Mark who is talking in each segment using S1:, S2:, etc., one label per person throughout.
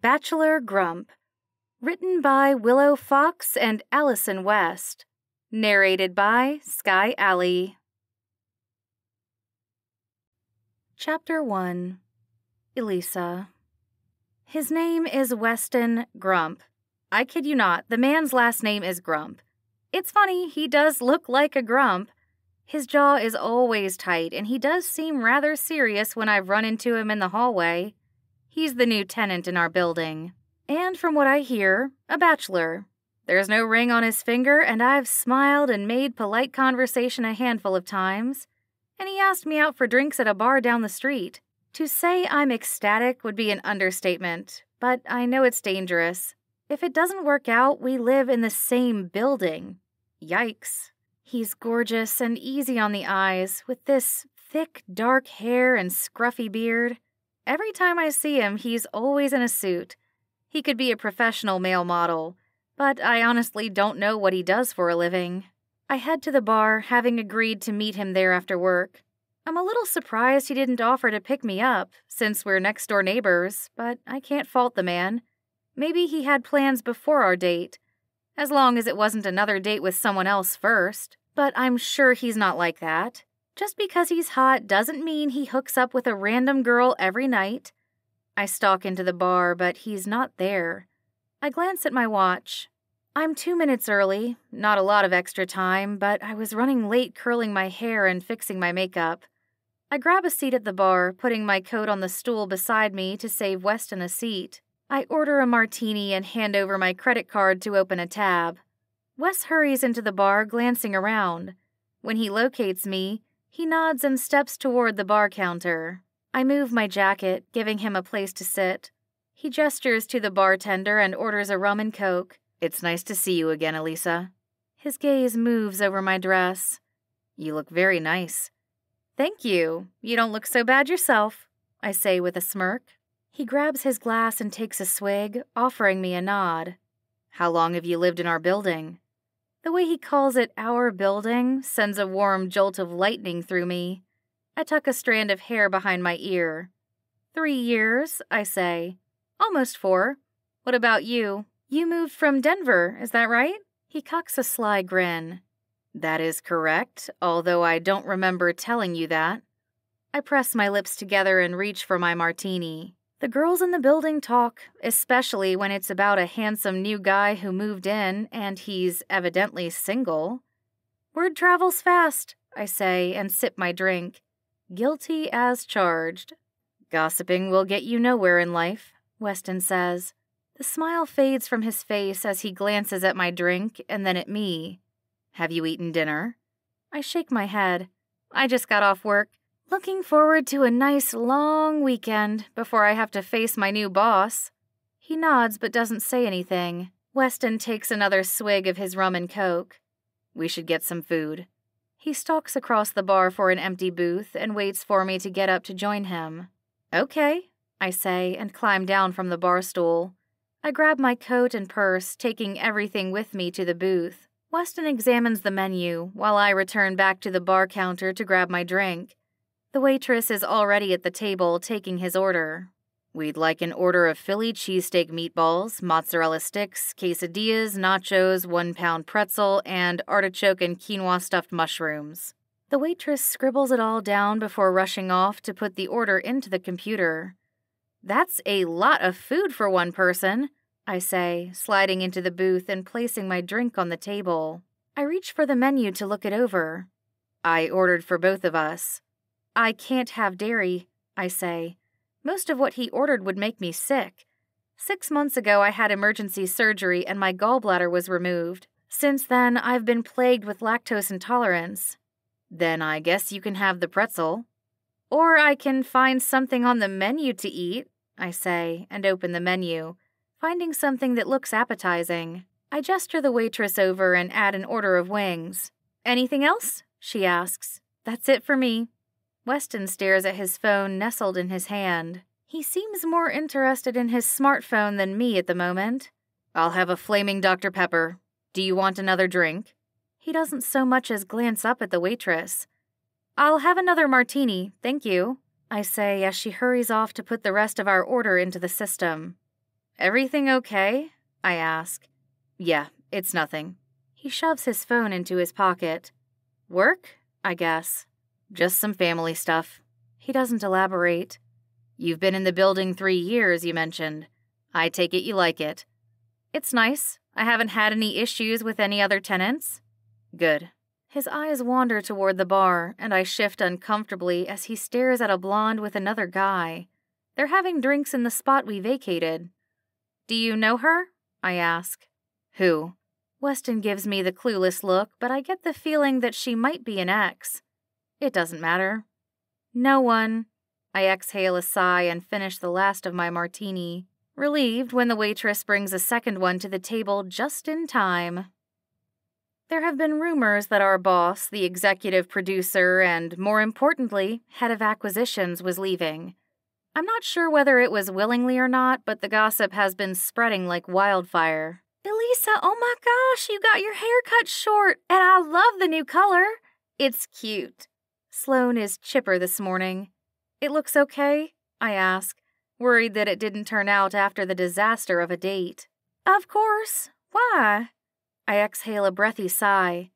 S1: Bachelor Grump. Written by Willow Fox and Allison West. Narrated by Sky Alley. Chapter 1 Elisa. His name is Weston Grump. I kid you not, the man's last name is Grump. It's funny, he does look like a grump. His jaw is always tight, and he does seem rather serious when I've run into him in the hallway. He's the new tenant in our building. And from what I hear, a bachelor. There's no ring on his finger, and I've smiled and made polite conversation a handful of times. And he asked me out for drinks at a bar down the street. To say I'm ecstatic would be an understatement, but I know it's dangerous. If it doesn't work out, we live in the same building. Yikes. He's gorgeous and easy on the eyes, with this thick, dark hair and scruffy beard. Every time I see him, he's always in a suit. He could be a professional male model, but I honestly don't know what he does for a living. I head to the bar, having agreed to meet him there after work. I'm a little surprised he didn't offer to pick me up, since we're next door neighbors, but I can't fault the man. Maybe he had plans before our date, as long as it wasn't another date with someone else first. But I'm sure he's not like that. Just because he's hot doesn't mean he hooks up with a random girl every night. I stalk into the bar, but he's not there. I glance at my watch. I'm two minutes early, not a lot of extra time, but I was running late curling my hair and fixing my makeup. I grab a seat at the bar, putting my coat on the stool beside me to save Weston a seat. I order a martini and hand over my credit card to open a tab. Wes hurries into the bar, glancing around. When he locates me, he nods and steps toward the bar counter. I move my jacket, giving him a place to sit. He gestures to the bartender and orders a rum and coke. It's nice to see you again, Elisa. His gaze moves over my dress. You look very nice. Thank you. You don't look so bad yourself, I say with a smirk. He grabs his glass and takes a swig, offering me a nod. How long have you lived in our building? The way he calls it our building sends a warm jolt of lightning through me. I tuck a strand of hair behind my ear. Three years, I say. Almost four. What about you? You moved from Denver, is that right? He cocks a sly grin. That is correct, although I don't remember telling you that. I press my lips together and reach for my martini. The girls in the building talk, especially when it's about a handsome new guy who moved in and he's evidently single. Word travels fast, I say and sip my drink. Guilty as charged. Gossiping will get you nowhere in life, Weston says. The smile fades from his face as he glances at my drink and then at me. Have you eaten dinner? I shake my head. I just got off work. Looking forward to a nice long weekend before I have to face my new boss. He nods but doesn't say anything. Weston takes another swig of his rum and coke. We should get some food. He stalks across the bar for an empty booth and waits for me to get up to join him. Okay, I say and climb down from the bar stool. I grab my coat and purse, taking everything with me to the booth. Weston examines the menu while I return back to the bar counter to grab my drink. The waitress is already at the table taking his order. We'd like an order of Philly cheesesteak meatballs, mozzarella sticks, quesadillas, nachos, one pound pretzel, and artichoke and quinoa stuffed mushrooms. The waitress scribbles it all down before rushing off to put the order into the computer. That's a lot of food for one person, I say, sliding into the booth and placing my drink on the table. I reach for the menu to look it over. I ordered for both of us. I can't have dairy, I say. Most of what he ordered would make me sick. Six months ago, I had emergency surgery and my gallbladder was removed. Since then, I've been plagued with lactose intolerance. Then I guess you can have the pretzel. Or I can find something on the menu to eat, I say, and open the menu, finding something that looks appetizing. I gesture the waitress over and add an order of wings. Anything else? she asks. That's it for me. Weston stares at his phone nestled in his hand. He seems more interested in his smartphone than me at the moment. I'll have a flaming Dr. Pepper. Do you want another drink? He doesn't so much as glance up at the waitress. I'll have another martini, thank you, I say as she hurries off to put the rest of our order into the system. Everything okay? I ask. Yeah, it's nothing. He shoves his phone into his pocket. Work? I guess. Just some family stuff. He doesn't elaborate. You've been in the building three years, you mentioned. I take it you like it. It's nice. I haven't had any issues with any other tenants. Good. His eyes wander toward the bar, and I shift uncomfortably as he stares at a blonde with another guy. They're having drinks in the spot we vacated. Do you know her? I ask. Who? Weston gives me the clueless look, but I get the feeling that she might be an ex. It doesn't matter. No one. I exhale a sigh and finish the last of my martini, relieved when the waitress brings a second one to the table just in time. There have been rumors that our boss, the executive producer, and more importantly, head of acquisitions, was leaving. I'm not sure whether it was willingly or not, but the gossip has been spreading like wildfire. Elisa, oh my gosh, you got your hair cut short, and I love the new color. It's cute. Sloane is chipper this morning. It looks okay? I ask, worried that it didn't turn out after the disaster of a date. Of course. Why? I exhale a breathy sigh.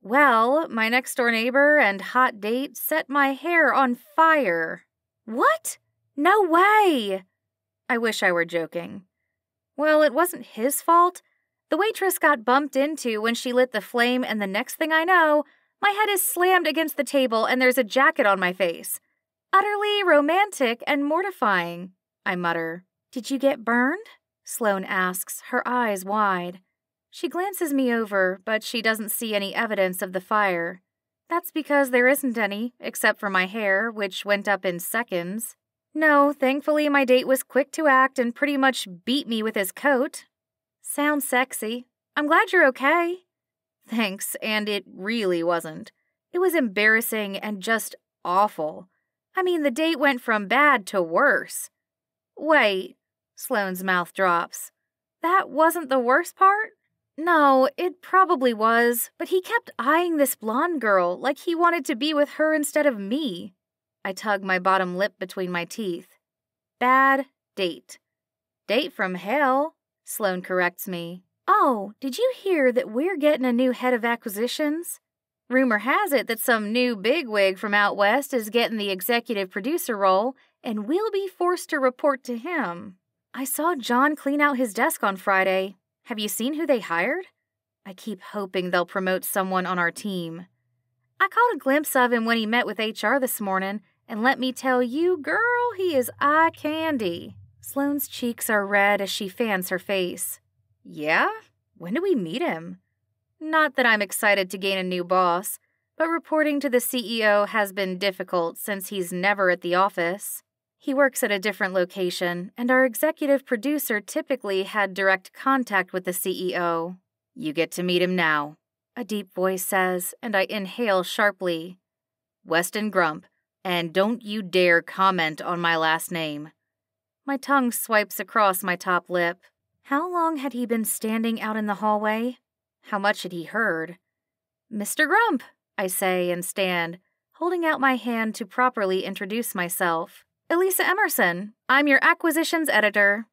S1: Well, my next door neighbor and hot date set my hair on fire. What? No way! I wish I were joking. Well, it wasn't his fault. The waitress got bumped into when she lit the flame, and the next thing I know, my head is slammed against the table and there's a jacket on my face. Utterly romantic and mortifying, I mutter. Did you get burned? Sloane asks, her eyes wide. She glances me over, but she doesn't see any evidence of the fire. That's because there isn't any, except for my hair, which went up in seconds. No, thankfully my date was quick to act and pretty much beat me with his coat. Sounds sexy. I'm glad you're okay. Thanks, and it really wasn't. It was embarrassing and just awful. I mean, the date went from bad to worse. Wait, Sloane's mouth drops. That wasn't the worst part? No, it probably was, but he kept eyeing this blonde girl like he wanted to be with her instead of me. I tug my bottom lip between my teeth. Bad date. Date from hell, Sloane corrects me. Oh, did you hear that we're getting a new head of acquisitions? Rumor has it that some new bigwig from out west is getting the executive producer role, and we'll be forced to report to him. I saw John clean out his desk on Friday. Have you seen who they hired? I keep hoping they'll promote someone on our team. I caught a glimpse of him when he met with HR this morning, and let me tell you, girl, he is eye candy. Sloane's cheeks are red as she fans her face. Yeah? When do we meet him? Not that I'm excited to gain a new boss, but reporting to the CEO has been difficult since he's never at the office. He works at a different location, and our executive producer typically had direct contact with the CEO. You get to meet him now, a deep voice says, and I inhale sharply. Weston Grump, and don't you dare comment on my last name. My tongue swipes across my top lip. How long had he been standing out in the hallway? How much had he heard? Mr. Grump, I say and stand, holding out my hand to properly introduce myself. Elisa Emerson, I'm your acquisitions editor.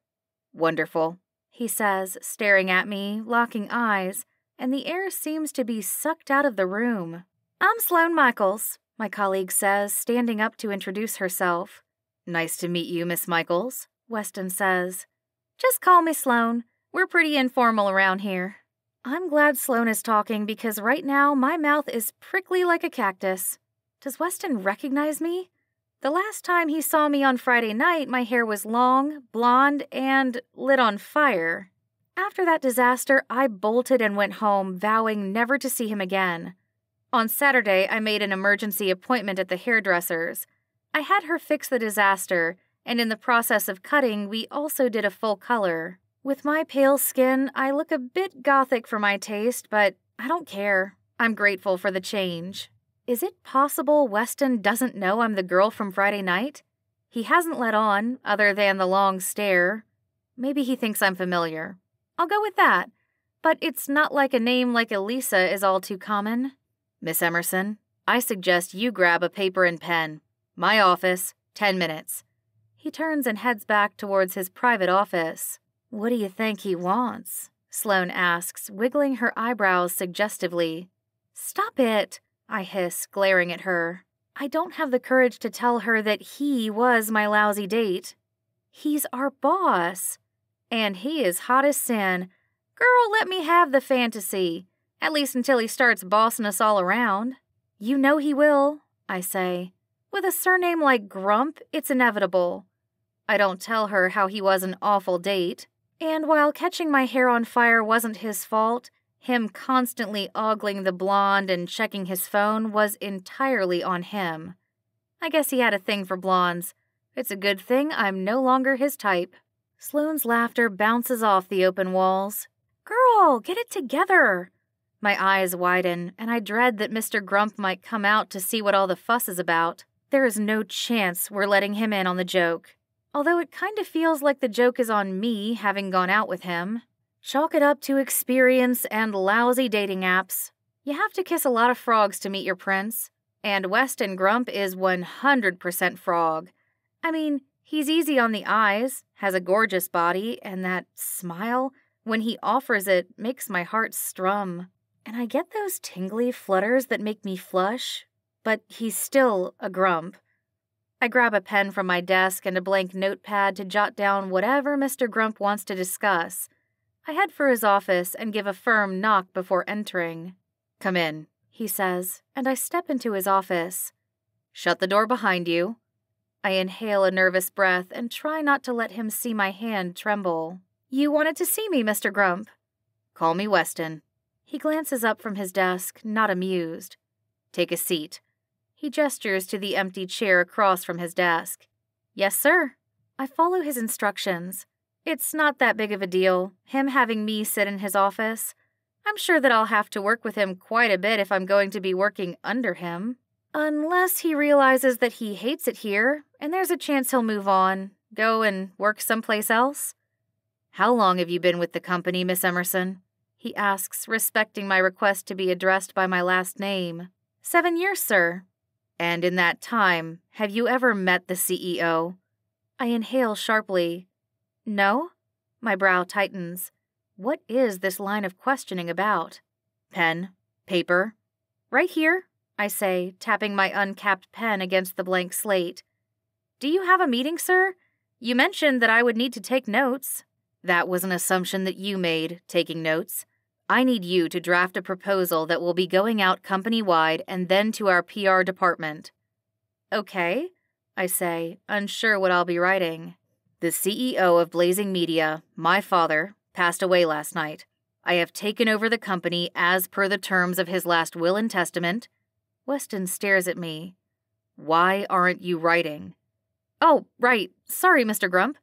S1: Wonderful, he says, staring at me, locking eyes, and the air seems to be sucked out of the room. I'm Sloane Michaels, my colleague says, standing up to introduce herself. Nice to meet you, Miss Michaels, Weston says. Just call me Sloane. We're pretty informal around here. I'm glad Sloane is talking because right now my mouth is prickly like a cactus. Does Weston recognize me? The last time he saw me on Friday night, my hair was long, blonde, and lit on fire. After that disaster, I bolted and went home, vowing never to see him again. On Saturday, I made an emergency appointment at the hairdresser's. I had her fix the disaster, and in the process of cutting, we also did a full color. With my pale skin, I look a bit gothic for my taste, but I don't care. I'm grateful for the change. Is it possible Weston doesn't know I'm the girl from Friday night? He hasn't let on, other than the long stare. Maybe he thinks I'm familiar. I'll go with that. But it's not like a name like Elisa is all too common. Miss Emerson, I suggest you grab a paper and pen. My office, ten minutes. He turns and heads back towards his private office. What do you think he wants? Sloane asks, wiggling her eyebrows suggestively. Stop it, I hiss, glaring at her. I don't have the courage to tell her that he was my lousy date. He's our boss. And he is hot as sin. Girl, let me have the fantasy. At least until he starts bossing us all around. You know he will, I say. With a surname like Grump, it's inevitable. I don't tell her how he was an awful date. And while catching my hair on fire wasn't his fault, him constantly ogling the blonde and checking his phone was entirely on him. I guess he had a thing for blondes. It's a good thing I'm no longer his type. Sloane's laughter bounces off the open walls. Girl, get it together! My eyes widen, and I dread that Mr. Grump might come out to see what all the fuss is about. There is no chance we're letting him in on the joke. Although it kind of feels like the joke is on me having gone out with him. Chalk it up to experience and lousy dating apps. You have to kiss a lot of frogs to meet your prince. And Weston Grump is 100% frog. I mean, he's easy on the eyes, has a gorgeous body, and that smile, when he offers it, makes my heart strum. And I get those tingly flutters that make me flush, but he's still a grump. I grab a pen from my desk and a blank notepad to jot down whatever Mr. Grump wants to discuss. I head for his office and give a firm knock before entering. Come in, he says, and I step into his office. Shut the door behind you. I inhale a nervous breath and try not to let him see my hand tremble. You wanted to see me, Mr. Grump. Call me Weston. He glances up from his desk, not amused. Take a seat. He gestures to the empty chair across from his desk. Yes, sir. I follow his instructions. It's not that big of a deal, him having me sit in his office. I'm sure that I'll have to work with him quite a bit if I'm going to be working under him. Unless he realizes that he hates it here, and there's a chance he'll move on, go and work someplace else. How long have you been with the company, Miss Emerson? He asks, respecting my request to be addressed by my last name. Seven years, sir. And in that time, have you ever met the CEO? I inhale sharply. No? My brow tightens. What is this line of questioning about? Pen? Paper? Right here, I say, tapping my uncapped pen against the blank slate. Do you have a meeting, sir? You mentioned that I would need to take notes. That was an assumption that you made, taking notes. I need you to draft a proposal that will be going out company wide and then to our PR department. Okay, I say, unsure what I'll be writing. The CEO of Blazing Media, my father, passed away last night. I have taken over the company as per the terms of his last will and testament. Weston stares at me. Why aren't you writing? Oh, right. Sorry, Mr. Grump.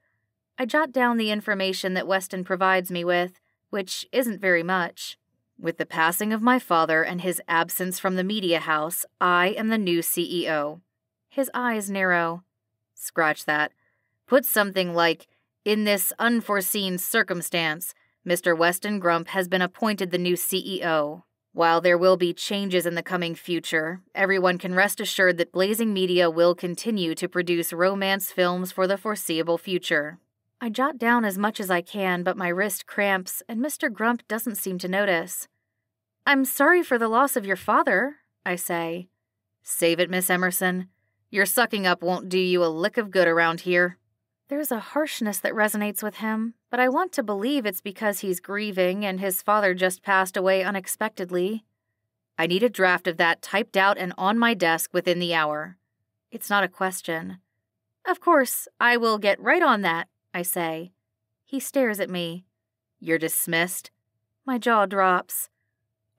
S1: I jot down the information that Weston provides me with which isn't very much. With the passing of my father and his absence from the media house, I am the new CEO. His eyes narrow. Scratch that. Put something like, In this unforeseen circumstance, Mr. Weston Grump has been appointed the new CEO. While there will be changes in the coming future, everyone can rest assured that Blazing Media will continue to produce romance films for the foreseeable future. I jot down as much as I can, but my wrist cramps, and Mr. Grump doesn't seem to notice. I'm sorry for the loss of your father, I say. Save it, Miss Emerson. Your sucking up won't do you a lick of good around here. There's a harshness that resonates with him, but I want to believe it's because he's grieving and his father just passed away unexpectedly. I need a draft of that typed out and on my desk within the hour. It's not a question. Of course, I will get right on that, I say. He stares at me. You're dismissed. My jaw drops.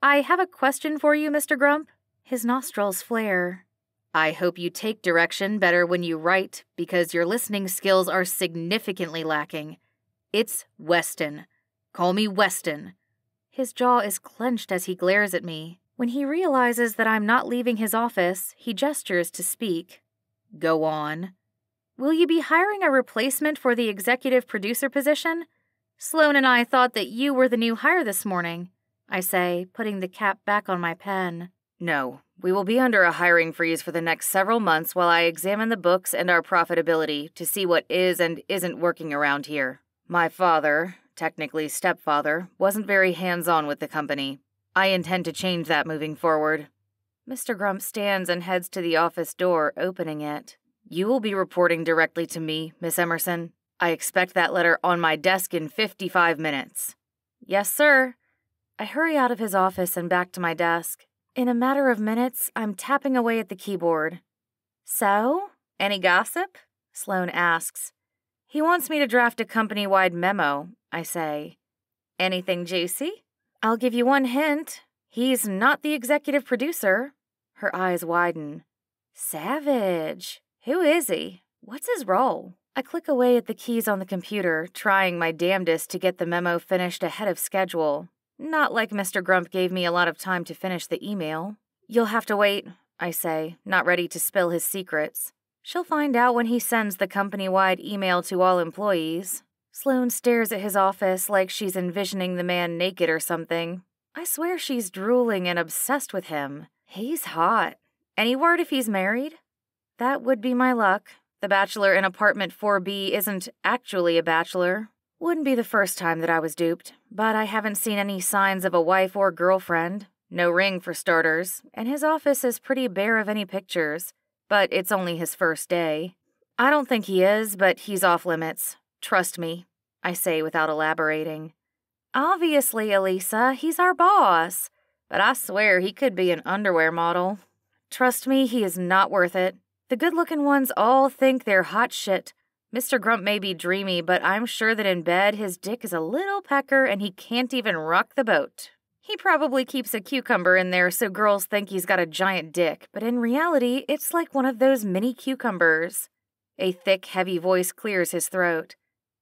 S1: I have a question for you, Mr. Grump. His nostrils flare. I hope you take direction better when you write because your listening skills are significantly lacking. It's Weston. Call me Weston. His jaw is clenched as he glares at me. When he realizes that I'm not leaving his office, he gestures to speak. Go on. Will you be hiring a replacement for the executive producer position? Sloane and I thought that you were the new hire this morning, I say, putting the cap back on my pen. No, we will be under a hiring freeze for the next several months while I examine the books and our profitability to see what is and isn't working around here. My father, technically stepfather, wasn't very hands on with the company. I intend to change that moving forward. Mr. Grump stands and heads to the office door, opening it. You will be reporting directly to me, Miss Emerson. I expect that letter on my desk in 55 minutes. Yes, sir. I hurry out of his office and back to my desk. In a matter of minutes, I'm tapping away at the keyboard. So, any gossip? Sloane asks. He wants me to draft a company wide memo, I say. Anything juicy? I'll give you one hint. He's not the executive producer. Her eyes widen. Savage. Who is he? What's his role? I click away at the keys on the computer, trying my damnedest to get the memo finished ahead of schedule. Not like Mr. Grump gave me a lot of time to finish the email. You'll have to wait, I say, not ready to spill his secrets. She'll find out when he sends the company wide email to all employees. Sloane stares at his office like she's envisioning the man naked or something. I swear she's drooling and obsessed with him. He's hot. Any word if he's married? That would be my luck. The bachelor in apartment 4B isn't actually a bachelor. Wouldn't be the first time that I was duped, but I haven't seen any signs of a wife or girlfriend. No ring for starters, and his office is pretty bare of any pictures. But it's only his first day. I don't think he is, but he's off limits. Trust me, I say without elaborating. Obviously, Elisa, he's our boss, but I swear he could be an underwear model. Trust me, he is not worth it. The good looking ones all think they're hot shit. Mr. Grump may be dreamy, but I'm sure that in bed his dick is a little pecker and he can't even rock the boat. He probably keeps a cucumber in there so girls think he's got a giant dick, but in reality, it's like one of those mini cucumbers. A thick, heavy voice clears his throat.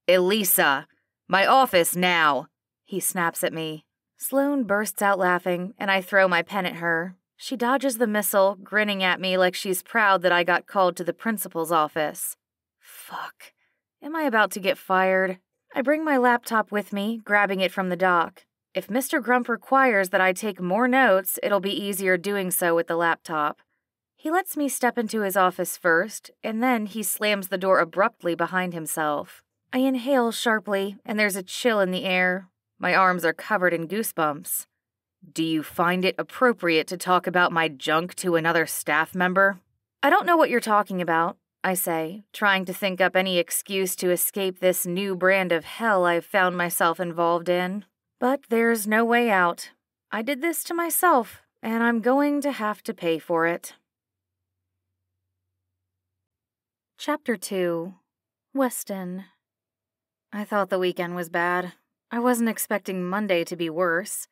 S1: Elisa, my office now, he snaps at me. Sloane bursts out laughing, and I throw my pen at her. She dodges the missile, grinning at me like she's proud that I got called to the principal's office. Fuck. Am I about to get fired? I bring my laptop with me, grabbing it from the dock. If Mr. Grump requires that I take more notes, it'll be easier doing so with the laptop. He lets me step into his office first, and then he slams the door abruptly behind himself. I inhale sharply, and there's a chill in the air. My arms are covered in goosebumps. Do you find it appropriate to talk about my junk to another staff member? I don't know what you're talking about, I say, trying to think up any excuse to escape this new brand of hell I've found myself involved in. But there's no way out. I did this to myself, and I'm going to have to pay for it. Chapter 2 Weston. I thought the weekend was bad. I wasn't expecting Monday to be worse.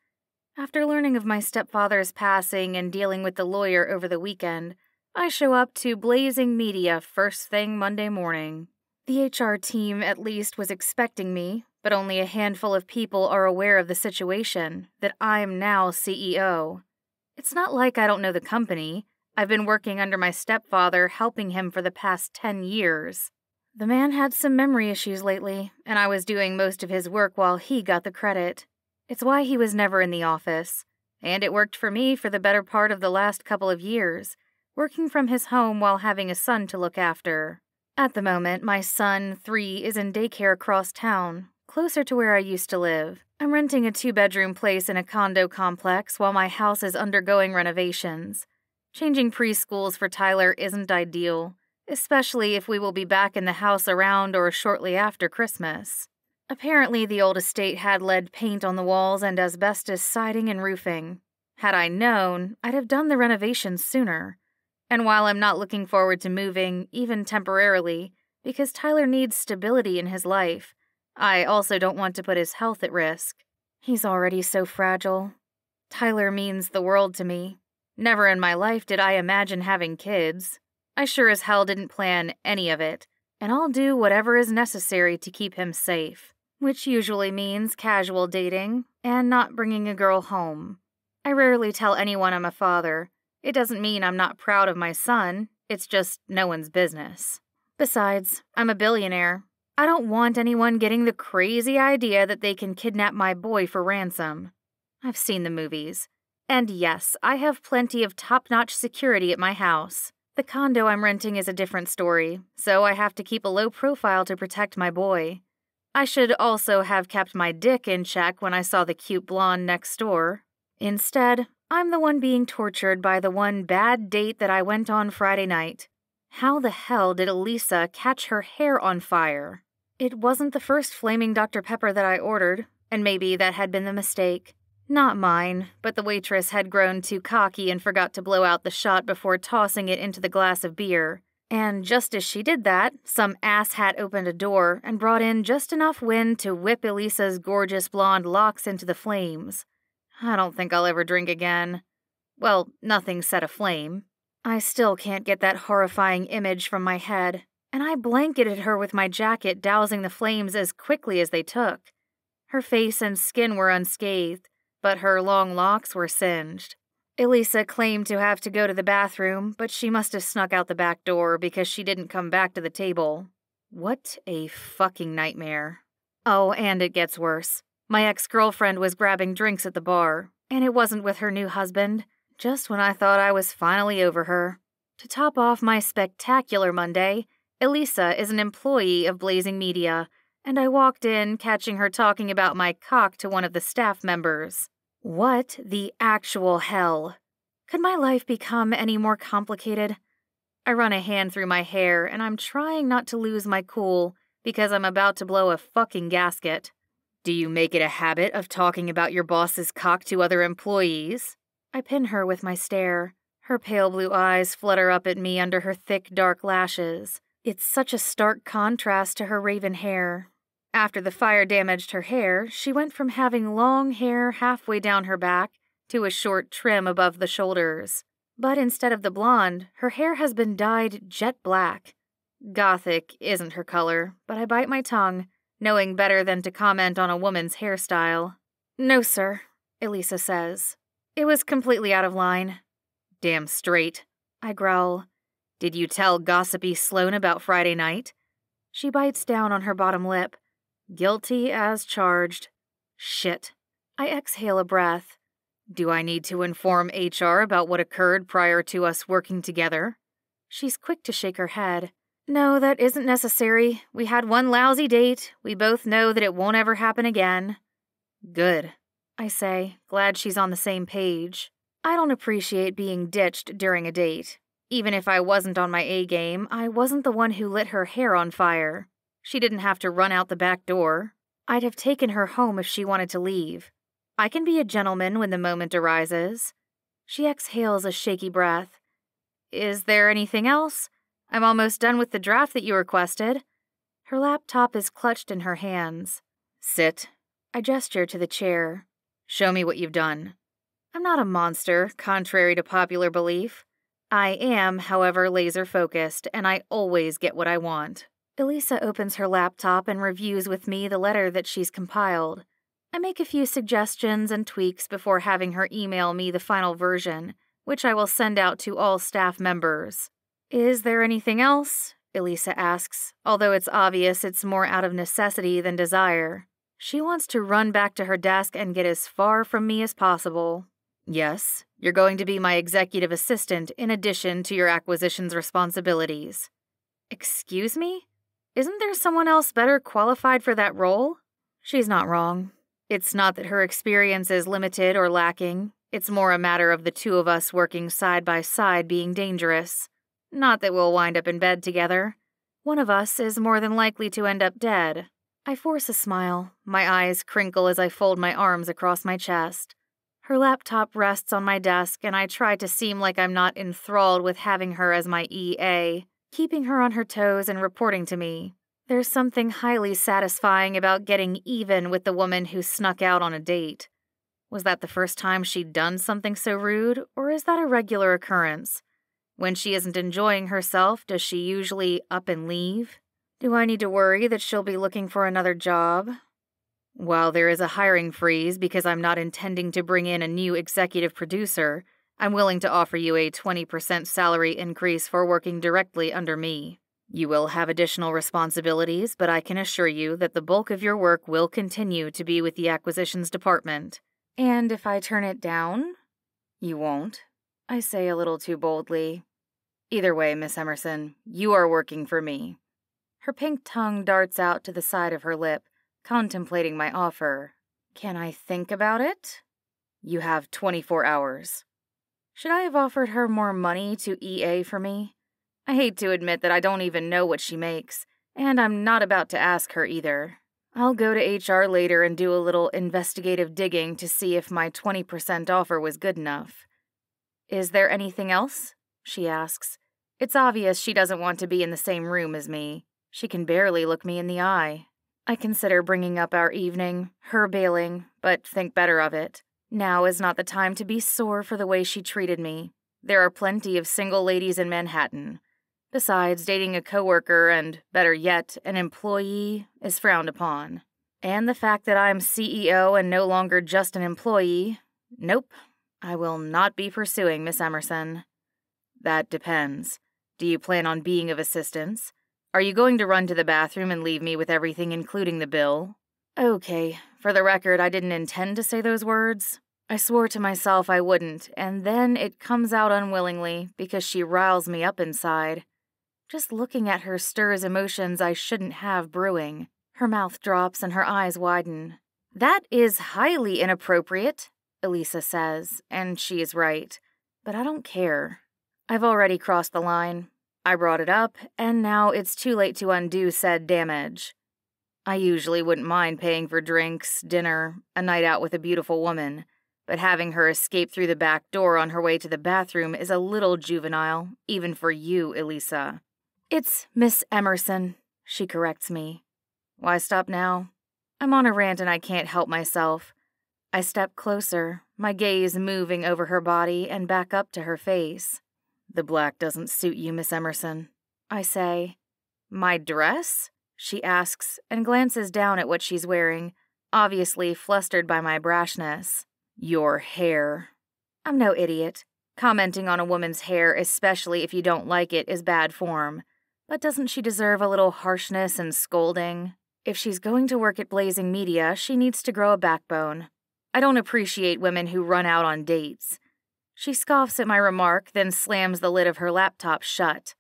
S1: After learning of my stepfather's passing and dealing with the lawyer over the weekend, I show up to blazing media first thing Monday morning. The HR team, at least, was expecting me, but only a handful of people are aware of the situation that I'm now CEO. It's not like I don't know the company. I've been working under my stepfather, helping him for the past 10 years. The man had some memory issues lately, and I was doing most of his work while he got the credit. It's why he was never in the office. And it worked for me for the better part of the last couple of years, working from his home while having a son to look after. At the moment, my son, three, is in daycare across town, closer to where I used to live. I'm renting a two bedroom place in a condo complex while my house is undergoing renovations. Changing preschools for Tyler isn't ideal, especially if we will be back in the house around or shortly after Christmas. Apparently, the old estate had lead paint on the walls and asbestos siding and roofing. Had I known, I'd have done the renovations sooner. And while I'm not looking forward to moving, even temporarily, because Tyler needs stability in his life, I also don't want to put his health at risk. He's already so fragile. Tyler means the world to me. Never in my life did I imagine having kids. I sure as hell didn't plan any of it, and I'll do whatever is necessary to keep him safe, which usually means casual dating and not bringing a girl home. I rarely tell anyone I'm a father. It doesn't mean I'm not proud of my son, it's just no one's business. Besides, I'm a billionaire, I don't want anyone getting the crazy idea that they can kidnap my boy for ransom. I've seen the movies. And yes, I have plenty of top notch security at my house. The condo I'm renting is a different story, so I have to keep a low profile to protect my boy. I should also have kept my dick in check when I saw the cute blonde next door. Instead, I'm the one being tortured by the one bad date that I went on Friday night. How the hell did Elisa catch her hair on fire? It wasn't the first flaming Dr. Pepper that I ordered, and maybe that had been the mistake. Not mine, but the waitress had grown too cocky and forgot to blow out the shot before tossing it into the glass of beer. And just as she did that, some asshat opened a door and brought in just enough wind to whip Elisa's gorgeous blonde locks into the flames. I don't think I'll ever drink again. Well, nothing set aflame. I still can't get that horrifying image from my head, and I blanketed her with my jacket, dousing the flames as quickly as they took. Her face and skin were unscathed, but her long locks were singed. Elisa claimed to have to go to the bathroom, but she must have snuck out the back door because she didn't come back to the table. What a fucking nightmare. Oh, and it gets worse. My ex girlfriend was grabbing drinks at the bar, and it wasn't with her new husband, just when I thought I was finally over her. To top off my spectacular Monday, Elisa is an employee of Blazing Media, and I walked in catching her talking about my cock to one of the staff members. What the actual hell? Could my life become any more complicated? I run a hand through my hair, and I'm trying not to lose my cool because I'm about to blow a fucking gasket. Do you make it a habit of talking about your boss's cock to other employees? I pin her with my stare. Her pale blue eyes flutter up at me under her thick, dark lashes. It's such a stark contrast to her raven hair. After the fire damaged her hair, she went from having long hair halfway down her back to a short trim above the shoulders. But instead of the blonde, her hair has been dyed jet black. Gothic isn't her color, but I bite my tongue knowing better than to comment on a woman's hairstyle. No, sir, Elisa says. It was completely out of line. Damn straight, I growl. Did you tell gossipy Sloane about Friday night? She bites down on her bottom lip. Guilty as charged. Shit. I exhale a breath. Do I need to inform HR about what occurred prior to us working together? She's quick to shake her head. No, that isn't necessary. We had one lousy date. We both know that it won't ever happen again. Good, I say, glad she's on the same page. I don't appreciate being ditched during a date. Even if I wasn't on my A game, I wasn't the one who lit her hair on fire. She didn't have to run out the back door. I'd have taken her home if she wanted to leave. I can be a gentleman when the moment arises. She exhales a shaky breath. Is there anything else? I'm almost done with the draft that you requested. Her laptop is clutched in her hands. Sit. I gesture to the chair. Show me what you've done. I'm not a monster, contrary to popular belief. I am, however, laser focused, and I always get what I want. Elisa opens her laptop and reviews with me the letter that she's compiled. I make a few suggestions and tweaks before having her email me the final version, which I will send out to all staff members. Is there anything else? Elisa asks, although it's obvious it's more out of necessity than desire. She wants to run back to her desk and get as far from me as possible. Yes, you're going to be my executive assistant in addition to your acquisitions responsibilities. Excuse me? Isn't there someone else better qualified for that role? She's not wrong. It's not that her experience is limited or lacking, it's more a matter of the two of us working side by side being dangerous. Not that we'll wind up in bed together. One of us is more than likely to end up dead. I force a smile. My eyes crinkle as I fold my arms across my chest. Her laptop rests on my desk, and I try to seem like I'm not enthralled with having her as my EA, keeping her on her toes and reporting to me. There's something highly satisfying about getting even with the woman who snuck out on a date. Was that the first time she'd done something so rude, or is that a regular occurrence? When she isn't enjoying herself, does she usually up and leave? Do I need to worry that she'll be looking for another job? While there is a hiring freeze because I'm not intending to bring in a new executive producer, I'm willing to offer you a 20% salary increase for working directly under me. You will have additional responsibilities, but I can assure you that the bulk of your work will continue to be with the acquisitions department. And if I turn it down? You won't, I say a little too boldly. Either way, Miss Emerson, you are working for me. Her pink tongue darts out to the side of her lip, contemplating my offer. Can I think about it? You have 24 hours. Should I have offered her more money to EA for me? I hate to admit that I don't even know what she makes, and I'm not about to ask her either. I'll go to HR later and do a little investigative digging to see if my 20% offer was good enough. Is there anything else? She asks. It's obvious she doesn't want to be in the same room as me. She can barely look me in the eye. I consider bringing up our evening, her bailing, but think better of it. Now is not the time to be sore for the way she treated me. There are plenty of single ladies in Manhattan. Besides, dating a coworker and, better yet, an employee is frowned upon. And the fact that I'm CEO and no longer just an employee, nope, I will not be pursuing Miss Emerson. That depends. Do you plan on being of assistance? Are you going to run to the bathroom and leave me with everything, including the bill? Okay, for the record, I didn't intend to say those words. I swore to myself I wouldn't, and then it comes out unwillingly because she riles me up inside. Just looking at her stirs emotions I shouldn't have brewing. Her mouth drops and her eyes widen. That is highly inappropriate, Elisa says, and she is right. But I don't care. I've already crossed the line. I brought it up, and now it's too late to undo said damage. I usually wouldn't mind paying for drinks, dinner, a night out with a beautiful woman, but having her escape through the back door on her way to the bathroom is a little juvenile, even for you, Elisa. It's Miss Emerson, she corrects me. Why stop now? I'm on a rant and I can't help myself. I step closer, my gaze moving over her body and back up to her face. The black doesn't suit you, Miss Emerson. I say. My dress? She asks and glances down at what she's wearing, obviously flustered by my brashness. Your hair. I'm no idiot. Commenting on a woman's hair, especially if you don't like it, is bad form. But doesn't she deserve a little harshness and scolding? If she's going to work at Blazing Media, she needs to grow a backbone. I don't appreciate women who run out on dates. She scoffs at my remark, then slams the lid of her laptop shut.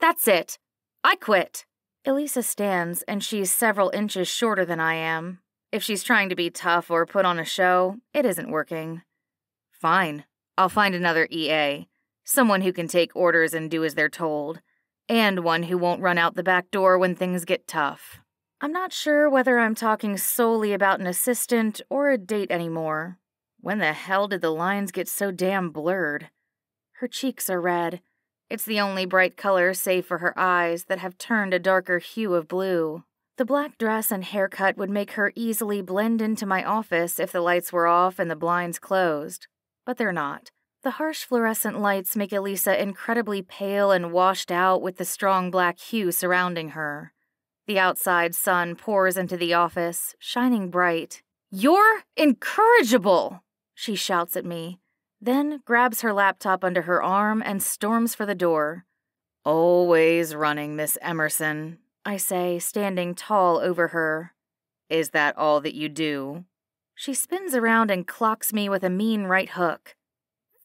S1: That's it. I quit. Elisa stands, and she's several inches shorter than I am. If she's trying to be tough or put on a show, it isn't working. Fine. I'll find another EA. Someone who can take orders and do as they're told. And one who won't run out the back door when things get tough. I'm not sure whether I'm talking solely about an assistant or a date anymore. When the hell did the lines get so damn blurred? Her cheeks are red. It's the only bright color, save for her eyes, that have turned a darker hue of blue. The black dress and haircut would make her easily blend into my office if the lights were off and the blinds closed. But they're not. The harsh fluorescent lights make Elisa incredibly pale and washed out with the strong black hue surrounding her. The outside sun pours into the office, shining bright. You're incorrigible! she shouts at me, then grabs her laptop under her arm and storms for the door. Always running, Miss Emerson, I say, standing tall over her. Is that all that you do? She spins around and clocks me with a mean right hook.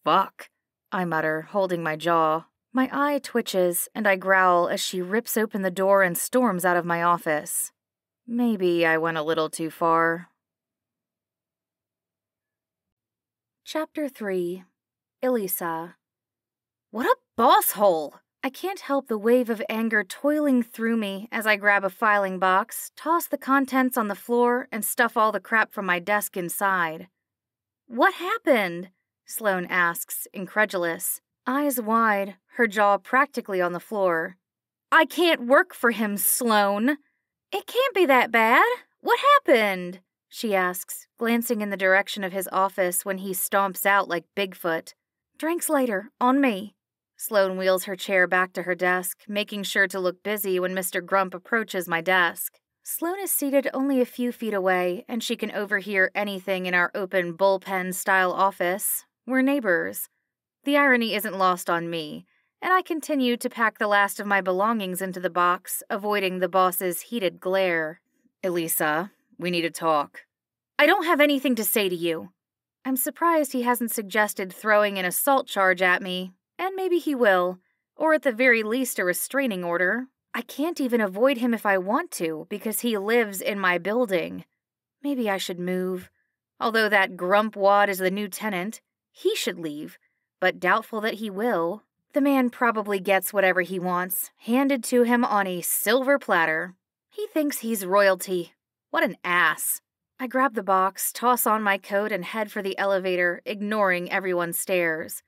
S1: Fuck, I mutter, holding my jaw. My eye twitches, and I growl as she rips open the door and storms out of my office. Maybe I went a little too far. Chapter 3 Elisa What a boss hole! I can't help the wave of anger toiling through me as I grab a filing box, toss the contents on the floor, and stuff all the crap from my desk inside. What happened? Sloane asks, incredulous, eyes wide, her jaw practically on the floor. I can't work for him, Sloane. It can't be that bad. What happened? She asks, glancing in the direction of his office when he stomps out like Bigfoot. Drinks later, on me. Sloane wheels her chair back to her desk, making sure to look busy when Mr. Grump approaches my desk. Sloane is seated only a few feet away, and she can overhear anything in our open bullpen style office. We're neighbors. The irony isn't lost on me, and I continue to pack the last of my belongings into the box, avoiding the boss's heated glare. Elisa, we need to talk. I don't have anything to say to you. I'm surprised he hasn't suggested throwing an assault charge at me, and maybe he will, or at the very least a restraining order. I can't even avoid him if I want to because he lives in my building. Maybe I should move. Although that grump wad is the new tenant, he should leave, but doubtful that he will. The man probably gets whatever he wants, handed to him on a silver platter. He thinks he's royalty. What an ass. I grab the box, toss on my coat, and head for the elevator, ignoring everyone's stares.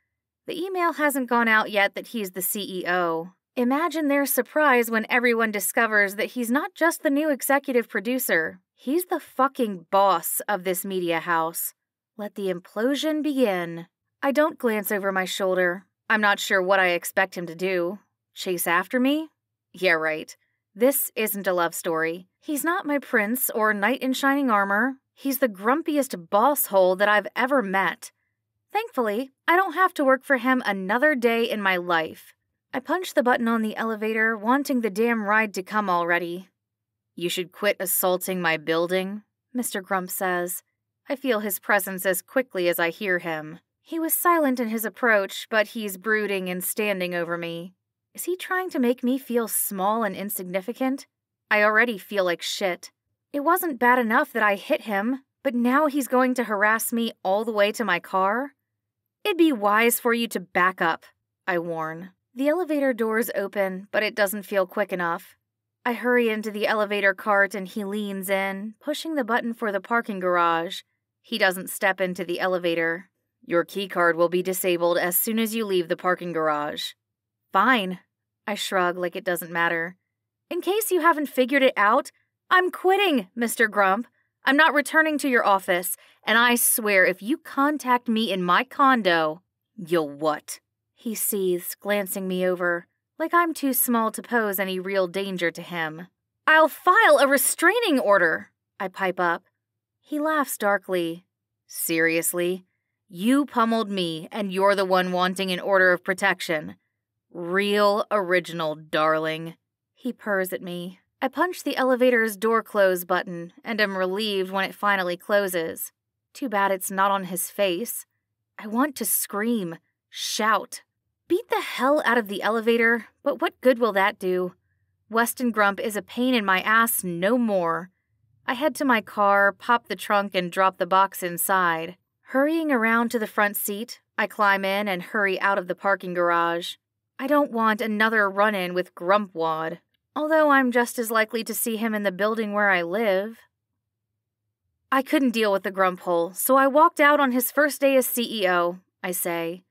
S1: The email hasn't gone out yet that he's the CEO. Imagine their surprise when everyone discovers that he's not just the new executive producer, he's the fucking boss of this media house. Let the implosion begin. I don't glance over my shoulder. I'm not sure what I expect him to do. Chase after me? Yeah, right. This isn't a love story. He's not my prince or knight in shining armor. He's the grumpiest boss hole that I've ever met. Thankfully, I don't have to work for him another day in my life. I punch the button on the elevator, wanting the damn ride to come already. You should quit assaulting my building, Mr. Grump says. I feel his presence as quickly as I hear him. He was silent in his approach, but he's brooding and standing over me. Is he trying to make me feel small and insignificant? I already feel like shit. It wasn't bad enough that I hit him, but now he's going to harass me all the way to my car? It'd be wise for you to back up, I warn. The elevator doors open, but it doesn't feel quick enough. I hurry into the elevator cart and he leans in, pushing the button for the parking garage. He doesn't step into the elevator. Your keycard will be disabled as soon as you leave the parking garage. Fine. I shrug like it doesn't matter. In case you haven't figured it out, I'm quitting, Mr. Grump. I'm not returning to your office, and I swear if you contact me in my condo, you'll what? He seethes, glancing me over, like I'm too small to pose any real danger to him. I'll file a restraining order, I pipe up. He laughs darkly. Seriously? You pummeled me, and you're the one wanting an order of protection. Real original, darling. He purrs at me. I punch the elevator's door close button and am relieved when it finally closes. Too bad it's not on his face. I want to scream, shout, Beat the hell out of the elevator, but what good will that do? Weston Grump is a pain in my ass no more. I head to my car, pop the trunk, and drop the box inside. Hurrying around to the front seat, I climb in and hurry out of the parking garage. I don't want another run in with Grumpwad, although I'm just as likely to see him in the building where I live. I couldn't deal with the grump hole, so I walked out on his first day as CEO, I say.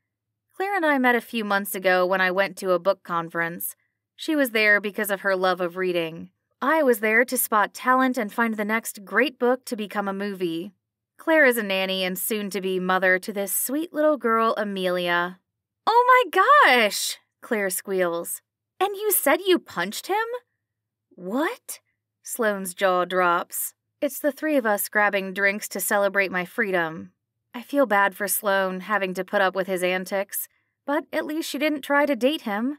S1: Claire and I met a few months ago when I went to a book conference. She was there because of her love of reading. I was there to spot talent and find the next great book to become a movie. Claire is a nanny and soon to be mother to this sweet little girl, Amelia. Oh my gosh! Claire squeals. And you said you punched him? What? Sloane's jaw drops. It's the three of us grabbing drinks to celebrate my freedom. I feel bad for Sloane having to put up with his antics, but at least she didn't try to date him.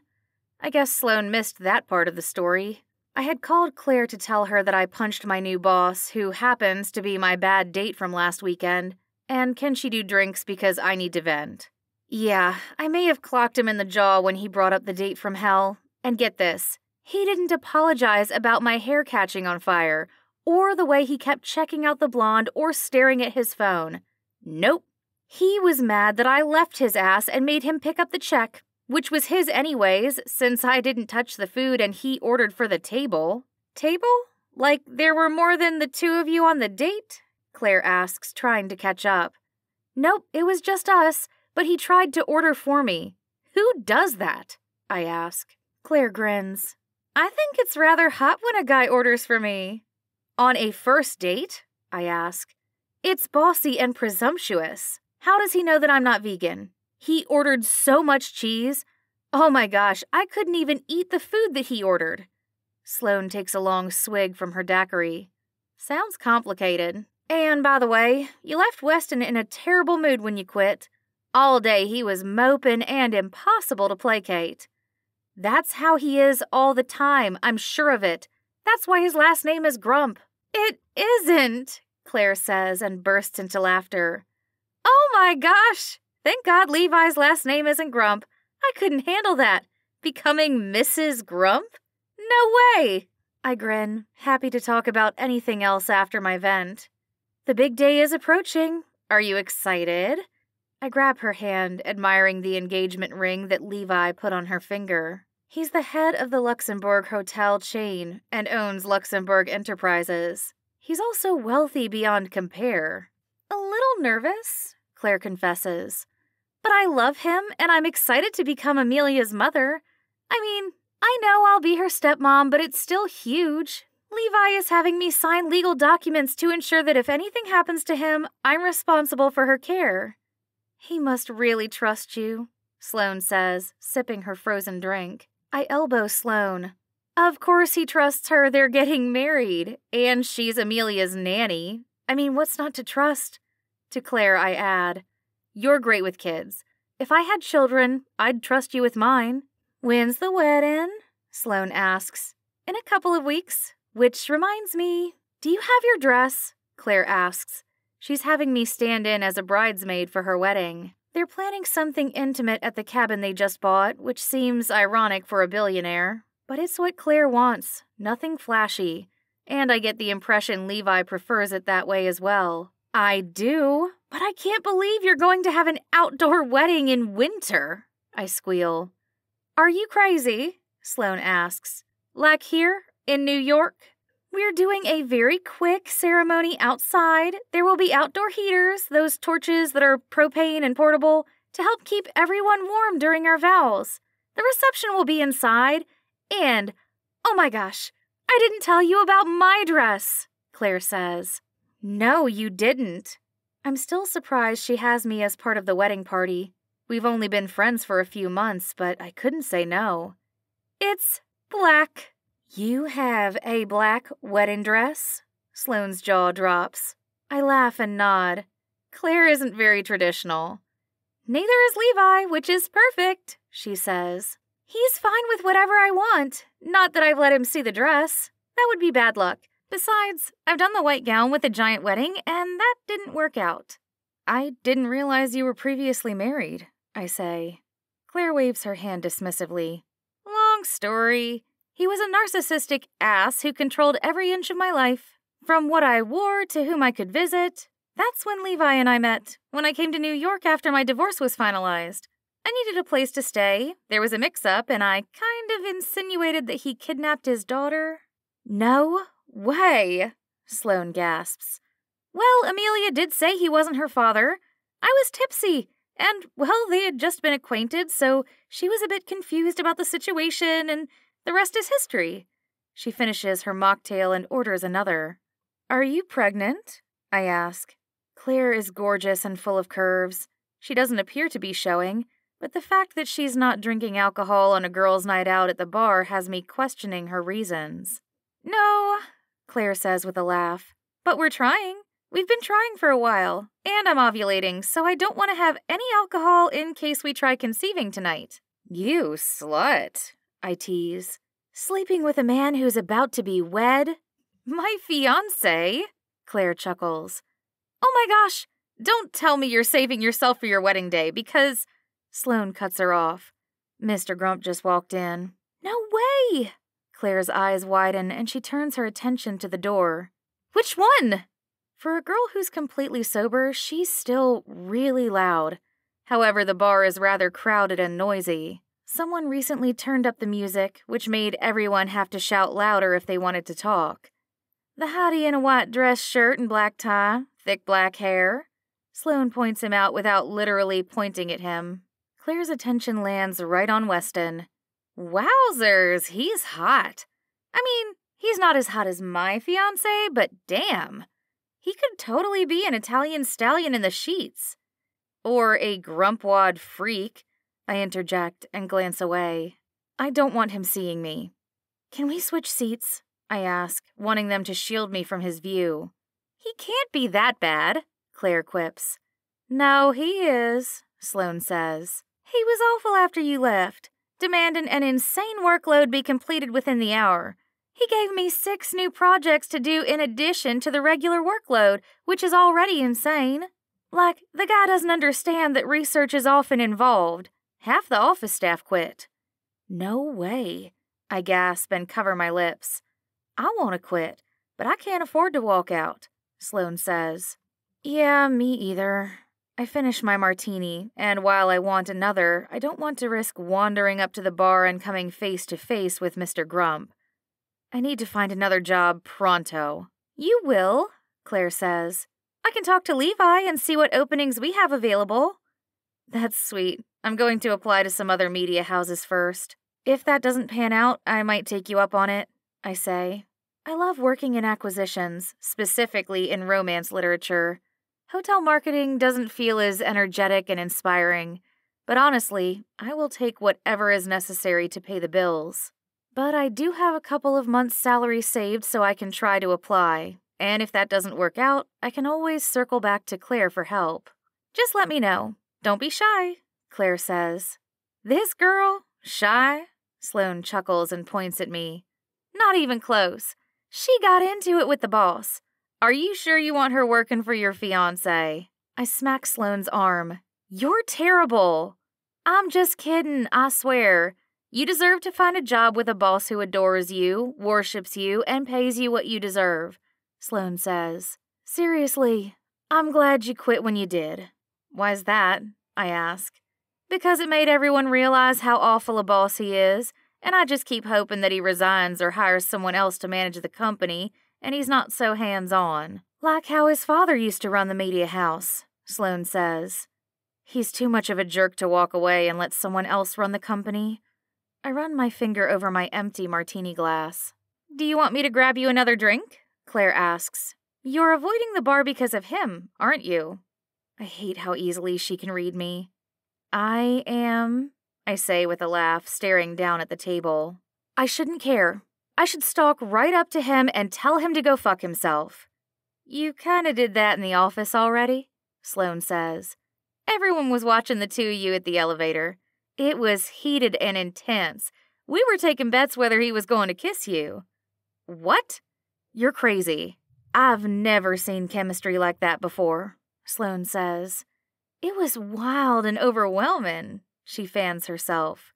S1: I guess Sloane missed that part of the story. I had called Claire to tell her that I punched my new boss, who happens to be my bad date from last weekend, and can she do drinks because I need to vent. Yeah, I may have clocked him in the jaw when he brought up the date from hell. And get this he didn't apologize about my hair catching on fire, or the way he kept checking out the blonde or staring at his phone. Nope. He was mad that I left his ass and made him pick up the check, which was his anyways, since I didn't touch the food and he ordered for the table. Table? Like there were more than the two of you on the date? Claire asks, trying to catch up. Nope, it was just us, but he tried to order for me. Who does that? I ask. Claire grins. I think it's rather hot when a guy orders for me. On a first date? I ask. It's bossy and presumptuous. How does he know that I'm not vegan? He ordered so much cheese. Oh my gosh, I couldn't even eat the food that he ordered. Sloane takes a long swig from her daiquiri. Sounds complicated. And by the way, you left Weston in a terrible mood when you quit. All day he was moping and impossible to placate. That's how he is all the time, I'm sure of it. That's why his last name is Grump. It isn't, Claire says and bursts into laughter. Oh my gosh! Thank God Levi's last name isn't Grump. I couldn't handle that. Becoming Mrs. Grump? No way! I grin, happy to talk about anything else after my vent. The big day is approaching. Are you excited? I grab her hand, admiring the engagement ring that Levi put on her finger. He's the head of the Luxembourg hotel chain and owns Luxembourg Enterprises. He's also wealthy beyond compare. A little nervous, Claire confesses. But I love him and I'm excited to become Amelia's mother. I mean, I know I'll be her stepmom, but it's still huge. Levi is having me sign legal documents to ensure that if anything happens to him, I'm responsible for her care. He must really trust you, Sloane says, sipping her frozen drink. I elbow Sloane. Of course he trusts her, they're getting married, and she's Amelia's nanny. I mean, what's not to trust? To Claire, I add, You're great with kids. If I had children, I'd trust you with mine. When's the wedding? Sloane asks. In a couple of weeks. Which reminds me, do you have your dress? Claire asks. She's having me stand in as a bridesmaid for her wedding. They're planning something intimate at the cabin they just bought, which seems ironic for a billionaire. But it's what Claire wants, nothing flashy. And I get the impression Levi prefers it that way as well. I do, but I can't believe you're going to have an outdoor wedding in winter, I squeal. Are you crazy? Sloane asks. Like here, in New York? We're doing a very quick ceremony outside. There will be outdoor heaters, those torches that are propane and portable, to help keep everyone warm during our vows. The reception will be inside. And, oh my gosh, I didn't tell you about my dress, Claire says. No, you didn't. I'm still surprised she has me as part of the wedding party. We've only been friends for a few months, but I couldn't say no. It's black. You have a black wedding dress? Sloane's jaw drops. I laugh and nod. Claire isn't very traditional. Neither is Levi, which is perfect, she says. He's fine with whatever I want. Not that I've let him see the dress. That would be bad luck. Besides, I've done the white gown with a giant wedding, and that didn't work out. I didn't realize you were previously married, I say. Claire waves her hand dismissively. Long story. He was a narcissistic ass who controlled every inch of my life. From what I wore to whom I could visit. That's when Levi and I met, when I came to New York after my divorce was finalized. I needed a place to stay. There was a mix up, and I kind of insinuated that he kidnapped his daughter. No way, Sloane gasps. Well, Amelia did say he wasn't her father. I was tipsy, and, well, they had just been acquainted, so she was a bit confused about the situation, and the rest is history. She finishes her mocktail and orders another. Are you pregnant? I ask. Claire is gorgeous and full of curves. She doesn't appear to be showing, but the fact that she's not drinking alcohol on a girls' night out at the bar has me questioning her reasons. No, Claire says with a laugh. But we're trying. We've been trying for a while, and I'm ovulating, so I don't want to have any alcohol in case we try conceiving tonight. You slut, I tease. Sleeping with a man who's about to be wed? My fiance? Claire chuckles. Oh my gosh, don't tell me you're saving yourself for your wedding day because. Sloane cuts her off. Mr. Grump just walked in. No way! Claire's eyes widen and she turns her attention to the door. Which one? For a girl who's completely sober, she's still really loud. However, the bar is rather crowded and noisy. Someone recently turned up the music, which made everyone have to shout louder if they wanted to talk. The hottie in a white dress shirt and black tie, thick black hair. Sloane points him out without literally pointing at him. Claire's attention lands right on Weston. Wowzers, he's hot. I mean, he's not as hot as my fiance, but damn. He could totally be an Italian stallion in the sheets. Or a grumpwad freak, I interject and glance away. I don't want him seeing me. Can we switch seats? I ask, wanting them to shield me from his view. He can't be that bad, Claire quips. No, he is, Sloane says. He was awful after you left, demanding an insane workload be completed within the hour. He gave me six new projects to do in addition to the regular workload, which is already insane. Like, the guy doesn't understand that research is often involved. Half the office staff quit. No way. I gasp and cover my lips. I want to quit, but I can't afford to walk out, Sloane says. Yeah, me either. I finish my martini, and while I want another, I don't want to risk wandering up to the bar and coming face to face with Mr. Grump. I need to find another job pronto. You will, Claire says. I can talk to Levi and see what openings we have available. That's sweet. I'm going to apply to some other media houses first. If that doesn't pan out, I might take you up on it, I say. I love working in acquisitions, specifically in romance literature. Hotel marketing doesn't feel as energetic and inspiring, but honestly, I will take whatever is necessary to pay the bills. But I do have a couple of months' salary saved so I can try to apply, and if that doesn't work out, I can always circle back to Claire for help. Just let me know. Don't be shy, Claire says. This girl? Shy? Sloane chuckles and points at me. Not even close. She got into it with the boss. Are you sure you want her working for your fiance? I smack Sloane's arm. You're terrible. I'm just kidding, I swear. You deserve to find a job with a boss who adores you, worships you, and pays you what you deserve, Sloane says. Seriously, I'm glad you quit when you did. Why's that? I ask. Because it made everyone realize how awful a boss he is, and I just keep hoping that he resigns or hires someone else to manage the company and he's not so hands on. Like how his father used to run the media house, Sloane says. He's too much of a jerk to walk away and let someone else run the company. I run my finger over my empty martini glass. Do you want me to grab you another drink? Claire asks. You're avoiding the bar because of him, aren't you? I hate how easily she can read me. I am, I say with a laugh, staring down at the table. I shouldn't care. I should stalk right up to him and tell him to go fuck himself. You kinda did that in the office already, Sloane says. Everyone was watching the two of you at the elevator. It was heated and intense. We were taking bets whether he was going to kiss you. What? You're crazy. I've never seen chemistry like that before, Sloane says. It was wild and overwhelming, she fans herself.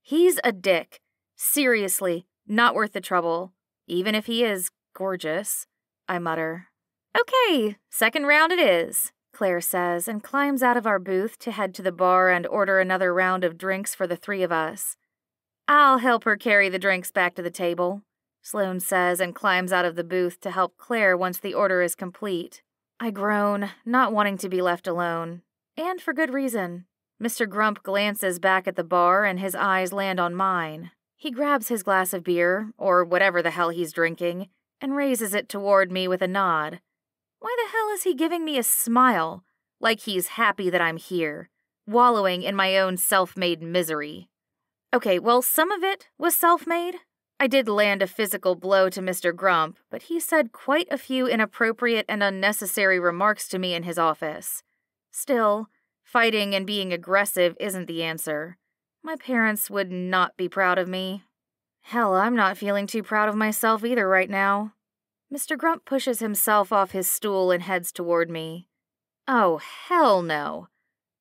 S1: He's a dick. Seriously, not worth the trouble, even if he is gorgeous, I mutter. Okay, second round it is, Claire says, and climbs out of our booth to head to the bar and order another round of drinks for the three of us. I'll help her carry the drinks back to the table, Sloane says, and climbs out of the booth to help Claire once the order is complete. I groan, not wanting to be left alone. And for good reason. Mr. Grump glances back at the bar and his eyes land on mine. He grabs his glass of beer, or whatever the hell he's drinking, and raises it toward me with a nod. Why the hell is he giving me a smile? Like he's happy that I'm here, wallowing in my own self made misery. Okay, well, some of it was self made. I did land a physical blow to Mr. Grump, but he said quite a few inappropriate and unnecessary remarks to me in his office. Still, fighting and being aggressive isn't the answer. My parents would not be proud of me. Hell, I'm not feeling too proud of myself either right now. Mr. Grump pushes himself off his stool and heads toward me. Oh, hell no.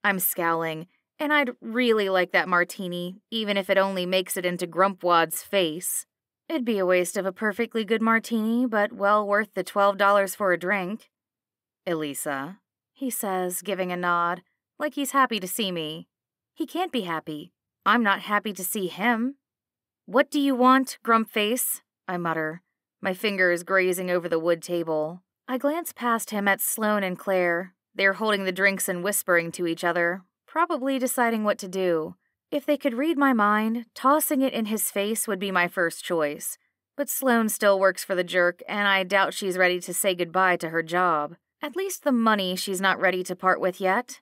S1: I'm scowling, and I'd really like that martini, even if it only makes it into Grumpwad's face. It'd be a waste of a perfectly good martini, but well worth the $12 for a drink. Elisa, he says, giving a nod, like he's happy to see me. He can't be happy. I'm not happy to see him. What do you want, Grumpface? I mutter, my fingers grazing over the wood table. I glance past him at Sloane and Claire. They're holding the drinks and whispering to each other, probably deciding what to do. If they could read my mind, tossing it in his face would be my first choice. But Sloane still works for the jerk, and I doubt she's ready to say goodbye to her job. At least the money she's not ready to part with yet.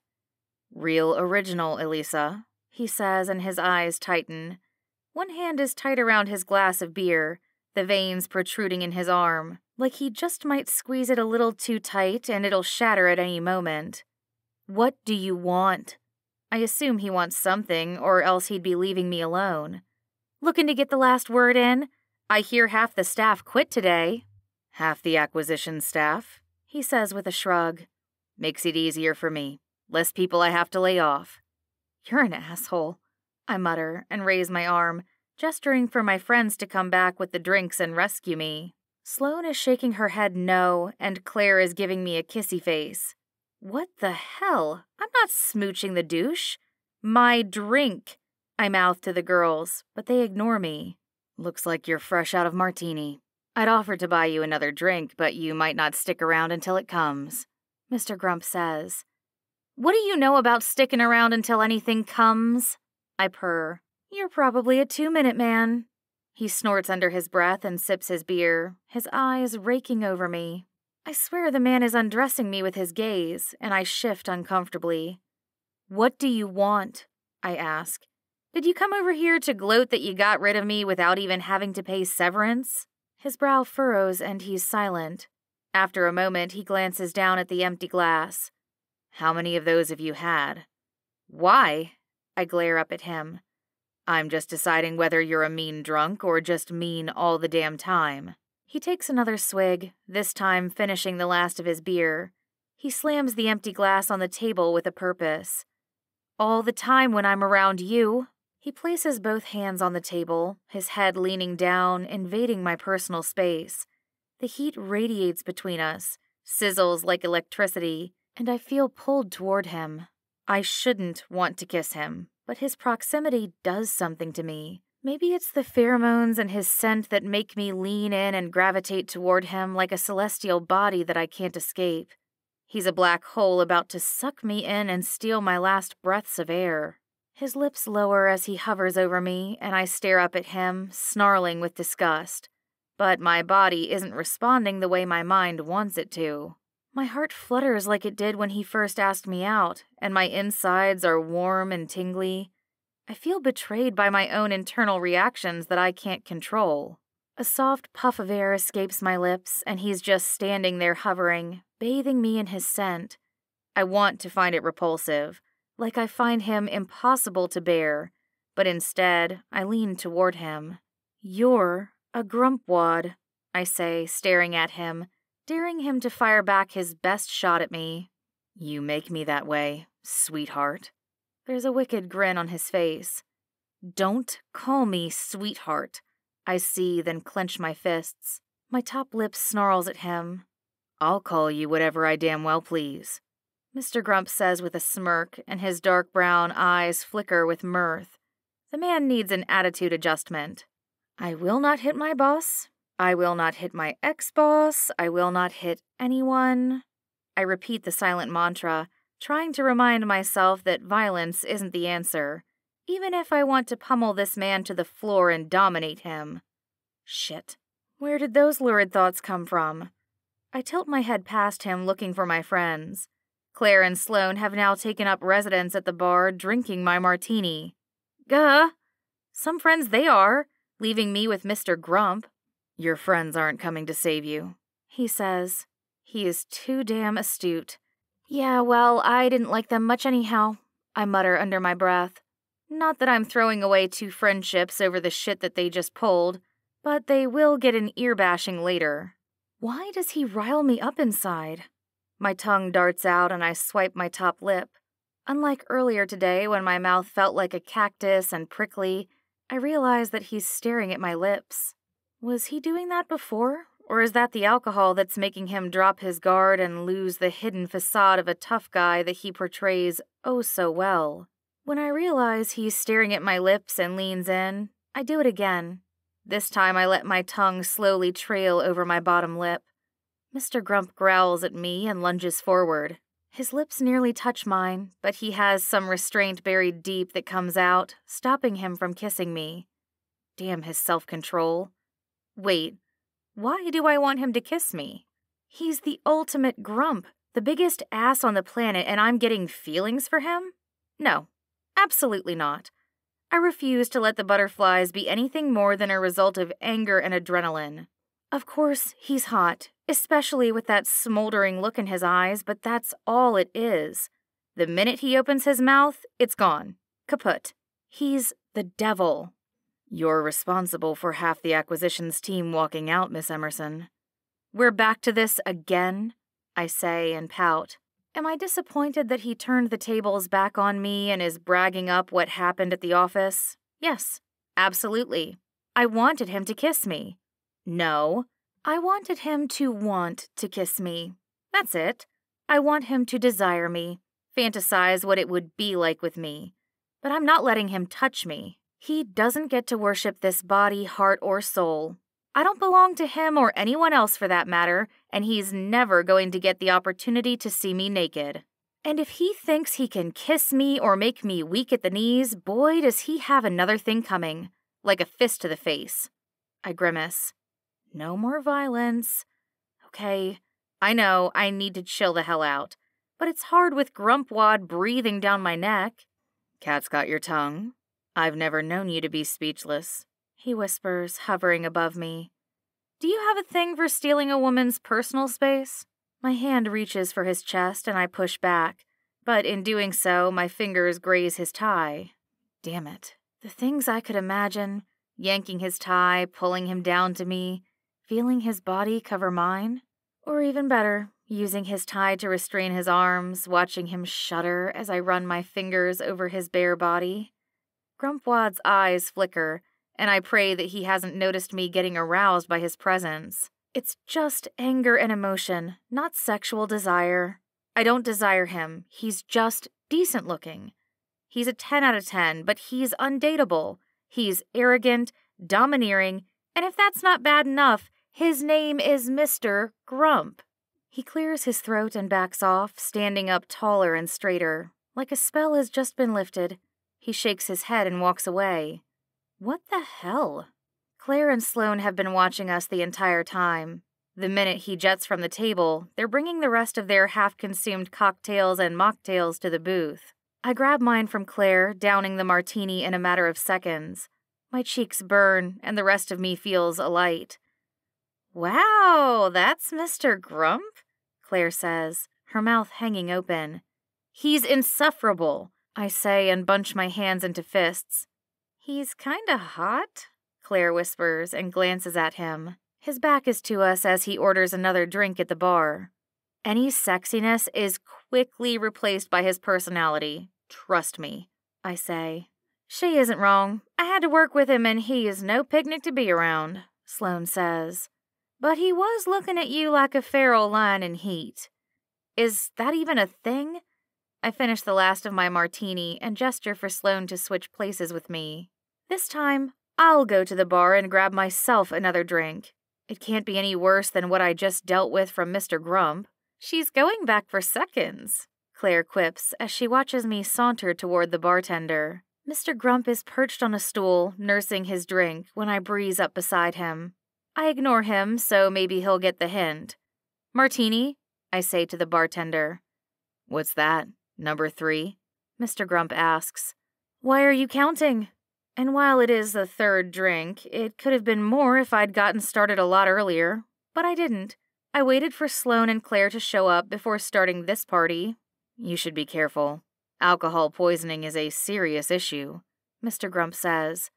S1: Real original, Elisa, he says, and his eyes tighten. One hand is tight around his glass of beer, the veins protruding in his arm, like he just might squeeze it a little too tight and it'll shatter at any moment. What do you want? I assume he wants something, or else he'd be leaving me alone. Looking to get the last word in? I hear half the staff quit today. Half the acquisition staff, he says with a shrug. Makes it easier for me. Less people I have to lay off. You're an asshole, I mutter and raise my arm, gesturing for my friends to come back with the drinks and rescue me. Sloane is shaking her head no, and Claire is giving me a kissy face. What the hell? I'm not smooching the douche. My drink. I mouth to the girls, but they ignore me. Looks like you're fresh out of martini. I'd offer to buy you another drink, but you might not stick around until it comes, Mr. Grump says. What do you know about sticking around until anything comes? I purr. You're probably a two minute man. He snorts under his breath and sips his beer, his eyes raking over me. I swear the man is undressing me with his gaze, and I shift uncomfortably. What do you want? I ask. Did you come over here to gloat that you got rid of me without even having to pay severance? His brow furrows and he's silent. After a moment, he glances down at the empty glass. How many of those have you had? Why? I glare up at him. I'm just deciding whether you're a mean drunk or just mean all the damn time. He takes another swig, this time finishing the last of his beer. He slams the empty glass on the table with a purpose. All the time when I'm around you. He places both hands on the table, his head leaning down, invading my personal space. The heat radiates between us, sizzles like electricity, and I feel pulled toward him. I shouldn't want to kiss him, but his proximity does something to me. Maybe it's the pheromones and his scent that make me lean in and gravitate toward him like a celestial body that I can't escape. He's a black hole about to suck me in and steal my last breaths of air. His lips lower as he hovers over me, and I stare up at him, snarling with disgust. But my body isn't responding the way my mind wants it to. My heart flutters like it did when he first asked me out, and my insides are warm and tingly. I feel betrayed by my own internal reactions that I can't control. A soft puff of air escapes my lips, and he's just standing there hovering, bathing me in his scent. I want to find it repulsive, like I find him impossible to bear, but instead I lean toward him. You're a grumpwad, I say, staring at him, daring him to fire back his best shot at me. You make me that way, sweetheart. There's a wicked grin on his face. Don't call me sweetheart. I seethe and clench my fists. My top lip snarls at him. I'll call you whatever I damn well please. Mr. Grump says with a smirk, and his dark brown eyes flicker with mirth. The man needs an attitude adjustment. I will not hit my boss. I will not hit my ex boss. I will not hit anyone. I repeat the silent mantra, trying to remind myself that violence isn't the answer, even if I want to pummel this man to the floor and dominate him. Shit. Where did those lurid thoughts come from? I tilt my head past him looking for my friends. Claire and Sloane have now taken up residence at the bar, drinking my martini. Gah! Some friends they are, leaving me with Mr. Grump. Your friends aren't coming to save you, he says. He is too damn astute. Yeah, well, I didn't like them much anyhow, I mutter under my breath. Not that I'm throwing away two friendships over the shit that they just pulled, but they will get an ear bashing later. Why does he rile me up inside? My tongue darts out and I swipe my top lip. Unlike earlier today when my mouth felt like a cactus and prickly, I realize that he's staring at my lips. Was he doing that before, or is that the alcohol that's making him drop his guard and lose the hidden facade of a tough guy that he portrays oh so well? When I realize he's staring at my lips and leans in, I do it again. This time I let my tongue slowly trail over my bottom lip. Mr. Grump growls at me and lunges forward. His lips nearly touch mine, but he has some restraint buried deep that comes out, stopping him from kissing me. Damn his self control. Wait, why do I want him to kiss me? He's the ultimate grump, the biggest ass on the planet, and I'm getting feelings for him? No, absolutely not. I refuse to let the butterflies be anything more than a result of anger and adrenaline. Of course, he's hot, especially with that smoldering look in his eyes, but that's all it is. The minute he opens his mouth, it's gone. Kaput. He's the devil. You're responsible for half the acquisitions team walking out, Miss Emerson. We're back to this again, I say and pout. Am I disappointed that he turned the tables back on me and is bragging up what happened at the office? Yes, Absolutely. I wanted him to kiss me. No, I wanted him to want to kiss me. That's it. I want him to desire me, fantasize what it would be like with me. But I'm not letting him touch me. He doesn't get to worship this body, heart, or soul. I don't belong to him or anyone else for that matter, and he's never going to get the opportunity to see me naked. And if he thinks he can kiss me or make me weak at the knees, boy, does he have another thing coming, like a fist to the face. I grimace. No more violence. Okay, I know I need to chill the hell out, but it's hard with Grumpwad breathing down my neck. Cat's got your tongue. I've never known you to be speechless, he whispers, hovering above me. Do you have a thing for stealing a woman's personal space? My hand reaches for his chest and I push back, but in doing so, my fingers graze his tie. Damn it. The things I could imagine yanking his tie, pulling him down to me, feeling his body cover mine. Or even better, using his tie to restrain his arms, watching him shudder as I run my fingers over his bare body. Grumpwad's eyes flicker, and I pray that he hasn't noticed me getting aroused by his presence. It's just anger and emotion, not sexual desire. I don't desire him. He's just decent looking. He's a 10 out of 10, but he's undateable. He's arrogant, domineering, and if that's not bad enough, his name is Mr. Grump. He clears his throat and backs off, standing up taller and straighter, like a spell has just been lifted. He shakes his head and walks away. What the hell? Claire and Sloane have been watching us the entire time. The minute he jets from the table, they're bringing the rest of their half consumed cocktails and mocktails to the booth. I grab mine from Claire, downing the martini in a matter of seconds. My cheeks burn, and the rest of me feels alight. Wow, that's Mr. Grump? Claire says, her mouth hanging open. He's insufferable, I say and bunch my hands into fists. He's kinda hot, Claire whispers and glances at him. His back is to us as he orders another drink at the bar. Any sexiness is quickly replaced by his personality. Trust me, I say. She isn't wrong. I had to work with him and he is no picnic to be around, Sloane says. But he was looking at you like a feral lion in heat. Is that even a thing? I finish the last of my martini and gesture for Sloane to switch places with me. This time, I'll go to the bar and grab myself another drink. It can't be any worse than what I just dealt with from Mr. Grump. She's going back for seconds, Claire quips as she watches me saunter toward the bartender. Mr. Grump is perched on a stool, nursing his drink, when I breeze up beside him. I ignore him, so maybe he'll get the hint. Martini, I say to the bartender. What's that? Number three? Mr. Grump asks. Why are you counting? And while it is the third drink, it could have been more if I'd gotten started a lot earlier. But I didn't. I waited for Sloane and Claire to show up before starting this party. You should be careful. Alcohol poisoning is a serious issue, Mr. Grump says.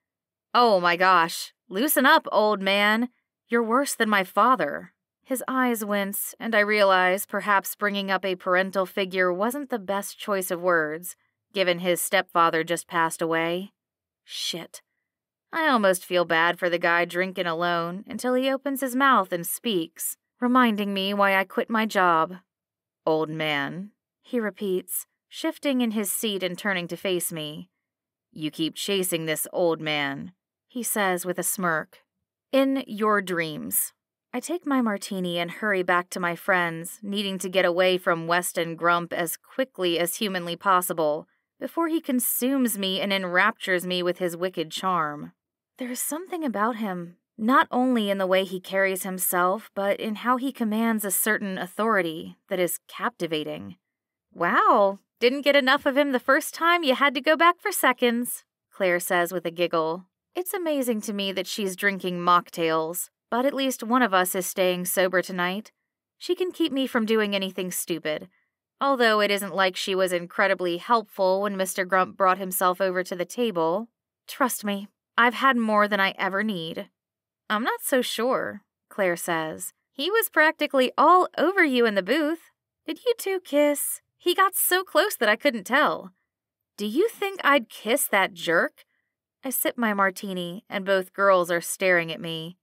S1: Oh my gosh, loosen up, old man. You're worse than my father. His eyes wince, and I realize perhaps bringing up a parental figure wasn't the best choice of words, given his stepfather just passed away. Shit. I almost feel bad for the guy drinking alone until he opens his mouth and speaks, reminding me why I quit my job. Old man, he repeats, shifting in his seat and turning to face me. You keep chasing this old man, he says with a smirk. In your dreams. I take my martini and hurry back to my friends, needing to get away from Weston Grump as quickly as humanly possible before he consumes me and enraptures me with his wicked charm. There's something about him, not only in the way he carries himself, but in how he commands a certain authority that is captivating. Wow, didn't get enough of him the first time, you had to go back for seconds, Claire says with a giggle. It's amazing to me that she's drinking mocktails, but at least one of us is staying sober tonight. She can keep me from doing anything stupid, although it isn't like she was incredibly helpful when Mr. Grump brought himself over to the table. Trust me, I've had more than I ever need. I'm not so sure, Claire says. He was practically all over you in the booth. Did you two kiss? He got so close that I couldn't tell. Do you think I'd kiss that jerk? I sip my martini, and both girls are staring at me.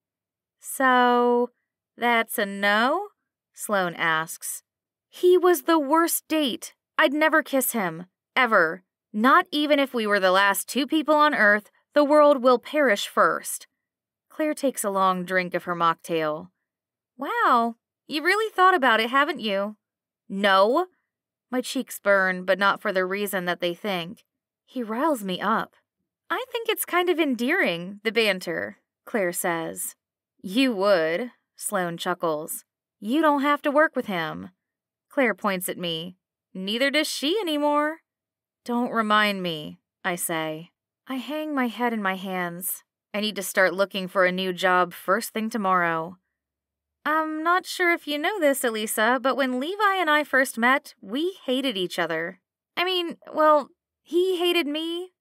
S1: So, that's a no? Sloane asks. He was the worst date. I'd never kiss him. Ever. Not even if we were the last two people on Earth, the world will perish first. Claire takes a long drink of her mocktail. Wow, you really thought about it, haven't you? No. My cheeks burn, but not for the reason that they think. He riles me up. I think it's kind of endearing, the banter, Claire says. You would, Sloane chuckles. You don't have to work with him. Claire points at me. Neither does she anymore. Don't remind me, I say. I hang my head in my hands. I need to start looking for a new job first thing tomorrow. I'm not sure if you know this, Elisa, but when Levi and I first met, we hated each other. I mean, well, he hated me.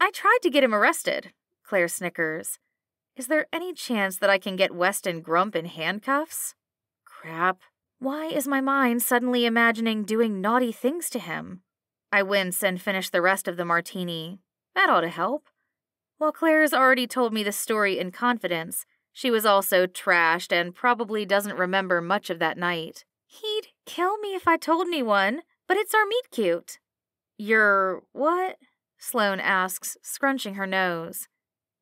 S1: I tried to get him arrested, Claire snickers. Is there any chance that I can get Weston Grump in handcuffs? Crap. Why is my mind suddenly imagining doing naughty things to him? I wince and finish the rest of the martini. That ought to help. While Claire's already told me the story in confidence, she was also trashed and probably doesn't remember much of that night. He'd kill me if I told anyone, but it's our meet cute. You're what? Sloane asks, scrunching her nose.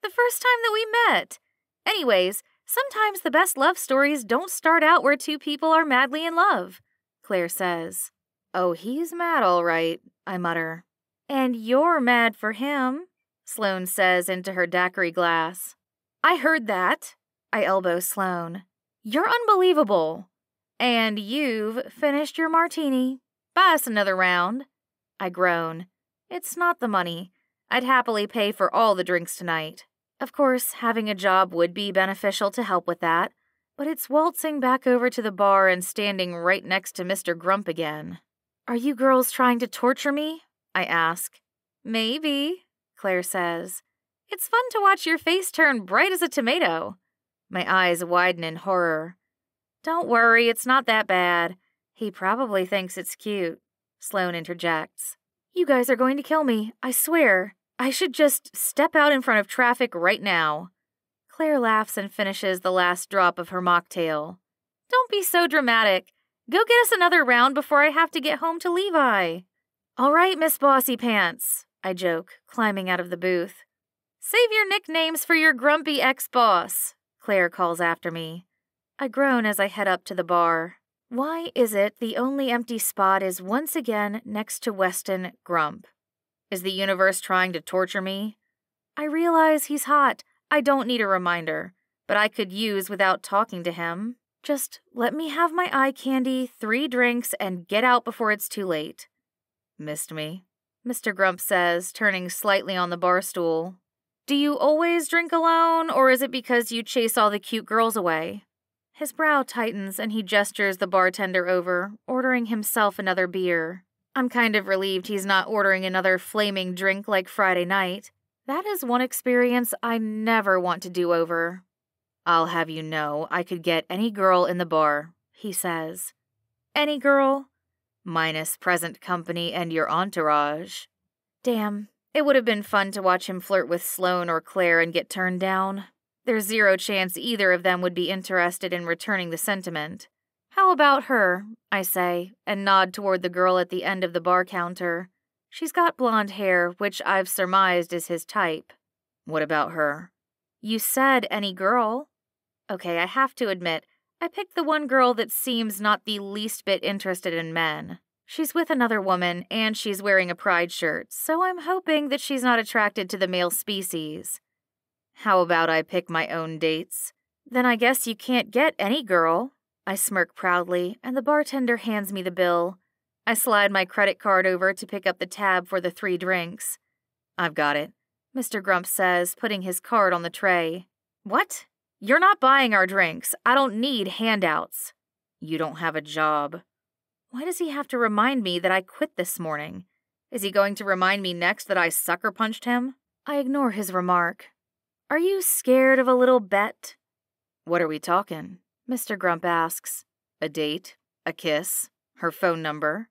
S1: The first time that we met. Anyways, sometimes the best love stories don't start out where two people are madly in love, Claire says. Oh, he's mad, all right, I mutter. And you're mad for him, Sloane says into her daiquiri glass. I heard that, I elbow Sloane. You're unbelievable. And you've finished your martini. Buy us another round. I groan. It's not the money. I'd happily pay for all the drinks tonight. Of course, having a job would be beneficial to help with that, but it's waltzing back over to the bar and standing right next to Mr. Grump again. Are you girls trying to torture me? I ask. Maybe, Claire says. It's fun to watch your face turn bright as a tomato. My eyes widen in horror. Don't worry, it's not that bad. He probably thinks it's cute. Sloane interjects. You guys are going to kill me, I swear. I should just step out in front of traffic right now. Claire laughs and finishes the last drop of her mocktail. Don't be so dramatic. Go get us another round before I have to get home to Levi. All right, Miss Bossy Pants, I joke, climbing out of the booth. Save your nicknames for your grumpy ex boss, Claire calls after me. I groan as I head up to the bar. Why is it the only empty spot is once again next to Weston Grump? Is the universe trying to torture me? I realize he's hot. I don't need a reminder, but I could use without talking to him. Just let me have my eye candy, three drinks, and get out before it's too late. Missed me? Mr. Grump says, turning slightly on the bar stool. Do you always drink alone, or is it because you chase all the cute girls away? His brow tightens and he gestures the bartender over, ordering himself another beer. I'm kind of relieved he's not ordering another flaming drink like Friday night. That is one experience I never want to do over. I'll have you know I could get any girl in the bar, he says. Any girl? Minus present company and your entourage. Damn, it would have been fun to watch him flirt with Sloane or Claire and get turned down. There's zero chance either of them would be interested in returning the sentiment. How about her? I say, and nod toward the girl at the end of the bar counter. She's got blonde hair, which I've surmised is his type. What about her? You said any girl. Okay, I have to admit, I picked the one girl that seems not the least bit interested in men. She's with another woman, and she's wearing a pride shirt, so I'm hoping that she's not attracted to the male species. How about I pick my own dates? Then I guess you can't get any girl. I smirk proudly, and the bartender hands me the bill. I slide my credit card over to pick up the tab for the three drinks. I've got it, Mr. Grump says, putting his card on the tray. What? You're not buying our drinks. I don't need handouts. You don't have a job. Why does he have to remind me that I quit this morning? Is he going to remind me next that I sucker punched him? I ignore his remark. Are you scared of a little bet? What are we talking? Mr. Grump asks. A date? A kiss? Her phone number?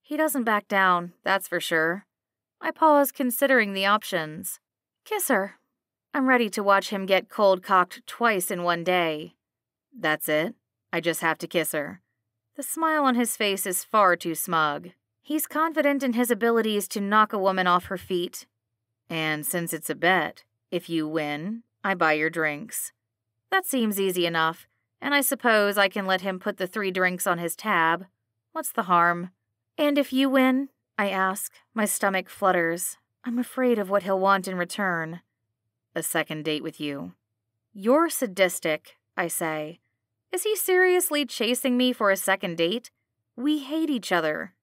S1: He doesn't back down, that's for sure. I pause, considering the options. Kiss her, I'm ready to watch him get cold cocked twice in one day. That's it. I just have to kiss her. The smile on his face is far too smug. He's confident in his abilities to knock a woman off her feet. And since it's a bet, if you win, I buy your drinks. That seems easy enough, and I suppose I can let him put the three drinks on his tab. What's the harm? And if you win? I ask. My stomach flutters. I'm afraid of what he'll want in return. A second date with you. You're sadistic, I say. Is he seriously chasing me for a second date? We hate each other.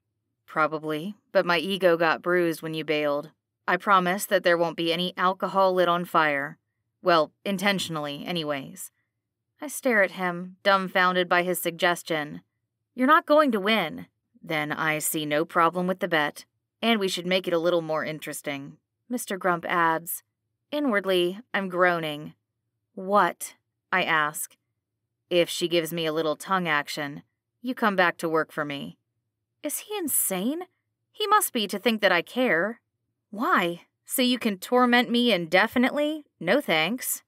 S1: Probably, but my ego got bruised when you bailed. I promise that there won't be any alcohol lit on fire. Well, intentionally, anyways. I stare at him, dumbfounded by his suggestion. You're not going to win. Then I see no problem with the bet, and we should make it a little more interesting. Mr. Grump adds. Inwardly, I'm groaning. What? I ask. If she gives me a little tongue action, you come back to work for me. Is he insane? He must be to think that I care. Why? So you can torment me indefinitely? No thanks.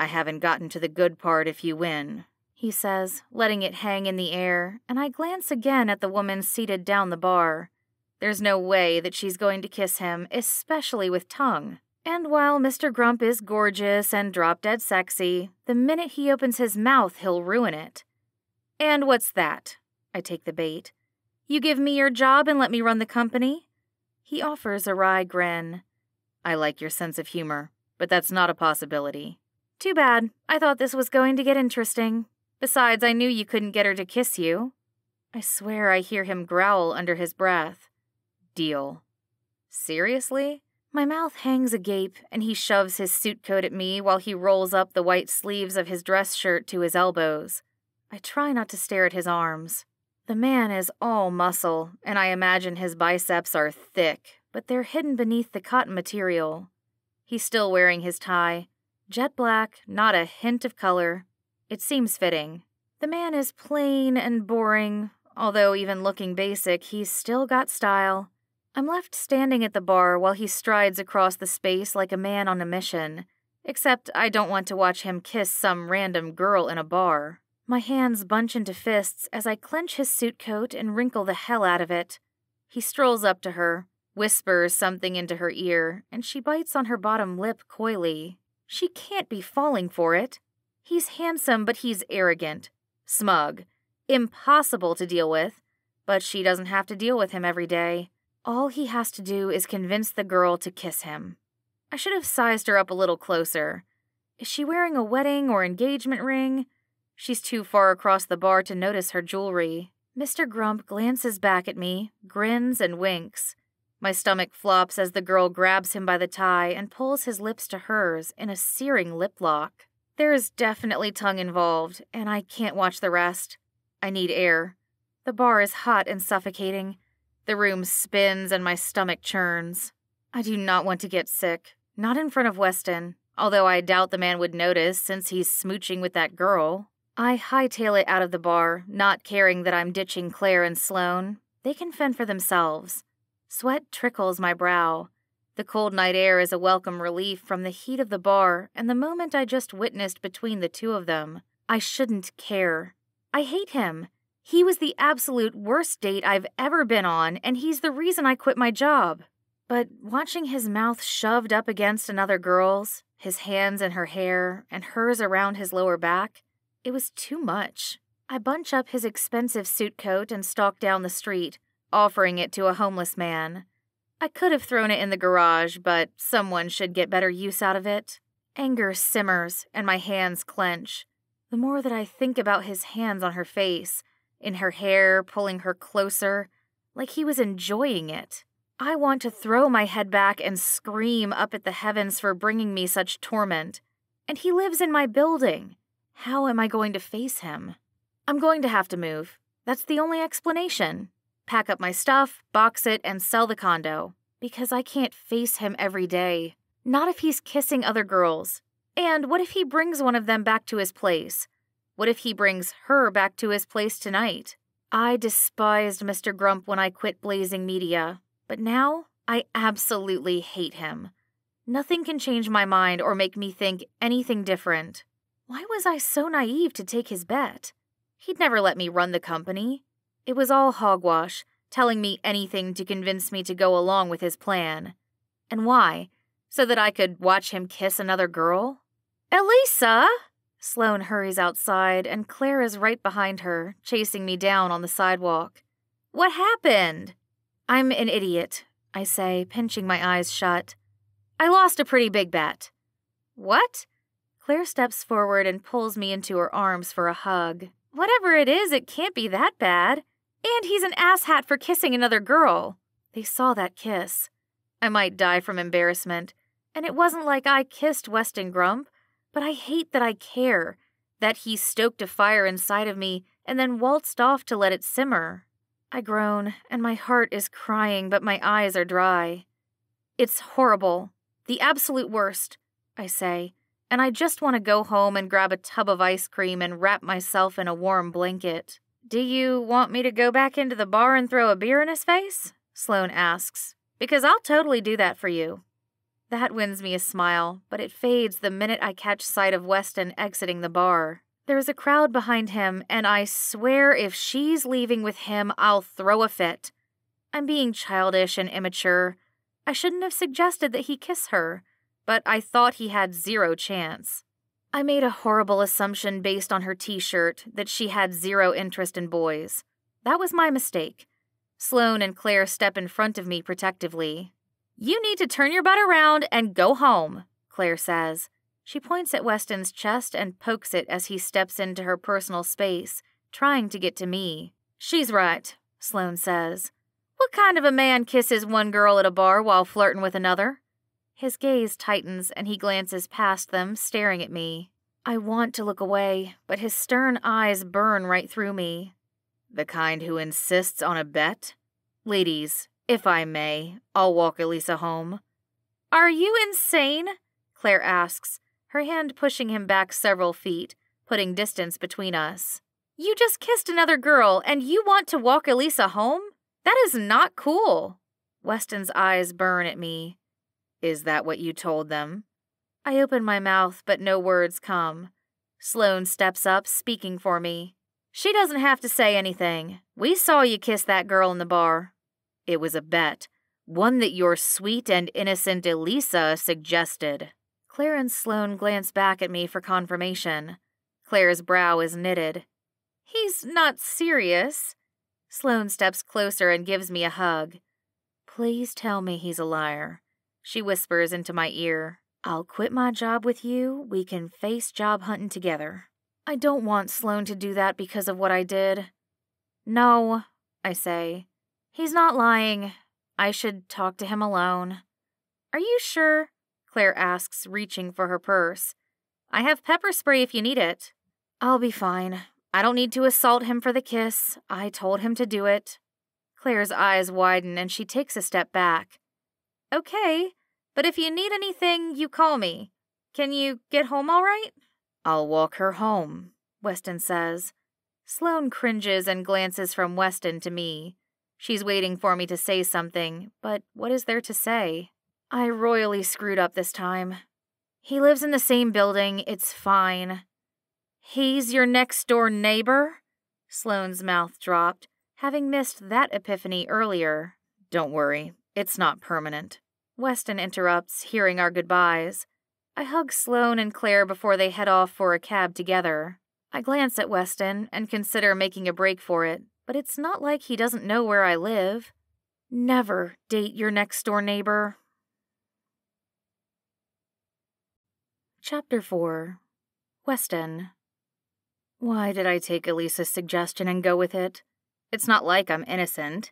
S1: I haven't gotten to the good part if you win, he says, letting it hang in the air, and I glance again at the woman seated down the bar. There's no way that she's going to kiss him, especially with tongue. And while Mr. Grump is gorgeous and drop dead sexy, the minute he opens his mouth, he'll ruin it. And what's that? I take the bait. You give me your job and let me run the company? He offers a wry grin. I like your sense of humor, but that's not a possibility. Too bad. I thought this was going to get interesting. Besides, I knew you couldn't get her to kiss you. I swear I hear him growl under his breath. Deal. Seriously? My mouth hangs agape, and he shoves his suit coat at me while he rolls up the white sleeves of his dress shirt to his elbows. I try not to stare at his arms. The man is all muscle, and I imagine his biceps are thick, but they're hidden beneath the cotton material. He's still wearing his tie. Jet black, not a hint of color. It seems fitting. The man is plain and boring, although even looking basic, he's still got style. I'm left standing at the bar while he strides across the space like a man on a mission, except I don't want to watch him kiss some random girl in a bar. My hands bunch into fists as I clench his suit coat and wrinkle the hell out of it. He strolls up to her, whispers something into her ear, and she bites on her bottom lip coyly. She can't be falling for it. He's handsome, but he's arrogant, smug, impossible to deal with, but she doesn't have to deal with him every day. All he has to do is convince the girl to kiss him. I should have sized her up a little closer. Is she wearing a wedding or engagement ring? She's too far across the bar to notice her jewelry. Mr. Grump glances back at me, grins, and winks. My stomach flops as the girl grabs him by the tie and pulls his lips to hers in a searing lip lock. There is definitely tongue involved, and I can't watch the rest. I need air. The bar is hot and suffocating. The room spins and my stomach churns. I do not want to get sick, not in front of Weston, although I doubt the man would notice since he's smooching with that girl. I hightail it out of the bar, not caring that I'm ditching Claire and Sloane. They can fend for themselves. Sweat trickles my brow. The cold night air is a welcome relief from the heat of the bar and the moment I just witnessed between the two of them. I shouldn't care. I hate him. He was the absolute worst date I've ever been on, and he's the reason I quit my job. But watching his mouth shoved up against another girl's, his hands in her hair, and hers around his lower back, it was too much. I bunch up his expensive suit coat and stalk down the street, offering it to a homeless man. I could have thrown it in the garage, but someone should get better use out of it. Anger simmers and my hands clench. The more that I think about his hands on her face, in her hair, pulling her closer, like he was enjoying it. I want to throw my head back and scream up at the heavens for bringing me such torment. And he lives in my building. How am I going to face him? I'm going to have to move. That's the only explanation. Pack up my stuff, box it, and sell the condo. Because I can't face him every day. Not if he's kissing other girls. And what if he brings one of them back to his place? What if he brings her back to his place tonight? I despised Mr. Grump when I quit Blazing Media, but now I absolutely hate him. Nothing can change my mind or make me think anything different. Why was I so naive to take his bet? He'd never let me run the company. It was all hogwash, telling me anything to convince me to go along with his plan. And why? So that I could watch him kiss another girl? Elisa! Sloane hurries outside, and Claire is right behind her, chasing me down on the sidewalk. What happened? I'm an idiot, I say, pinching my eyes shut. I lost a pretty big bet. What? Claire steps forward and pulls me into her arms for a hug. Whatever it is, it can't be that bad. And he's an asshat for kissing another girl. They saw that kiss. I might die from embarrassment. And it wasn't like I kissed Weston Grump, but I hate that I care, that he stoked a fire inside of me and then waltzed off to let it simmer. I groan, and my heart is crying, but my eyes are dry. It's horrible. The absolute worst, I say, and I just want to go home and grab a tub of ice cream and wrap myself in a warm blanket. Do you want me to go back into the bar and throw a beer in his face? Sloane asks. Because I'll totally do that for you. That wins me a smile, but it fades the minute I catch sight of Weston exiting the bar. There's a crowd behind him, and I swear if she's leaving with him, I'll throw a fit. I'm being childish and immature, I shouldn't have suggested that he kiss her, but I thought he had zero chance. I made a horrible assumption based on her t shirt that she had zero interest in boys. That was my mistake. Sloane and Claire step in front of me protectively. You need to turn your butt around and go home, Claire says. She points at Weston's chest and pokes it as he steps into her personal space, trying to get to me. She's right, Sloane says. What kind of a man kisses one girl at a bar while flirting with another? His gaze tightens and he glances past them, staring at me. I want to look away, but his stern eyes burn right through me. The kind who insists on a bet? Ladies, if I may, I'll walk Elisa home. Are you insane? Claire asks, her hand pushing him back several feet, putting distance between us. You just kissed another girl, and you want to walk Elisa home? That is not cool. Weston's eyes burn at me. Is that what you told them? I open my mouth, but no words come. Sloane steps up, speaking for me. She doesn't have to say anything. We saw you kiss that girl in the bar. It was a bet, one that your sweet and innocent Elisa suggested. Claire and Sloane glance back at me for confirmation. Claire's brow is knitted. He's not serious. Sloane steps closer and gives me a hug. Please tell me he's a liar. She whispers into my ear. I'll quit my job with you. We can face job hunting together. I don't want Sloane to do that because of what I did. No, I say. He's not lying. I should talk to him alone. Are you sure? Claire asks, reaching for her purse. I have pepper spray if you need it. I'll be fine. I don't need to assault him for the kiss. I told him to do it. Claire's eyes widen and she takes a step back. Okay, but if you need anything, you call me. Can you get home all right? I'll walk her home, Weston says. Sloane cringes and glances from Weston to me. She's waiting for me to say something, but what is there to say? I royally screwed up this time. He lives in the same building, it's fine. He's your next door neighbor? Sloane's mouth dropped, having missed that epiphany earlier. Don't worry, it's not permanent. Weston interrupts, hearing our goodbyes. I hug Sloane and Claire before they head off for a cab together. I glance at Weston and consider making a break for it, but it's not like he doesn't know where I live. Never date your next door neighbor. Chapter 4 Weston why did I take Elisa's suggestion and go with it? It's not like I'm innocent.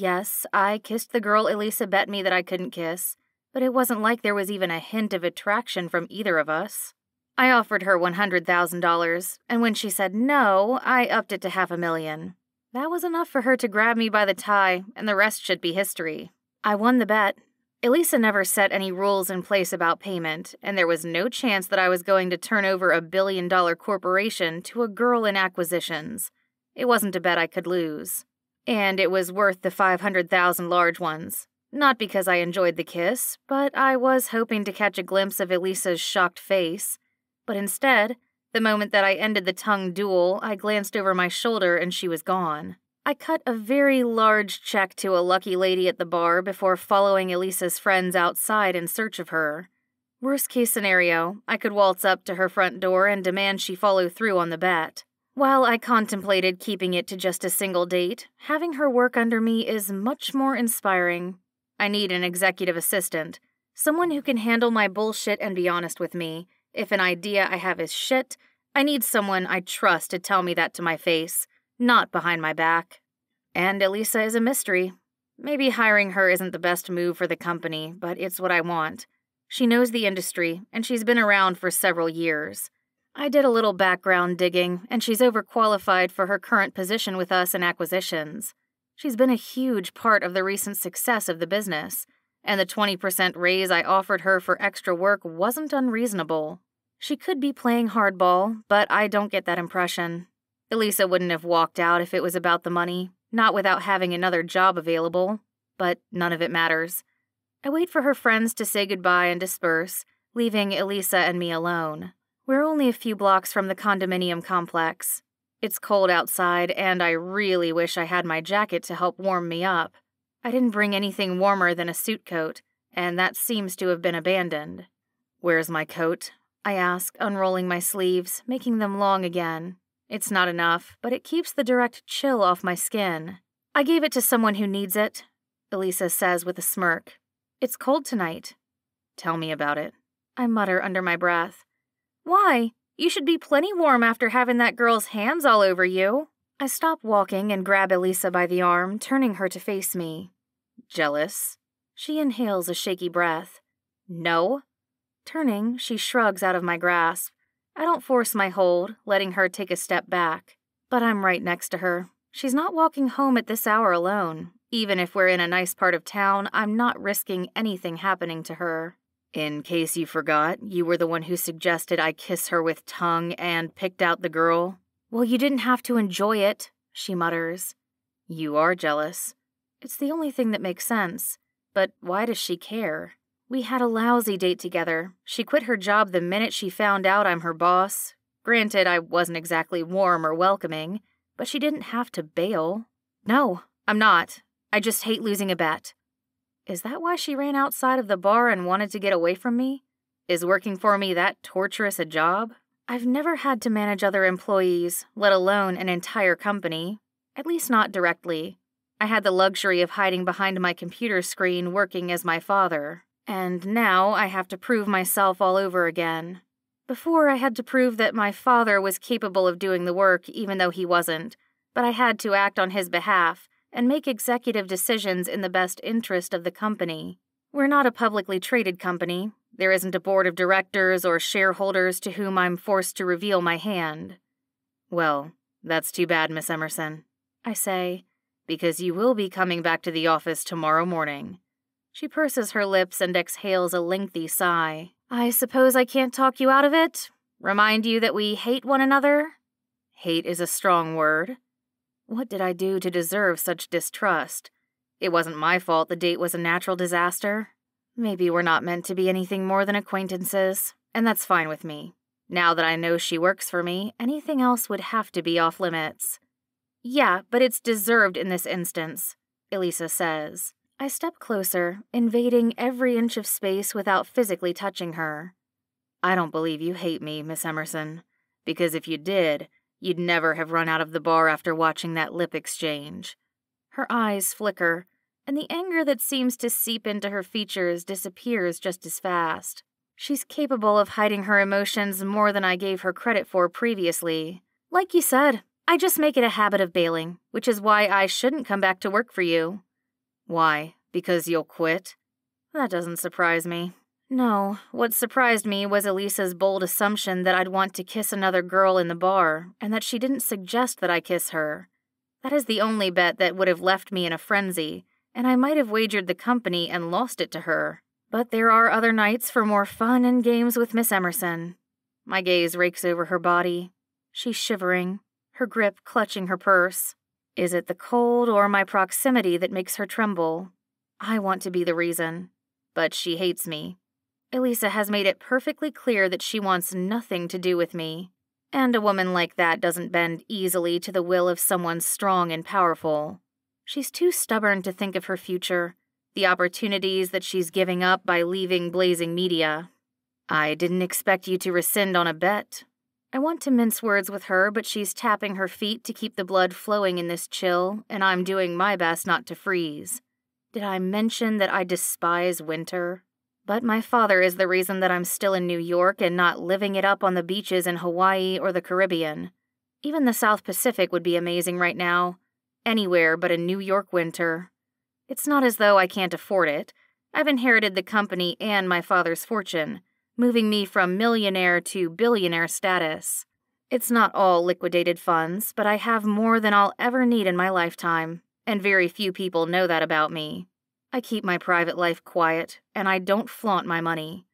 S1: Yes, I kissed the girl Elisa bet me that I couldn't kiss, but it wasn't like there was even a hint of attraction from either of us. I offered her $100,000, and when she said no, I upped it to half a million. That was enough for her to grab me by the tie, and the rest should be history. I won the bet, Elisa never set any rules in place about payment, and there was no chance that I was going to turn over a billion dollar corporation to a girl in acquisitions. It wasn't a bet I could lose. And it was worth the 500,000 large ones. Not because I enjoyed the kiss, but I was hoping to catch a glimpse of Elisa's shocked face. But instead, the moment that I ended the tongue duel, I glanced over my shoulder and she was gone. I cut a very large check to a lucky lady at the bar before following Elisa's friends outside in search of her. Worst case scenario, I could waltz up to her front door and demand she follow through on the bet. While I contemplated keeping it to just a single date, having her work under me is much more inspiring. I need an executive assistant, someone who can handle my bullshit and be honest with me. If an idea I have is shit, I need someone I trust to tell me that to my face, not behind my back. And Elisa is a mystery. Maybe hiring her isn't the best move for the company, but it's what I want. She knows the industry, and she's been around for several years. I did a little background digging, and she's overqualified for her current position with us in acquisitions. She's been a huge part of the recent success of the business, and the 20% raise I offered her for extra work wasn't unreasonable. She could be playing hardball, but I don't get that impression. Elisa wouldn't have walked out if it was about the money, not without having another job available, but none of it matters. I wait for her friends to say goodbye and disperse, leaving Elisa and me alone. We're only a few blocks from the condominium complex. It's cold outside, and I really wish I had my jacket to help warm me up. I didn't bring anything warmer than a suit coat, and that seems to have been abandoned. Where's my coat? I ask, unrolling my sleeves, making them long again. It's not enough, but it keeps the direct chill off my skin. I gave it to someone who needs it, Elisa says with a smirk. It's cold tonight. Tell me about it. I mutter under my breath. Why? You should be plenty warm after having that girl's hands all over you. I stop walking and grab Elisa by the arm, turning her to face me. Jealous? She inhales a shaky breath. No. Turning, she shrugs out of my grasp. I don't force my hold, letting her take a step back. But I'm right next to her. She's not walking home at this hour alone. Even if we're in a nice part of town, I'm not risking anything happening to her. In case you forgot, you were the one who suggested I kiss her with tongue and picked out the girl. Well, you didn't have to enjoy it, she mutters. You are jealous. It's the only thing that makes sense. But why does she care? We had a lousy date together. She quit her job the minute she found out I'm her boss. Granted, I wasn't exactly warm or welcoming, but she didn't have to bail. No, I'm not. I just hate losing a bet. Is that why she ran outside of the bar and wanted to get away from me? Is working for me that torturous a job? I've never had to manage other employees, let alone an entire company. At least not directly. I had the luxury of hiding behind my computer screen working as my father. And now I have to prove myself all over again. Before, I had to prove that my father was capable of doing the work even though he wasn't, but I had to act on his behalf and make executive decisions in the best interest of the company. We're not a publicly traded company. There isn't a board of directors or shareholders to whom I'm forced to reveal my hand. Well, that's too bad, Miss Emerson, I say, because you will be coming back to the office tomorrow morning. She purses her lips and exhales a lengthy sigh. I suppose I can't talk you out of it? Remind you that we hate one another? Hate is a strong word. What did I do to deserve such distrust? It wasn't my fault the date was a natural disaster. Maybe we're not meant to be anything more than acquaintances, and that's fine with me. Now that I know she works for me, anything else would have to be off limits. Yeah, but it's deserved in this instance, Elisa says. I step closer, invading every inch of space without physically touching her. I don't believe you hate me, Miss Emerson, because if you did, You'd never have run out of the bar after watching that lip exchange. Her eyes flicker, and the anger that seems to seep into her features disappears just as fast. She's capable of hiding her emotions more than I gave her credit for previously. Like you said, I just make it a habit of bailing, which is why I shouldn't come back to work for you. Why? Because you'll quit? That doesn't surprise me. No, what surprised me was Elisa's bold assumption that I'd want to kiss another girl in the bar, and that she didn't suggest that I kiss her. That is the only bet that would have left me in a frenzy, and I might have wagered the company and lost it to her. But there are other nights for more fun and games with Miss Emerson. My gaze rakes over her body. She's shivering, her grip clutching her purse. Is it the cold or my proximity that makes her tremble? I want to be the reason, but she hates me. Elisa has made it perfectly clear that she wants nothing to do with me. And a woman like that doesn't bend easily to the will of someone strong and powerful. She's too stubborn to think of her future, the opportunities that she's giving up by leaving Blazing Media. I didn't expect you to rescind on a bet. I want to mince words with her, but she's tapping her feet to keep the blood flowing in this chill, and I'm doing my best not to freeze. Did I mention that I despise winter? But my father is the reason that I'm still in New York and not living it up on the beaches in Hawaii or the Caribbean. Even the South Pacific would be amazing right now. Anywhere but a New York winter. It's not as though I can't afford it. I've inherited the company and my father's fortune, moving me from millionaire to billionaire status. It's not all liquidated funds, but I have more than I'll ever need in my lifetime, and very few people know that about me. I keep my private life quiet, and I don't flaunt my money.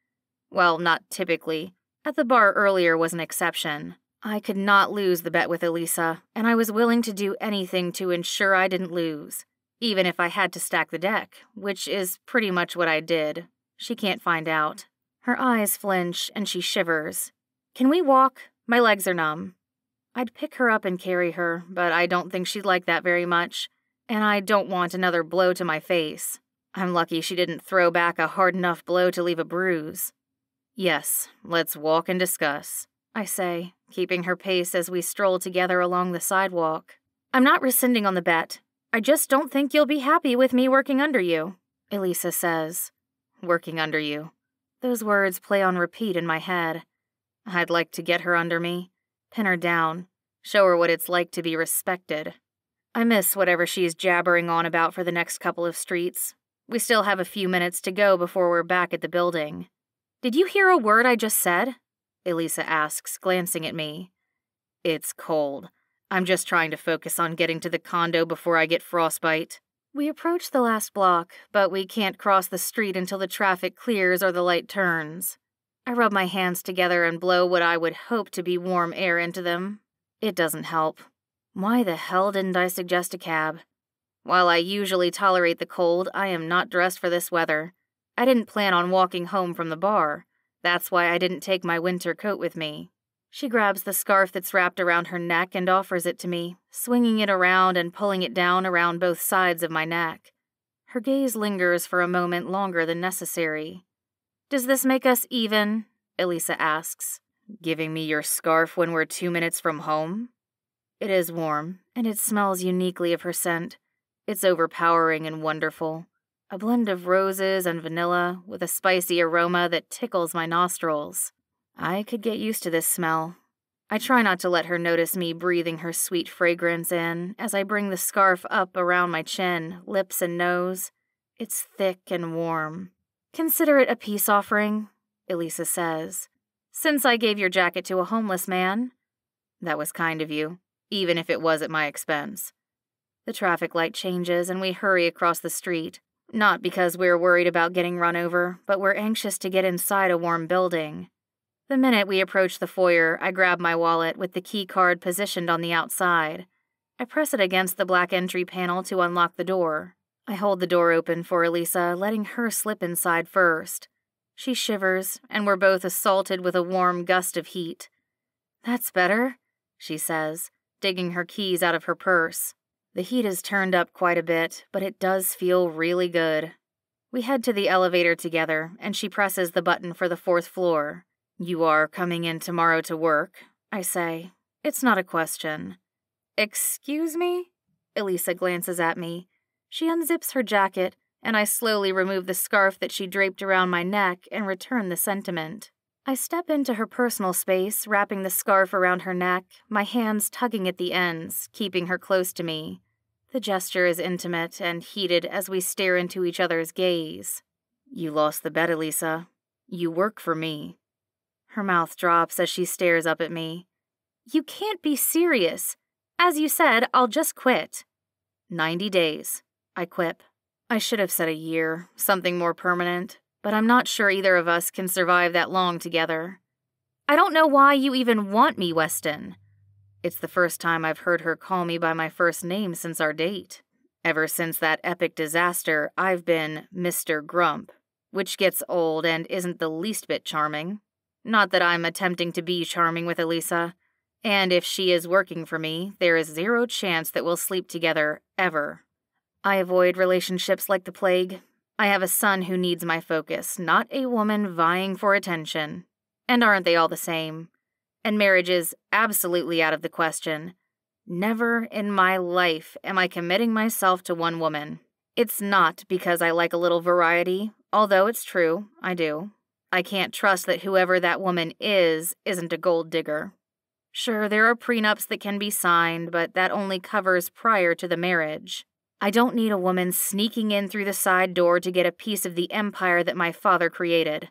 S1: Well, not typically. At the bar earlier was an exception. I could not lose the bet with Elisa, and I was willing to do anything to ensure I didn't lose, even if I had to stack the deck, which is pretty much what I did. She can't find out. Her eyes flinch, and she shivers. Can we walk? My legs are numb. I'd pick her up and carry her, but I don't think she'd like that very much, and I don't want another blow to my face. I'm lucky she didn't throw back a hard enough blow to leave a bruise. Yes, let's walk and discuss, I say, keeping her pace as we stroll together along the sidewalk. I'm not rescinding on the bet. I just don't think you'll be happy with me working under you, Elisa says. Working under you. Those words play on repeat in my head. I'd like to get her under me, pin her down, show her what it's like to be respected. I miss whatever she's jabbering on about for the next couple of streets, we still have a few minutes to go before we're back at the building. Did you hear a word I just said? Elisa asks, glancing at me. It's cold. I'm just trying to focus on getting to the condo before I get frostbite. We approach the last block, but we can't cross the street until the traffic clears or the light turns. I rub my hands together and blow what I would hope to be warm air into them. It doesn't help. Why the hell didn't I suggest a cab? While I usually tolerate the cold, I am not dressed for this weather. I didn't plan on walking home from the bar. That's why I didn't take my winter coat with me. She grabs the scarf that's wrapped around her neck and offers it to me, swinging it around and pulling it down around both sides of my neck. Her gaze lingers for a moment longer than necessary. Does this make us even? Elisa asks. Giving me your scarf when we're two minutes from home? It is warm, and it smells uniquely of her scent. It's overpowering and wonderful. A blend of roses and vanilla with a spicy aroma that tickles my nostrils. I could get used to this smell. I try not to let her notice me breathing her sweet fragrance in as I bring the scarf up around my chin, lips, and nose. It's thick and warm. Consider it a peace offering, Elisa says. Since I gave your jacket to a homeless man. That was kind of you, even if it was at my expense. The traffic light changes and we hurry across the street. Not because we're worried about getting run over, but we're anxious to get inside a warm building. The minute we approach the foyer, I grab my wallet with the key card positioned on the outside. I press it against the black entry panel to unlock the door. I hold the door open for Elisa, letting her slip inside first. She shivers, and we're both assaulted with a warm gust of heat. That's better, she says, digging her keys out of her purse. The heat is turned up quite a bit, but it does feel really good. We head to the elevator together, and she presses the button for the fourth floor. You are coming in tomorrow to work, I say. It's not a question. Excuse me? Elisa glances at me. She unzips her jacket, and I slowly remove the scarf that she draped around my neck and return the sentiment. I step into her personal space, wrapping the scarf around her neck, my hands tugging at the ends, keeping her close to me. The gesture is intimate and heated as we stare into each other's gaze. You lost the bet, Elisa. You work for me. Her mouth drops as she stares up at me. You can't be serious. As you said, I'll just quit. Ninety days, I quip. I should have said a year, something more permanent, but I'm not sure either of us can survive that long together. I don't know why you even want me, Weston. It's the first time I've heard her call me by my first name since our date. Ever since that epic disaster, I've been Mr. Grump, which gets old and isn't the least bit charming. Not that I'm attempting to be charming with Elisa, and if she is working for me, there is zero chance that we'll sleep together, ever. I avoid relationships like the plague. I have a son who needs my focus, not a woman vying for attention. And aren't they all the same? And marriage is absolutely out of the question. Never in my life am I committing myself to one woman. It's not because I like a little variety, although it's true, I do. I can't trust that whoever that woman is isn't a gold digger. Sure, there are prenups that can be signed, but that only covers prior to the marriage. I don't need a woman sneaking in through the side door to get a piece of the empire that my father created.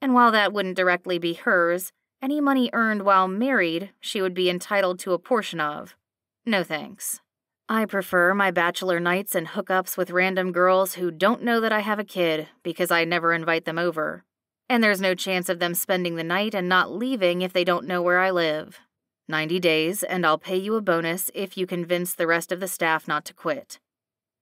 S1: And while that wouldn't directly be hers, any money earned while married she would be entitled to a portion of. No thanks. I prefer my bachelor nights and hookups with random girls who don't know that I have a kid because I never invite them over. And there's no chance of them spending the night and not leaving if they don't know where I live. 90 days, and I'll pay you a bonus if you convince the rest of the staff not to quit.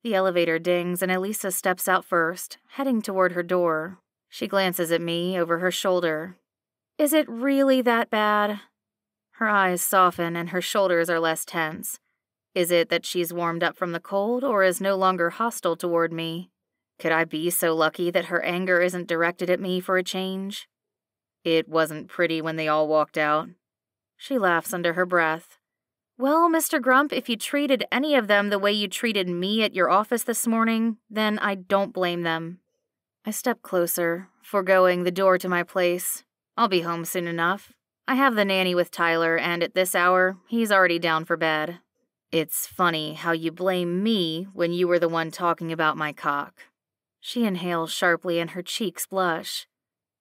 S1: The elevator dings and Elisa steps out first, heading toward her door. She glances at me over her shoulder. Is it really that bad? Her eyes soften and her shoulders are less tense. Is it that she's warmed up from the cold or is no longer hostile toward me? Could I be so lucky that her anger isn't directed at me for a change? It wasn't pretty when they all walked out. She laughs under her breath. Well, Mr. Grump, if you treated any of them the way you treated me at your office this morning, then I don't blame them. I step closer, foregoing the door to my place. I'll be home soon enough. I have the nanny with Tyler, and at this hour, he's already down for bed. It's funny how you blame me when you were the one talking about my cock. She inhales sharply and her cheeks blush.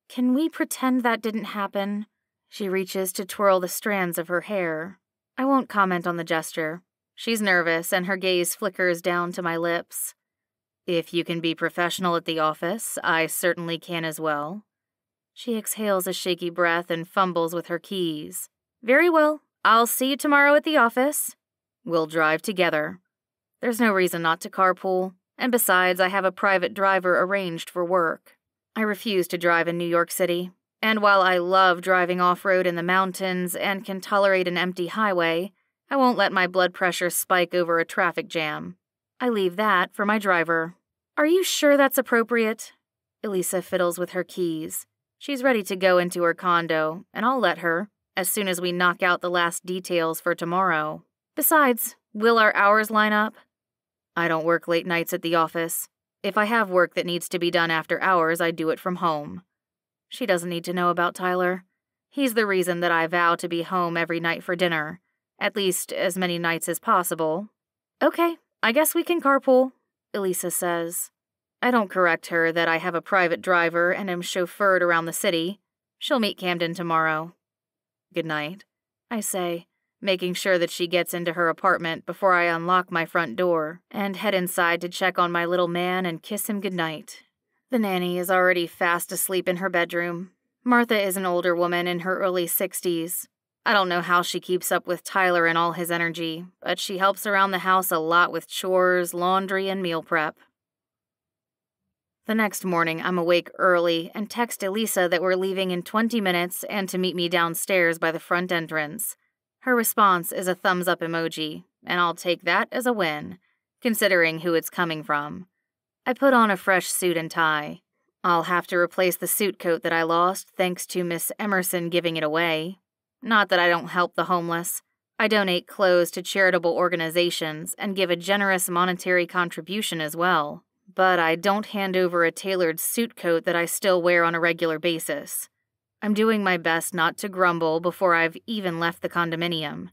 S1: Can we pretend that didn't happen? She reaches to twirl the strands of her hair. I won't comment on the gesture. She's nervous, and her gaze flickers down to my lips. If you can be professional at the office, I certainly can as well. She exhales a shaky breath and fumbles with her keys. Very well. I'll see you tomorrow at the office. We'll drive together. There's no reason not to carpool, and besides, I have a private driver arranged for work. I refuse to drive in New York City. And while I love driving off road in the mountains and can tolerate an empty highway, I won't let my blood pressure spike over a traffic jam. I leave that for my driver. Are you sure that's appropriate? Elisa fiddles with her keys. She's ready to go into her condo, and I'll let her, as soon as we knock out the last details for tomorrow. Besides, will our hours line up? I don't work late nights at the office. If I have work that needs to be done after hours, I do it from home. She doesn't need to know about Tyler. He's the reason that I vow to be home every night for dinner, at least as many nights as possible. Okay, I guess we can carpool, Elisa says. I don't correct her that I have a private driver and am chauffeured around the city. She'll meet Camden tomorrow. Good night, I say, making sure that she gets into her apartment before I unlock my front door and head inside to check on my little man and kiss him good night. The nanny is already fast asleep in her bedroom. Martha is an older woman in her early 60s. I don't know how she keeps up with Tyler and all his energy, but she helps around the house a lot with chores, laundry, and meal prep. The next morning, I'm awake early and text Elisa that we're leaving in 20 minutes and to meet me downstairs by the front entrance. Her response is a thumbs up emoji, and I'll take that as a win, considering who it's coming from. I put on a fresh suit and tie. I'll have to replace the suit coat that I lost thanks to Miss Emerson giving it away. Not that I don't help the homeless. I donate clothes to charitable organizations and give a generous monetary contribution as well. But I don't hand over a tailored suit coat that I still wear on a regular basis. I'm doing my best not to grumble before I've even left the condominium.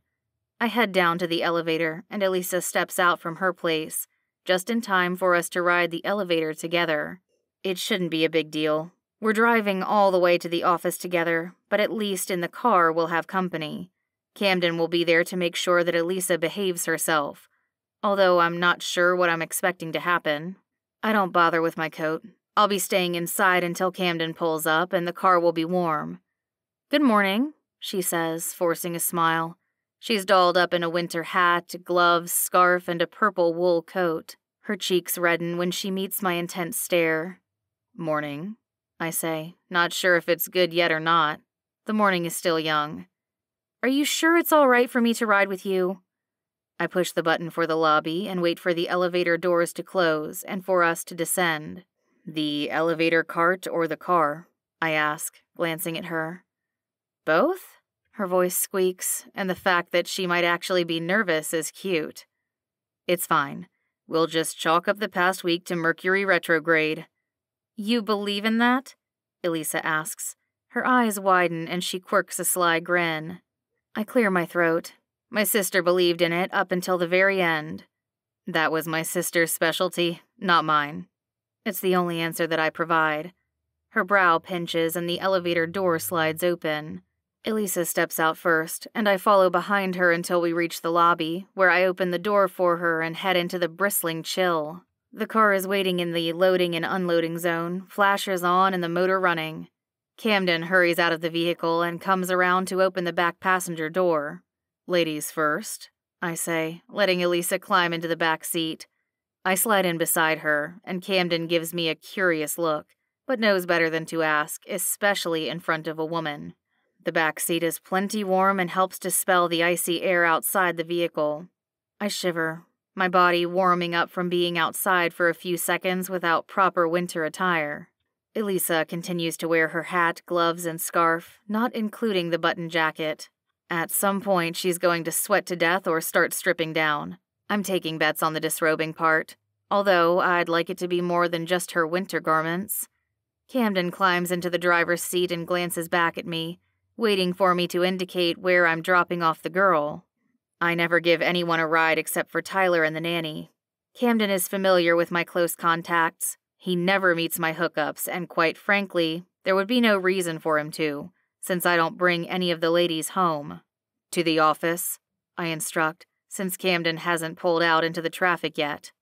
S1: I head down to the elevator, and Elisa steps out from her place, just in time for us to ride the elevator together. It shouldn't be a big deal. We're driving all the way to the office together, but at least in the car we'll have company. Camden will be there to make sure that Elisa behaves herself, although I'm not sure what I'm expecting to happen. I don't bother with my coat. I'll be staying inside until Camden pulls up and the car will be warm. Good morning, she says, forcing a smile. She's dolled up in a winter hat, gloves, scarf, and a purple wool coat. Her cheeks redden when she meets my intense stare. Morning, I say, not sure if it's good yet or not. The morning is still young. Are you sure it's all right for me to ride with you? I push the button for the lobby and wait for the elevator doors to close and for us to descend. The elevator cart or the car? I ask, glancing at her. Both? Her voice squeaks, and the fact that she might actually be nervous is cute. It's fine. We'll just chalk up the past week to Mercury retrograde. You believe in that? Elisa asks. Her eyes widen and she quirks a sly grin. I clear my throat. My sister believed in it up until the very end. That was my sister's specialty, not mine. It's the only answer that I provide. Her brow pinches and the elevator door slides open. Elisa steps out first, and I follow behind her until we reach the lobby, where I open the door for her and head into the bristling chill. The car is waiting in the loading and unloading zone, flashes on and the motor running. Camden hurries out of the vehicle and comes around to open the back passenger door. Ladies first, I say, letting Elisa climb into the back seat. I slide in beside her, and Camden gives me a curious look, but knows better than to ask, especially in front of a woman. The back seat is plenty warm and helps dispel the icy air outside the vehicle. I shiver, my body warming up from being outside for a few seconds without proper winter attire. Elisa continues to wear her hat, gloves, and scarf, not including the button jacket. At some point, she's going to sweat to death or start stripping down. I'm taking bets on the disrobing part, although I'd like it to be more than just her winter garments. Camden climbs into the driver's seat and glances back at me, waiting for me to indicate where I'm dropping off the girl. I never give anyone a ride except for Tyler and the nanny. Camden is familiar with my close contacts, he never meets my hookups, and quite frankly, there would be no reason for him to, since I don't bring any of the ladies home. To the office, I instruct, since Camden hasn't pulled out into the traffic yet.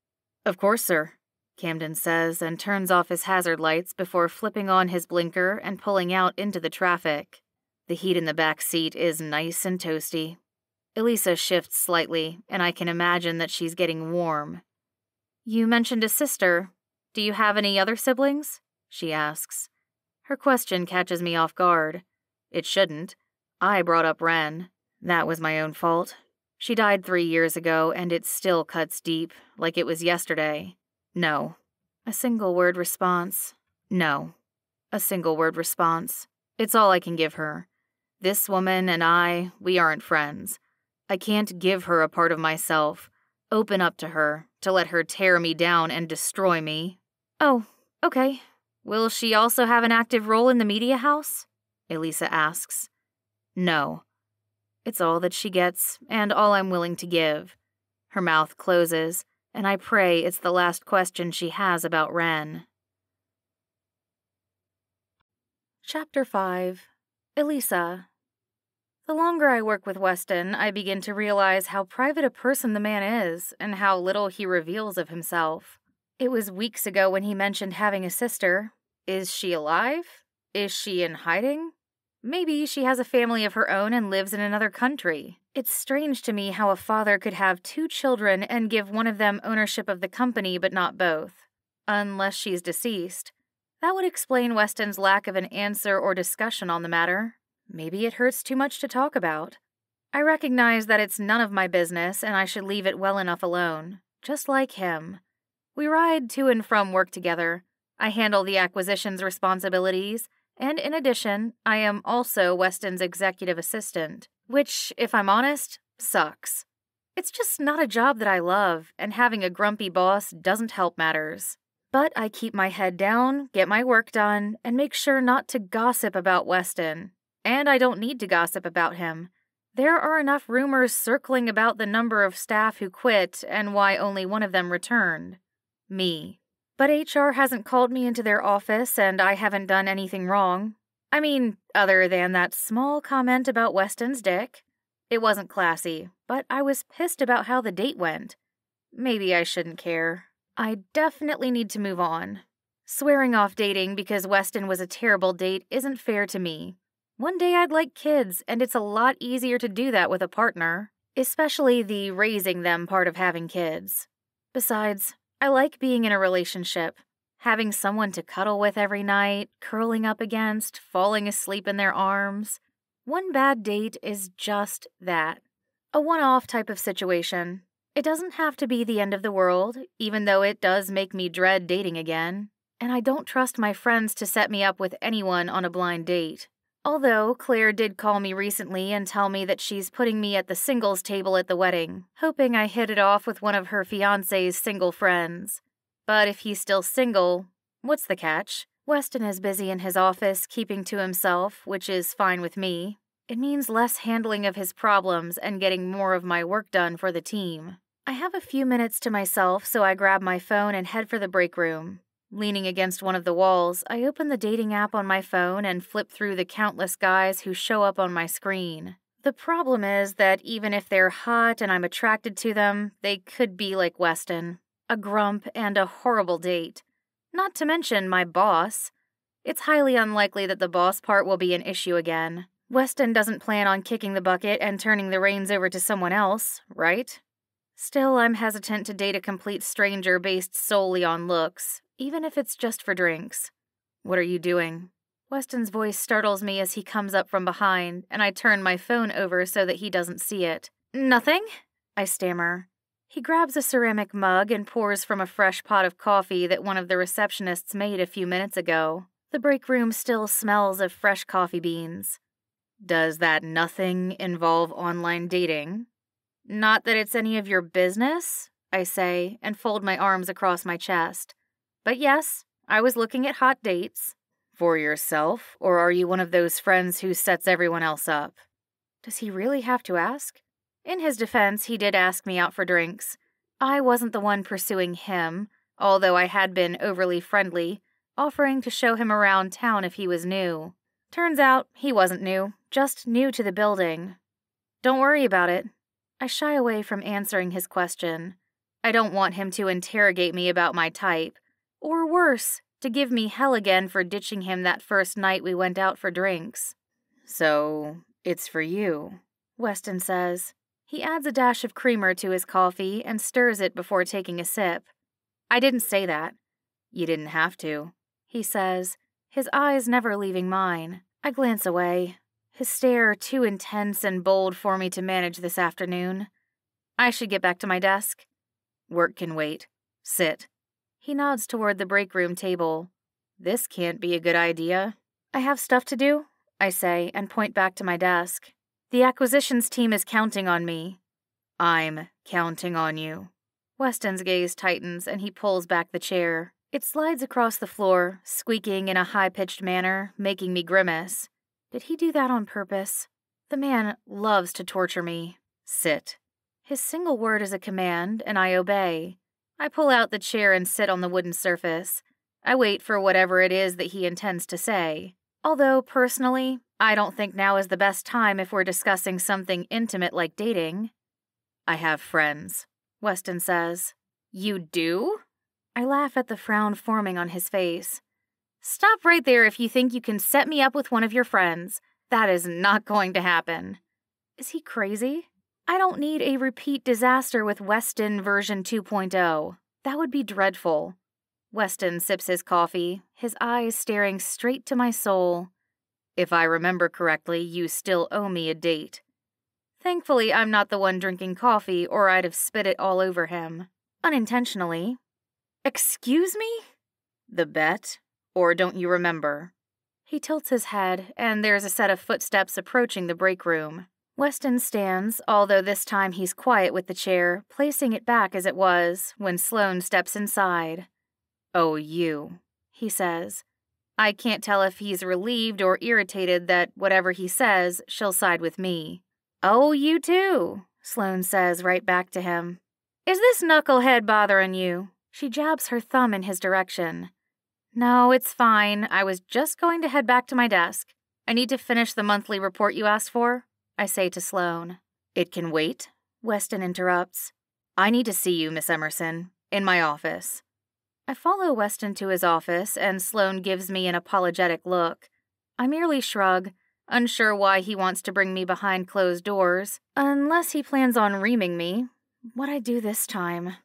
S1: Of course, sir, Camden says and turns off his hazard lights before flipping on his blinker and pulling out into the traffic. The heat in the back seat is nice and toasty. Elisa shifts slightly, and I can imagine that she's getting warm. You mentioned a sister. Do you have any other siblings? She asks. Her question catches me off guard. It shouldn't. I brought up Wren. That was my own fault. She died three years ago, and it still cuts deep, like it was yesterday. No. A single word response. No. A single word response. It's all I can give her. This woman and I, we aren't friends. I can't give her a part of myself, open up to her, to let her tear me down and destroy me Oh, okay. Will she also have an active role in the media house? Elisa asks. No. It's all that she gets, and all I'm willing to give. Her mouth closes, and I pray it's the last question she has about Wren. Chapter 5 Elisa. The longer I work with Weston, I begin to realize how private a person the man is and how little he reveals of himself. It was weeks ago when he mentioned having a sister. Is she alive? Is she in hiding? Maybe she has a family of her own and lives in another country. It's strange to me how a father could have two children and give one of them ownership of the company but not both. Unless she's deceased. That would explain Weston's lack of an answer or discussion on the matter. Maybe it hurts too much to talk about. I recognize that it's none of my business and I should leave it well enough alone, just like him. We ride to and from work together. I handle the acquisitions responsibilities, and in addition, I am also Weston's executive assistant, which, if I'm honest, sucks. It's just not a job that I love, and having a grumpy boss doesn't help matters. But I keep my head down, get my work done, and make sure not to gossip about Weston. And I don't need to gossip about him. There are enough rumors circling about the number of staff who quit and why only one of them returned me. But HR hasn't called me into their office and I haven't done anything wrong. I mean, other than that small comment about Weston's dick. It wasn't classy, but I was pissed about how the date went. Maybe I shouldn't care. I definitely need to move on. Swearing off dating because Weston was a terrible date isn't fair to me. One day I'd like kids, and it's a lot easier to do that with a partner, especially the raising them part of having kids. Besides, I like being in a relationship, having someone to cuddle with every night, curling up against, falling asleep in their arms. One bad date is just that a one off type of situation. It doesn't have to be the end of the world, even though it does make me dread dating again. And I don't trust my friends to set me up with anyone on a blind date. Although Claire did call me recently and tell me that she's putting me at the singles table at the wedding, hoping I hit it off with one of her fiance's single friends. But if he's still single, what's the catch? Weston is busy in his office, keeping to himself, which is fine with me. It means less handling of his problems and getting more of my work done for the team. I have a few minutes to myself, so I grab my phone and head for the break room. Leaning against one of the walls, I open the dating app on my phone and flip through the countless guys who show up on my screen. The problem is that even if they're hot and I'm attracted to them, they could be like Weston a grump and a horrible date. Not to mention my boss. It's highly unlikely that the boss part will be an issue again. Weston doesn't plan on kicking the bucket and turning the reins over to someone else, right? Still, I'm hesitant to date a complete stranger based solely on looks, even if it's just for drinks. What are you doing? Weston's voice startles me as he comes up from behind, and I turn my phone over so that he doesn't see it. Nothing? I stammer. He grabs a ceramic mug and pours from a fresh pot of coffee that one of the receptionists made a few minutes ago. The break room still smells of fresh coffee beans. Does that nothing involve online dating? Not that it's any of your business, I say, and fold my arms across my chest. But yes, I was looking at hot dates. For yourself, or are you one of those friends who sets everyone else up? Does he really have to ask? In his defense, he did ask me out for drinks. I wasn't the one pursuing him, although I had been overly friendly, offering to show him around town if he was new. Turns out he wasn't new, just new to the building. Don't worry about it. I shy away from answering his question. I don't want him to interrogate me about my type. Or worse, to give me hell again for ditching him that first night we went out for drinks. So, it's for you, Weston says. He adds a dash of creamer to his coffee and stirs it before taking a sip. I didn't say that. You didn't have to, he says, his eyes never leaving mine. I glance away, his stare too intense and bold for me to manage this afternoon. I should get back to my desk. Work can wait. Sit. He nods toward the break room table. This can't be a good idea. I have stuff to do, I say, and point back to my desk. The acquisitions team is counting on me. I'm counting on you. Weston's gaze tightens and he pulls back the chair. It slides across the floor, squeaking in a high pitched manner, making me grimace. Did he do that on purpose? The man loves to torture me. Sit. His single word is a command, and I obey. I pull out the chair and sit on the wooden surface. I wait for whatever it is that he intends to say. Although, personally, I don't think now is the best time if we're discussing something intimate like dating. I have friends, Weston says. You do? I laugh at the frown forming on his face. Stop right there if you think you can set me up with one of your friends. That is not going to happen. Is he crazy? I don't need a repeat disaster with Weston version 2.0. That would be dreadful. Weston sips his coffee, his eyes staring straight to my soul. If I remember correctly, you still owe me a date. Thankfully, I'm not the one drinking coffee, or I'd have spit it all over him. Unintentionally. Excuse me? The bet? Or don't you remember? He tilts his head, and there's a set of footsteps approaching the break room. Weston stands, although this time he's quiet with the chair, placing it back as it was, when Sloane steps inside. Oh, you, he says. I can't tell if he's relieved or irritated that whatever he says, she'll side with me. Oh, you too, Sloane says right back to him. Is this knucklehead bothering you? She jabs her thumb in his direction. No, it's fine. I was just going to head back to my desk. I need to finish the monthly report you asked for. I say to Sloane. It can wait, Weston interrupts. I need to see you, Miss Emerson, in my office. I follow Weston to his office, and Sloane gives me an apologetic look. I merely shrug, unsure why he wants to bring me behind closed doors, unless he plans on reaming me. What I do this time?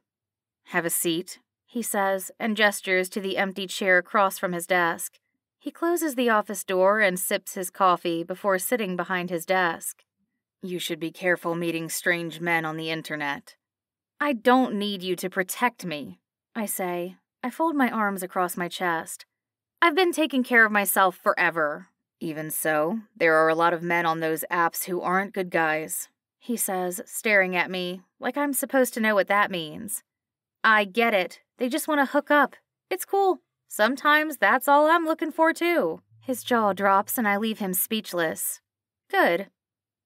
S1: Have a seat, he says, and gestures to the empty chair across from his desk. He closes the office door and sips his coffee before sitting behind his desk. You should be careful meeting strange men on the internet. I don't need you to protect me, I say. I fold my arms across my chest. I've been taking care of myself forever. Even so, there are a lot of men on those apps who aren't good guys, he says, staring at me like I'm supposed to know what that means. I get it. They just want to hook up. It's cool. Sometimes that's all I'm looking for, too. His jaw drops and I leave him speechless. Good.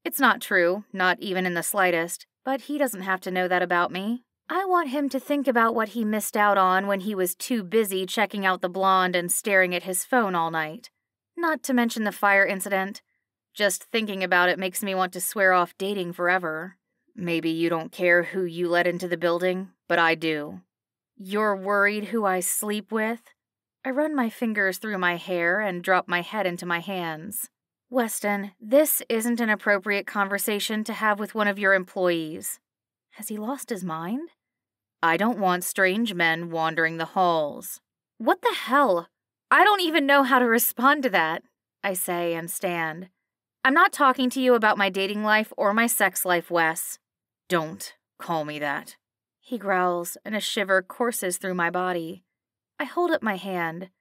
S1: It's not true, not even in the slightest, but he doesn't have to know that about me. I want him to think about what he missed out on when he was too busy checking out the blonde and staring at his phone all night. Not to mention the fire incident. Just thinking about it makes me want to swear off dating forever. Maybe you don't care who you let into the building, but I do. You're worried who I sleep with? I run my fingers through my hair and drop my head into my hands. Weston, this isn't an appropriate conversation to have with one of your employees. Has he lost his mind? I don't want strange men wandering the halls. What the hell? I don't even know how to respond to that, I say and stand. I'm not talking to you about my dating life or my sex life, Wes. Don't call me that. He growls, and a shiver courses through my body. I hold up my hand.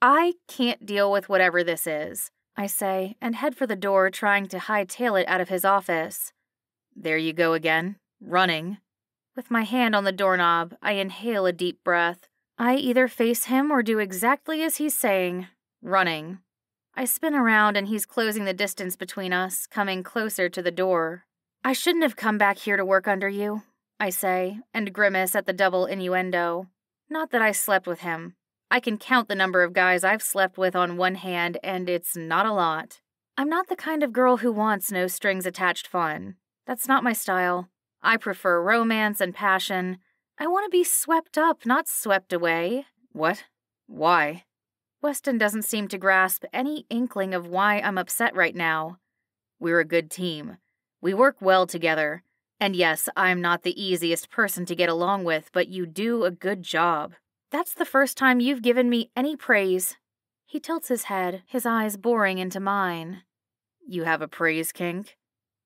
S1: I can't deal with whatever this is, I say, and head for the door, trying to hightail it out of his office. There you go again, running. With my hand on the doorknob, I inhale a deep breath. I either face him or do exactly as he's saying, running. I spin around and he's closing the distance between us, coming closer to the door. I shouldn't have come back here to work under you, I say, and grimace at the double innuendo. Not that I slept with him. I can count the number of guys I've slept with on one hand, and it's not a lot. I'm not the kind of girl who wants no strings attached fun. That's not my style. I prefer romance and passion. I want to be swept up, not swept away. What? Why? Weston doesn't seem to grasp any inkling of why I'm upset right now. We're a good team. We work well together. And yes, I'm not the easiest person to get along with, but you do a good job. That's the first time you've given me any praise. He tilts his head, his eyes boring into mine. You have a praise kink?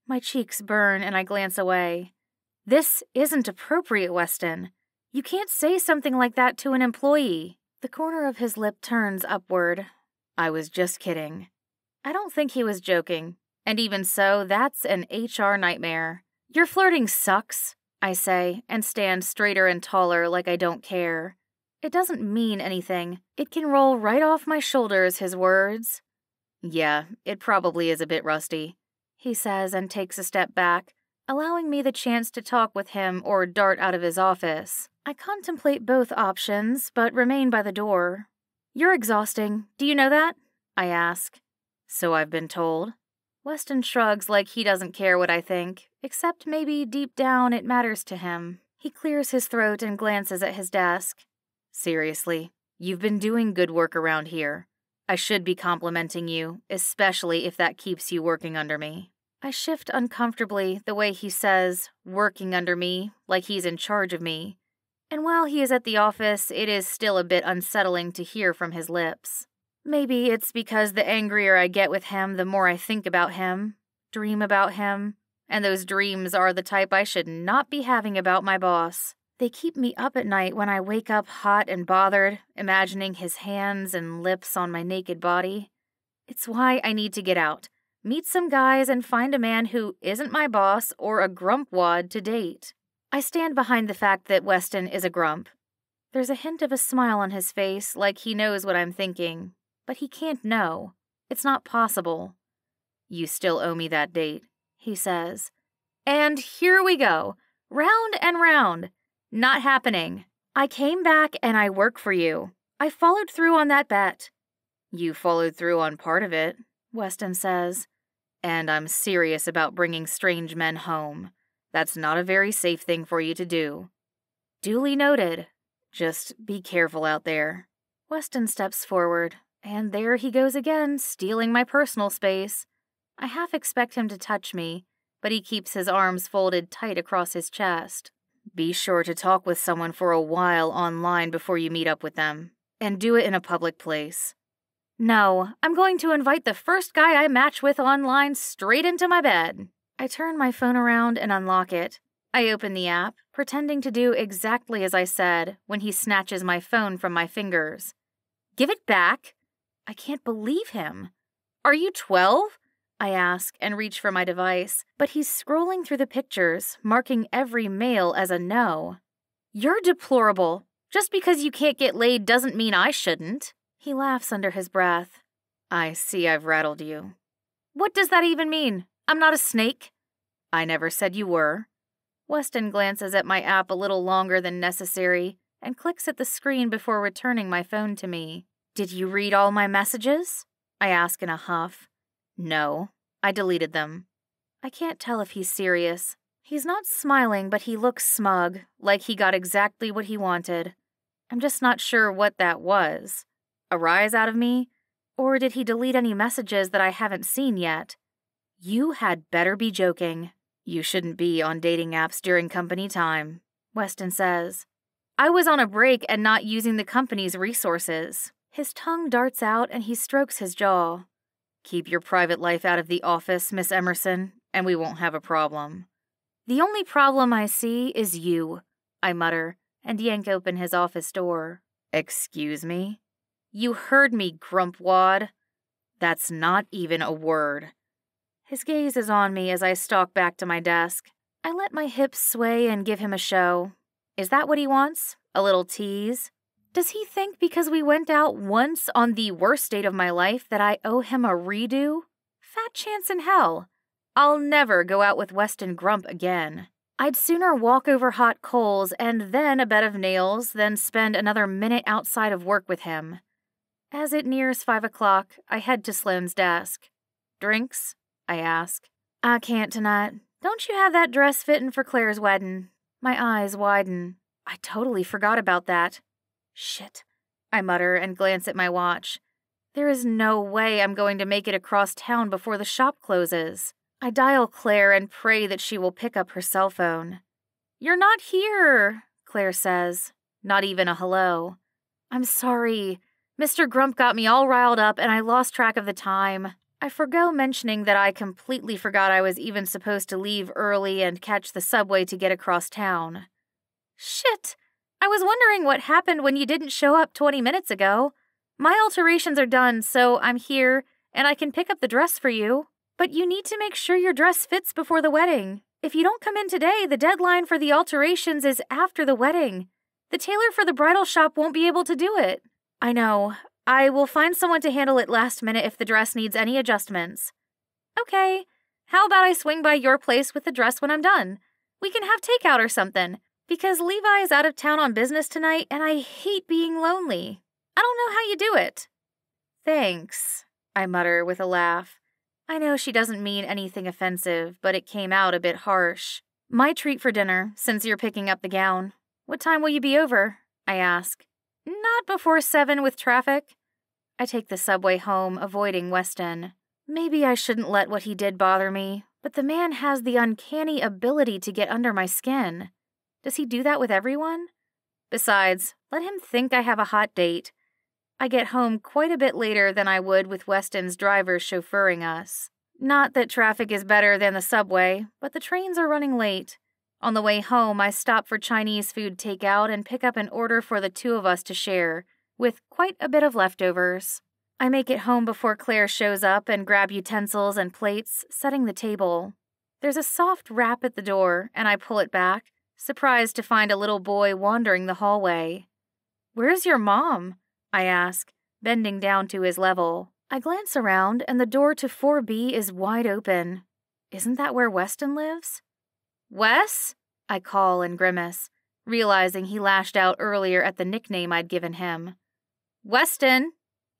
S1: My cheeks burn and I glance away. This isn't appropriate, Weston. You can't say something like that to an employee. The corner of his lip turns upward. I was just kidding. I don't think he was joking. And even so, that's an HR nightmare. Your flirting sucks, I say, and stand straighter and taller like I don't care. It doesn't mean anything. It can roll right off my shoulders, his words. Yeah, it probably is a bit rusty, he says and takes a step back, allowing me the chance to talk with him or dart out of his office. I contemplate both options, but remain by the door. You're exhausting. Do you know that? I ask. So I've been told. Weston shrugs like he doesn't care what I think, except maybe deep down it matters to him. He clears his throat and glances at his desk. Seriously, you've been doing good work around here. I should be complimenting you, especially if that keeps you working under me. I shift uncomfortably the way he says, working under me, like he's in charge of me. And while he is at the office, it is still a bit unsettling to hear from his lips. Maybe it's because the angrier I get with him, the more I think about him, dream about him, and those dreams are the type I should not be having about my boss. They keep me up at night when I wake up hot and bothered, imagining his hands and lips on my naked body. It's why I need to get out, meet some guys, and find a man who isn't my boss or a grump wad to date. I stand behind the fact that Weston is a grump. There's a hint of a smile on his face, like he knows what I'm thinking, but he can't know. It's not possible. You still owe me that date, he says. And here we go. Round and round. Not happening. I came back and I work for you. I followed through on that bet. You followed through on part of it, Weston says. And I'm serious about bringing strange men home. That's not a very safe thing for you to do. Duly noted. Just be careful out there. Weston steps forward, and there he goes again, stealing my personal space. I half expect him to touch me, but he keeps his arms folded tight across his chest. Be sure to talk with someone for a while online before you meet up with them, and do it in a public place. No, I'm going to invite the first guy I match with online straight into my bed. I turn my phone around and unlock it. I open the app, pretending to do exactly as I said, when he snatches my phone from my fingers. Give it back? I can't believe him. Are you 12? I ask and reach for my device, but he's scrolling through the pictures, marking every male as a no. You're deplorable. Just because you can't get laid doesn't mean I shouldn't. He laughs under his breath. I see I've rattled you. What does that even mean? I'm not a snake. I never said you were. Weston glances at my app a little longer than necessary and clicks at the screen before returning my phone to me. Did you read all my messages? I ask in a huff. No, I deleted them. I can't tell if he's serious. He's not smiling, but he looks smug, like he got exactly what he wanted. I'm just not sure what that was a rise out of me? Or did he delete any messages that I haven't seen yet? You had better be joking. You shouldn't be on dating apps during company time, Weston says. I was on a break and not using the company's resources. His tongue darts out and he strokes his jaw. Keep your private life out of the office, Miss Emerson, and we won't have a problem. The only problem I see is you, I mutter and yank open his office door. Excuse me? You heard me, Grumpwad. That's not even a word. His gaze is on me as I stalk back to my desk. I let my hips sway and give him a show. Is that what he wants? A little tease? Does he think because we went out once on the worst date of my life that I owe him a redo? Fat chance in hell. I'll never go out with Weston Grump again. I'd sooner walk over hot coals and then a bed of nails than spend another minute outside of work with him. As it nears five o'clock, I head to Sloane's desk. Drinks? I ask. I can't tonight. Don't you have that dress fitting for Claire's wedding? My eyes widen. I totally forgot about that. Shit. I mutter and glance at my watch. There is no way I'm going to make it across town before the shop closes. I dial Claire and pray that she will pick up her cell phone. You're not here, Claire says. Not even a hello. I'm sorry. Mr. Grump got me all riled up and I lost track of the time. I forgo mentioning that I completely forgot I was even supposed to leave early and catch the subway to get across town. Shit! I was wondering what happened when you didn't show up 20 minutes ago. My alterations are done, so I'm here and I can pick up the dress for you. But you need to make sure your dress fits before the wedding. If you don't come in today, the deadline for the alterations is after the wedding. The tailor for the bridal shop won't be able to do it. I know. I will find someone to handle it last minute if the dress needs any adjustments. Okay. How about I swing by your place with the dress when I'm done? We can have takeout or something. Because Levi is out of town on business tonight and I hate being lonely. I don't know how you do it. Thanks, I mutter with a laugh. I know she doesn't mean anything offensive, but it came out a bit harsh. My treat for dinner, since you're picking up the gown. What time will you be over? I ask. Not before seven with traffic. I take the subway home, avoiding Weston. Maybe I shouldn't let what he did bother me, but the man has the uncanny ability to get under my skin. Does he do that with everyone? Besides, let him think I have a hot date. I get home quite a bit later than I would with Weston's driver chauffeuring us. Not that traffic is better than the subway, but the trains are running late. On the way home, I stop for Chinese food takeout and pick up an order for the two of us to share, with quite a bit of leftovers. I make it home before Claire shows up and grab utensils and plates, setting the table. There's a soft rap at the door, and I pull it back, surprised to find a little boy wandering the hallway. Where's your mom? I ask, bending down to his level. I glance around, and the door to 4B is wide open. Isn't that where Weston lives? Wes? I call and grimace, realizing he lashed out earlier at the nickname I'd given him. Weston!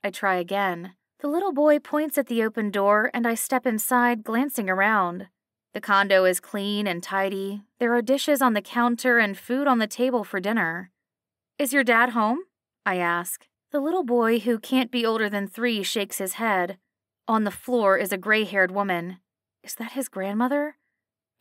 S1: I try again. The little boy points at the open door, and I step inside, glancing around. The condo is clean and tidy. There are dishes on the counter and food on the table for dinner. Is your dad home? I ask. The little boy, who can't be older than three, shakes his head. On the floor is a gray haired woman. Is that his grandmother?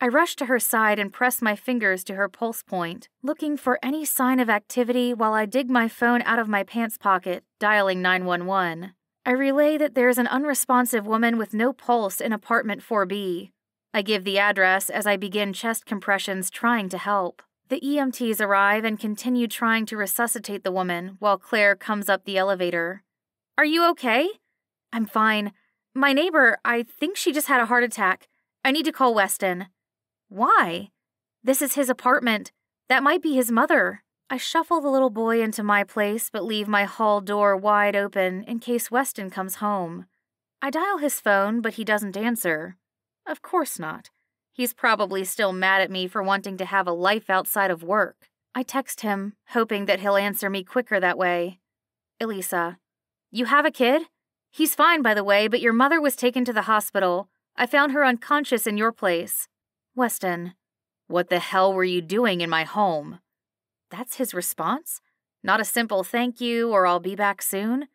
S1: I rush to her side and press my fingers to her pulse point, looking for any sign of activity while I dig my phone out of my pants pocket, dialing 911. I relay that there's an unresponsive woman with no pulse in apartment 4B. I give the address as I begin chest compressions trying to help. The EMTs arrive and continue trying to resuscitate the woman while Claire comes up the elevator. Are you okay? I'm fine. My neighbor, I think she just had a heart attack. I need to call Weston. Why? This is his apartment. That might be his mother. I shuffle the little boy into my place but leave my hall door wide open in case Weston comes home. I dial his phone, but he doesn't answer. Of course not. He's probably still mad at me for wanting to have a life outside of work. I text him, hoping that he'll answer me quicker that way. Elisa, you have a kid? He's fine, by the way, but your mother was taken to the hospital. I found her unconscious in your place. Weston, what the hell were you doing in my home? That's his response? Not a simple thank you or I'll be back soon?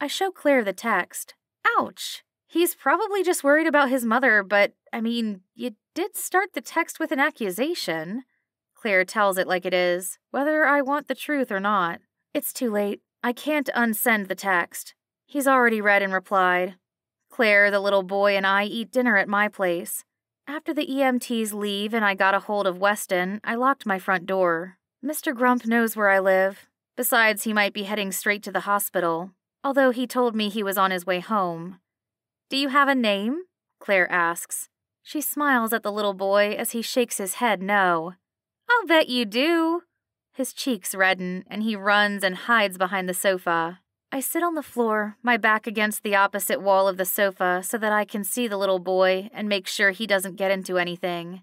S1: I show Claire the text. Ouch! He's probably just worried about his mother, but I mean, you did start the text with an accusation. Claire tells it like it is, whether I want the truth or not. It's too late. I can't unsend the text. He's already read and replied. Claire, the little boy, and I eat dinner at my place. After the EMTs leave and I got a hold of Weston, I locked my front door. Mr. Grump knows where I live. Besides, he might be heading straight to the hospital, although he told me he was on his way home. Do you have a name? Claire asks. She smiles at the little boy as he shakes his head no. I'll bet you do. His cheeks redden and he runs and hides behind the sofa. I sit on the floor, my back against the opposite wall of the sofa so that I can see the little boy and make sure he doesn't get into anything.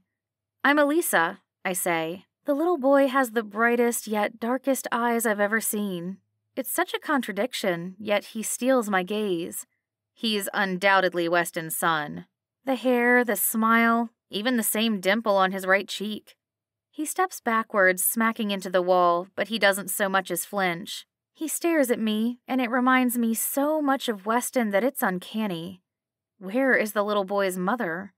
S1: I'm Elisa, I say. The little boy has the brightest yet darkest eyes I've ever seen. It's such a contradiction, yet he steals my gaze. He's undoubtedly Weston's son. The hair, the smile, even the same dimple on his right cheek. He steps backwards, smacking into the wall, but he doesn't so much as flinch. He stares at me, and it reminds me so much of Weston that it's uncanny. Where is the little boy's mother?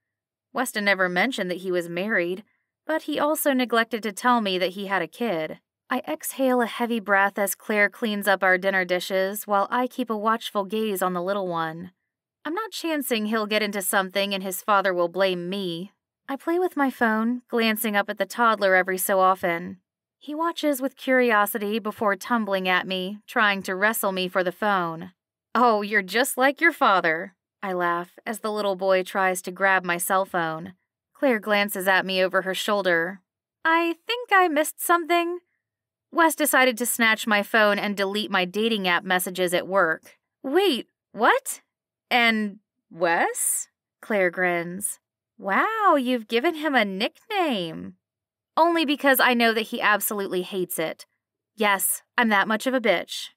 S1: Weston never mentioned that he was married, but he also neglected to tell me that he had a kid. I exhale a heavy breath as Claire cleans up our dinner dishes while I keep a watchful gaze on the little one. I'm not chancing he'll get into something and his father will blame me. I play with my phone, glancing up at the toddler every so often. He watches with curiosity before tumbling at me, trying to wrestle me for the phone. Oh, you're just like your father, I laugh as the little boy tries to grab my cell phone. Claire glances at me over her shoulder. I think I missed something. Wes decided to snatch my phone and delete my dating app messages at work. Wait, what? And Wes? Claire grins. Wow, you've given him a nickname only because I know that he absolutely hates it. Yes, I'm that much of a bitch.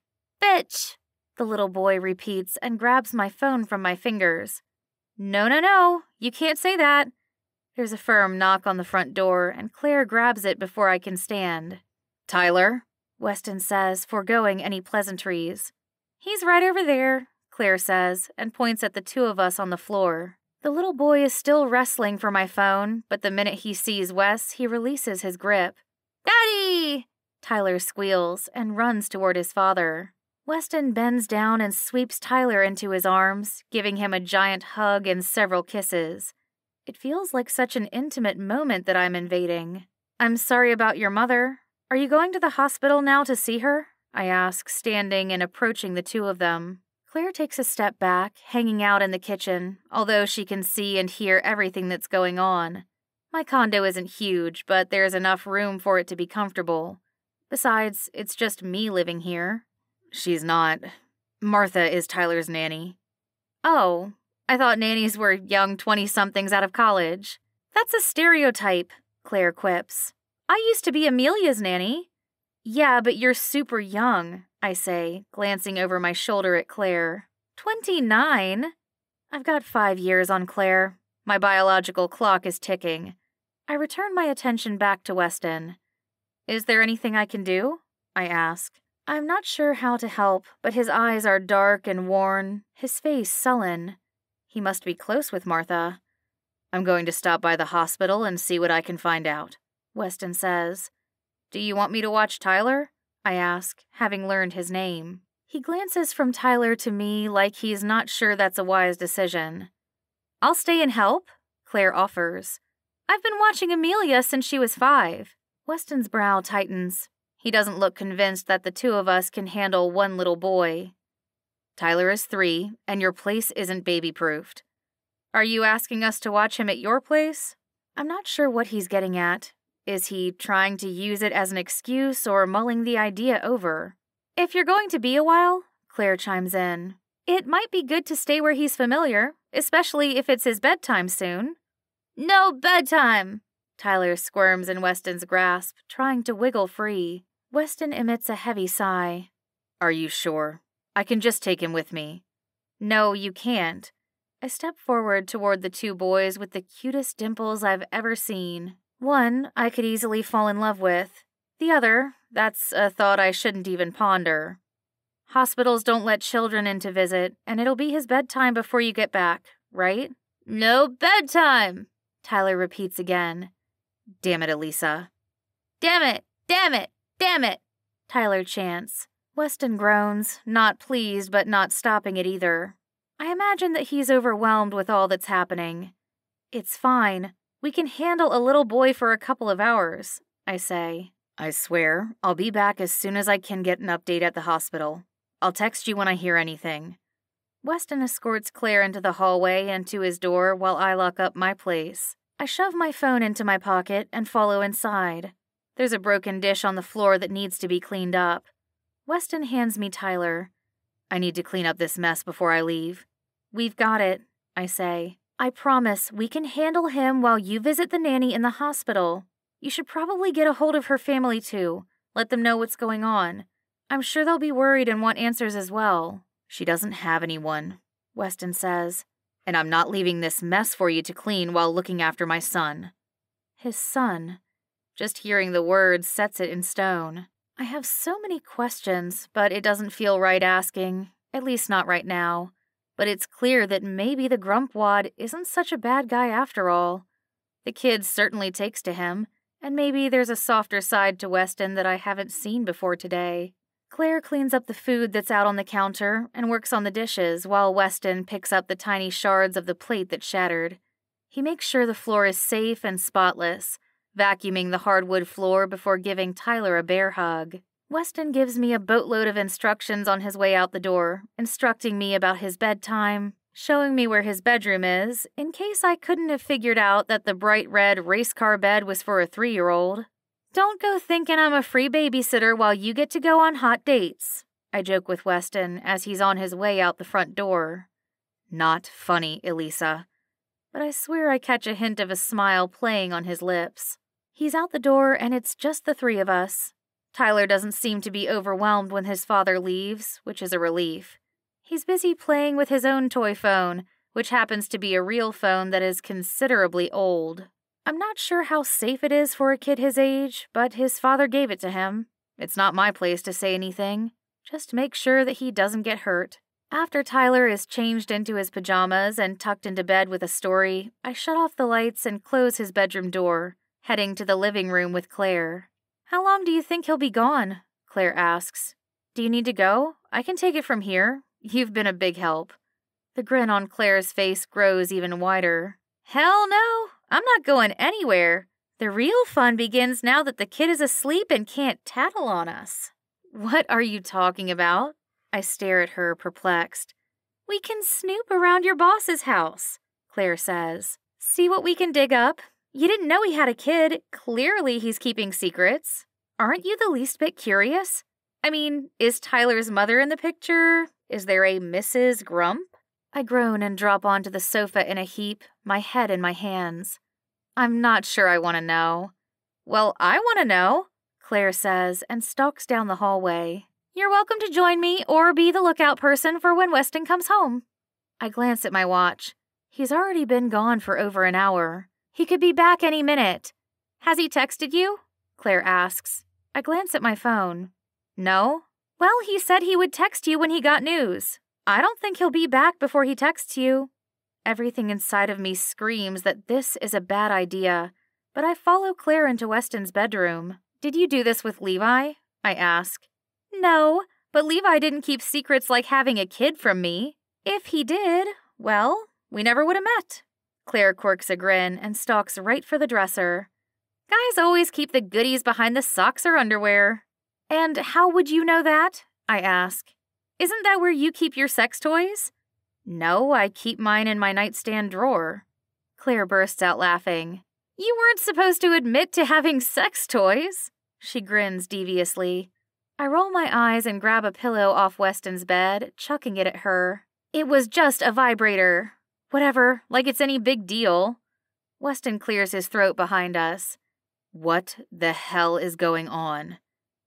S1: Bitch, the little boy repeats and grabs my phone from my fingers. No, no, no, you can't say that. There's a firm knock on the front door, and Claire grabs it before I can stand. Tyler, Weston says, foregoing any pleasantries. He's right over there, Claire says, and points at the two of us on the floor. The little boy is still wrestling for my phone, but the minute he sees Wes, he releases his grip. Daddy! Tyler squeals and runs toward his father. Weston bends down and sweeps Tyler into his arms, giving him a giant hug and several kisses. It feels like such an intimate moment that I'm invading. I'm sorry about your mother. Are you going to the hospital now to see her? I ask, standing and approaching the two of them. Claire takes a step back, hanging out in the kitchen, although she can see and hear everything that's going on. My condo isn't huge, but there's enough room for it to be comfortable. Besides, it's just me living here. She's not. Martha is Tyler's nanny. Oh, I thought nannies were young 20 somethings out of college. That's a stereotype, Claire quips. I used to be Amelia's nanny. Yeah, but you're super young, I say, glancing over my shoulder at Claire. Twenty nine? I've got five years on Claire. My biological clock is ticking. I return my attention back to Weston. Is there anything I can do? I ask. I'm not sure how to help, but his eyes are dark and worn, his face sullen. He must be close with Martha. I'm going to stop by the hospital and see what I can find out, Weston says. Do you want me to watch Tyler? I ask, having learned his name. He glances from Tyler to me like he's not sure that's a wise decision. I'll stay and help, Claire offers. I've been watching Amelia since she was five. Weston's brow tightens. He doesn't look convinced that the two of us can handle one little boy. Tyler is three, and your place isn't baby proofed. Are you asking us to watch him at your place? I'm not sure what he's getting at. Is he trying to use it as an excuse or mulling the idea over? If you're going to be a while, Claire chimes in, it might be good to stay where he's familiar, especially if it's his bedtime soon. No bedtime! Tyler squirms in Weston's grasp, trying to wiggle free. Weston emits a heavy sigh. Are you sure? I can just take him with me. No, you can't. I step forward toward the two boys with the cutest dimples I've ever seen. One I could easily fall in love with. The other, that's a thought I shouldn't even ponder. Hospitals don't let children in to visit, and it'll be his bedtime before you get back, right? No bedtime, Tyler repeats again. Damn it, Elisa. Damn it! Damn it! Damn it! Tyler chants. Weston groans, not pleased but not stopping it either. I imagine that he's overwhelmed with all that's happening. It's fine. We can handle a little boy for a couple of hours, I say. I swear, I'll be back as soon as I can get an update at the hospital. I'll text you when I hear anything. Weston escorts Claire into the hallway and to his door while I lock up my place. I shove my phone into my pocket and follow inside. There's a broken dish on the floor that needs to be cleaned up. Weston hands me Tyler. I need to clean up this mess before I leave. We've got it, I say. I promise we can handle him while you visit the nanny in the hospital. You should probably get a hold of her family too. Let them know what's going on. I'm sure they'll be worried and want answers as well. She doesn't have anyone, Weston says and I'm not leaving this mess for you to clean while looking after my son. His son. Just hearing the words sets it in stone. I have so many questions, but it doesn't feel right asking, at least not right now. But it's clear that maybe the Grumpwad isn't such a bad guy after all. The kid certainly takes to him, and maybe there's a softer side to Weston that I haven't seen before today. Claire cleans up the food that's out on the counter and works on the dishes while Weston picks up the tiny shards of the plate that shattered. He makes sure the floor is safe and spotless, vacuuming the hardwood floor before giving Tyler a bear hug. Weston gives me a boatload of instructions on his way out the door, instructing me about his bedtime, showing me where his bedroom is, in case I couldn't have figured out that the bright red race car bed was for a three year old. Don't go thinking I'm a free babysitter while you get to go on hot dates, I joke with Weston as he's on his way out the front door. Not funny, Elisa. But I swear I catch a hint of a smile playing on his lips. He's out the door, and it's just the three of us. Tyler doesn't seem to be overwhelmed when his father leaves, which is a relief. He's busy playing with his own toy phone, which happens to be a real phone that is considerably old. I'm not sure how safe it is for a kid his age, but his father gave it to him. It's not my place to say anything. Just make sure that he doesn't get hurt. After Tyler is changed into his pajamas and tucked into bed with a story, I shut off the lights and close his bedroom door, heading to the living room with Claire. How long do you think he'll be gone? Claire asks. Do you need to go? I can take it from here. You've been a big help. The grin on Claire's face grows even wider. Hell no! I'm not going anywhere. The real fun begins now that the kid is asleep and can't tattle on us. What are you talking about? I stare at her, perplexed. We can snoop around your boss's house, Claire says. See what we can dig up. You didn't know he had a kid. Clearly, he's keeping secrets. Aren't you the least bit curious? I mean, is Tyler's mother in the picture? Is there a Mrs. Grump? I groan and drop onto the sofa in a heap, my head in my hands. I'm not sure I want to know. Well, I want to know, Claire says and stalks down the hallway. You're welcome to join me or be the lookout person for when Weston comes home. I glance at my watch. He's already been gone for over an hour. He could be back any minute. Has he texted you? Claire asks. I glance at my phone. No. Well, he said he would text you when he got news. I don't think he'll be back before he texts you. Everything inside of me screams that this is a bad idea, but I follow Claire into Weston's bedroom. Did you do this with Levi? I ask. No, but Levi didn't keep secrets like having a kid from me. If he did, well, we never would have met. Claire quirks a grin and stalks right for the dresser. Guys always keep the goodies behind the socks or underwear. And how would you know that? I ask. Isn't that where you keep your sex toys? No, I keep mine in my nightstand drawer. Claire bursts out laughing. You weren't supposed to admit to having sex toys. She grins deviously. I roll my eyes and grab a pillow off Weston's bed, chucking it at her. It was just a vibrator. Whatever, like it's any big deal. Weston clears his throat behind us. What the hell is going on?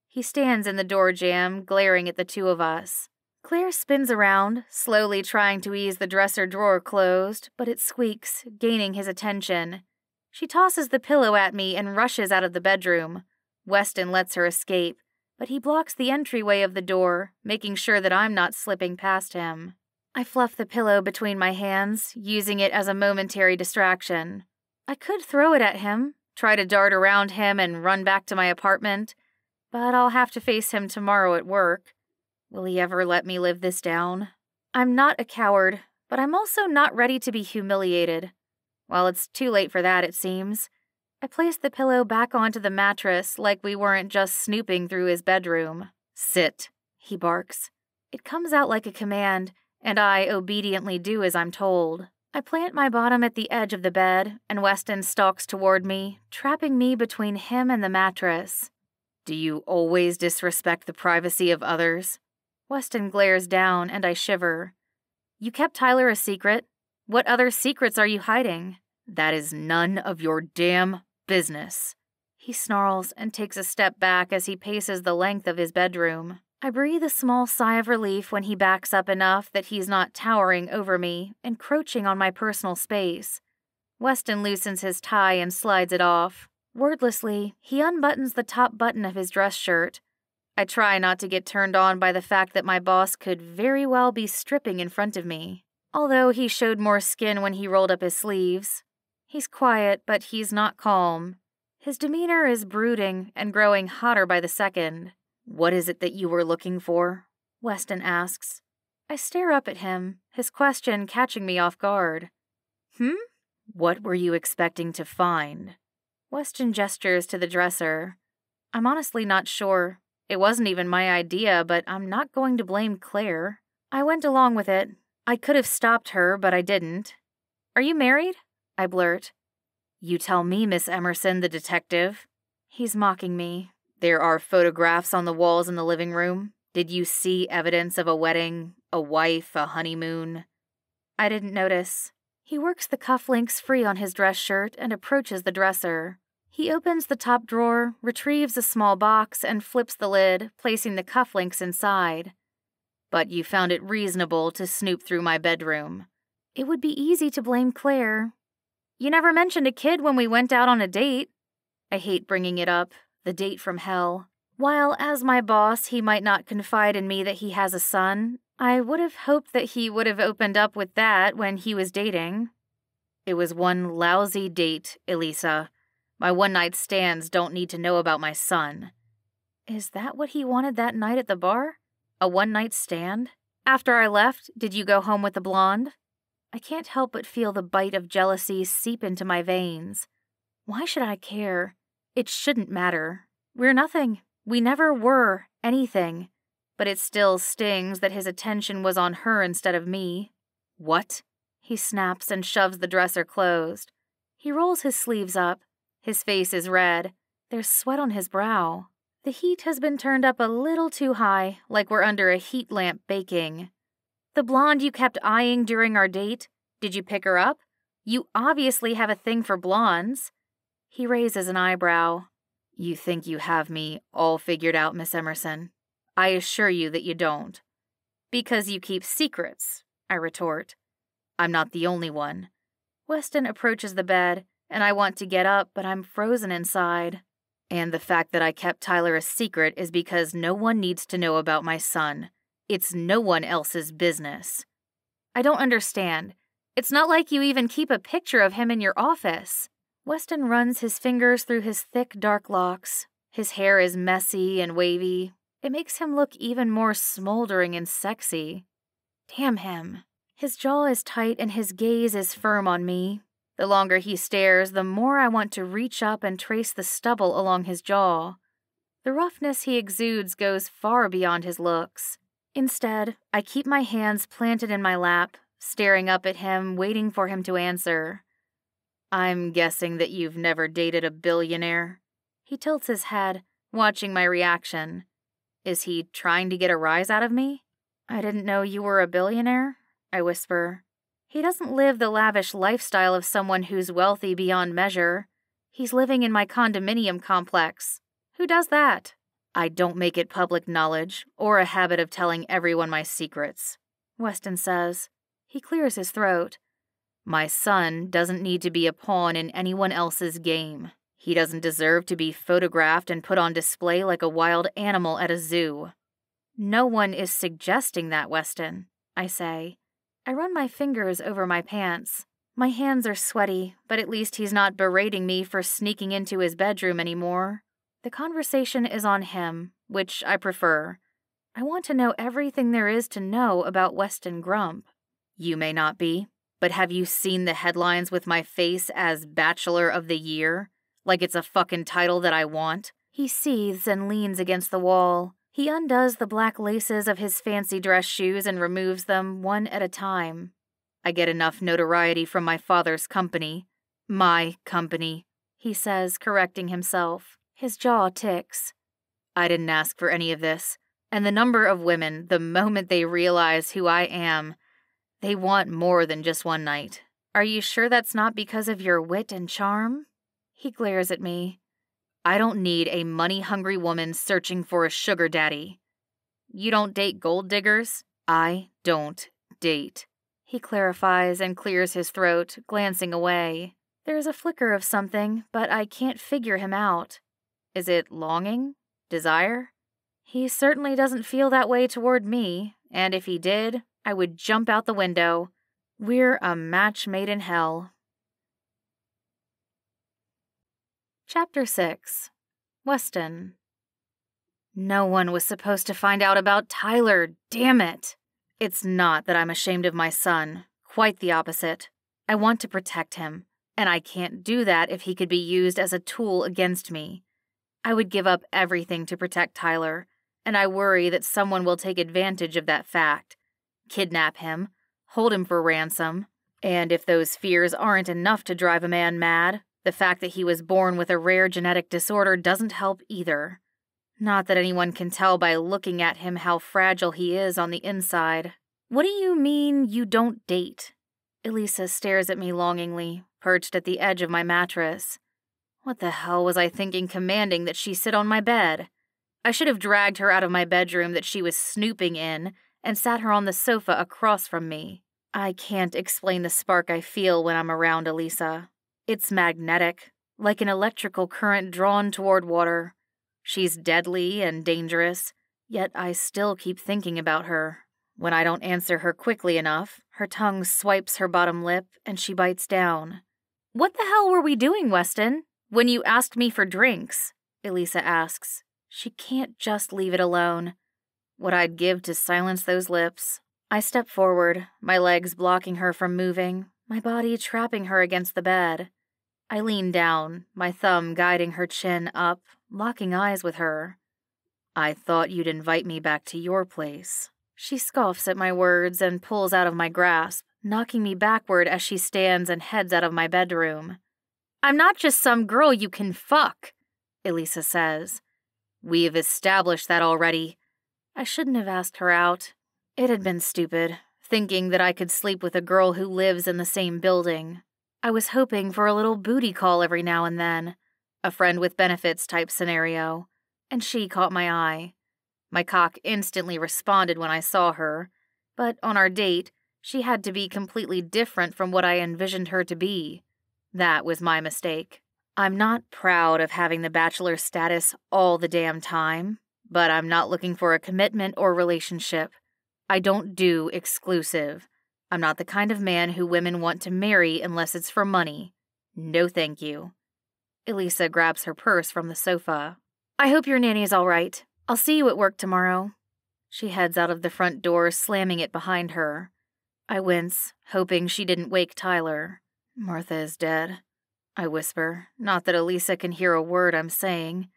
S1: He stands in the door jamb, glaring at the two of us. Claire spins around, slowly trying to ease the dresser drawer closed, but it squeaks, gaining his attention. She tosses the pillow at me and rushes out of the bedroom. Weston lets her escape, but he blocks the entryway of the door, making sure that I'm not slipping past him. I fluff the pillow between my hands, using it as a momentary distraction. I could throw it at him, try to dart around him and run back to my apartment, but I'll have to face him tomorrow at work. Will he ever let me live this down? I'm not a coward, but I'm also not ready to be humiliated. Well, it's too late for that, it seems. I place the pillow back onto the mattress like we weren't just snooping through his bedroom. Sit, he barks. It comes out like a command, and I obediently do as I'm told. I plant my bottom at the edge of the bed, and Weston stalks toward me, trapping me between him and the mattress. Do you always disrespect the privacy of others? Weston glares down, and I shiver. You kept Tyler a secret. What other secrets are you hiding? That is none of your damn business. He snarls and takes a step back as he paces the length of his bedroom. I breathe a small sigh of relief when he backs up enough that he's not towering over me, encroaching on my personal space. Weston loosens his tie and slides it off. Wordlessly, he unbuttons the top button of his dress shirt. I try not to get turned on by the fact that my boss could very well be stripping in front of me, although he showed more skin when he rolled up his sleeves. He's quiet, but he's not calm. His demeanor is brooding and growing hotter by the second. What is it that you were looking for? Weston asks. I stare up at him, his question catching me off guard. Hmm? What were you expecting to find? Weston gestures to the dresser. I'm honestly not sure. It wasn't even my idea, but I'm not going to blame Claire. I went along with it. I could have stopped her, but I didn't. Are you married? I blurt. You tell me, Miss Emerson, the detective. He's mocking me, there are photographs on the walls in the living room. Did you see evidence of a wedding, a wife, a honeymoon? I didn't notice. He works the cufflinks free on his dress shirt and approaches the dresser. He opens the top drawer, retrieves a small box, and flips the lid, placing the cufflinks inside. But you found it reasonable to snoop through my bedroom. It would be easy to blame Claire. You never mentioned a kid when we went out on a date. I hate bringing it up, the date from hell. While, as my boss, he might not confide in me that he has a son, I would have hoped that he would have opened up with that when he was dating. It was one lousy date, Elisa. My one night stands don't need to know about my son. Is that what he wanted that night at the bar? A one night stand? After I left, did you go home with the blonde? I can't help but feel the bite of jealousy seep into my veins. Why should I care? It shouldn't matter. We're nothing. We never were anything. But it still stings that his attention was on her instead of me. What? He snaps and shoves the dresser closed. He rolls his sleeves up. His face is red. There's sweat on his brow. The heat has been turned up a little too high, like we're under a heat lamp baking. The blonde you kept eyeing during our date, did you pick her up? You obviously have a thing for blondes. He raises an eyebrow. You think you have me all figured out, Miss Emerson. I assure you that you don't. Because you keep secrets, I retort. I'm not the only one. Weston approaches the bed, and I want to get up, but I'm frozen inside. And the fact that I kept Tyler a secret is because no one needs to know about my son. It's no one else's business. I don't understand. It's not like you even keep a picture of him in your office. Weston runs his fingers through his thick, dark locks. His hair is messy and wavy. It makes him look even more smoldering and sexy. Damn him. His jaw is tight and his gaze is firm on me. The longer he stares, the more I want to reach up and trace the stubble along his jaw. The roughness he exudes goes far beyond his looks. Instead, I keep my hands planted in my lap, staring up at him, waiting for him to answer. I'm guessing that you've never dated a billionaire. He tilts his head, watching my reaction. Is he trying to get a rise out of me? I didn't know you were a billionaire, I whisper. He doesn't live the lavish lifestyle of someone who's wealthy beyond measure. He's living in my condominium complex. Who does that? I don't make it public knowledge or a habit of telling everyone my secrets, Weston says. He clears his throat. My son doesn't need to be a pawn in anyone else's game. He doesn't deserve to be photographed and put on display like a wild animal at a zoo. No one is suggesting that, Weston, I say. I run my fingers over my pants. My hands are sweaty, but at least he's not berating me for sneaking into his bedroom anymore. The conversation is on him, which I prefer. I want to know everything there is to know about Weston Grump. You may not be, but have you seen the headlines with my face as Bachelor of the Year? Like it's a fucking title that I want? He seethes and leans against the wall. He undoes the black laces of his fancy dress shoes and removes them one at a time. I get enough notoriety from my father's company. My company, he says, correcting himself. His jaw ticks. I didn't ask for any of this. And the number of women, the moment they realize who I am, they want more than just one night. Are you sure that's not because of your wit and charm? He glares at me. I don't need a money hungry woman searching for a sugar daddy. You don't date gold diggers? I don't date. He clarifies and clears his throat, glancing away. There's a flicker of something, but I can't figure him out. Is it longing? Desire? He certainly doesn't feel that way toward me, and if he did, I would jump out the window. We're a match made in hell. Chapter 6 Weston No one was supposed to find out about Tyler, damn it! It's not that I'm ashamed of my son, quite the opposite. I want to protect him, and I can't do that if he could be used as a tool against me. I would give up everything to protect Tyler, and I worry that someone will take advantage of that fact kidnap him, hold him for ransom, and if those fears aren't enough to drive a man mad, the fact that he was born with a rare genetic disorder doesn't help either. Not that anyone can tell by looking at him how fragile he is on the inside. What do you mean you don't date? Elisa stares at me longingly, perched at the edge of my mattress. What the hell was I thinking commanding that she sit on my bed? I should have dragged her out of my bedroom that she was snooping in and sat her on the sofa across from me. I can't explain the spark I feel when I'm around Elisa. It's magnetic, like an electrical current drawn toward water. She's deadly and dangerous, yet I still keep thinking about her. When I don't answer her quickly enough, her tongue swipes her bottom lip and she bites down. What the hell were we doing, Weston? When you asked me for drinks? Elisa asks. She can't just leave it alone. What I'd give to silence those lips. I step forward, my legs blocking her from moving, my body trapping her against the bed. I lean down, my thumb guiding her chin up, locking eyes with her. I thought you'd invite me back to your place. She scoffs at my words and pulls out of my grasp, knocking me backward as she stands and heads out of my bedroom. I'm not just some girl you can fuck, Elisa says. We've established that already. I shouldn't have asked her out. It had been stupid, thinking that I could sleep with a girl who lives in the same building. I was hoping for a little booty call every now and then, a friend with benefits type scenario, and she caught my eye. My cock instantly responded when I saw her, but on our date, she had to be completely different from what I envisioned her to be. That was my mistake. I'm not proud of having the bachelor status all the damn time, but I'm not looking for a commitment or relationship. I don't do exclusive. I'm not the kind of man who women want to marry unless it's for money. No, thank you. Elisa grabs her purse from the sofa. I hope your nanny's all right. I'll see you at work tomorrow. She heads out of the front door, slamming it behind her. I wince, hoping she didn't wake Tyler. Martha is dead. I whisper, not that Elisa can hear a word I'm saying.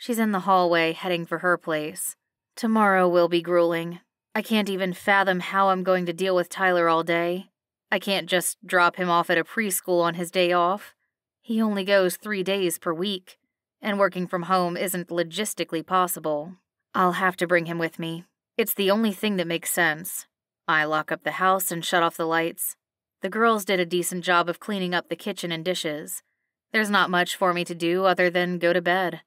S1: She's in the hallway, heading for her place. Tomorrow will be grueling. I can't even fathom how I'm going to deal with Tyler all day. I can't just drop him off at a preschool on his day off. He only goes three days per week, and working from home isn't logistically possible. I'll have to bring him with me. It's the only thing that makes sense. I lock up the house and shut off the lights. The girls did a decent job of cleaning up the kitchen and dishes. There's not much for me to do other than go to bed.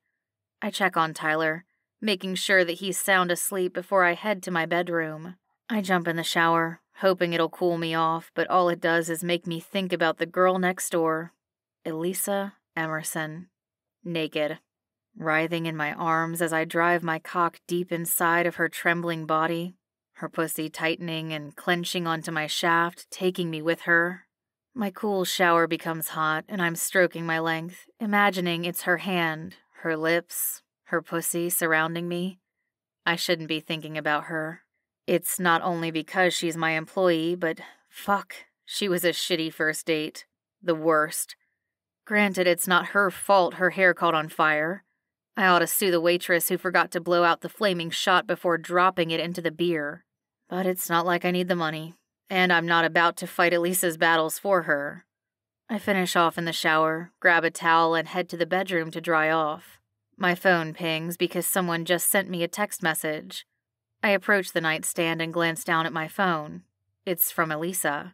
S1: I check on Tyler, making sure that he's sound asleep before I head to my bedroom. I jump in the shower, hoping it'll cool me off, but all it does is make me think about the girl next door, Elisa Emerson, naked, writhing in my arms as I drive my cock deep inside of her trembling body, her pussy tightening and clenching onto my shaft, taking me with her. My cool shower becomes hot, and I'm stroking my length, imagining it's her hand, her lips, her pussy surrounding me. I shouldn't be thinking about her. It's not only because she's my employee, but fuck, she was a shitty first date. The worst. Granted, it's not her fault her hair caught on fire. I ought to sue the waitress who forgot to blow out the flaming shot before dropping it into the beer. But it's not like I need the money, and I'm not about to fight Elisa's battles for her. I finish off in the shower, grab a towel, and head to the bedroom to dry off. My phone pings because someone just sent me a text message. I approach the nightstand and glance down at my phone. It's from Elisa.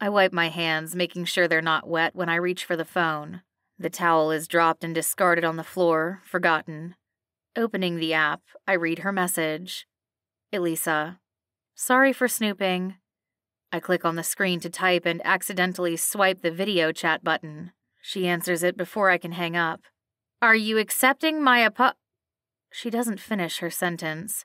S1: I wipe my hands, making sure they're not wet when I reach for the phone. The towel is dropped and discarded on the floor, forgotten. Opening the app, I read her message Elisa, sorry for snooping. I click on the screen to type and accidentally swipe the video chat button. She answers it before I can hang up. Are you accepting my apo? She doesn't finish her sentence.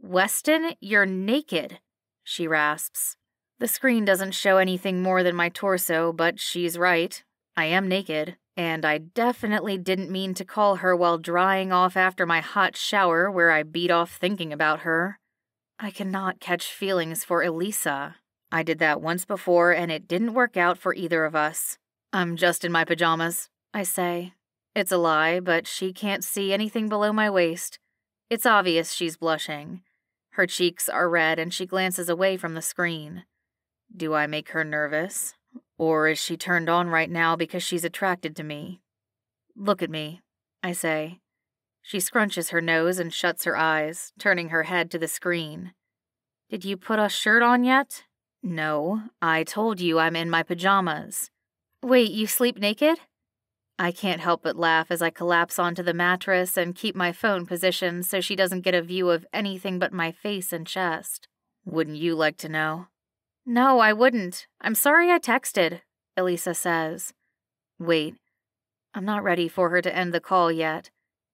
S1: Weston, you're naked, she rasps. The screen doesn't show anything more than my torso, but she's right. I am naked, and I definitely didn't mean to call her while drying off after my hot shower where I beat off thinking about her. I cannot catch feelings for Elisa. I did that once before, and it didn't work out for either of us. I'm just in my pajamas, I say. It's a lie, but she can't see anything below my waist. It's obvious she's blushing. Her cheeks are red, and she glances away from the screen. Do I make her nervous? Or is she turned on right now because she's attracted to me? Look at me, I say. She scrunches her nose and shuts her eyes, turning her head to the screen. Did you put a shirt on yet? No, I told you I'm in my pajamas. Wait, you sleep naked? I can't help but laugh as I collapse onto the mattress and keep my phone positioned so she doesn't get a view of anything but my face and chest. Wouldn't you like to know? No, I wouldn't. I'm sorry I texted, Elisa says. Wait. I'm not ready for her to end the call yet.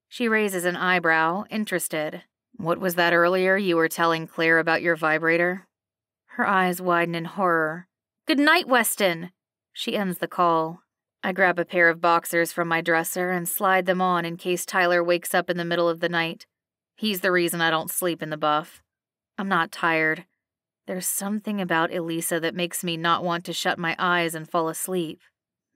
S1: She raises an eyebrow, interested. What was that earlier you were telling Claire about your vibrator? Her eyes widen in horror. Good night, Weston! She ends the call. I grab a pair of boxers from my dresser and slide them on in case Tyler wakes up in the middle of the night. He's the reason I don't sleep in the buff. I'm not tired. There's something about Elisa that makes me not want to shut my eyes and fall asleep.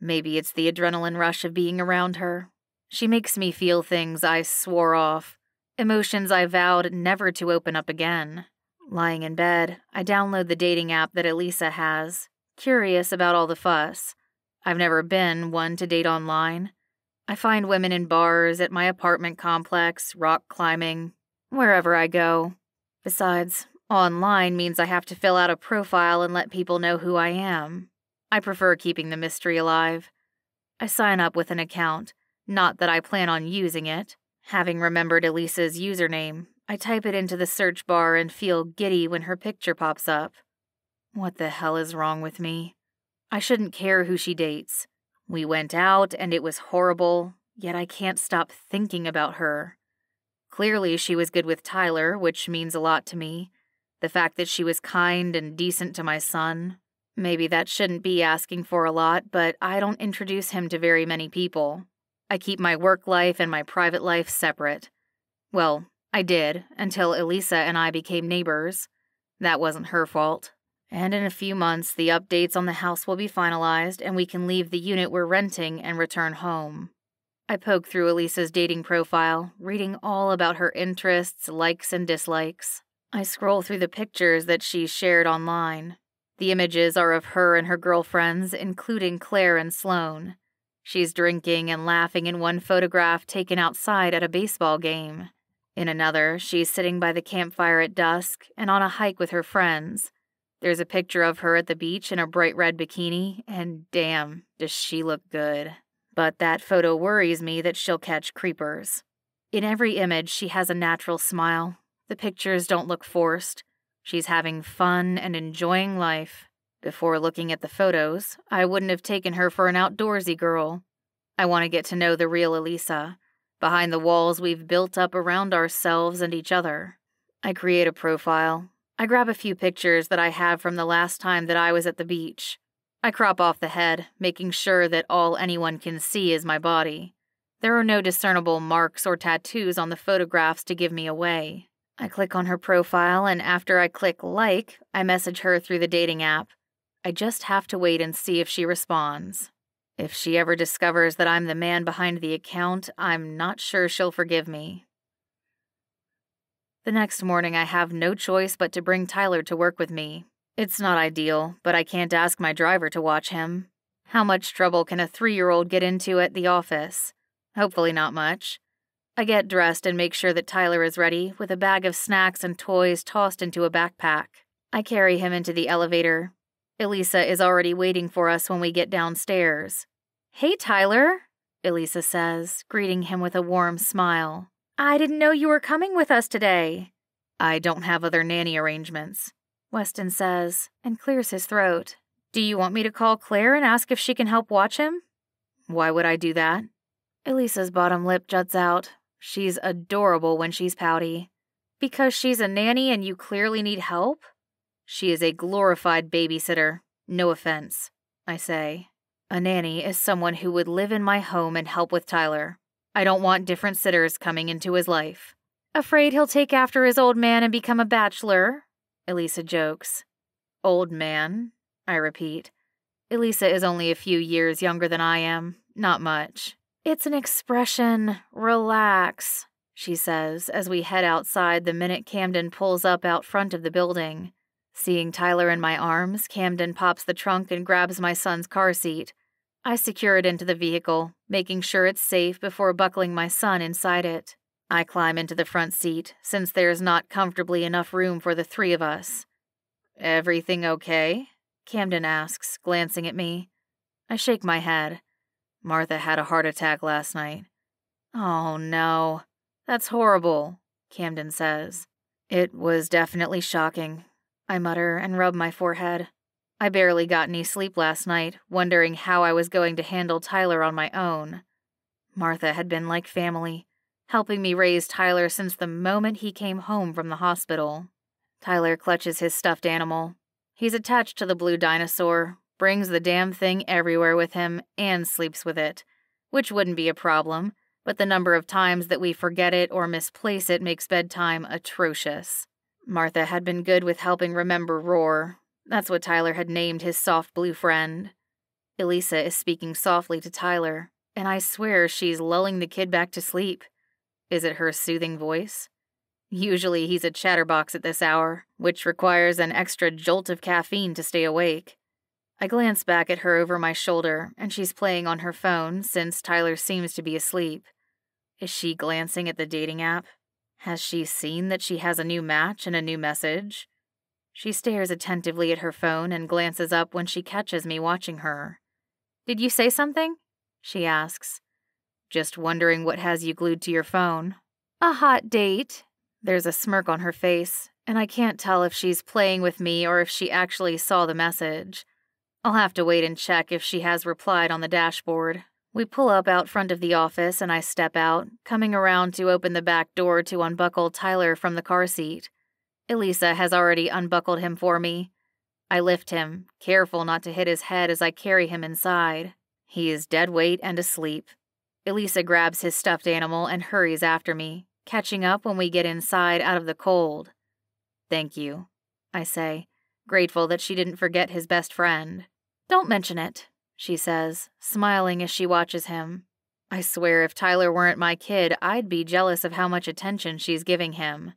S1: Maybe it's the adrenaline rush of being around her. She makes me feel things I swore off, emotions I vowed never to open up again. Lying in bed, I download the dating app that Elisa has, curious about all the fuss. I've never been one to date online. I find women in bars, at my apartment complex, rock climbing, wherever I go. Besides, Online means I have to fill out a profile and let people know who I am. I prefer keeping the mystery alive. I sign up with an account, not that I plan on using it. Having remembered Elisa's username, I type it into the search bar and feel giddy when her picture pops up. What the hell is wrong with me? I shouldn't care who she dates. We went out and it was horrible, yet I can't stop thinking about her. Clearly, she was good with Tyler, which means a lot to me. The fact that she was kind and decent to my son. Maybe that shouldn't be asking for a lot, but I don't introduce him to very many people. I keep my work life and my private life separate. Well, I did, until Elisa and I became neighbors. That wasn't her fault. And in a few months, the updates on the house will be finalized, and we can leave the unit we're renting and return home. I poke through Elisa's dating profile, reading all about her interests, likes, and dislikes. I scroll through the pictures that she's shared online. The images are of her and her girlfriends, including Claire and Sloane. She's drinking and laughing in one photograph taken outside at a baseball game. In another, she's sitting by the campfire at dusk and on a hike with her friends. There's a picture of her at the beach in a bright red bikini, and damn, does she look good. But that photo worries me that she'll catch creepers. In every image, she has a natural smile. The pictures don't look forced. She's having fun and enjoying life. Before looking at the photos, I wouldn't have taken her for an outdoorsy girl. I want to get to know the real Elisa behind the walls we've built up around ourselves and each other. I create a profile. I grab a few pictures that I have from the last time that I was at the beach. I crop off the head, making sure that all anyone can see is my body. There are no discernible marks or tattoos on the photographs to give me away. I click on her profile, and after I click like, I message her through the dating app. I just have to wait and see if she responds. If she ever discovers that I'm the man behind the account, I'm not sure she'll forgive me. The next morning, I have no choice but to bring Tyler to work with me. It's not ideal, but I can't ask my driver to watch him. How much trouble can a three year old get into at the office? Hopefully, not much. I get dressed and make sure that Tyler is ready, with a bag of snacks and toys tossed into a backpack. I carry him into the elevator, Elisa is already waiting for us when we get downstairs. Hey, Tyler, Elisa says, greeting him with a warm smile. I didn't know you were coming with us today. I don't have other nanny arrangements, Weston says, and clears his throat. Do you want me to call Claire and ask if she can help watch him? Why would I do that? Elisa's bottom lip juts out. She's adorable when she's pouty. Because she's a nanny and you clearly need help? She is a glorified babysitter. No offense, I say. A nanny is someone who would live in my home and help with Tyler. I don't want different sitters coming into his life. Afraid he'll take after his old man and become a bachelor? Elisa jokes. Old man? I repeat. Elisa is only a few years younger than I am, not much. It's an expression. Relax, she says as we head outside the minute Camden pulls up out front of the building. Seeing Tyler in my arms, Camden pops the trunk and grabs my son's car seat. I secure it into the vehicle, making sure it's safe before buckling my son inside it. I climb into the front seat, since there's not comfortably enough room for the three of us. Everything okay? Camden asks, glancing at me. I shake my head. Martha had a heart attack last night. Oh no. That's horrible, Camden says. It was definitely shocking, I mutter and rub my forehead. I barely got any sleep last night, wondering how I was going to handle Tyler on my own. Martha had been like family, helping me raise Tyler since the moment he came home from the hospital. Tyler clutches his stuffed animal. He's attached to the blue dinosaur, brings the damn thing everywhere with him, and sleeps with it, which wouldn't be a problem, but the number of times that we forget it or misplace it makes bedtime atrocious. Martha had been good with helping remember Roar. That's what Tyler had named his soft blue friend. Elisa is speaking softly to Tyler, and I swear she's lulling the kid back to sleep. Is it her soothing voice? Usually he's a chatterbox at this hour, which requires an extra jolt of caffeine to stay awake. I glance back at her over my shoulder, and she's playing on her phone since Tyler seems to be asleep. Is she glancing at the dating app? Has she seen that she has a new match and a new message? She stares attentively at her phone and glances up when she catches me watching her. Did you say something? She asks. Just wondering what has you glued to your phone. A hot date. There's a smirk on her face, and I can't tell if she's playing with me or if she actually saw the message. I'll have to wait and check if she has replied on the dashboard. We pull up out front of the office and I step out, coming around to open the back door to unbuckle Tyler from the car seat. Elisa has already unbuckled him for me. I lift him, careful not to hit his head as I carry him inside. He is dead weight and asleep. Elisa grabs his stuffed animal and hurries after me, catching up when we get inside out of the cold. Thank you, I say, grateful that she didn't forget his best friend. Don't mention it, she says, smiling as she watches him. I swear if Tyler weren't my kid, I'd be jealous of how much attention she's giving him.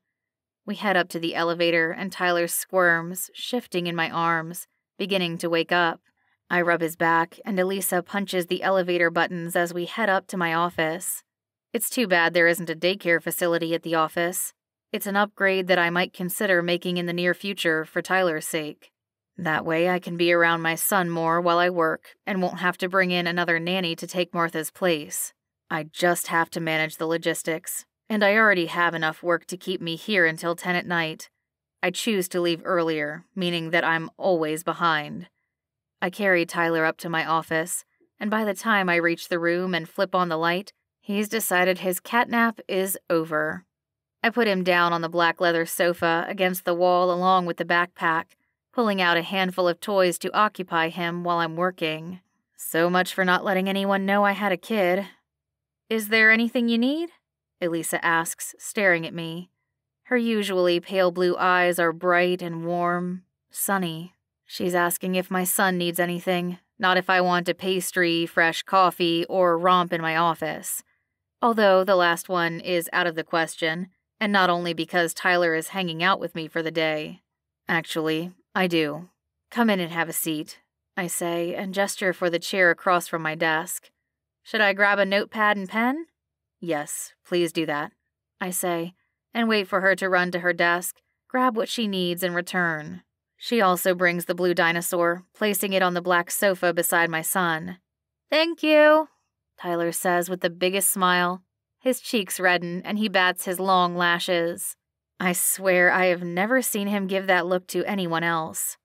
S1: We head up to the elevator, and Tyler squirms, shifting in my arms, beginning to wake up. I rub his back, and Elisa punches the elevator buttons as we head up to my office. It's too bad there isn't a daycare facility at the office. It's an upgrade that I might consider making in the near future for Tyler's sake. That way I can be around my son more while I work and won't have to bring in another nanny to take Martha's place. I just have to manage the logistics, and I already have enough work to keep me here until 10 at night. I choose to leave earlier, meaning that I'm always behind. I carry Tyler up to my office, and by the time I reach the room and flip on the light, he's decided his catnap is over. I put him down on the black leather sofa against the wall along with the backpack, pulling out a handful of toys to occupy him while I'm working. So much for not letting anyone know I had a kid. Is there anything you need? Elisa asks, staring at me. Her usually pale blue eyes are bright and warm, sunny. She's asking if my son needs anything, not if I want a pastry, fresh coffee, or romp in my office. Although the last one is out of the question, and not only because Tyler is hanging out with me for the day. Actually, I do. Come in and have a seat, I say, and gesture for the chair across from my desk. Should I grab a notepad and pen? Yes, please do that, I say, and wait for her to run to her desk, grab what she needs, and return. She also brings the blue dinosaur, placing it on the black sofa beside my son. Thank you, Tyler says with the biggest smile, his cheeks redden, and he bats his long lashes. I swear I have never seen him give that look to anyone else.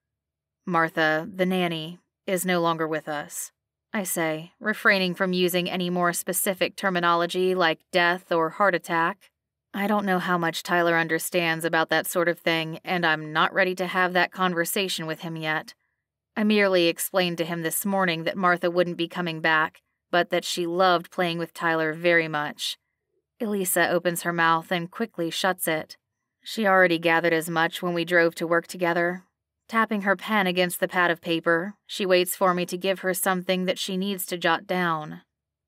S1: Martha, the nanny, is no longer with us, I say, refraining from using any more specific terminology like death or heart attack. I don't know how much Tyler understands about that sort of thing, and I'm not ready to have that conversation with him yet. I merely explained to him this morning that Martha wouldn't be coming back, but that she loved playing with Tyler very much. Elisa opens her mouth and quickly shuts it. She already gathered as much when we drove to work together. Tapping her pen against the pad of paper, she waits for me to give her something that she needs to jot down.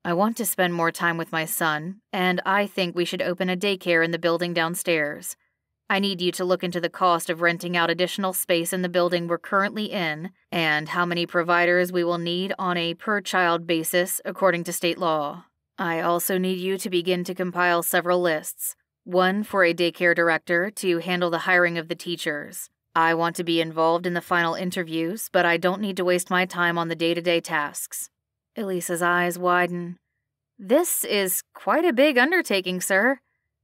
S1: I want to spend more time with my son, and I think we should open a daycare in the building downstairs. I need you to look into the cost of renting out additional space in the building we're currently in, and how many providers we will need on a per child basis according to state law. I also need you to begin to compile several lists. One for a daycare director to handle the hiring of the teachers. I want to be involved in the final interviews, but I don't need to waste my time on the day to day tasks. Elisa's eyes widen. This is quite a big undertaking, sir.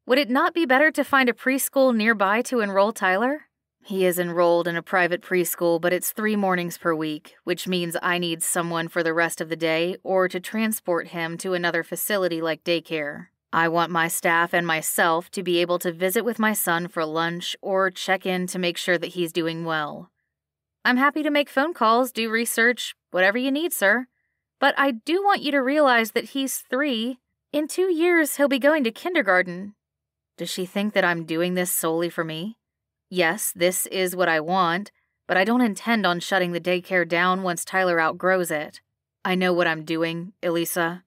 S1: Would it not be better to find a preschool nearby to enroll Tyler? He is enrolled in a private preschool, but it's three mornings per week, which means I need someone for the rest of the day or to transport him to another facility like daycare. I want my staff and myself to be able to visit with my son for lunch or check in to make sure that he's doing well. I'm happy to make phone calls, do research, whatever you need, sir. But I do want you to realize that he's three. In two years, he'll be going to kindergarten. Does she think that I'm doing this solely for me? Yes, this is what I want, but I don't intend on shutting the daycare down once Tyler outgrows it. I know what I'm doing, Elisa.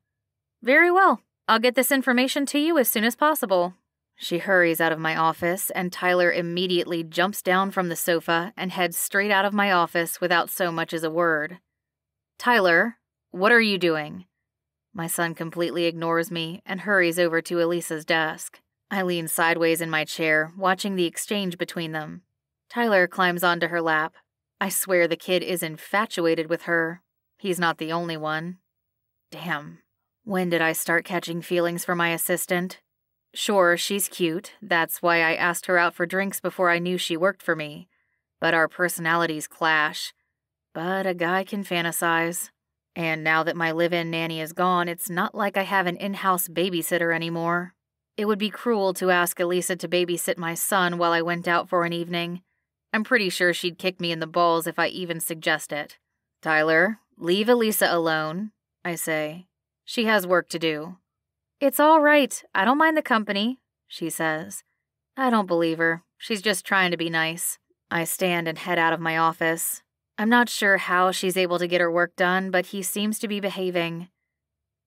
S1: Very well. I'll get this information to you as soon as possible. She hurries out of my office, and Tyler immediately jumps down from the sofa and heads straight out of my office without so much as a word. Tyler, what are you doing? My son completely ignores me and hurries over to Elisa's desk. I lean sideways in my chair, watching the exchange between them. Tyler climbs onto her lap. I swear the kid is infatuated with her. He's not the only one. Damn. When did I start catching feelings for my assistant? Sure, she's cute. That's why I asked her out for drinks before I knew she worked for me. But our personalities clash. But a guy can fantasize. And now that my live in nanny is gone, it's not like I have an in house babysitter anymore. It would be cruel to ask Elisa to babysit my son while I went out for an evening. I'm pretty sure she'd kick me in the balls if I even suggest it. Tyler, leave Elisa alone, I say. She has work to do. It's all right. I don't mind the company, she says. I don't believe her. She's just trying to be nice. I stand and head out of my office. I'm not sure how she's able to get her work done, but he seems to be behaving.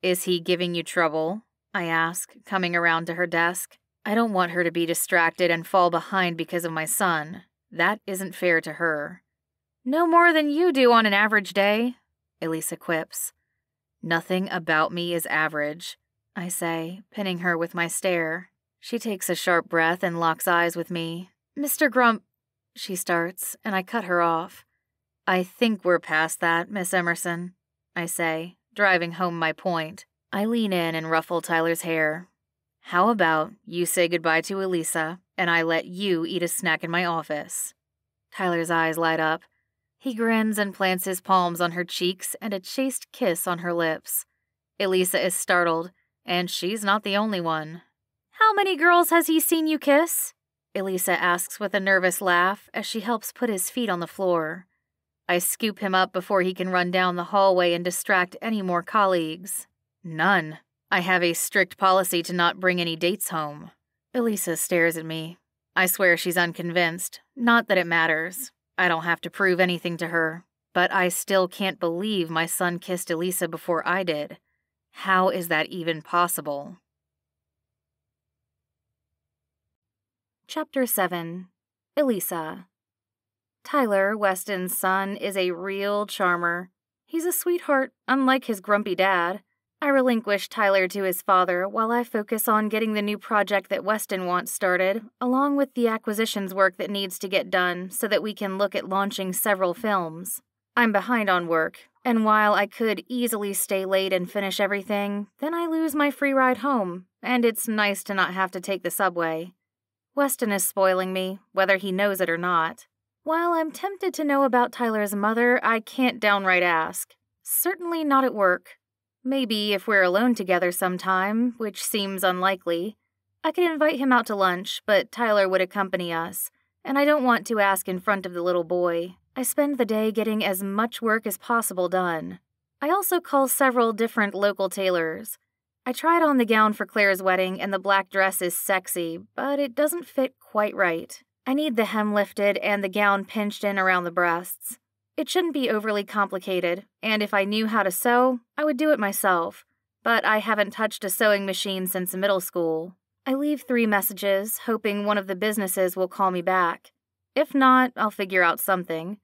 S1: Is he giving you trouble? I ask, coming around to her desk. I don't want her to be distracted and fall behind because of my son. That isn't fair to her. No more than you do on an average day, Elisa quips. Nothing about me is average, I say, pinning her with my stare. She takes a sharp breath and locks eyes with me. Mr. Grump, she starts, and I cut her off. I think we're past that, Miss Emerson, I say, driving home my point. I lean in and ruffle Tyler's hair. How about you say goodbye to Elisa, and I let you eat a snack in my office? Tyler's eyes light up. He grins and plants his palms on her cheeks and a chaste kiss on her lips. Elisa is startled, and she's not the only one. How many girls has he seen you kiss? Elisa asks with a nervous laugh as she helps put his feet on the floor. I scoop him up before he can run down the hallway and distract any more colleagues. None. I have a strict policy to not bring any dates home. Elisa stares at me. I swear she's unconvinced. Not that it matters. I don't have to prove anything to her. But I still can't believe my son kissed Elisa before I did. How is that even possible? Chapter 7 Elisa Tyler, Weston's son, is a real charmer. He's a sweetheart, unlike his grumpy dad. I relinquish Tyler to his father while I focus on getting the new project that Weston wants started, along with the acquisitions work that needs to get done so that we can look at launching several films. I'm behind on work, and while I could easily stay late and finish everything, then I lose my free ride home, and it's nice to not have to take the subway. Weston is spoiling me, whether he knows it or not. While I'm tempted to know about Tyler's mother, I can't downright ask. Certainly not at work. Maybe if we're alone together sometime, which seems unlikely. I could invite him out to lunch, but Tyler would accompany us, and I don't want to ask in front of the little boy. I spend the day getting as much work as possible done. I also call several different local tailors. I tried on the gown for Claire's wedding, and the black dress is sexy, but it doesn't fit quite right. I need the hem lifted and the gown pinched in around the breasts. It shouldn't be overly complicated, and if I knew how to sew, I would do it myself. But I haven't touched a sewing machine since middle school. I leave three messages, hoping one of the businesses will call me back. If not, I'll figure out something.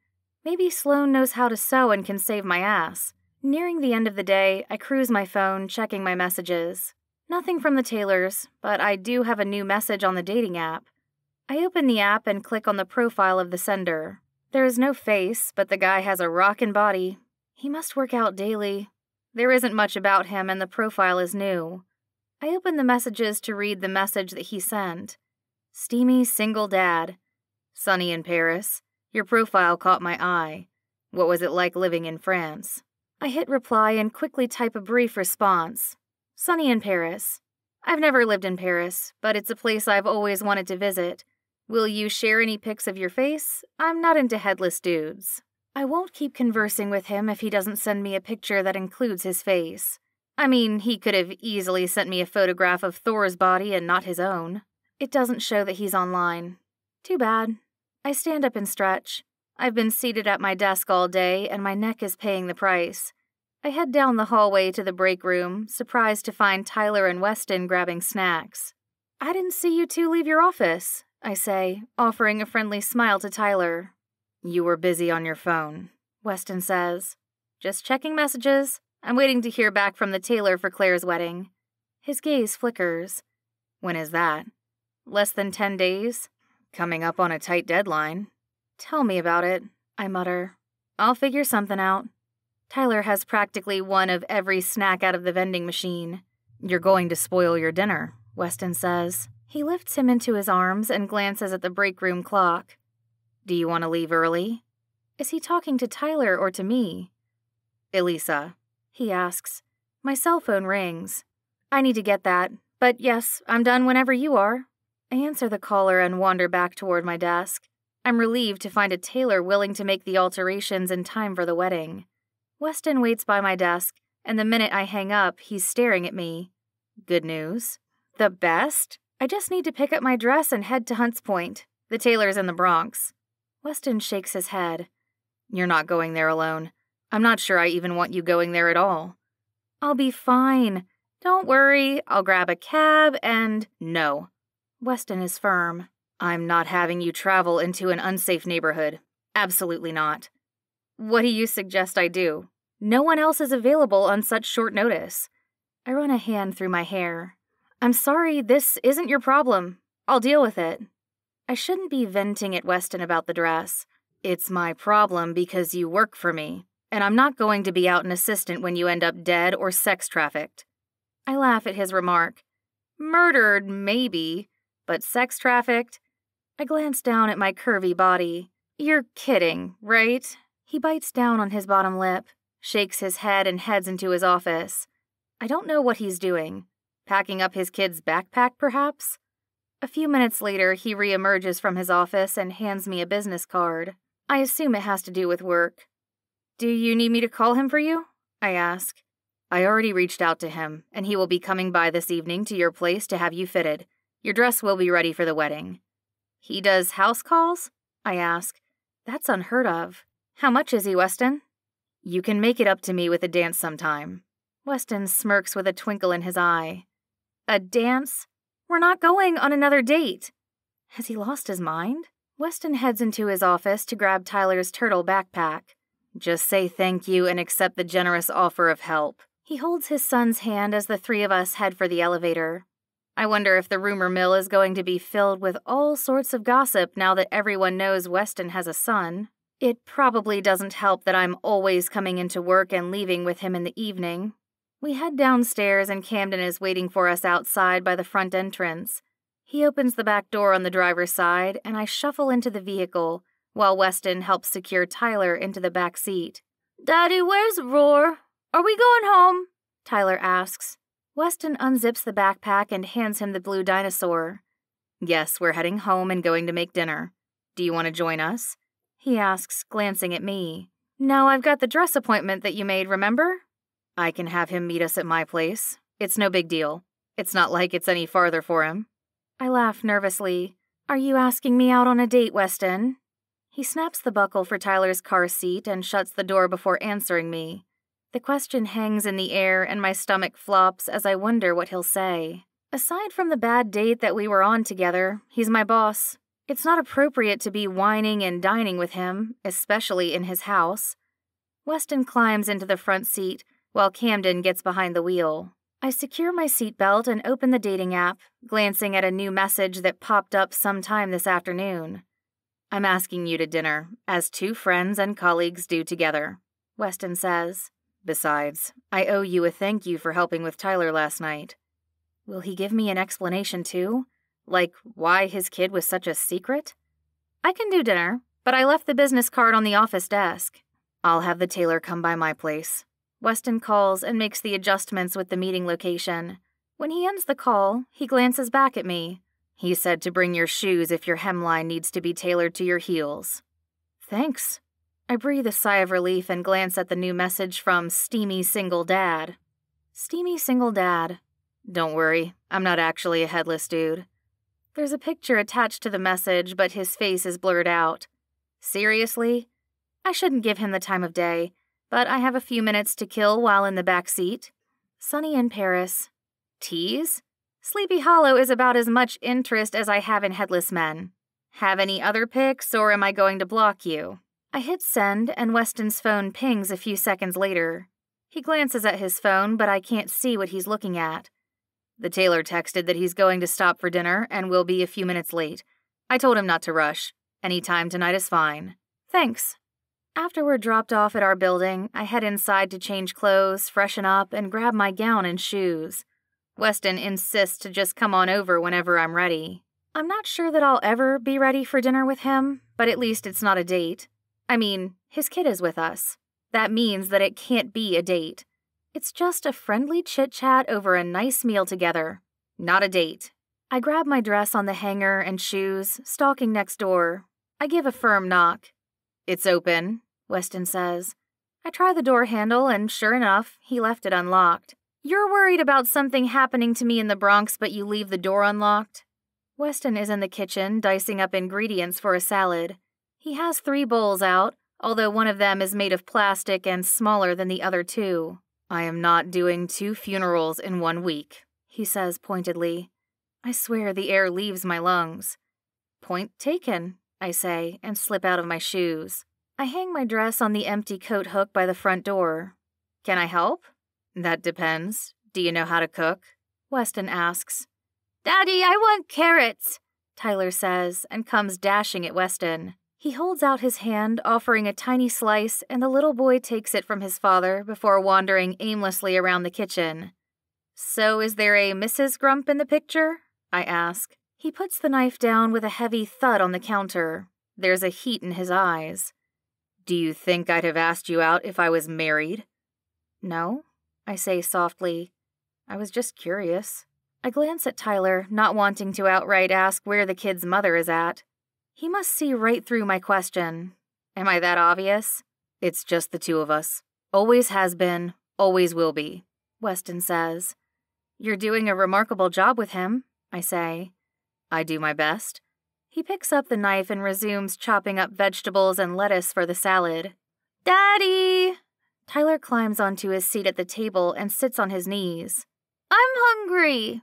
S1: Maybe Sloane knows how to sew and can save my ass. Nearing the end of the day, I cruise my phone, checking my messages. Nothing from the tailors, but I do have a new message on the dating app. I open the app and click on the profile of the sender. There is no face, but the guy has a rockin' body. He must work out daily. There isn't much about him, and the profile is new. I open the messages to read the message that he sent. Steamy single dad. Sunny in Paris. Your profile caught my eye. What was it like living in France? I hit reply and quickly type a brief response. Sunny in Paris. I've never lived in Paris, but it's a place I've always wanted to visit. Will you share any pics of your face? I'm not into headless dudes. I won't keep conversing with him if he doesn't send me a picture that includes his face. I mean, he could have easily sent me a photograph of Thor's body and not his own. It doesn't show that he's online. Too bad. I stand up and stretch. I've been seated at my desk all day, and my neck is paying the price. I head down the hallway to the break room, surprised to find Tyler and Weston grabbing snacks. I didn't see you two leave your office, I say, offering a friendly smile to Tyler. You were busy on your phone, Weston says. Just checking messages. I'm waiting to hear back from the tailor for Claire's wedding. His gaze flickers. When is that? Less than ten days? Coming up on a tight deadline. Tell me about it, I mutter. I'll figure something out. Tyler has practically one of every snack out of the vending machine. You're going to spoil your dinner, Weston says. He lifts him into his arms and glances at the break room clock. Do you want to leave early? Is he talking to Tyler or to me? Elisa, he asks. My cell phone rings. I need to get that, But yes, I'm done whenever you are. I answer the caller and wander back toward my desk. I'm relieved to find a tailor willing to make the alterations in time for the wedding. Weston waits by my desk, and the minute I hang up, he's staring at me. Good news. The best? I just need to pick up my dress and head to Hunts Point. The tailor's in the Bronx. Weston shakes his head. You're not going there alone. I'm not sure I even want you going there at all. I'll be fine. Don't worry, I'll grab a cab and. No. Weston is firm. I'm not having you travel into an unsafe neighborhood. Absolutely not. What do you suggest I do? No one else is available on such short notice. I run a hand through my hair. I'm sorry, this isn't your problem. I'll deal with it. I shouldn't be venting at Weston about the dress. It's my problem because you work for me, and I'm not going to be out an assistant when you end up dead or sex trafficked. I laugh at his remark. Murdered, maybe, but sex trafficked? I glance down at my curvy body. You're kidding, right? He bites down on his bottom lip, shakes his head, and heads into his office. I don't know what he's doing. Packing up his kid's backpack, perhaps? A few minutes later, he reemerges from his office and hands me a business card. I assume it has to do with work. Do you need me to call him for you? I ask. I already reached out to him, and he will be coming by this evening to your place to have you fitted. Your dress will be ready for the wedding. He does house calls? I ask. That's unheard of. How much is he, Weston? You can make it up to me with a dance sometime. Weston smirks with a twinkle in his eye. A dance? We're not going on another date. Has he lost his mind? Weston heads into his office to grab Tyler's turtle backpack. Just say thank you and accept the generous offer of help. He holds his son's hand as the three of us head for the elevator. I wonder if the rumor mill is going to be filled with all sorts of gossip now that everyone knows Weston has a son. It probably doesn't help that I'm always coming into work and leaving with him in the evening. We head downstairs, and Camden is waiting for us outside by the front entrance. He opens the back door on the driver's side, and I shuffle into the vehicle, while Weston helps secure Tyler into the back seat. Daddy, where's Roar? Are we going home? Tyler asks. Weston unzips the backpack and hands him the blue dinosaur. Yes, we're heading home and going to make dinner. Do you want to join us? He asks, glancing at me. No, I've got the dress appointment that you made, remember? I can have him meet us at my place. It's no big deal. It's not like it's any farther for him. I laugh nervously. Are you asking me out on a date, Weston? He snaps the buckle for Tyler's car seat and shuts the door before answering me. The question hangs in the air and my stomach flops as I wonder what he'll say. Aside from the bad date that we were on together, he's my boss. It's not appropriate to be wining and dining with him, especially in his house. Weston climbs into the front seat, while Camden gets behind the wheel. I secure my seatbelt and open the dating app, glancing at a new message that popped up sometime this afternoon. I'm asking you to dinner, as two friends and colleagues do together, Weston says. Besides, I owe you a thank you for helping with Tyler last night. Will he give me an explanation too? Like why his kid was such a secret? I can do dinner, but I left the business card on the office desk. I'll have the tailor come by my place. Weston calls and makes the adjustments with the meeting location. When he ends the call, he glances back at me. He said to bring your shoes if your hemline needs to be tailored to your heels. Thanks. I breathe a sigh of relief and glance at the new message from Steamy Single Dad. Steamy Single Dad. Don't worry, I'm not actually a headless dude. There's a picture attached to the message, but his face is blurred out. Seriously? I shouldn't give him the time of day but I have a few minutes to kill while in the back seat. Sunny in Paris. Tease? Sleepy Hollow is about as much interest as I have in Headless Men. Have any other pics, or am I going to block you? I hit send, and Weston's phone pings a few seconds later. He glances at his phone, but I can't see what he's looking at. The tailor texted that he's going to stop for dinner and will be a few minutes late. I told him not to rush. Any time tonight is fine. Thanks. After we're dropped off at our building, I head inside to change clothes, freshen up, and grab my gown and shoes. Weston insists to just come on over whenever I'm ready. I'm not sure that I'll ever be ready for dinner with him, but at least it's not a date. I mean, his kid is with us. That means that it can't be a date. It's just a friendly chit chat over a nice meal together. Not a date. I grab my dress on the hanger and shoes, stalking next door. I give a firm knock. It's open, Weston says. I try the door handle, and sure enough, he left it unlocked. You're worried about something happening to me in the Bronx, but you leave the door unlocked? Weston is in the kitchen, dicing up ingredients for a salad. He has three bowls out, although one of them is made of plastic and smaller than the other two. I am not doing two funerals in one week, he says pointedly. I swear the air leaves my lungs. Point taken, I say, and slip out of my shoes. I hang my dress on the empty coat hook by the front door. Can I help? That depends. Do you know how to cook? Weston asks.
S2: Daddy, I want carrots,
S1: Tyler says, and comes dashing at Weston. He holds out his hand, offering a tiny slice, and the little boy takes it from his father before wandering aimlessly around the kitchen. So, is there a Mrs. Grump in the picture? I ask. He puts the knife down with a heavy thud on the counter. There's a heat in his eyes. Do you think I'd have asked you out if I was married? No, I say softly. I was just curious. I glance at Tyler, not wanting to outright ask where the kid's mother is at. He must see right through my question. Am I that obvious? It's just the two of us. Always has been, always will be, Weston says. You're doing a remarkable job with him, I say. I do my best. He picks up the knife and resumes chopping up vegetables and lettuce for the salad.
S2: Daddy!
S1: Tyler climbs onto his seat at the table and sits on his knees.
S2: I'm hungry.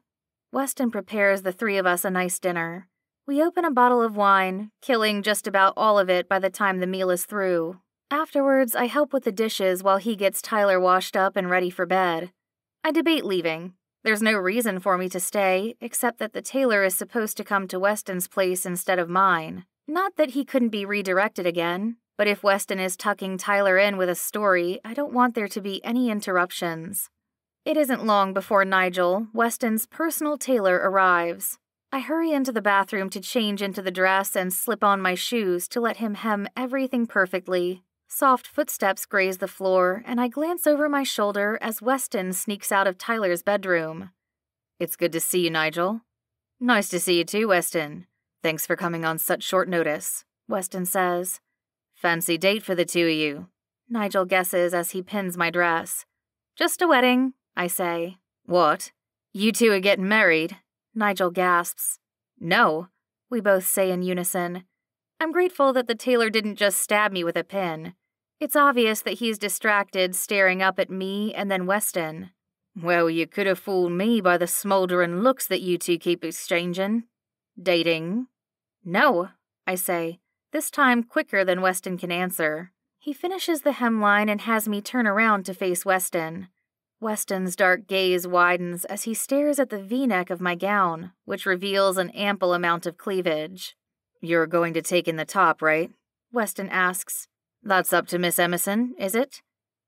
S1: Weston prepares the three of us a nice dinner. We open a bottle of wine, killing just about all of it by the time the meal is through. Afterwards, I help with the dishes while he gets Tyler washed up and ready for bed. I debate leaving. There's no reason for me to stay, except that the tailor is supposed to come to Weston's place instead of mine. Not that he couldn't be redirected again, but if Weston is tucking Tyler in with a story, I don't want there to be any interruptions. It isn't long before Nigel, Weston's personal tailor, arrives. I hurry into the bathroom to change into the dress and slip on my shoes to let him hem everything perfectly. Soft footsteps graze the floor, and I glance over my shoulder as Weston sneaks out of Tyler's bedroom. It's good to see you, Nigel. Nice to see you too, Weston. Thanks for coming on such short notice, Weston says. Fancy date for the two of you, Nigel guesses as he pins my dress. Just a wedding, I say. What? You two are getting married? Nigel gasps. No, we both say in unison. I'm grateful that the tailor didn't just stab me with a pin. It's obvious that he's distracted, staring up at me and then Weston. Well, you could have fooled me by the smouldering looks that you two keep exchanging. Dating? No, I say, this time quicker than Weston can answer. He finishes the hemline and has me turn around to face Weston. Weston's dark gaze widens as he stares at the v neck of my gown, which reveals an ample amount of cleavage. You're going to take in the top, right? Weston asks. That's up to Miss Emerson, is it?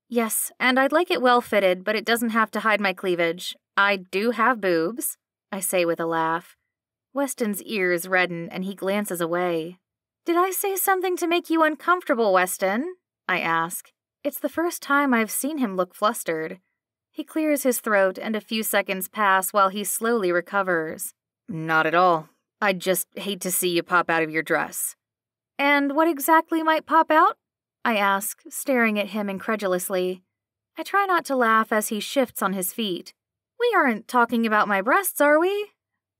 S1: Yes, and I'd like it well fitted, but it doesn't have to hide my cleavage. I do have boobs, I say with a laugh. Weston's ears redden and he glances away. Did I say something to make you uncomfortable, Weston? I ask. It's the first time I've seen him look flustered. He clears his throat, and a few seconds pass while he slowly recovers. Not at all. I'd just hate to see you pop out of your dress. And what exactly might pop out? I ask, staring at him incredulously. I try not to laugh as he shifts on his feet. We aren't talking about my breasts, are we?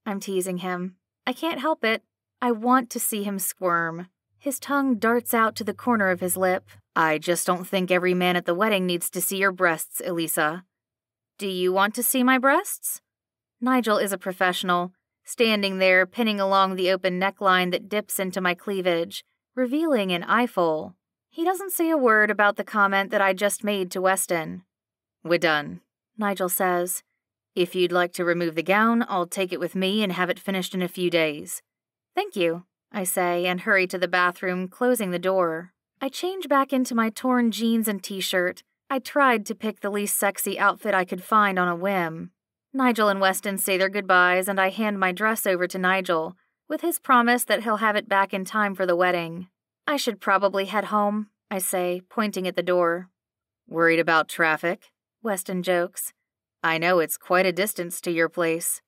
S1: I'm teasing him. I can't help it. I want to see him squirm. His tongue darts out to the corner of his lip. I just don't think every man at the wedding needs to see your breasts, Elisa. Do you want to see my breasts? Nigel is a professional, standing there pinning along the open neckline that dips into my cleavage, revealing an eyeful. He doesn't say a word about the comment that I just made to Weston. We're done, Nigel says. If you'd like to remove the gown, I'll take it with me and have it finished in a few days. Thank you, I say, and hurry to the bathroom, closing the door. I change back into my torn jeans and t shirt, I tried to pick the least sexy outfit I could find on a whim. Nigel and Weston say their goodbyes, and I hand my dress over to Nigel, with his promise that he'll have it back in time for the wedding. I should probably head home, I say, pointing at the door. Worried about traffic? Weston jokes. I know it's quite a distance to your place.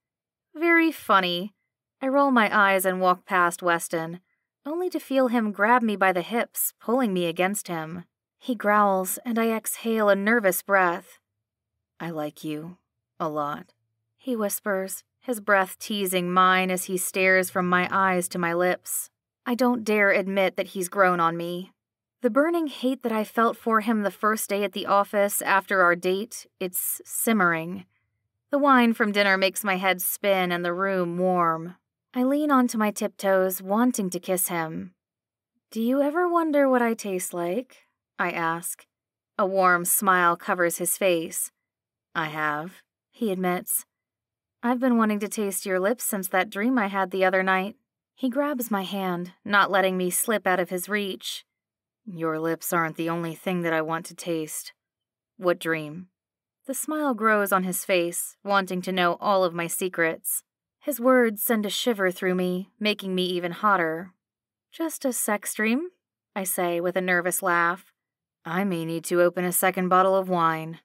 S1: Very funny. I roll my eyes and walk past Weston, only to feel him grab me by the hips, pulling me against him. He growls, and I exhale a nervous breath. I like you a lot, he whispers, his breath teasing mine as he stares from my eyes to my lips. I don't dare admit that he's grown on me. The burning hate that I felt for him the first day at the office after our date, it's simmering. The wine from dinner makes my head spin and the room warm. I lean onto my tiptoes, wanting to kiss him. Do you ever wonder what I taste like? I ask. A warm smile covers his face. I have, he admits. I've been wanting to taste your lips since that dream I had the other night. He grabs my hand, not letting me slip out of his reach. Your lips aren't the only thing that I want to taste. What dream? The smile grows on his face, wanting to know all of my secrets. His words send a shiver through me, making me even hotter. Just a sex dream? I say with a nervous laugh. I may need to open a second bottle of wine.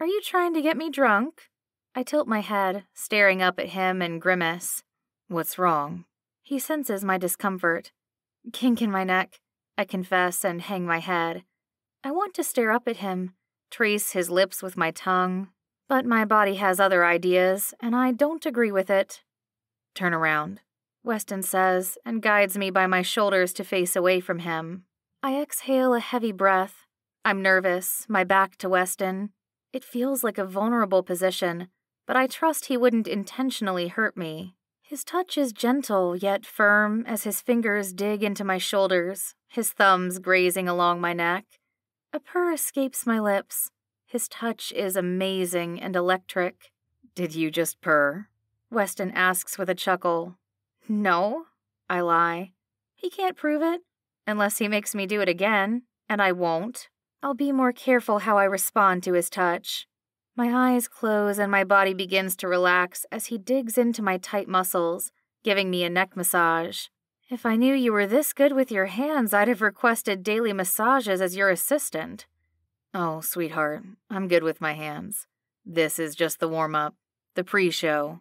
S1: Are you trying to get me drunk? I tilt my head, staring up at him and grimace. What's wrong? He senses my discomfort. Kink in my neck, I confess and hang my head. I want to stare up at him, trace his lips with my tongue, but my body has other ideas, and I don't agree with it. Turn around, Weston says, and guides me by my shoulders to face away from him. I exhale a heavy breath, I'm nervous, my back to Weston. It feels like a vulnerable position, but I trust he wouldn't intentionally hurt me. His touch is gentle yet firm as his fingers dig into my shoulders, his thumbs grazing along my neck. A purr escapes my lips. His touch is amazing and electric. Did you just purr? Weston asks with a chuckle. No, I lie. He can't prove it, unless he makes me do it again, and I won't. I'll be more careful how I respond to his touch. My eyes close and my body begins to relax as he digs into my tight muscles, giving me a neck massage. If I knew you were this good with your hands, I'd have requested daily massages as your assistant. Oh, sweetheart, I'm good with my hands. This is just the warm up, the pre show.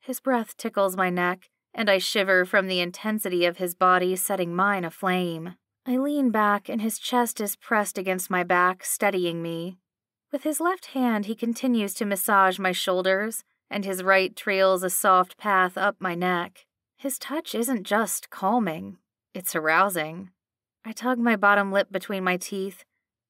S1: His breath tickles my neck, and I shiver from the intensity of his body setting mine aflame. I lean back, and his chest is pressed against my back, steadying me. With his left hand, he continues to massage my shoulders, and his right trails a soft path up my neck. His touch isn't just calming, it's arousing. I tug my bottom lip between my teeth.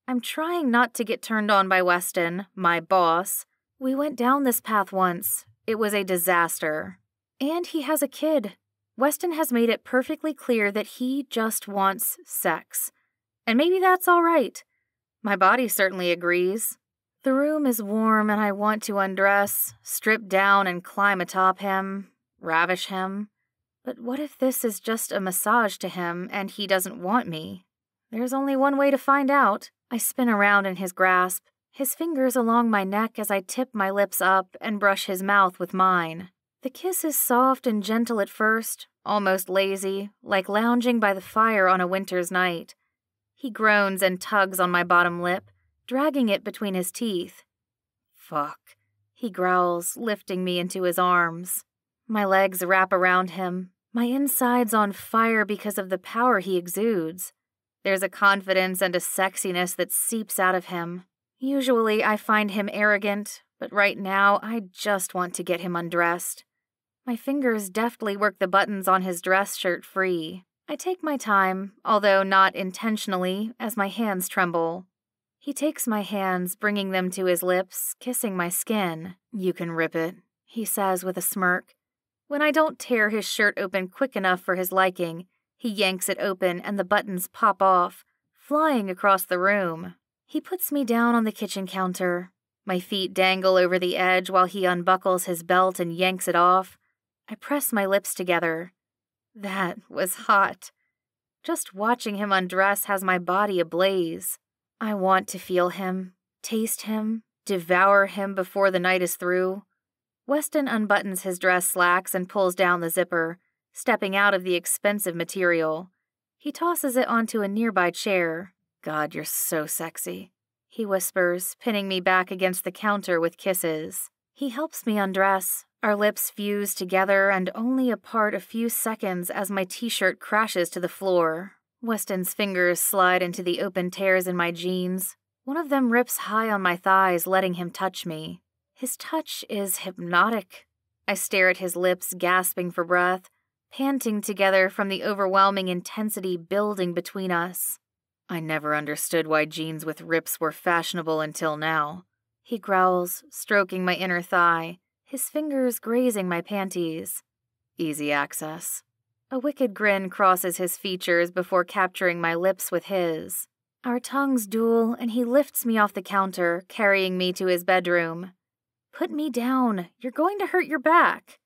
S1: I'm trying not to get turned on by Weston, my boss. We went down this path once. It was a disaster. And he has a kid. Weston has made it perfectly clear that he just wants sex. And maybe that's all right. My body certainly agrees. The room is warm and I want to undress, strip down and climb atop him, ravish him. But what if this is just a massage to him and he doesn't want me? There's only one way to find out. I spin around in his grasp, his fingers along my neck as I tip my lips up and brush his mouth with mine. The kiss is soft and gentle at first, almost lazy, like lounging by the fire on a winter's night. He groans and tugs on my bottom lip, dragging it between his teeth. Fuck, he growls, lifting me into his arms. My legs wrap around him, my insides on fire because of the power he exudes. There's a confidence and a sexiness that seeps out of him. Usually I find him arrogant, but right now I just want to get him undressed. My fingers deftly work the buttons on his dress shirt free. I take my time, although not intentionally, as my hands tremble. He takes my hands, bringing them to his lips, kissing my skin. You can rip it, he says with a smirk. When I don't tear his shirt open quick enough for his liking, he yanks it open and the buttons pop off, flying across the room. He puts me down on the kitchen counter. My feet dangle over the edge while he unbuckles his belt and yanks it off. I press my lips together. That was hot. Just watching him undress has my body ablaze. I want to feel him, taste him, devour him before the night is through. Weston unbuttons his dress slacks and pulls down the zipper, stepping out of the expensive material. He tosses it onto a nearby chair. God, you're so sexy, he whispers, pinning me back against the counter with kisses. He helps me undress, Our lips fuse together and only apart a few seconds as my t shirt crashes to the floor. Weston's fingers slide into the open tears in my jeans. One of them rips high on my thighs, letting him touch me. His touch is hypnotic. I stare at his lips, gasping for breath, panting together from the overwhelming intensity building between us. I never understood why jeans with rips were fashionable until now. He growls, stroking my inner thigh, his fingers grazing my panties. Easy access. A wicked grin crosses his features before capturing my lips with his. Our tongues duel, and he lifts me off the counter, carrying me to his bedroom. Put me down. You're going to hurt your back.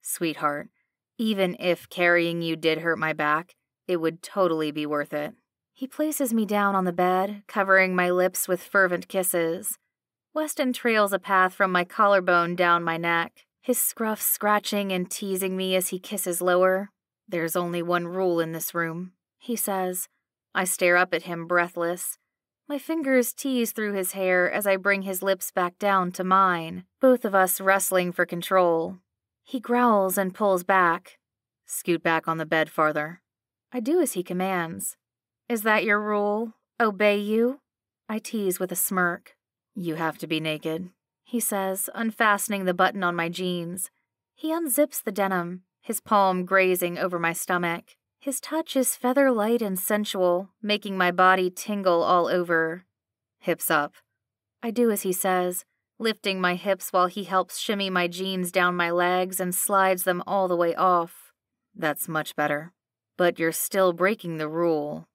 S1: Sweetheart, even if carrying you did hurt my back, it would totally be worth it. He places me down on the bed, covering my lips with fervent kisses. Weston trails a path from my collarbone down my neck, his scruff scratching and teasing me as he kisses lower. There's only one rule in this room, he says. I stare up at him, breathless. My fingers tease through his hair as I bring his lips back down to mine, both of us wrestling for control. He growls and pulls back. Scoot back on the bed farther. I do as he commands. Is that your rule? Obey you? I tease with a smirk. You have to be naked, he says, unfastening the button on my jeans. He unzips the denim, his palm grazing over my stomach. His touch is feather light and sensual, making my body tingle all over. Hips up. I do as he says, lifting my hips while he helps shimmy my jeans down my legs and slides them all the way off. That's much better. But you're still breaking the rule.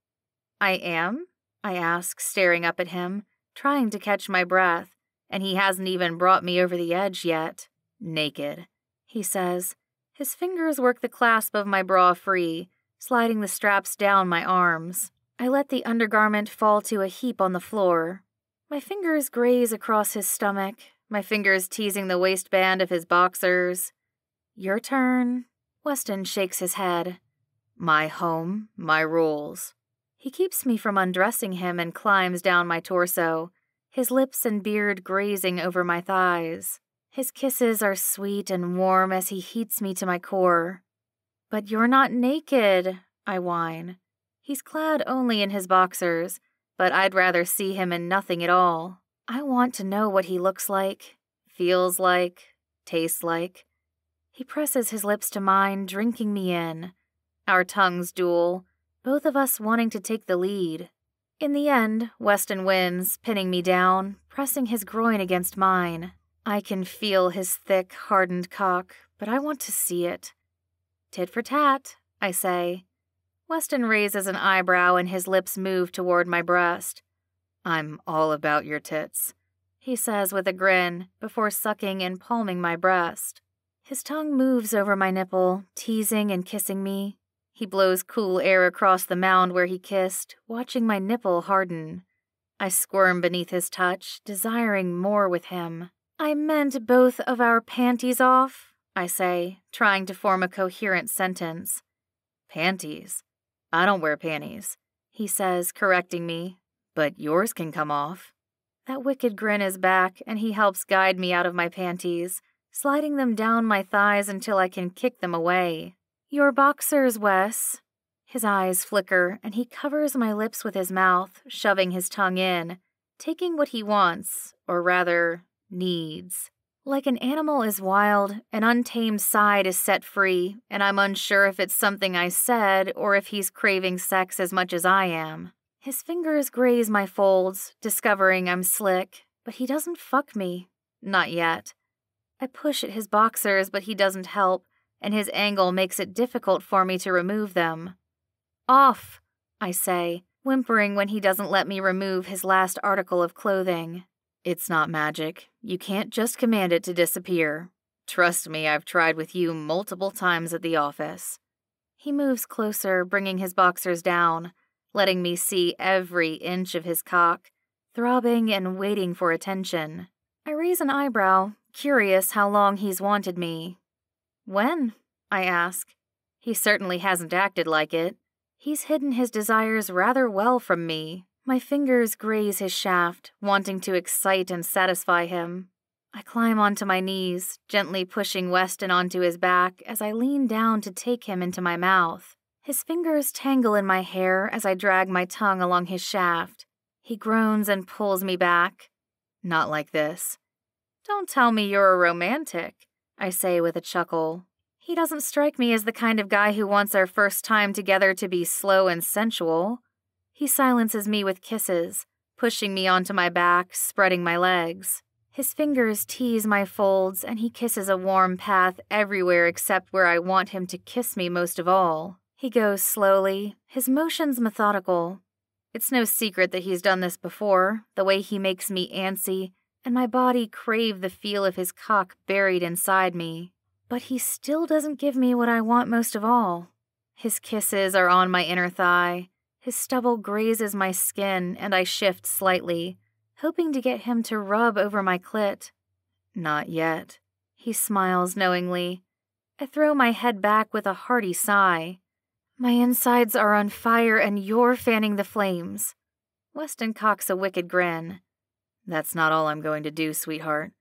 S1: I am? I ask, staring up at him, trying to catch my breath, and he hasn't even brought me over the edge yet. Naked, he says, his fingers work the clasp of my bra free, sliding the straps down my arms. I let the undergarment fall to a heap on the floor. My fingers graze across his stomach, my fingers teasing the waistband of his boxers. Your turn. Weston shakes his head. My home, my rules. He keeps me from undressing him and climbs down my torso, his lips and beard grazing over my thighs. His kisses are sweet and warm as he heats me to my core. But you're not naked, I whine. He's clad only in his boxers, but I'd rather see him in nothing at all. I want to know what he looks like, feels like, tastes like. He presses his lips to mine, drinking me in. Our tongues duel, both of us wanting to take the lead. In the end, Weston wins, pinning me down, pressing his groin against mine. I can feel his thick, hardened cock, but I want to see it. Tit for tat, I say. Weston raises an eyebrow and his lips move toward my breast. I'm all about your tits, he says with a grin before sucking and palming my breast. His tongue moves over my nipple, teasing and kissing me. He blows cool air across the mound where he kissed, watching my nipple harden. I squirm beneath his touch, desiring more with him. I meant both of our panties off, I say, trying to form a coherent sentence. Panties? I don't wear panties, he says, correcting me. But yours can come off. That wicked grin is back, and he helps guide me out of my panties, sliding them down my thighs until I can kick them away. Your boxers, Wes. His eyes flicker, and he covers my lips with his mouth, shoving his tongue in, taking what he wants, or rather, needs. Like an animal is wild, an untamed side is set free, and I'm unsure if it's something I said or if he's craving sex as much as I am. His fingers graze my folds, discovering I'm slick, but he doesn't fuck me. Not yet. I push at his boxers, but he doesn't help, and his angle makes it difficult for me to remove them. Off, I say, whimpering when he doesn't let me remove his last article of clothing. It's not magic. You can't just command it to disappear. Trust me, I've tried with you multiple times at the office. He moves closer, bringing his boxers down, letting me see every inch of his cock, throbbing and waiting for attention. I raise an eyebrow, curious how long he's wanted me. When? I ask. He certainly hasn't acted like it. He's hidden his desires rather well from me. My fingers graze his shaft, wanting to excite and satisfy him. I climb onto my knees, gently pushing Weston onto his back as I lean down to take him into my mouth. His fingers tangle in my hair as I drag my tongue along his shaft. He groans and pulls me back. Not like this. Don't tell me you're a romantic, I say with a chuckle. He doesn't strike me as the kind of guy who wants our first time together to be slow and sensual. He silences me with kisses, pushing me onto my back, spreading my legs. His fingers tease my folds, and he kisses a warm path everywhere except where I want him to kiss me most of all. He goes slowly, his motions methodical. It's no secret that he's done this before, the way he makes me antsy, and my body crave the feel of his cock buried inside me. But he still doesn't give me what I want most of all. His kisses are on my inner thigh, his stubble grazes my skin, and I shift slightly, hoping to get him to rub over my clit. Not yet. He smiles knowingly. I throw my head back with a hearty sigh. My insides are on fire and you're fanning the flames. Weston cocks a wicked grin. That's not all I'm going to do, sweetheart.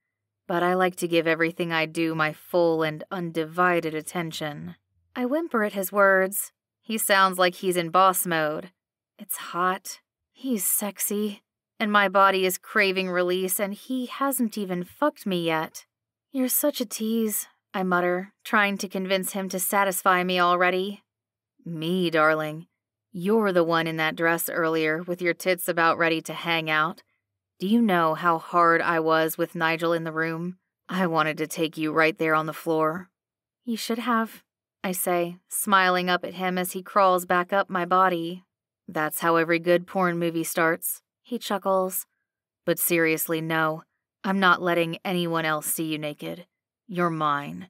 S1: But I like to give everything I do my full and undivided attention. I whimper at his words. He sounds like he's in boss mode. It's hot. He's sexy and my body is craving release, and he hasn't even fucked me yet. You're such a tease, I mutter, trying to convince him to satisfy me already. Me, darling. You're the one in that dress earlier with your tits about ready to hang out. Do you know how hard I was with Nigel in the room? I wanted to take you right there on the floor. You should have, I say, smiling up at him as he crawls back up my body. That's how every good porn movie starts. He chuckles. But seriously, no. I'm not letting anyone else see you naked. You're mine.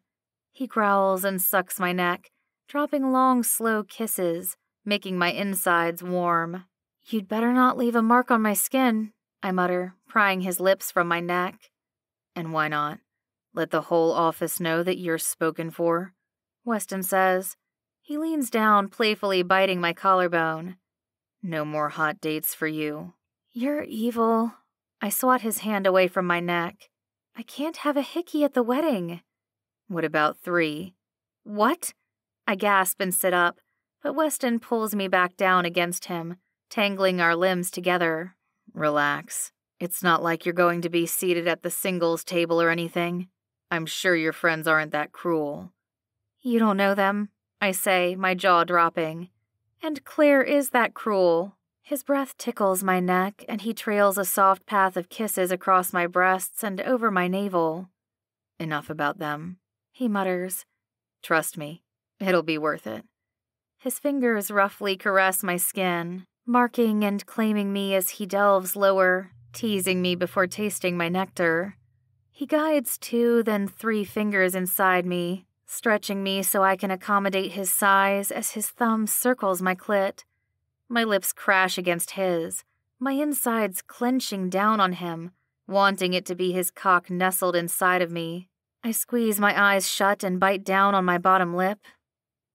S1: He growls and sucks my neck, dropping long, slow kisses, making my insides warm. You'd better not leave a mark on my skin, I mutter, prying his lips from my neck. And why not? Let the whole office know that you're spoken for, Weston says. He leans down, playfully biting my collarbone. No more hot dates for you. You're evil. I swat his hand away from my neck. I can't have a hickey at the wedding. What about three? What? I gasp and sit up, but Weston pulls me back down against him, tangling our limbs together. Relax. It's not like you're going to be seated at the singles table or anything. I'm sure your friends aren't that cruel. You don't know them, I say, my jaw dropping. And Claire is that cruel. His breath tickles my neck, and he trails a soft path of kisses across my breasts and over my navel. Enough about them, he mutters. Trust me, it'll be worth it. His fingers roughly caress my skin, marking and claiming me as he delves lower, teasing me before tasting my nectar. He guides two, then three fingers inside me, stretching me so I can accommodate his size as his thumb circles my clit. My lips crash against his, my insides clenching down on him, wanting it to be his cock nestled inside of me. I squeeze my eyes shut and bite down on my bottom lip.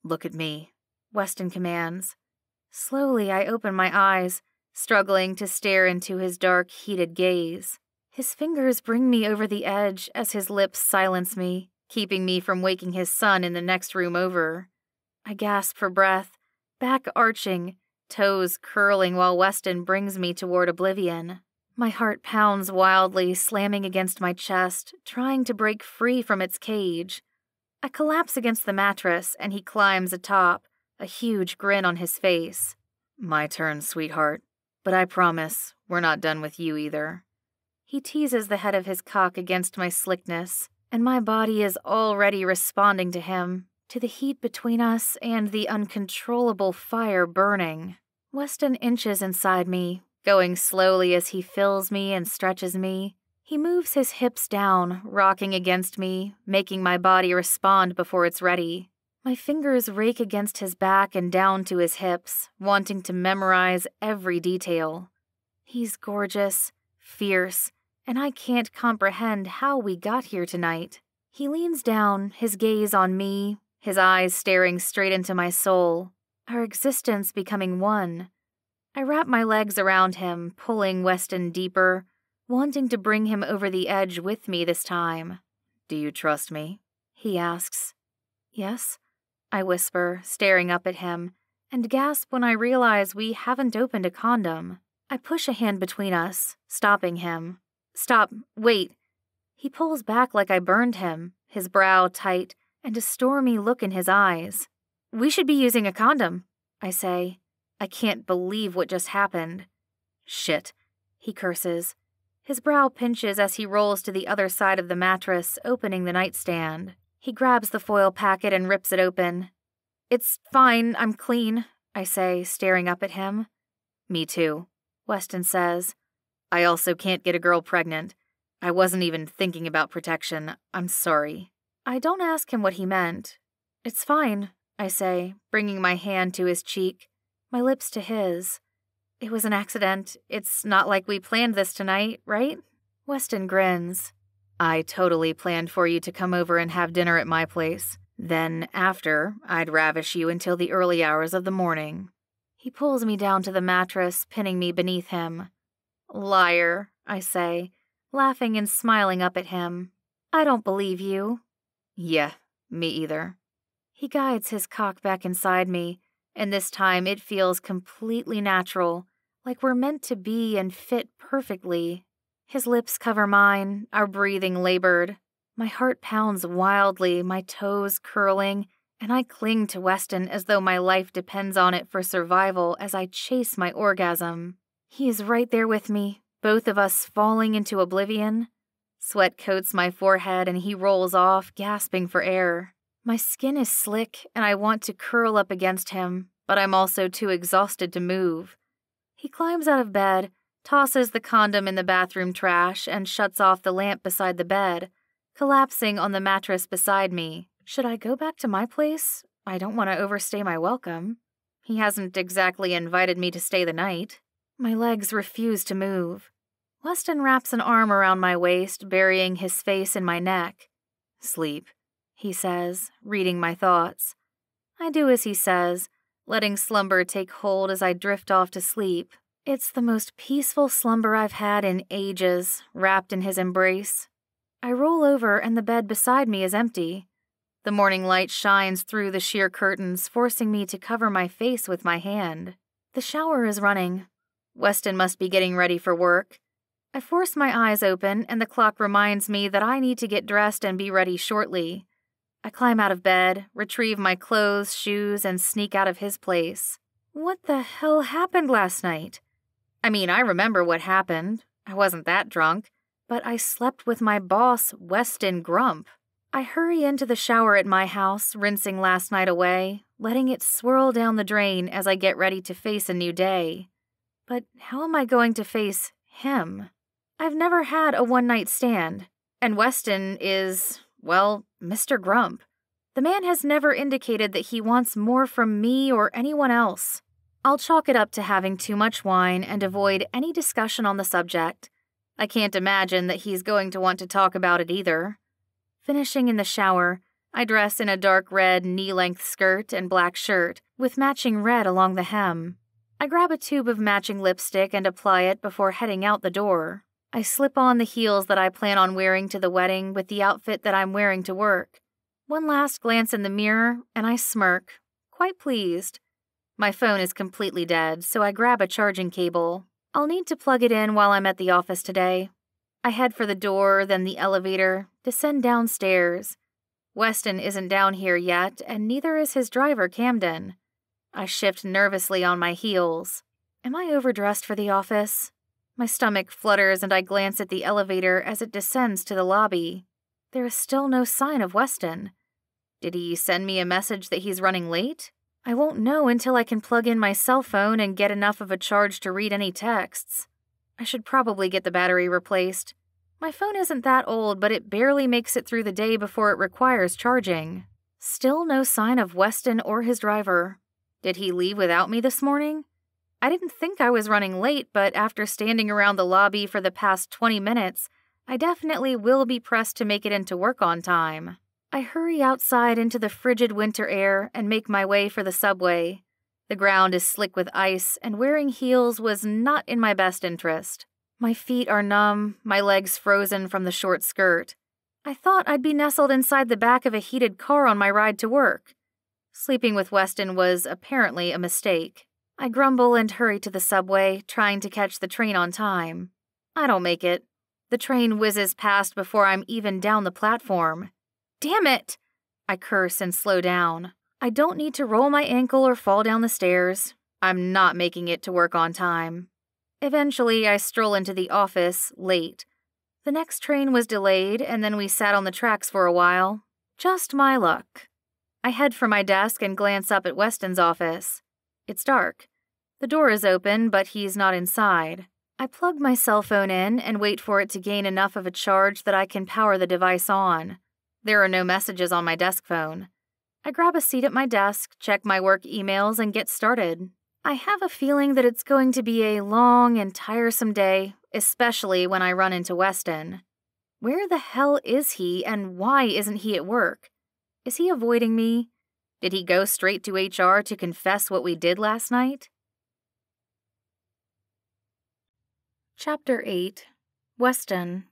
S1: Look at me, Weston commands. Slowly, I open my eyes, struggling to stare into his dark, heated gaze. His fingers bring me over the edge as his lips silence me, keeping me from waking his son in the next room over. I gasp for breath, back arching, toes curling while Weston brings me toward oblivion. My heart pounds wildly, slamming against my chest, trying to break free from its cage. I collapse against the mattress, and he climbs atop, a huge grin on his face. My turn, sweetheart. But I promise, we're not done with you either. He teases the head of his cock against my slickness, and my body is already responding to him, to the heat between us and the uncontrollable fire burning. Weston inches inside me, going slowly as he fills me and stretches me. He moves his hips down, rocking against me, making my body respond before it's ready. My fingers rake against his back and down to his hips, wanting to memorize every detail. He's gorgeous, fierce, and I can't comprehend how we got here tonight. He leans down, his gaze on me, his eyes staring straight into my soul, our existence becoming one. I wrap my legs around him, pulling Weston deeper, wanting to bring him over the edge with me this time. Do you trust me? He asks. Yes, I whisper, staring up at him, and gasp when I realize we haven't opened a condom. I push a hand between us, stopping him. Stop, wait. He pulls back like I burned him, his brow tight, and a stormy look in his eyes. We should be using a condom, I say. I can't believe what just happened. Shit, he curses. His brow pinches as he rolls to the other side of the mattress, opening the nightstand. He grabs the foil packet and rips it open. It's fine, I'm clean, I say, staring up at him. Me too, Weston says. I also can't get a girl pregnant. I wasn't even thinking about protection. I'm sorry. I don't ask him what he meant. It's fine, I say, bringing my hand to his cheek, my lips to his. It was an accident. It's not like we planned this tonight, right? Weston grins. I totally planned for you to come over and have dinner at my place. Then, after, I'd ravish you until the early hours of the morning. He pulls me down to the mattress, pinning me beneath him. Liar, I say, laughing and smiling up at him. I don't believe you. Yeah, me either. He guides his cock back inside me, and this time it feels completely natural, like we're meant to be and fit perfectly. His lips cover mine, our breathing labored. My heart pounds wildly, my toes curling, and I cling to Weston as though my life depends on it for survival as I chase my orgasm. He is right there with me, both of us falling into oblivion. Sweat coats my forehead and he rolls off, gasping for air. My skin is slick and I want to curl up against him, but I'm also too exhausted to move. He climbs out of bed, tosses the condom in the bathroom trash, and shuts off the lamp beside the bed, collapsing on the mattress beside me. Should I go back to my place? I don't want to overstay my welcome. He hasn't exactly invited me to stay the night. My legs refuse to move. Weston wraps an arm around my waist, burying his face in my neck. Sleep he says, reading my thoughts. I do as he says, letting slumber take hold as I drift off to sleep. It's the most peaceful slumber I've had in ages, wrapped in his embrace. I roll over and the bed beside me is empty. The morning light shines through the sheer curtains, forcing me to cover my face with my hand. The shower is running. Weston must be getting ready for work. I force my eyes open, and the clock reminds me that I need to get dressed and be ready shortly. I climb out of bed, retrieve my clothes, shoes, and sneak out of his place. What the hell happened last night? I mean, I remember what happened. I wasn't that drunk, but I slept with my boss, Weston Grump. I hurry into the shower at my house, rinsing last night away, letting it swirl down the drain as I get ready to face a new day. But how am I going to face him? I've never had a one night stand, and Weston is, well, Mr. Grump. The man has never indicated that he wants more from me or anyone else. I'll chalk it up to having too much wine and avoid any discussion on the subject. I can't imagine that he's going to want to talk about it either. Finishing in the shower, I dress in a dark red knee length skirt and black shirt with matching red along the hem. I grab a tube of matching lipstick and apply it before heading out the door. I slip on the heels that I plan on wearing to the wedding with the outfit that I'm wearing to work. One last glance in the mirror, and I smirk, quite pleased. My phone is completely dead, so I grab a charging cable. I'll need to plug it in while I'm at the office today. I head for the door, then the elevator, descend downstairs. Weston isn't down here yet, and neither is his driver, Camden. I shift nervously on my heels. Am I overdressed for the office? My stomach flutters and I glance at the elevator as it descends to the lobby. There is still no sign of Weston. Did he send me a message that he's running late? I won't know until I can plug in my cell phone and get enough of a charge to read any texts. I should probably get the battery replaced. My phone isn't that old, but it barely makes it through the day before it requires charging. Still no sign of Weston or his driver. Did he leave without me this morning? I didn't think I was running late, but after standing around the lobby for the past 20 minutes, I definitely will be pressed to make it into work on time. I hurry outside into the frigid winter air and make my way for the subway. The ground is slick with ice, and wearing heels was not in my best interest. My feet are numb, my legs frozen from the short skirt. I thought I'd be nestled inside the back of a heated car on my ride to work. Sleeping with Weston was apparently a mistake. I grumble and hurry to the subway, trying to catch the train on time. I don't make it. The train whizzes past before I'm even down the platform. Damn it! I curse and slow down. I don't need to roll my ankle or fall down the stairs. I'm not making it to work on time. Eventually, I stroll into the office, late. The next train was delayed, and then we sat on the tracks for a while. Just my luck. I head for my desk and glance up at Weston's office. It's dark. The door is open, but he's not inside. I plug my cell phone in and wait for it to gain enough of a charge that I can power the device on. There are no messages on my desk phone. I grab a seat at my desk, check my work emails, and get started. I have a feeling that it's going to be a long and tiresome day, especially when I run into Weston. Where the hell is he, and why isn't he at work? Is he avoiding me? Did he go straight to HR to confess what we did last night? Chapter 8 Weston.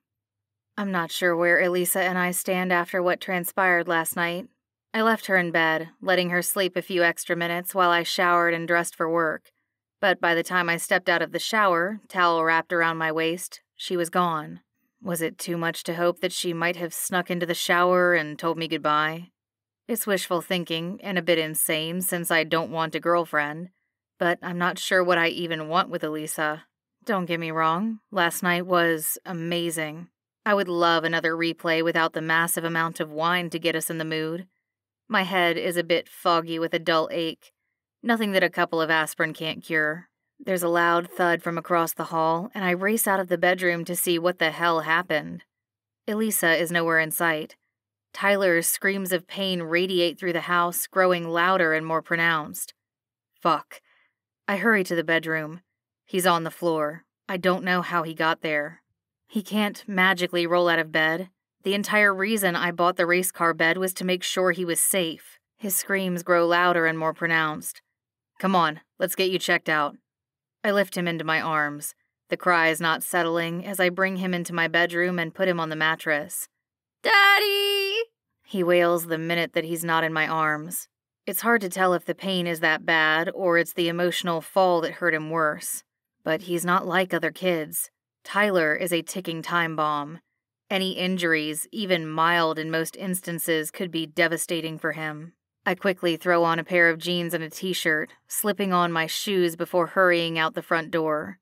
S1: I'm not sure where Elisa and I stand after what transpired last night. I left her in bed, letting her sleep a few extra minutes while I showered and dressed for work. But by the time I stepped out of the shower, towel wrapped around my waist, she was gone. Was it too much to hope that she might have snuck into the shower and told me goodbye? It's wishful thinking and a bit insane since I don't want a girlfriend, but I'm not sure what I even want with Elisa. Don't get me wrong, last night was amazing. I would love another replay without the massive amount of wine to get us in the mood. My head is a bit foggy with a dull ache, nothing that a couple of aspirin can't cure. There's a loud thud from across the hall, and I race out of the bedroom to see what the hell happened. Elisa is nowhere in sight. Tyler's screams of pain radiate through the house, growing louder and more pronounced. Fuck. I hurry to the bedroom. He's on the floor. I don't know how he got there. He can't magically roll out of bed. The entire reason I bought the race car bed was to make sure he was safe. His screams grow louder and more pronounced. Come on, let's get you checked out. I lift him into my arms. The cry is not settling as I bring him into my bedroom and put him on the mattress.
S2: Daddy!
S1: He wails the minute that he's not in my arms. It's hard to tell if the pain is that bad or it's the emotional fall that hurt him worse. But he's not like other kids. Tyler is a ticking time bomb. Any injuries, even mild in most instances, could be devastating for him. I quickly throw on a pair of jeans and a t shirt, slipping on my shoes before hurrying out the front door.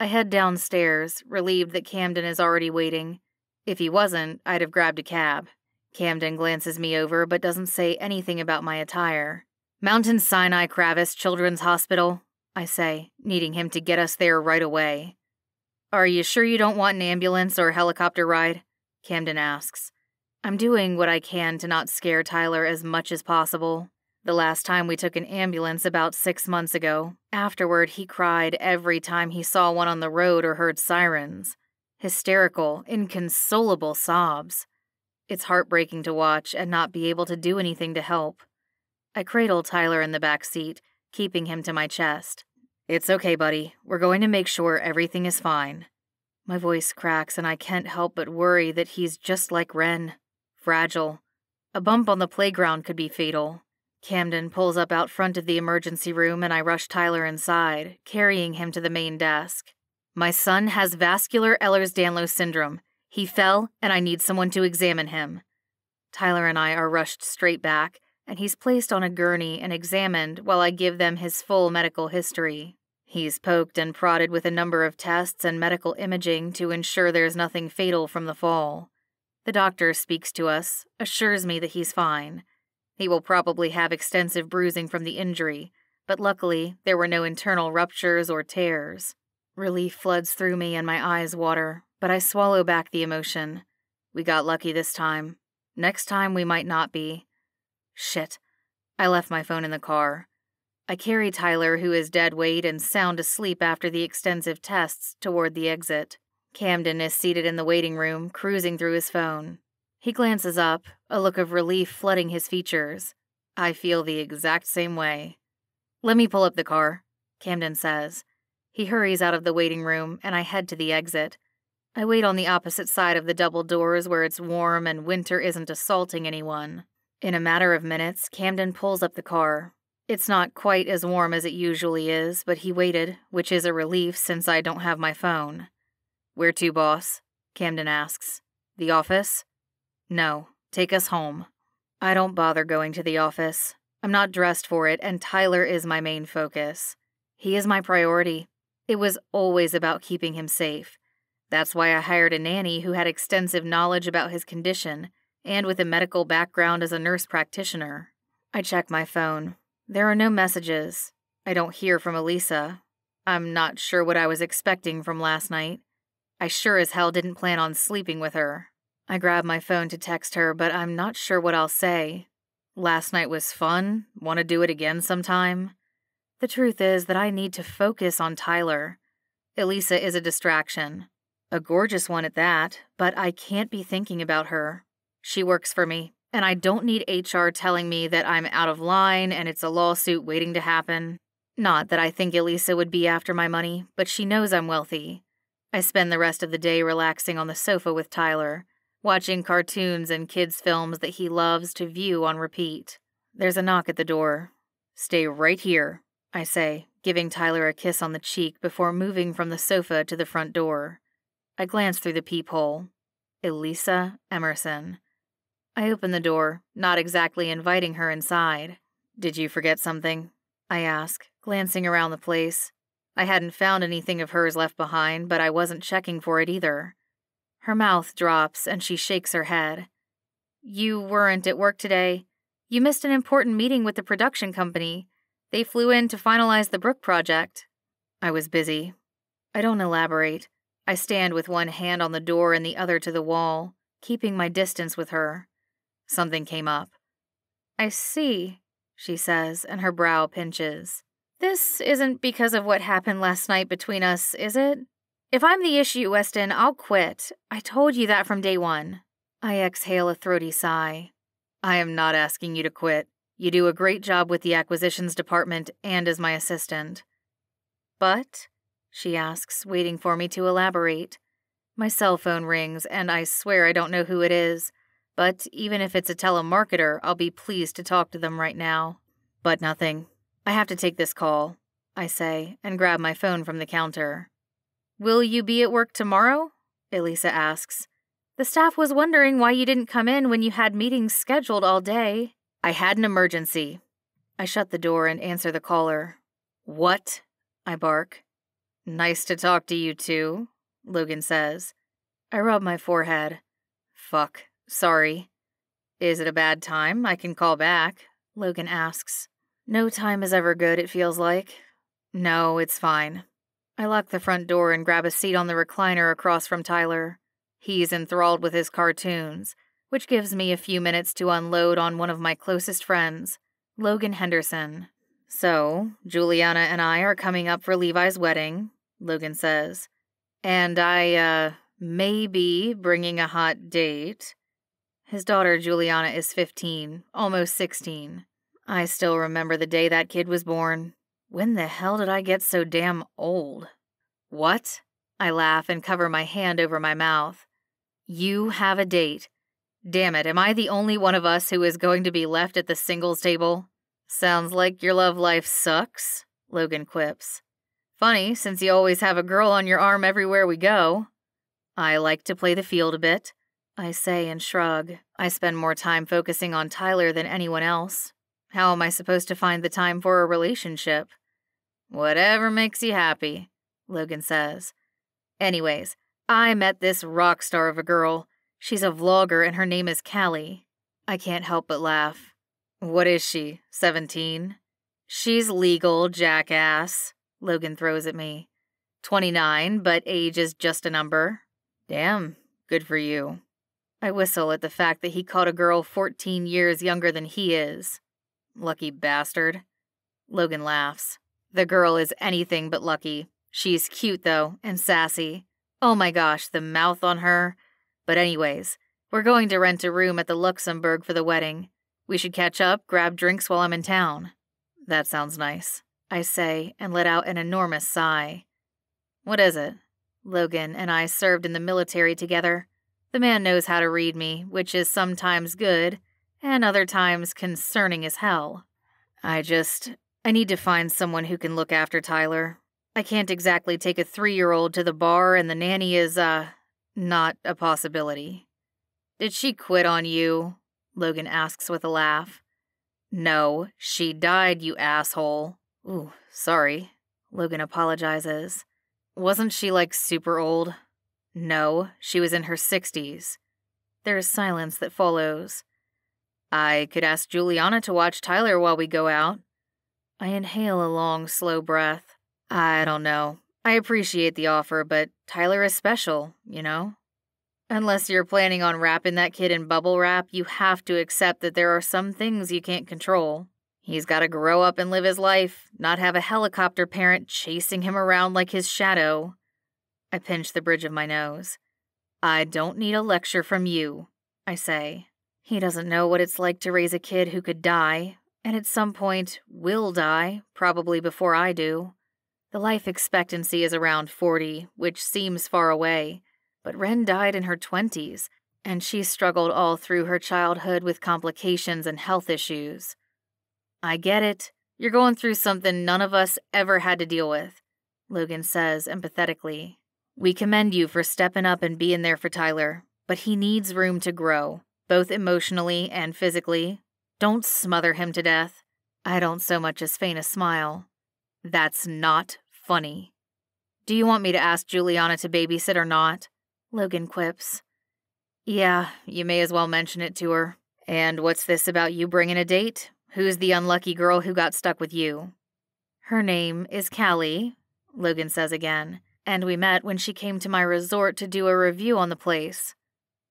S1: I head downstairs, relieved that Camden is already waiting. If he wasn't, I'd have grabbed a cab. Camden glances me over but doesn't say anything about my attire. Mount Sinai Kravis Children's Hospital, I say, needing him to get us there right away. Are you sure you don't want an ambulance or helicopter ride? Camden asks. I'm doing what I can to not scare Tyler as much as possible. The last time we took an ambulance about six months ago, afterward he cried every time he saw one on the road or heard sirens hysterical, inconsolable sobs. It's heartbreaking to watch and not be able to do anything to help. I cradle Tyler in the back seat, keeping him to my chest. It's okay, buddy. We're going to make sure everything is fine. My voice cracks, and I can't help but worry that he's just like Ren fragile. A bump on the playground could be fatal. Camden pulls up out front of the emergency room, and I rush Tyler inside, carrying him to the main desk. My son has vascular Ehlers Danlos syndrome. He fell, and I need someone to examine him. Tyler and I are rushed straight back, and he's placed on a gurney and examined while I give them his full medical history. He's poked and prodded with a number of tests and medical imaging to ensure there's nothing fatal from the fall. The doctor speaks to us, assures me that he's fine. He will probably have extensive bruising from the injury, but luckily there were no internal ruptures or tears. Relief floods through me and my eyes water, but I swallow back the emotion. We got lucky this time. Next time we might not be. Shit. I left my phone in the car. I carry Tyler, who is dead weight and sound asleep after the extensive tests, toward the exit. Camden is seated in the waiting room, cruising through his phone. He glances up, a look of relief flooding his features. I feel the exact same way. Let me pull up the car, Camden says. He hurries out of the waiting room, and I head to the exit. I wait on the opposite side of the double doors where it's warm and winter isn't assaulting anyone. In a matter of minutes, Camden pulls up the car. It's not quite as warm as it usually is, but he waited, which is a relief since I don't have my phone. Where to, boss? Camden asks. The office? No, take us home. I don't bother going to the office. I'm not dressed for it, and Tyler is my main focus. He is my priority. It was always about keeping him safe. That's why I hired a nanny who had extensive knowledge about his condition and with a medical background as a nurse practitioner. I check my phone. There are no messages. I don't hear from Elisa. I'm not sure what I was expecting from last night. I sure as hell didn't plan on sleeping with her. I grab my phone to text her, but I'm not sure what I'll say. Last night was fun. Want to do it again sometime? The truth is that I need to focus on Tyler. Elisa is a distraction. A gorgeous one at that, but I can't be thinking about her. She works for me, and I don't need HR telling me that I'm out of line and it's a lawsuit waiting to happen. Not that I think Elisa would be after my money, but she knows I'm wealthy. I spend the rest of the day relaxing on the sofa with Tyler, watching cartoons and kids' films that he loves to view on repeat. There's a knock at the door. Stay right here, I say, giving Tyler a kiss on the cheek before moving from the sofa to the front door. I glance through the peephole. Elisa Emerson. I open the door, not exactly inviting her inside. Did you forget something? I ask, glancing around the place. I hadn't found anything of hers left behind, but I wasn't checking for it either. Her mouth drops and she shakes her head. You weren't at work today. You missed an important meeting with the production company. They flew in to finalize the Brook project. I was busy. I don't elaborate. I stand with one hand on the door and the other to the wall, keeping my distance with her. Something came up. I see, she says, and her brow pinches. This isn't because of what happened last night between us, is it? If I'm the issue, Weston, I'll quit. I told you that from day one. I exhale a throaty sigh. I am not asking you to quit. You do a great job with the acquisitions department and as my assistant. But, she asks, waiting for me to elaborate. My cell phone rings, and I swear I don't know who it is. But even if it's a telemarketer, I'll be pleased to talk to them right now. But nothing. I have to take this call, I say, and grab my phone from the counter. Will you be at work tomorrow? Elisa asks. The staff was wondering why you didn't come in when you had meetings scheduled all day. I had an emergency. I shut the door and answer the caller. What? I bark. Nice to talk to you too, Logan says. I rub my forehead. Fuck, sorry. Is it a bad time? I can call back, Logan asks. No time is ever good, it feels like. No, it's fine. I lock the front door and grab a seat on the recliner across from Tyler. He's enthralled with his cartoons, which gives me a few minutes to unload on one of my closest friends, Logan Henderson. So, Juliana and I are coming up for Levi's wedding, Logan says. And I, uh, may be bringing a hot date. His daughter, Juliana, is 15, almost 16. I still remember the day that kid was born. When the hell did I get so damn old? What? I laugh and cover my hand over my mouth. You have a date. Damn it, am I the only one of us who is going to be left at the singles table? Sounds like your love life sucks, Logan quips. Funny, since you always have a girl on your arm everywhere we go. I like to play the field a bit, I say and shrug. I spend more time focusing on Tyler than anyone else. How am I supposed to find the time for a relationship? Whatever makes you happy, Logan says. Anyways, I met this rock star of a girl. She's a vlogger and her name is Callie. I can't help but laugh. What is she, 17? She's legal, jackass, Logan throws at me. 29, but age is just a number. Damn, good for you. I whistle at the fact that he caught a girl 14 years younger than he is. Lucky bastard. Logan laughs. The girl is anything but lucky. She's cute, though, and sassy. Oh my gosh, the mouth on her. But, anyways, we're going to rent a room at the Luxembourg for the wedding. We should catch up, grab drinks while I'm in town. That sounds nice, I say, and let out an enormous sigh. What is it? Logan and I served in the military together. The man knows how to read me, which is sometimes good and other times concerning as hell. I just. I need to find someone who can look after Tyler. I can't exactly take a three year old to the bar, and the nanny is, uh, not a possibility. Did she quit on you? Logan asks with a laugh. No, she died, you asshole. Ooh, sorry. Logan apologizes. Wasn't she like super old? No, she was in her 60s. There is silence that follows. I could ask Juliana to watch Tyler while we go out. I inhale a long, slow breath. I don't know. I appreciate the offer, but Tyler is special, you know? Unless you're planning on wrapping that kid in bubble wrap, you have to accept that there are some things you can't control. He's got to grow up and live his life, not have a helicopter parent chasing him around like his shadow. I pinch the bridge of my nose. I don't need a lecture from you, I say. He doesn't know what it's like to raise a kid who could die, and at some point will die, probably before I do. The life expectancy is around 40, which seems far away, but Wren died in her 20s, and she struggled all through her childhood with complications and health issues. I get it. You're going through something none of us ever had to deal with, Logan says empathetically. We commend you for stepping up and being there for Tyler, but he needs room to grow, both emotionally and physically. Don't smother him to death. I don't so much as feign a smile. That's not funny. Do you want me to ask Juliana to babysit or not? Logan quips. Yeah, you may as well mention it to her. And what's this about you bringing a date? Who's the unlucky girl who got stuck with you? Her name is Callie, Logan says again, and we met when she came to my resort to do a review on the place.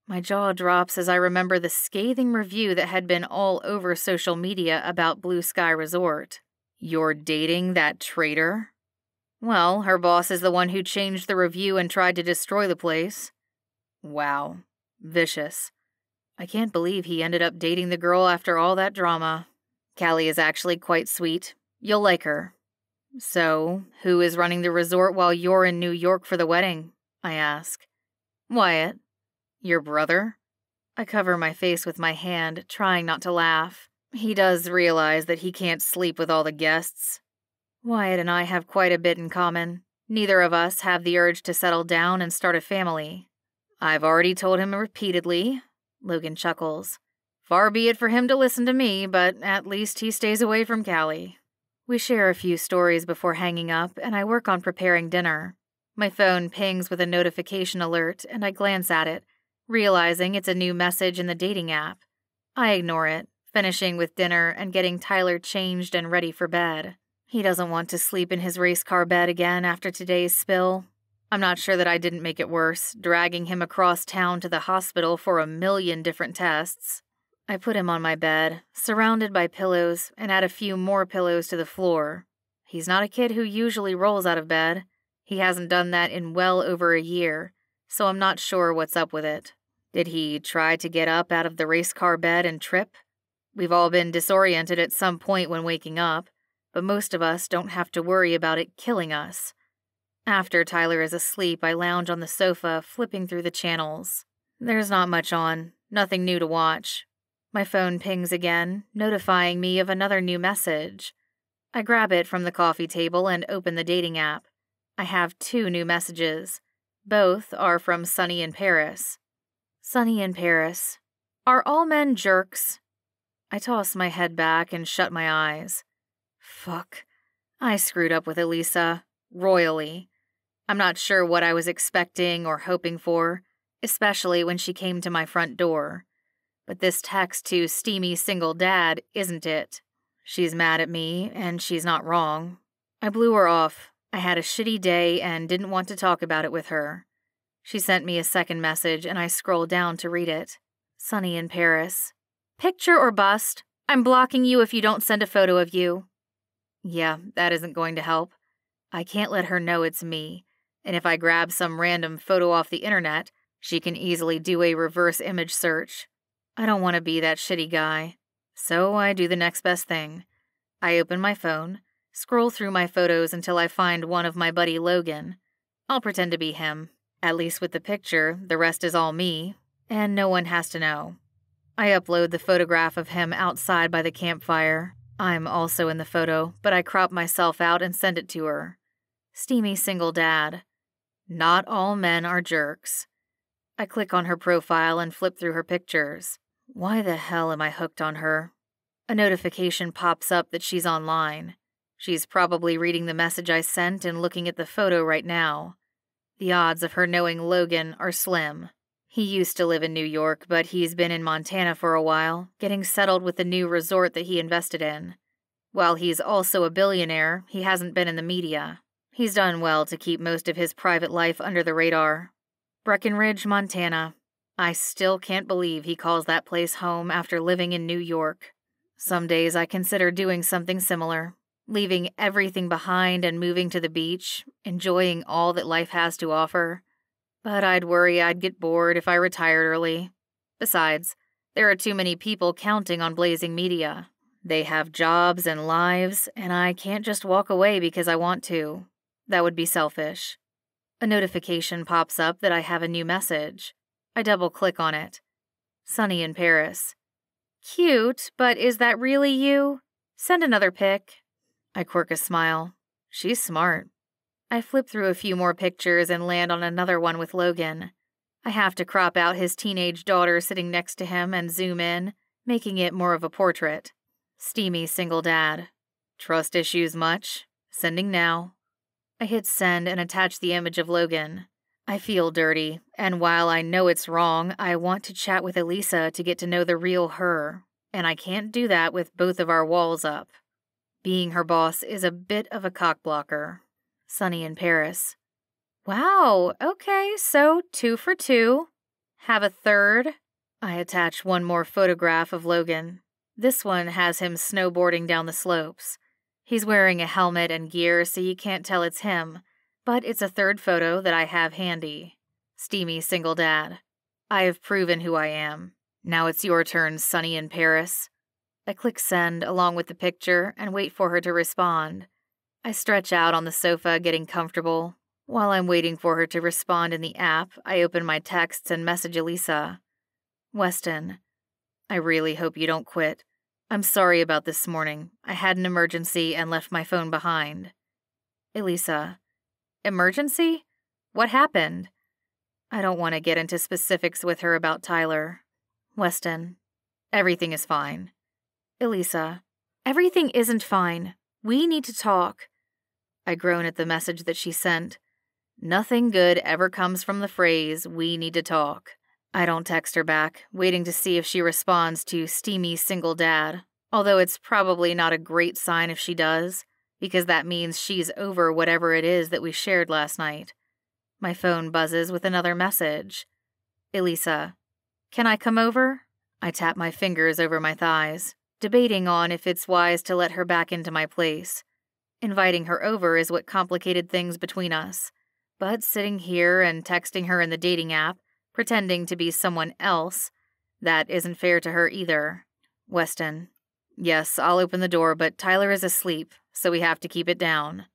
S1: My jaw drops as I remember the scathing review that had been all over social media about Blue Sky Resort. You're dating that traitor? Well, her boss is the one who changed the review and tried to destroy the place. Wow. Vicious. I can't believe he ended up dating the girl after all that drama. Callie is actually quite sweet. You'll like her. So, who is running the resort while you're in New York for the wedding? I ask. Wyatt. Your brother? I cover my face with my hand, trying not to laugh. He does realize that he can't sleep with all the guests. Wyatt and I have quite a bit in common. Neither of us have the urge to settle down and start a family. I've already told him repeatedly. Logan chuckles. Far be it for him to listen to me, but at least he stays away from Callie. We share a few stories before hanging up, and I work on preparing dinner. My phone pings with a notification alert, and I glance at it, realizing it's a new message in the dating app. I ignore it, finishing with dinner and getting Tyler changed and ready for bed. He doesn't want to sleep in his race car bed again after today's spill. I'm not sure that I didn't make it worse, dragging him across town to the hospital for a million different tests. I put him on my bed, surrounded by pillows, and add a few more pillows to the floor. He's not a kid who usually rolls out of bed. He hasn't done that in well over a year, so I'm not sure what's up with it. Did he try to get up out of the race car bed and trip? We've all been disoriented at some point when waking up but most of us don't have to worry about it killing us. After Tyler is asleep, I lounge on the sofa, flipping through the channels. There's not much on, nothing new to watch. My phone pings again, notifying me of another new message. I grab it from the coffee table and open the dating app. I have two new messages. Both are from Sunny in Paris. Sunny in Paris. Are all men jerks? I toss my head back and shut my eyes. Fuck. I screwed up with Elisa. Royally. I'm not sure what I was expecting or hoping for, especially when she came to my front door. But this text to steamy single dad isn't it. She's mad at me, and she's not wrong. I blew her off. I had a shitty day and didn't want to talk about it with her. She sent me a second message, and I scrolled down to read it. Sunny in Paris. Picture or bust? I'm blocking you if you don't send a photo of you. Yeah, that isn't going to help. I can't let her know it's me, and if I grab some random photo off the internet, she can easily do a reverse image search. I don't want to be that shitty guy. So I do the next best thing. I open my phone, scroll through my photos until I find one of my buddy Logan. I'll pretend to be him. At least with the picture, the rest is all me, and no one has to know. I upload the photograph of him outside by the campfire. I'm also in the photo, but I crop myself out and send it to her. Steamy single dad. Not all men are jerks. I click on her profile and flip through her pictures. Why the hell am I hooked on her? A notification pops up that she's online. She's probably reading the message I sent and looking at the photo right now. The odds of her knowing Logan are slim. He used to live in New York, but he's been in Montana for a while, getting settled with the new resort that he invested in. While he's also a billionaire, he hasn't been in the media. He's done well to keep most of his private life under the radar. Breckenridge, Montana. I still can't believe he calls that place home after living in New York. Some days I consider doing something similar, leaving everything behind and moving to the beach, enjoying all that life has to offer. But I'd worry I'd get bored if I retired early. Besides, there are too many people counting on Blazing Media. They have jobs and lives, and I can't just walk away because I want to. That would be selfish. A notification pops up that I have a new message. I double click on it. Sunny in Paris. Cute, but is that really you? Send another pic. I quirk a smile. She's smart. I flip through a few more pictures and land on another one with Logan. I have to crop out his teenage daughter sitting next to him and zoom in, making it more of a portrait. Steamy single dad. Trust issues much? Sending now. I hit send and attach the image of Logan. I feel dirty, and while I know it's wrong, I want to chat with Elisa to get to know the real her, and I can't do that with both of our walls up. Being her boss is a bit of a cockblocker. Sunny in Paris. Wow, okay, so two for two. Have a third. I attach one more photograph of Logan. This one has him snowboarding down the slopes. He's wearing a helmet and gear, so you can't tell it's him, but it's a third photo that I have handy. Steamy single dad. I have proven who I am. Now it's your turn, Sunny in Paris. I click send along with the picture and wait for her to respond. I stretch out on the sofa, getting comfortable. While I'm waiting for her to respond in the app, I open my texts and message Elisa. Weston, I really hope you don't quit. I'm sorry about this morning. I had an emergency and left my phone behind. Elisa, emergency? What happened? I don't want to get into specifics with her about Tyler. Weston, everything is fine. Elisa, everything isn't fine. We need to talk. I groan at the message that she sent. Nothing good ever comes from the phrase, we need to talk. I don't text her back, waiting to see if she responds to steamy single dad, although it's probably not a great sign if she does, because that means she's over whatever it is that we shared last night. My phone buzzes with another message. Elisa, can I come over? I tap my fingers over my thighs debating on if it's wise to let her back into my place. Inviting her over is what complicated things between us. But sitting here and texting her in the dating app, pretending to be someone else, that isn't fair to her either. Weston. Yes, I'll open the door, but Tyler is asleep, so we have to keep it down.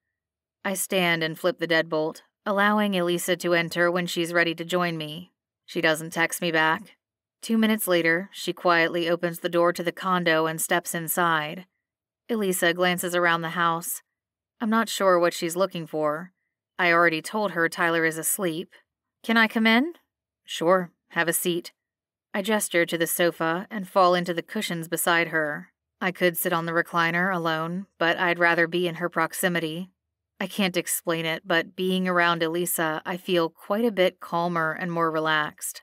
S1: I stand and flip the deadbolt, allowing Elisa to enter when she's ready to join me. She doesn't text me back, Two minutes later, she quietly opens the door to the condo and steps inside. Elisa glances around the house. I'm not sure what she's looking for. I already told her Tyler is asleep. Can I come in? Sure, have a seat. I gesture to the sofa and fall into the cushions beside her. I could sit on the recliner alone, but I'd rather be in her proximity. I can't explain it, but being around Elisa, I feel quite a bit calmer and more relaxed.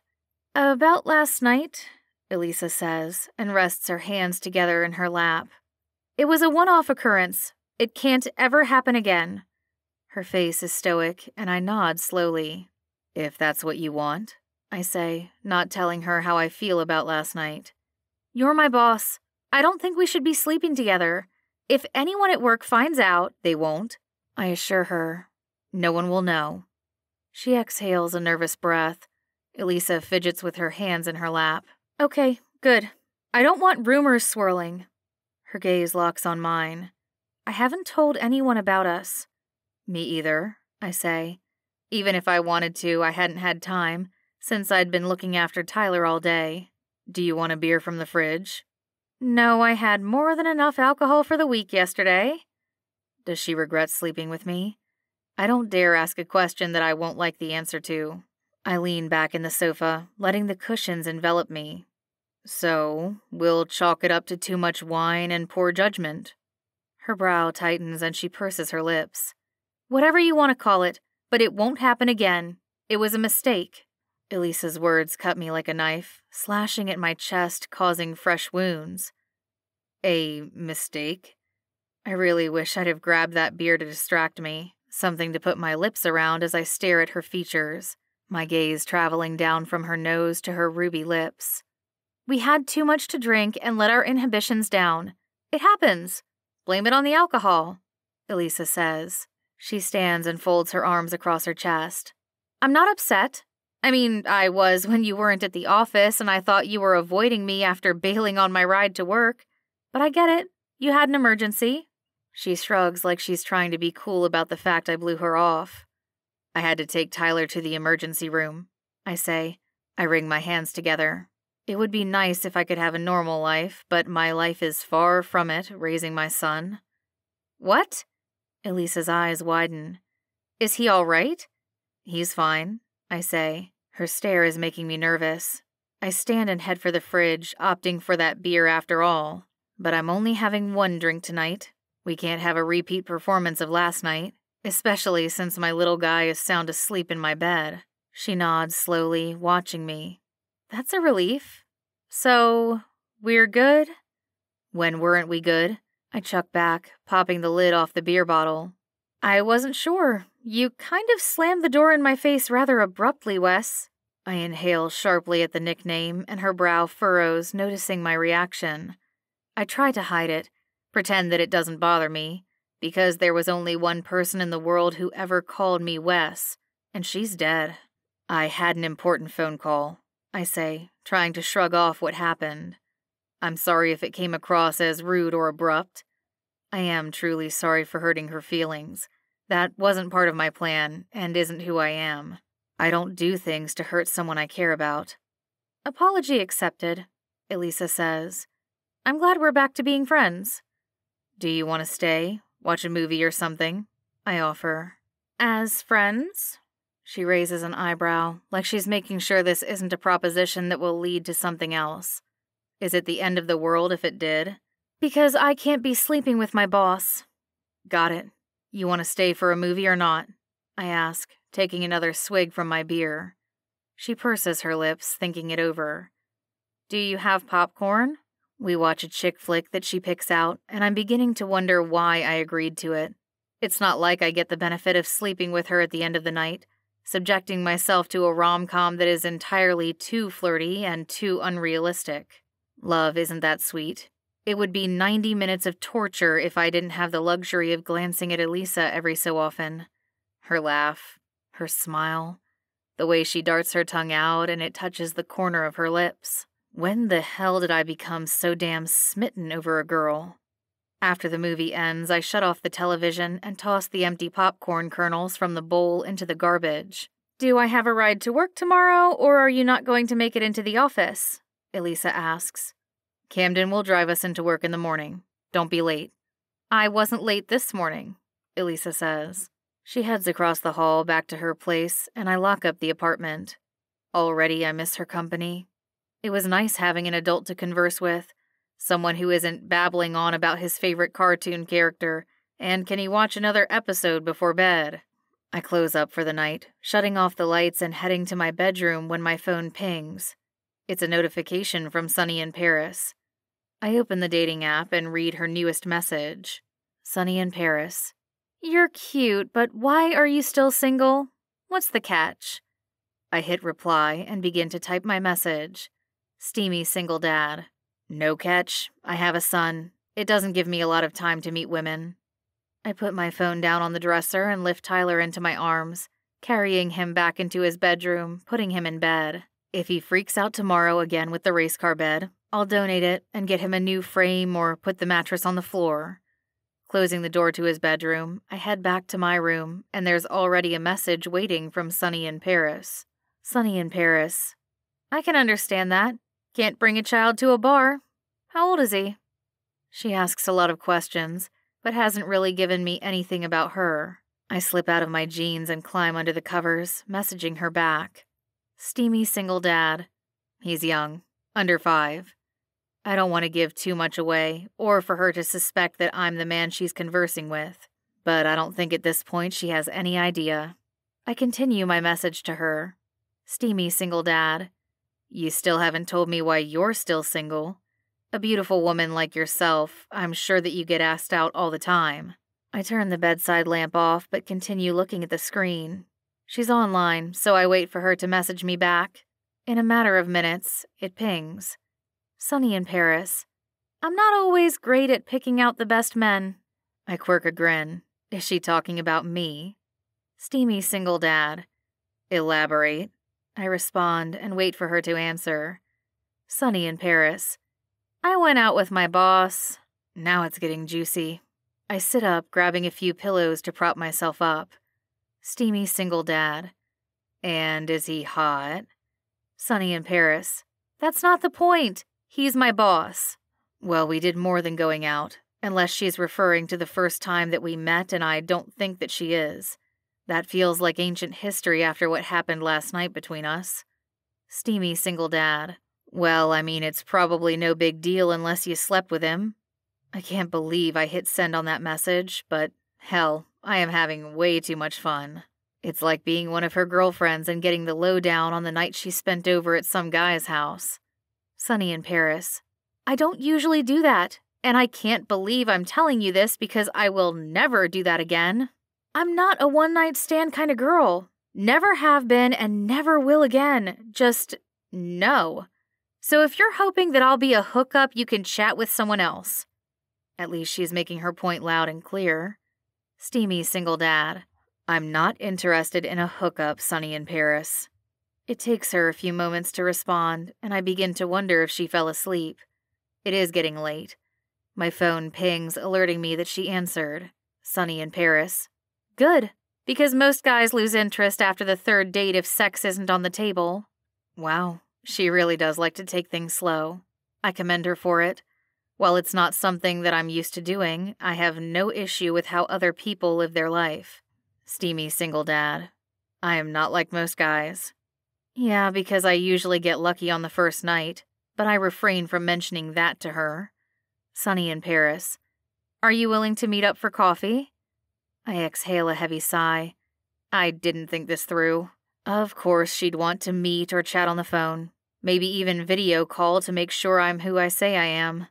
S1: About last night, Elisa says, and rests her hands together in her lap. It was a one off occurrence. It can't ever happen again. Her face is stoic, and I nod slowly. If that's what you want, I say, not telling her how I feel about last night. You're my boss. I don't think we should be sleeping together. If anyone at work finds out, they won't. I assure her. No one will know. She exhales a nervous breath Elisa fidgets with her hands in her lap. Okay, good. I don't want rumors swirling. Her gaze locks on mine. I haven't told anyone about us. Me either, I say. Even if I wanted to, I hadn't had time, since I'd been looking after Tyler all day. Do you want a beer from the fridge? No, I had more than enough alcohol for the week yesterday. Does she regret sleeping with me? I don't dare ask a question that I won't like the answer to. I lean back in the sofa, letting the cushions envelop me. So, we'll chalk it up to too much wine and poor judgment. Her brow tightens and she purses her lips. Whatever you want to call it, but it won't happen again. It was a mistake. Elisa's words cut me like a knife, slashing at my chest, causing fresh wounds. A mistake? I really wish I'd have grabbed that beer to distract me, something to put my lips around as I stare at her features, my gaze traveling down from her nose to her ruby lips. We had too much to drink and let our inhibitions down. It happens. Blame it on the alcohol, Elisa says. She stands and folds her arms across her chest. I'm not upset. I mean, I was when you weren't at the office and I thought you were avoiding me after bailing on my ride to work. But I get it. You had an emergency. She shrugs like she's trying to be cool about the fact I blew her off. I had to take Tyler to the emergency room. I say. I wring my hands together. It would be nice if I could have a normal life, but my life is far from it, raising my son. What? Elisa's eyes widen. Is he all right? He's fine. I say. Her stare is making me nervous. I stand and head for the fridge, opting for that beer after all. But I'm only having one drink tonight. We can't have a repeat performance of last night, especially since my little guy is sound asleep in my bed. She nods slowly, watching me. That's a relief. So, we're good? When weren't we good? I chuck back, popping the lid off the beer bottle. I wasn't sure. You kind of slammed the door in my face rather abruptly, Wes. I inhale sharply at the nickname, and her brow furrows, noticing my reaction. I try to hide it, pretend that it doesn't bother me, because there was only one person in the world who ever called me Wes, and she's dead. I had an important phone call, I say, trying to shrug off what happened. I'm sorry if it came across as rude or abrupt. I am truly sorry for hurting her feelings. That wasn't part of my plan and isn't who I am. I don't do things to hurt someone I care about. Apology accepted, Elisa says. I'm glad we're back to being friends. Do you want to stay? Watch a movie or something? I offer. As friends? She raises an eyebrow, like she's making sure this isn't a proposition that will lead to something else. Is it the end of the world if it did? Because I can't be sleeping with my boss. Got it. You want to stay for a movie or not? I ask, taking another swig from my beer. She purses her lips, thinking it over. Do you have popcorn? We watch a chick flick that she picks out, and I'm beginning to wonder why I agreed to it. It's not like I get the benefit of sleeping with her at the end of the night, subjecting myself to a rom com that is entirely too flirty and too unrealistic. Love isn't that sweet, it would be 90 minutes of torture if I didn't have the luxury of glancing at Elisa every so often. Her laugh, her smile, the way she darts her tongue out and it touches the corner of her lips. When the hell did I become so damn smitten over a girl? After the movie ends, I shut off the television and toss the empty popcorn kernels from the bowl into the garbage. Do I have a ride to work tomorrow, or are you not going to make it into the office? Elisa asks. Camden will drive us into work in the morning. Don't be late. I wasn't late this morning, Elisa says. She heads across the hall back to her place, and I lock up the apartment. Already I miss her company. It was nice having an adult to converse with, someone who isn't babbling on about his favorite cartoon character, and can he watch another episode before bed? I close up for the night, shutting off the lights and heading to my bedroom when my phone pings. It's a notification from Sunny in Paris. I open the dating app and read her newest message Sunny in Paris. You're cute, but why are you still single? What's the catch? I hit reply and begin to type my message. Steamy single dad. No catch. I have a son. It doesn't give me a lot of time to meet women. I put my phone down on the dresser and lift Tyler into my arms, carrying him back into his bedroom, putting him in bed. If he freaks out tomorrow again with the race car bed, I'll donate it and get him a new frame or put the mattress on the floor. Closing the door to his bedroom, I head back to my room, and there's already a message waiting from Sunny in Paris. Sunny in Paris. I can understand that. Can't bring a child to a bar. How old is he? She asks a lot of questions, but hasn't really given me anything about her. I slip out of my jeans and climb under the covers, messaging her back. Steamy single dad. He's young, under five. I don't want to give too much away, or for her to suspect that I'm the man she's conversing with, but I don't think at this point she has any idea. I continue my message to her Steamy single dad. You still haven't told me why you're still single. A beautiful woman like yourself, I'm sure that you get asked out all the time. I turn the bedside lamp off but continue looking at the screen. She's online, so I wait for her to message me back. In a matter of minutes, it pings. Sunny in Paris. I'm not always great at picking out the best men. I quirk a grin. Is she talking about me? Steamy single dad. Elaborate. I respond and wait for her to answer. Sunny in Paris. I went out with my boss. Now it's getting juicy. I sit up, grabbing a few pillows to prop myself up. Steamy single dad. And is he hot? Sunny in Paris. That's not the point. He's my boss. Well, we did more than going out, unless she's referring to the first time that we met, and I don't think that she is. That feels like ancient history after what happened last night between us. Steamy single dad. Well, I mean, it's probably no big deal unless you slept with him. I can't believe I hit send on that message, but hell, I am having way too much fun. It's like being one of her girlfriends and getting the lowdown on the night she spent over at some guy's house. Sunny in Paris. I don't usually do that, and I can't believe I'm telling you this because I will never do that again. I'm not a one night stand kind of girl. Never have been and never will again. Just no. So if you're hoping that I'll be a hookup, you can chat with someone else. At least she's making her point loud and clear. Steamy single dad. I'm not interested in a hookup, Sunny in Paris. It takes her a few moments to respond, and I begin to wonder if she fell asleep. It is getting late. My phone pings, alerting me that she answered. Sunny in Paris. Good, because most guys lose interest after the third date if sex isn't on the table. Wow, she really does like to take things slow. I commend her for it. While it's not something that I'm used to doing, I have no issue with how other people live their life. Steamy single dad. I am not like most guys. Yeah, because I usually get lucky on the first night, but I refrain from mentioning that to her. Sunny in Paris. Are you willing to meet up for coffee? I exhale a heavy sigh. I didn't think this through. Of course, she'd want to meet or chat on the phone, maybe even video call to make sure I'm who I say I am.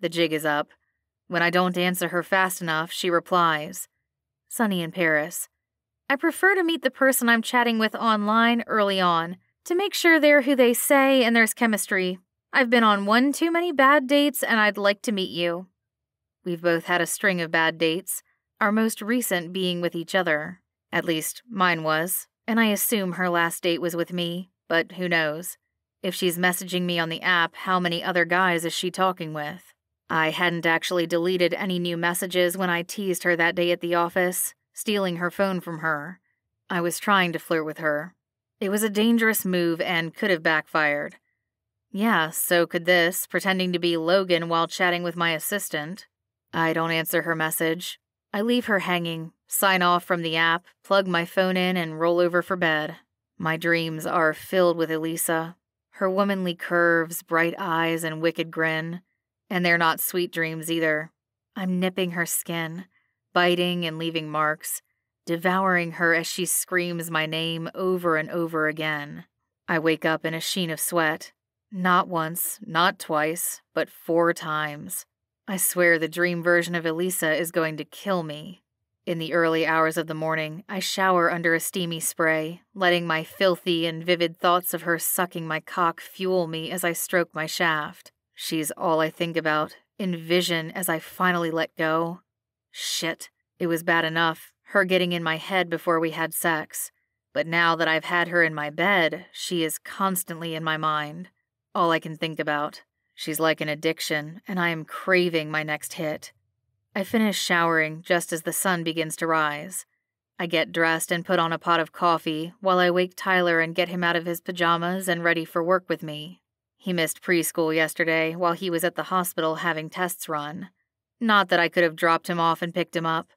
S1: The jig is up. When I don't answer her fast enough, she replies Sunny in Paris. I prefer to meet the person I'm chatting with online early on to make sure they're who they say and there's chemistry. I've been on one too many bad dates and I'd like to meet you. We've both had a string of bad dates, our most recent being with each other. At least, mine was, and I assume her last date was with me, but who knows? If she's messaging me on the app, how many other guys is she talking with? I hadn't actually deleted any new messages when I teased her that day at the office, stealing her phone from her. I was trying to flirt with her. It was a dangerous move and could have backfired. Yeah, so could this, pretending to be Logan while chatting with my assistant. I don't answer her message. I leave her hanging, sign off from the app, plug my phone in, and roll over for bed. My dreams are filled with Elisa, her womanly curves, bright eyes, and wicked grin. And they're not sweet dreams either. I'm nipping her skin, biting and leaving marks, devouring her as she screams my name over and over again. I wake up in a sheen of sweat. Not once, not twice, but four times. I swear the dream version of Elisa is going to kill me. In the early hours of the morning, I shower under a steamy spray, letting my filthy and vivid thoughts of her sucking my cock fuel me as I stroke my shaft. She's all I think about, envision as I finally let go. Shit. It was bad enough, her getting in my head before we had sex. But now that I've had her in my bed, she is constantly in my mind. All I can think about. She's like an addiction, and I am craving my next hit. I finish showering just as the sun begins to rise. I get dressed and put on a pot of coffee while I wake Tyler and get him out of his pajamas and ready for work with me. He missed preschool yesterday while he was at the hospital having tests run. Not that I could have dropped him off and picked him up.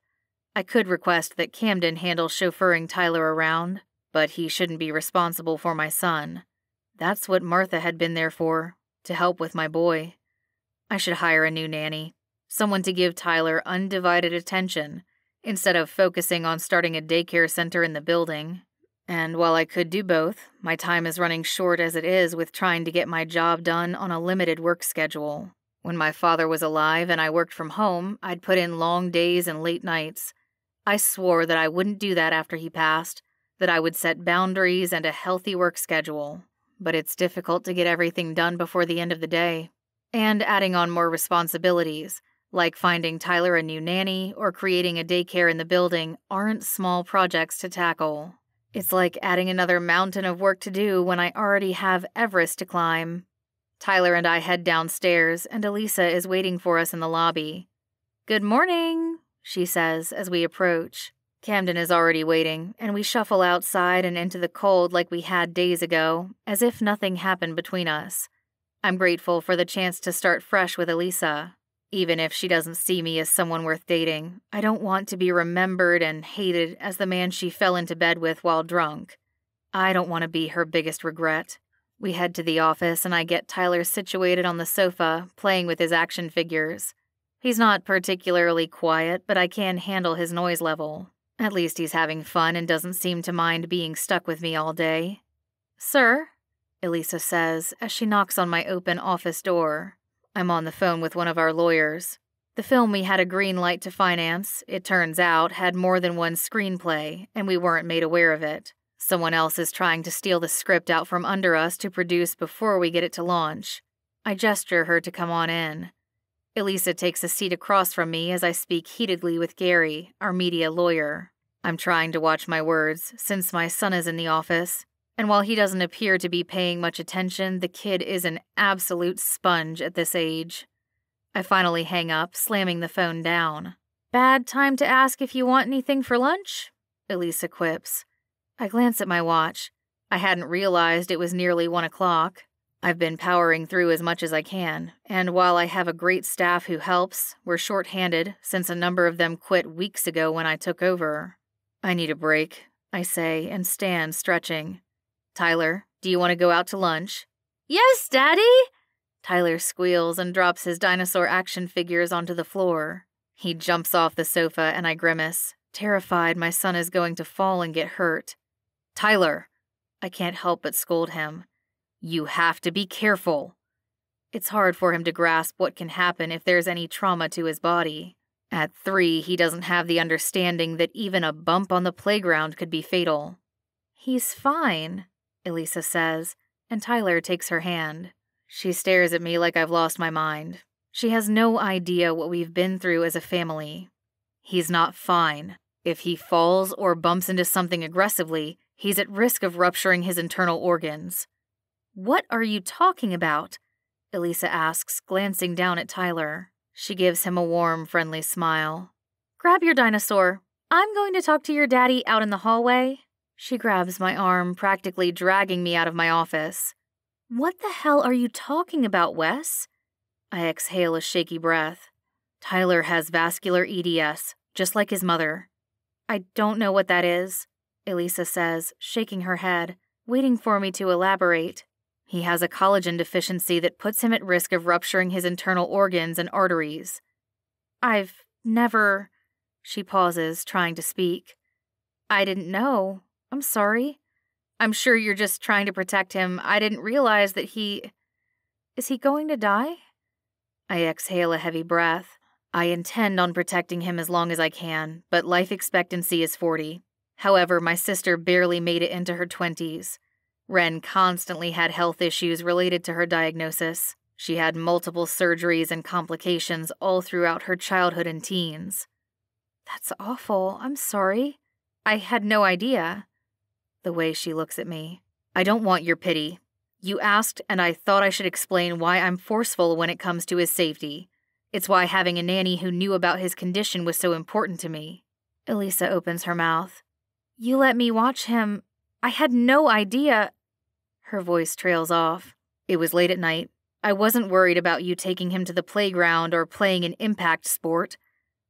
S1: I could request that Camden handle chauffeuring Tyler around, but he shouldn't be responsible for my son. That's what Martha had been there for, to help with my boy. I should hire a new nanny, someone to give Tyler undivided attention instead of focusing on starting a daycare center in the building. And while I could do both, my time is running short as it is with trying to get my job done on a limited work schedule. When my father was alive and I worked from home, I'd put in long days and late nights. I swore that I wouldn't do that after he passed, that I would set boundaries and a healthy work schedule. But it's difficult to get everything done before the end of the day. And adding on more responsibilities, like finding Tyler a new nanny or creating a daycare in the building, aren't small projects to tackle. It's like adding another mountain of work to do when I already have Everest to climb. Tyler and I head downstairs, and Elisa is waiting for us in the lobby. Good morning, she says as we approach. Camden is already waiting, and we shuffle outside and into the cold like we had days ago, as if nothing happened between us. I'm grateful for the chance to start fresh with Elisa. Even if she doesn't see me as someone worth dating, I don't want to be remembered and hated as the man she fell into bed with while drunk. I don't want to be her biggest regret. We head to the office and I get Tyler situated on the sofa, playing with his action figures. He's not particularly quiet, but I can handle his noise level. At least he's having fun and doesn't seem to mind being stuck with me all day. Sir, Elisa says as she knocks on my open office door. I'm on the phone with one of our lawyers. The film we had a green light to finance, it turns out, had more than one screenplay, and we weren't made aware of it. Someone else is trying to steal the script out from under us to produce before we get it to launch. I gesture her to come on in. Elisa takes a seat across from me as I speak heatedly with Gary, our media lawyer. I'm trying to watch my words since my son is in the office, and while he doesn't appear to be paying much attention, the kid is an absolute sponge at this age. I finally hang up, slamming the phone down. Bad time to ask if you want anything for lunch? Elisa quips. I glance at my watch. I hadn't realized it was nearly one o'clock. I've been powering through as much as I can, and while I have a great staff who helps, we're short handed since a number of them quit weeks ago when I took over. I need a break, I say, and stand stretching. Tyler, do you want to go out to lunch?
S2: Yes, Daddy!
S1: Tyler squeals and drops his dinosaur action figures onto the floor. He jumps off the sofa and I grimace, terrified my son is going to fall and get hurt. Tyler! I can't help but scold him. You have to be careful. It's hard for him to grasp what can happen if there's any trauma to his body. At three, he doesn't have the understanding that even a bump on the playground could be fatal. He's fine, Elisa says, and Tyler takes her hand. She stares at me like I've lost my mind. She has no idea what we've been through as a family. He's not fine. If he falls or bumps into something aggressively, he's at risk of rupturing his internal organs. What are you talking about? Elisa asks, glancing down at Tyler. She gives him a warm, friendly smile. Grab your dinosaur. I'm going to talk to your daddy out in the hallway. She grabs my arm, practically dragging me out of my office. What the hell are you talking about, Wes? I exhale a shaky breath. Tyler has vascular EDS, just like his mother. I don't know what that is, Elisa says, shaking her head, waiting for me to elaborate. He has a collagen deficiency that puts him at risk of rupturing his internal organs and arteries. I've never. She pauses, trying to speak. I didn't know. I'm sorry. I'm sure you're just trying to protect him. I didn't realize that he. Is he going to die? I exhale a heavy breath. I intend on protecting him as long as I can, but life expectancy is 40. However, my sister barely made it into her 20s. Wren constantly had health issues related to her diagnosis. She had multiple surgeries and complications all throughout her childhood and teens. That's awful. I'm sorry. I had no idea the way she looks at me. I don't want your pity. You asked, and I thought I should explain why I'm forceful when it comes to his safety. It's why having a nanny who knew about his condition was so important to me. Elisa opens her mouth. You let me watch him. I had no idea. Her voice trails off. It was late at night. I wasn't worried about you taking him to the playground or playing an impact sport.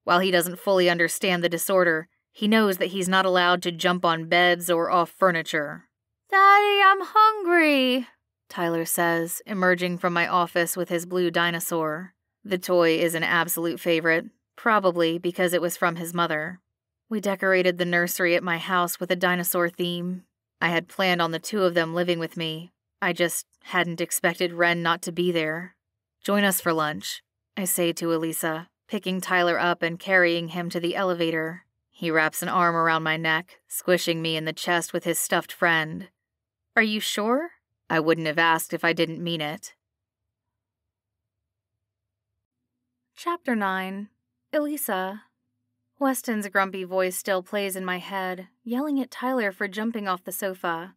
S1: While he doesn't fully understand the disorder, he knows that he's not allowed to jump on beds or off furniture.
S2: Daddy, I'm hungry,
S1: Tyler says, emerging from my office with his blue dinosaur. The toy is an absolute favorite, probably because it was from his mother. We decorated the nursery at my house with a dinosaur theme. I had planned on the two of them living with me. I just hadn't expected Wren not to be there. Join us for lunch, I say to Elisa, picking Tyler up and carrying him to the elevator. He wraps an arm around my neck, squishing me in the chest with his stuffed friend. Are you sure? I wouldn't have asked if I didn't mean it. Chapter 9 Elisa Weston's grumpy voice still plays in my head, yelling at Tyler for jumping off the sofa.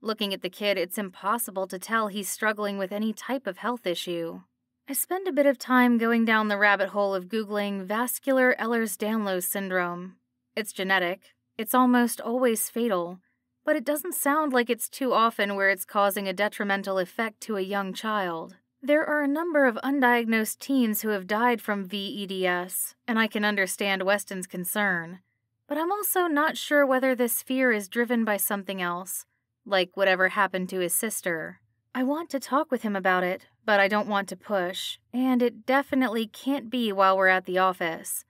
S1: Looking at the kid, it's impossible to tell he's struggling with any type of health issue. I spend a bit of time going down the rabbit hole of Googling vascular Ehlers Danlos syndrome. It's genetic, it's almost always fatal, but it doesn't sound like it's too often where it's causing a detrimental effect to a young child. There are a number of undiagnosed teens who have died from VEDS, and I can understand Weston's concern. But I'm also not sure whether this fear is driven by something else, like whatever happened to his sister. I want to talk with him about it, but I don't want to push, and it definitely can't be while we're at the office.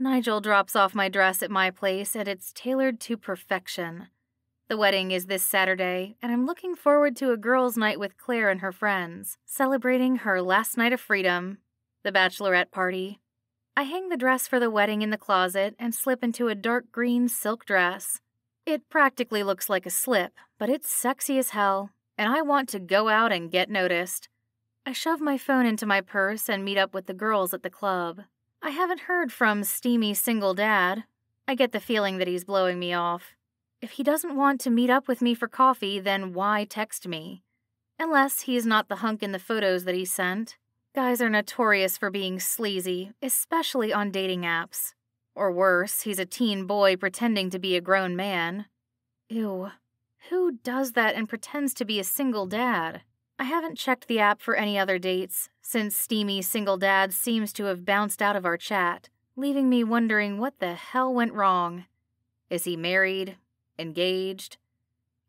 S1: Nigel drops off my dress at my place, and it's tailored to perfection. The wedding is this Saturday, and I'm looking forward to a girls' night with Claire and her friends, celebrating her last night of freedom, the bachelorette party. I hang the dress for the wedding in the closet and slip into a dark green silk dress. It practically looks like a slip, but it's sexy as hell, and I want to go out and get noticed. I shove my phone into my purse and meet up with the girls at the club. I haven't heard from steamy single dad. I get the feeling that he's blowing me off. If he doesn't want to meet up with me for coffee, then why text me? Unless he's not the hunk in the photos that he sent. Guys are notorious for being sleazy, especially on dating apps. Or worse, he's a teen boy pretending to be a grown man. Ew. Who does that and pretends to be a single dad? I haven't checked the app for any other dates, since Steamy Single Dad seems to have bounced out of our chat, leaving me wondering what the hell went wrong. Is he married? Engaged.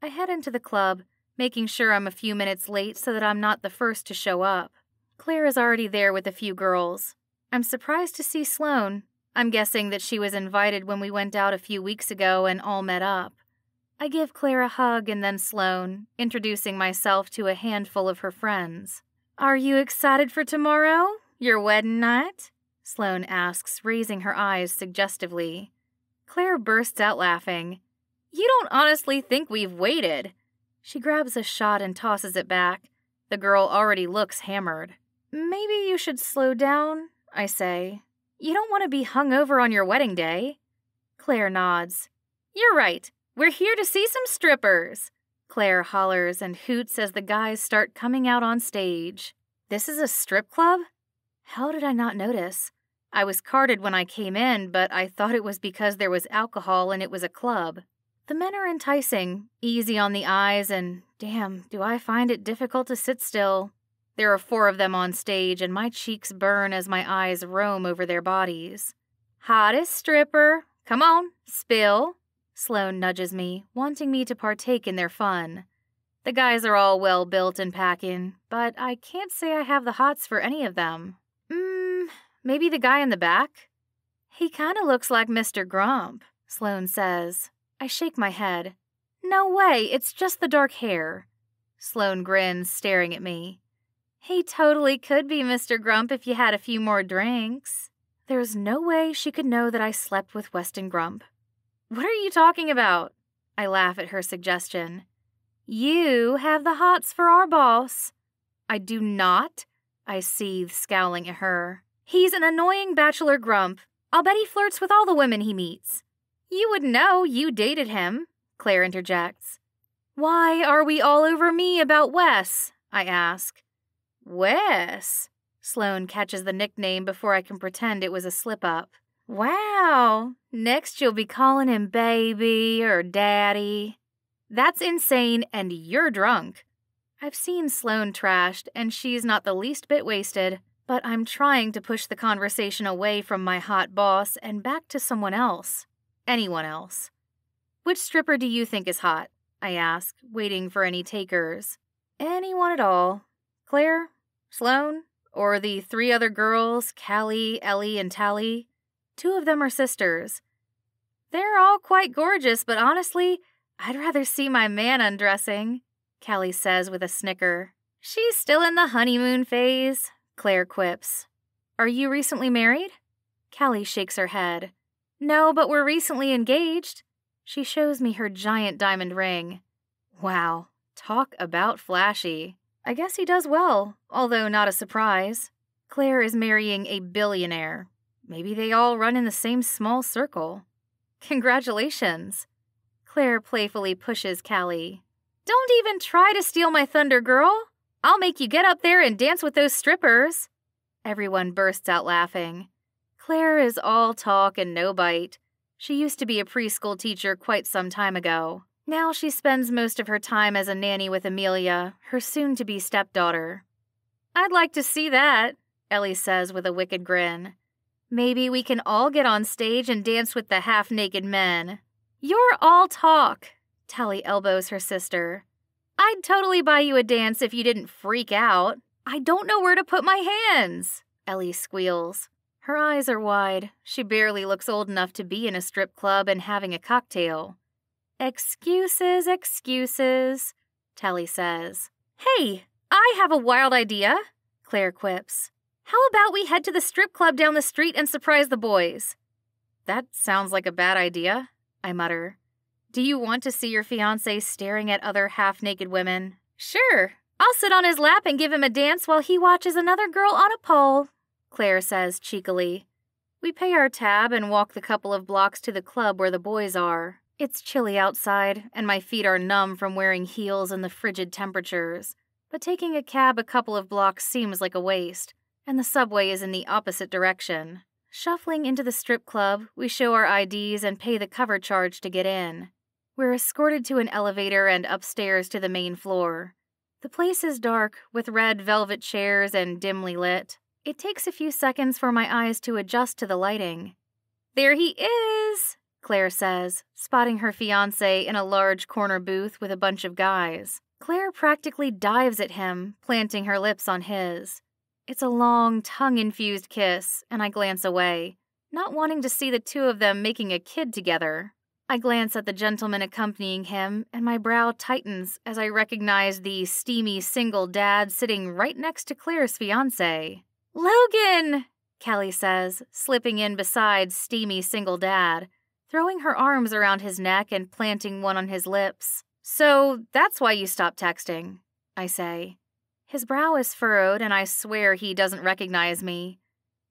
S1: I head into the club, making sure I'm a few minutes late so that I'm not the first to show up. Claire is already there with a few girls. I'm surprised to see Sloane. I'm guessing that she was invited when we went out a few weeks ago and all met up. I give Claire a hug and then Sloane, introducing myself to a handful of her friends. Are you excited for tomorrow? Your wedding night? Sloane asks, raising her eyes suggestively. Claire bursts out laughing. You don't honestly think we've waited. She grabs a shot and tosses it back. The girl already looks hammered. Maybe you should slow down, I say. You don't want to be hung over on your wedding day. Claire nods. You're right. We're here to see some strippers. Claire hollers and hoots as the guys start coming out on stage. This is a strip club? How did I not notice? I was carded when I came in, but I thought it was because there was alcohol and it was a club. The men are enticing, easy on the eyes, and damn, do I find it difficult to sit still. There are four of them on stage, and my cheeks burn as my eyes roam over their bodies. Hottest stripper, come on, spill. Sloane nudges me, wanting me to partake in their fun. The guys are all well built and packing, but I can't say I have the hots for any of them. Mmm, maybe the guy in the back? He kinda looks like Mr. Grump, Sloane says, I shake my head. No way, it's just the dark hair. Sloane grins, staring at me. He totally could be Mr. Grump if you had a few more drinks. There's no way she could know that I slept with Weston Grump. What are you talking about? I laugh at her suggestion. You have the hots for our boss. I do not, I seethe, scowling at her. He's an annoying bachelor grump. I'll bet he flirts with all the women he meets. You would know you dated him, Claire interjects. Why are we all over me about Wes? I ask. Wes? Sloane catches the nickname before I can pretend it was a slip up. Wow, next you'll be calling him baby or daddy. That's insane, and you're drunk. I've seen Sloane trashed, and she's not the least bit wasted, but I'm trying to push the conversation away from my hot boss and back to someone else. Anyone else. Which stripper do you think is hot? I ask, waiting for any takers. Anyone at all. Claire? Sloane? Or the three other girls, Callie, Ellie, and Tally? Two of them are sisters. They're all quite gorgeous, but honestly, I'd rather see my man undressing, Callie says with a snicker. She's still in the honeymoon phase, Claire quips. Are you recently married? Callie shakes her head. No, but we're recently engaged. She shows me her giant diamond ring. Wow, talk about flashy. I guess he does well, although not a surprise. Claire is marrying a billionaire. Maybe they all run in the same small circle. Congratulations. Claire playfully pushes Callie. Don't even try to steal my thunder, girl. I'll make you get up there and dance with those strippers. Everyone bursts out laughing. Claire is all talk and no bite. She used to be a preschool teacher quite some time ago. Now she spends most of her time as a nanny with Amelia, her soon to be stepdaughter. I'd like to see that, Ellie says with a wicked grin. Maybe we can all get on stage and dance with the half naked men. You're all talk, Tally elbows her sister. I'd totally buy you a dance if you didn't freak out. I don't know where to put my hands, Ellie squeals. Her eyes are wide. She barely looks old enough to be in a strip club and having a cocktail. Excuses, excuses, Tally says. Hey, I have a wild idea, Claire quips. How about we head to the strip club down the street and surprise the boys? That sounds like a bad idea, I mutter. Do you want to see your fiance staring at other half naked women? Sure. I'll sit on his lap and give him a dance while he watches another girl on a pole. Claire says cheekily. We pay our tab and walk the couple of blocks to the club where the boys are. It's chilly outside, and my feet are numb from wearing heels in the frigid temperatures. But taking a cab a couple of blocks seems like a waste, and the subway is in the opposite direction. Shuffling into the strip club, we show our IDs and pay the cover charge to get in. We're escorted to an elevator and upstairs to the main floor. The place is dark, with red velvet chairs and dimly lit. It takes a few seconds for my eyes to adjust to the lighting. There he is, Claire says, spotting her fiance in a large corner booth with a bunch of guys. Claire practically dives at him, planting her lips on his. It's a long, tongue infused kiss, and I glance away, not wanting to see the two of them making a kid together. I glance at the gentleman accompanying him, and my brow tightens as I recognize the steamy single dad sitting right next to Claire's fiance. Logan! Callie says, slipping in beside steamy single dad, throwing her arms around his neck and planting one on his lips. So that's why you stopped texting, I say. His brow is furrowed, and I swear he doesn't recognize me.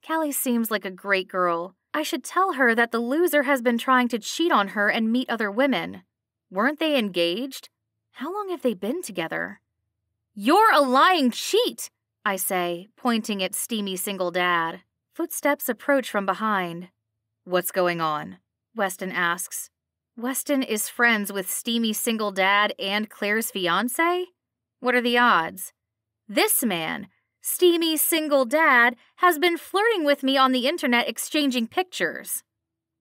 S1: Callie seems like a great girl. I should tell her that the loser has been trying to cheat on her and meet other women. Weren't they engaged? How long have they been together? You're a lying cheat! I say, pointing at steamy single dad. Footsteps approach from behind. What's going on? Weston asks. Weston is friends with steamy single dad and Claire's fiance? What are the odds? This man, steamy single dad, has been flirting with me on the internet exchanging pictures.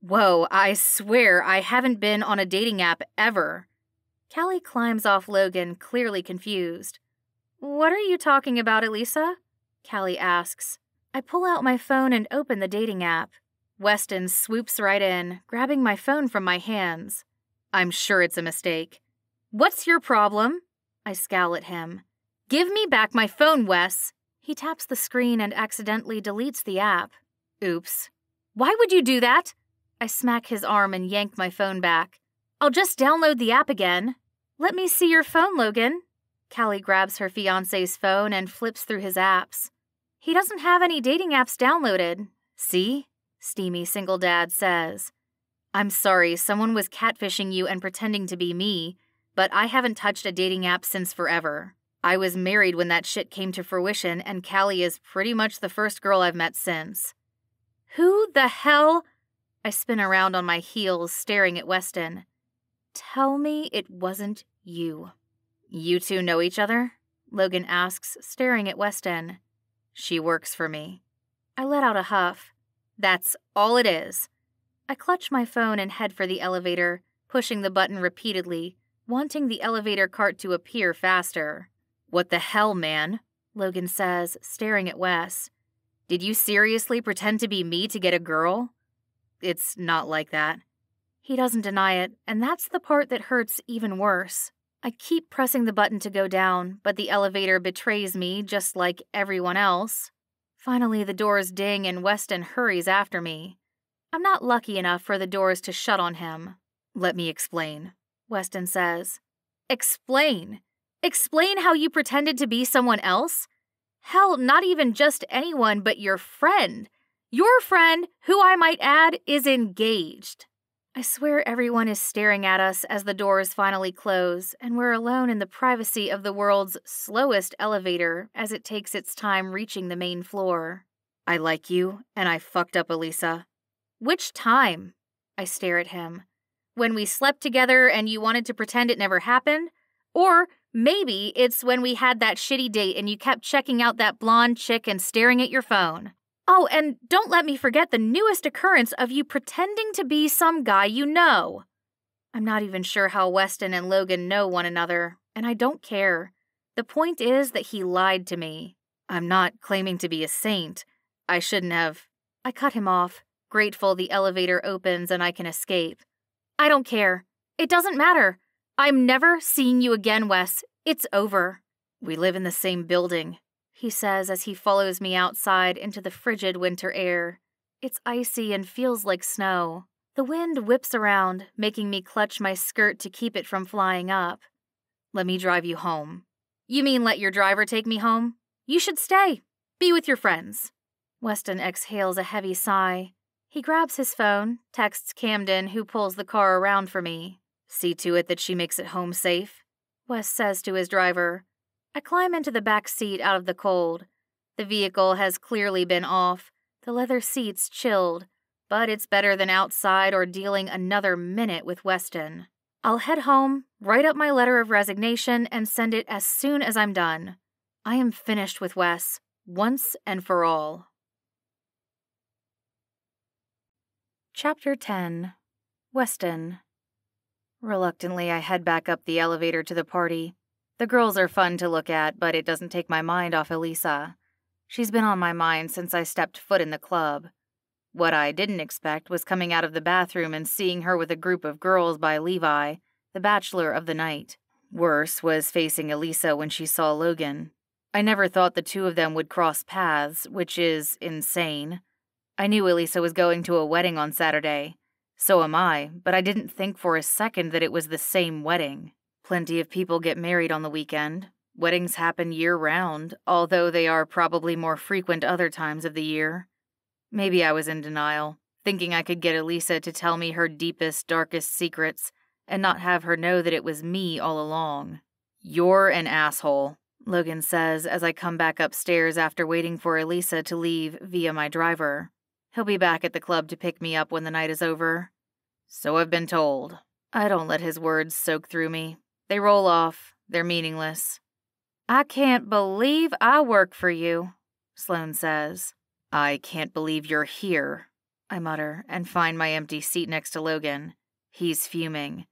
S1: Whoa, I swear I haven't been on a dating app ever. Callie climbs off Logan, clearly confused. What are you talking about, Elisa? Callie asks. I pull out my phone and open the dating app. Weston swoops right in, grabbing my phone from my hands. I'm sure it's a mistake. What's your problem? I scowl at him. Give me back my phone, Wes. He taps the screen and accidentally deletes the app. Oops. Why would you do that? I smack his arm and yank my phone back. I'll just download the app again. Let me see your phone, Logan. Callie grabs her fiance's phone and flips through his apps. He doesn't have any dating apps downloaded. See? Steamy single dad says. I'm sorry, someone was catfishing you and pretending to be me, but I haven't touched a dating app since forever. I was married when that shit came to fruition, and Callie is pretty much the first girl I've met since. Who the hell? I spin around on my heels, staring at Weston. Tell me it wasn't you. You two know each other? Logan asks, staring at Weston. She works for me. I let out a huff. That's all it is. I clutch my phone and head for the elevator, pushing the button repeatedly, wanting the elevator cart to appear faster. What the hell, man? Logan says, staring at Wes. Did you seriously pretend to be me to get a girl? It's not like that. He doesn't deny it, and that's the part that hurts even worse. I keep pressing the button to go down, but the elevator betrays me just like everyone else. Finally, the doors ding and Weston hurries after me. I'm not lucky enough for the doors to shut on him. Let me explain, Weston says. Explain? Explain how you pretended to be someone else? Hell, not even just anyone but your friend. Your friend, who I might add, is engaged. I swear everyone is staring at us as the doors finally close, and we're alone in the privacy of the world's slowest elevator as it takes its time reaching the main floor. I like you, and I fucked up Elisa. Which time? I stare at him. When we slept together and you wanted to pretend it never happened? Or maybe it's when we had that shitty date and you kept checking out that blonde chick and staring at your phone. Oh, and don't let me forget the newest occurrence of you pretending to be some guy you know. I'm not even sure how Weston and Logan know one another, and I don't care. The point is that he lied to me. I'm not claiming to be a saint. I shouldn't have. I cut him off, grateful the elevator opens and I can escape. I don't care. It doesn't matter. I'm never seeing you again, Wes. It's over. We live in the same building he says as he follows me outside into the frigid winter air. It's icy and feels like snow. The wind whips around, making me clutch my skirt to keep it from flying up. Let me drive you home. You mean let your driver take me home? You should stay. Be with your friends. Weston exhales a heavy sigh. He grabs his phone, texts Camden, who pulls the car around for me. See to it that she makes it home safe, Wes says to his driver, I climb into the back seat out of the cold. The vehicle has clearly been off, the leather seats chilled, but it's better than outside or dealing another minute with Weston. I'll head home, write up my letter of resignation, and send it as soon as I'm done. I am finished with Wes, once and for all. Chapter 10 Weston Reluctantly, I head back up the elevator to the party. The girls are fun to look at, but it doesn't take my mind off Elisa. She's been on my mind since I stepped foot in the club. What I didn't expect was coming out of the bathroom and seeing her with a group of girls by Levi, the bachelor of the night. Worse was facing Elisa when she saw Logan. I never thought the two of them would cross paths, which is insane. I knew Elisa was going to a wedding on Saturday. So am I, but I didn't think for a second that it was the same wedding. Plenty of people get married on the weekend. Weddings happen year round, although they are probably more frequent other times of the year. Maybe I was in denial, thinking I could get Elisa to tell me her deepest, darkest secrets and not have her know that it was me all along. You're an asshole, Logan says as I come back upstairs after waiting for Elisa to leave via my driver. He'll be back at the club to pick me up when the night is over. So I've been told. I don't let his words soak through me. They roll off, they're meaningless. I can't believe I work for you, Sloane says. I can't believe you're here, I mutter and find my empty seat next to Logan. He's fuming.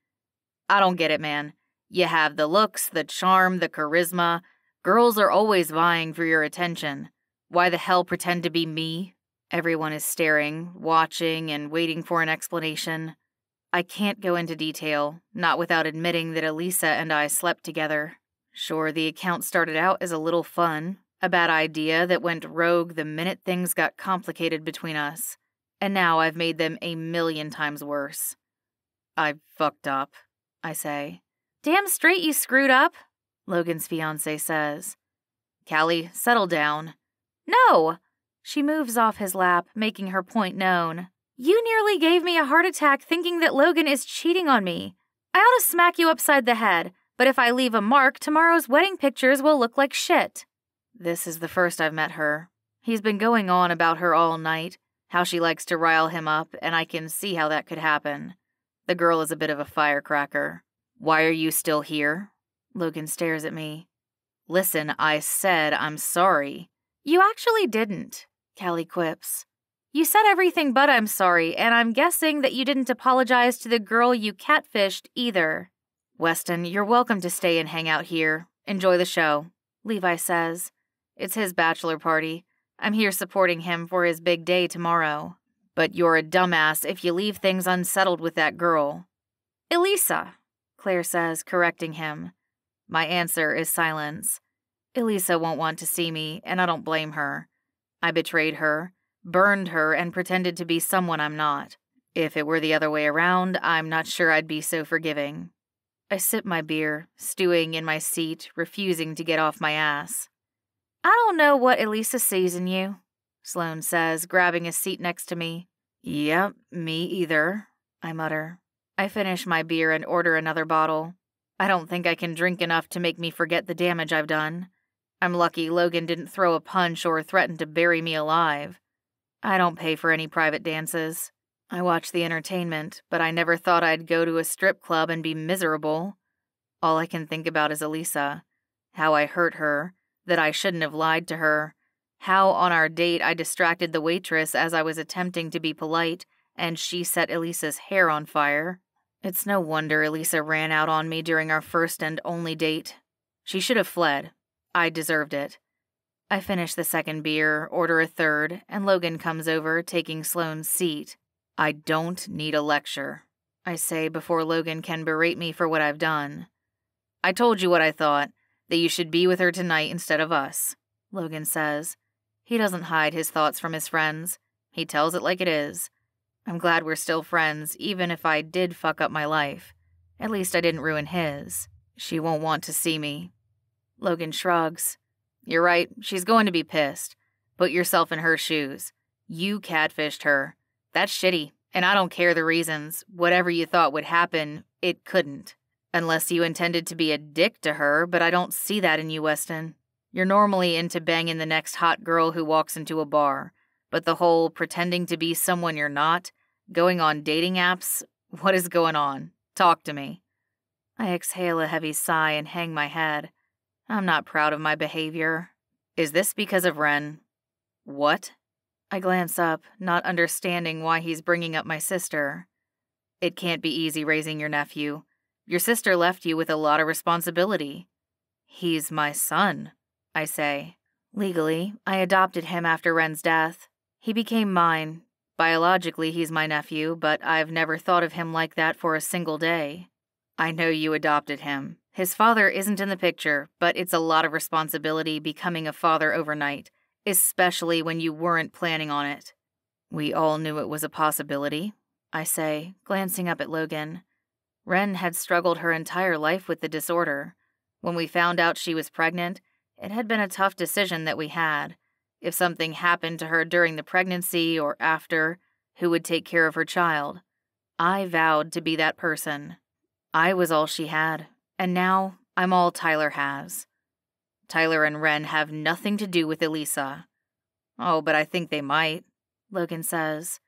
S1: I don't get it, man. You have the looks, the charm, the charisma. Girls are always vying for your attention. Why the hell pretend to be me? Everyone is staring, watching, and waiting for an explanation. I can't go into detail, not without admitting that Elisa and I slept together. Sure, the account started out as a little fun, a bad idea that went rogue the minute things got complicated between us, and now I've made them a million times worse. I fucked up, I say. Damn straight you screwed up,
S2: Logan's fiance says. Callie, settle down.
S1: No! She moves off his lap, making her point known. You nearly gave me a heart attack thinking that Logan is cheating on me. I ought to smack you upside the head. but if I leave a mark, tomorrow's wedding pictures will look like shit.
S2: This is the first I've met her. He's been going on about her all night, how she likes to rile him up, and I can see how that could happen. The girl is a bit of a firecracker. Why are you still here? Logan stares at me. Listen, I said I'm sorry.
S1: You actually didn't, Callie quips. You said everything but I'm sorry, and I'm guessing that you didn't apologize to the girl you catfished either.
S2: Weston, you're welcome to stay and hang out here. Enjoy the show, Levi says. It's his bachelor party. I'm here supporting him for his big day tomorrow. But you're a dumbass if you leave things unsettled with that girl.
S1: Elisa,
S2: Claire says, correcting him. My answer is silence. Elisa won't want to see me, and I don't blame her. I betrayed her, burned her, and pretended to be someone I'm not. If it were the other way around, I'm not sure I'd be so forgiving. I sip my beer, stewing in my seat, refusing to get off my ass.
S1: I don't know what Elisa sees in you, Sloane says, grabbing a seat next to me.
S2: Yep, me either, I mutter. I finish my beer and order another bottle. I don't think I can drink enough to make me forget the damage I've done. I'm lucky Logan didn't throw a punch or threaten to bury me alive. I don't pay for any private dances. I watch the entertainment, but I never thought I'd go to a strip club and be miserable. All I can think about is Elisa, how I hurt her, that I shouldn't have lied to her, how on our date I distracted the waitress as I was attempting to be polite and she set Elisa's hair on fire. It's no wonder Elisa ran out on me during our first and only date. She should have fled. I deserved it. I finish the second beer, order a third, and Logan comes over, taking Sloane's seat. I don't need a lecture, I say before Logan can berate me for what I've done. I told you what I thought, that you should be with her tonight instead of us, Logan says. He doesn't hide his thoughts from his friends. He tells it like it is. I'm glad we're still friends, even if I did fuck up my life. At least I didn't ruin his. She won't want to see me. Logan shrugs. You're right, she's going to be pissed. Put yourself in her shoes. You catfished her. That's shitty, and I don't care the reasons. Whatever you thought would happen, it couldn't. Unless you intended to be a dick to her, but I don't see that in you, Weston. You're normally into banging the next hot girl who walks into a bar, but the whole pretending to be someone you're not, going on dating apps, what is going on? Talk to me. I exhale a heavy sigh and hang my head. I'm not proud of my behavior. Is this because of Wren? What? I glance up, not understanding why he's bringing up my sister. It can't be easy raising your nephew. Your sister left you with a lot of responsibility. He's my son, I say. Legally, I adopted him after Wren's death. He became mine. Biologically, he's my nephew, but I've never thought of him like that for a single day. I know you adopted him. His father isn't in the picture, but it's a lot of responsibility becoming a father overnight, especially when you weren't planning on it. We all knew it was a possibility, I say, glancing up at Logan. Wren had struggled her entire life with the disorder. When we found out she was pregnant, it had been a tough decision that we had. If something happened to her during the pregnancy or after, who would take care of her child? I vowed to be that person. I was all she had, and now I'm all Tyler has. Tyler and Wren have nothing to do with Elisa. Oh, but I think they might, Logan says.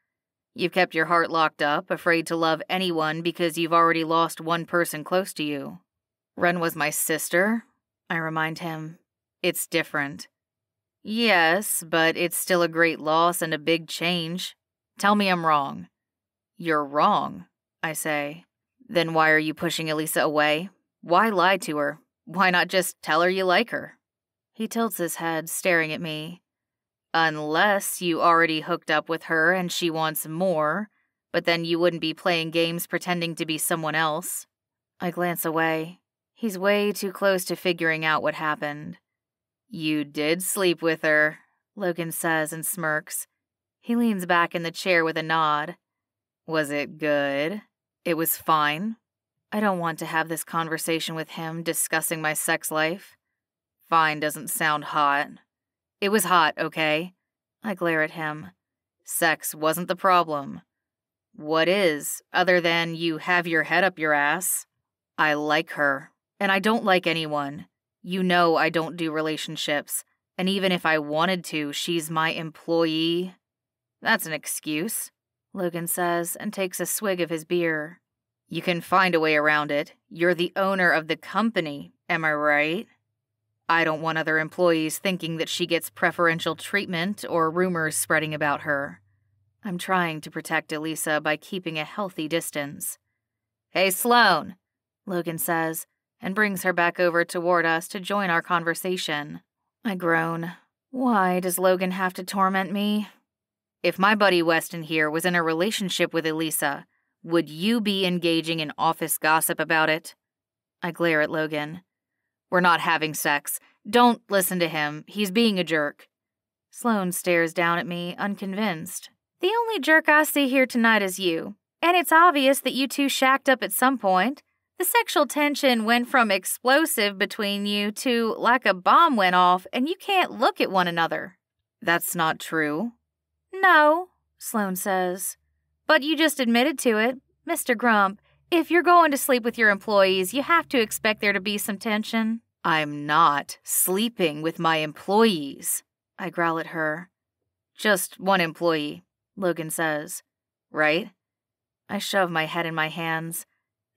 S2: You've kept your heart locked up, afraid to love anyone because you've already lost one person close to you. Wren was my sister, I remind him. It's different. Yes, but it's still a great loss and a big change. Tell me I'm wrong. You're wrong, I say. Then why are you pushing Elisa away? Why lie to her? Why not just tell her you like her? He tilts his head, staring at me. Unless you already hooked up with her and she wants more, but then you wouldn't be playing games pretending to be someone else. I glance away. He's way too close to figuring out what happened. You did sleep with her, Logan says and smirks. He leans back in the chair with a nod. Was it good? It was fine. I don't want to have this conversation with him discussing my sex life. Fine doesn't sound hot. It was hot, okay? I glare at him. Sex wasn't the problem. What is, other than you have your head up your ass? I like her, And I don't like anyone. You know I don't do relationships. And even if I wanted to, she's my employee. That's an excuse, Logan says and takes a swig of his beer. You can find a way around it. You're the owner of the company, am I right? I don't want other employees thinking that she gets preferential treatment or rumors spreading about her. I'm trying to protect Elisa by keeping a healthy distance. Hey, Sloane, Logan says, and brings her back over toward us to join our conversation. I groan. Why does Logan have to torment me? If my buddy Weston here was in a relationship with Elisa, would you be engaging in office gossip about it? I glare at Logan. We're not having sex. Don't listen to him. He's being a jerk. Sloane stares down at me, unconvinced.
S1: The only jerk I see here tonight is you. And it's obvious that you two shacked up at some point. The sexual tension went from explosive between you to like a bomb went off and you can't look at one another.
S2: That's not true.
S1: No, Sloane says. But you just admitted to it. Mr. Grump, if you're going to sleep with your employees, you have to expect there to be some tension.
S2: I'm not sleeping with my employees, I growl at her. Just one employee, Logan says. Right? I shove my head in my hands.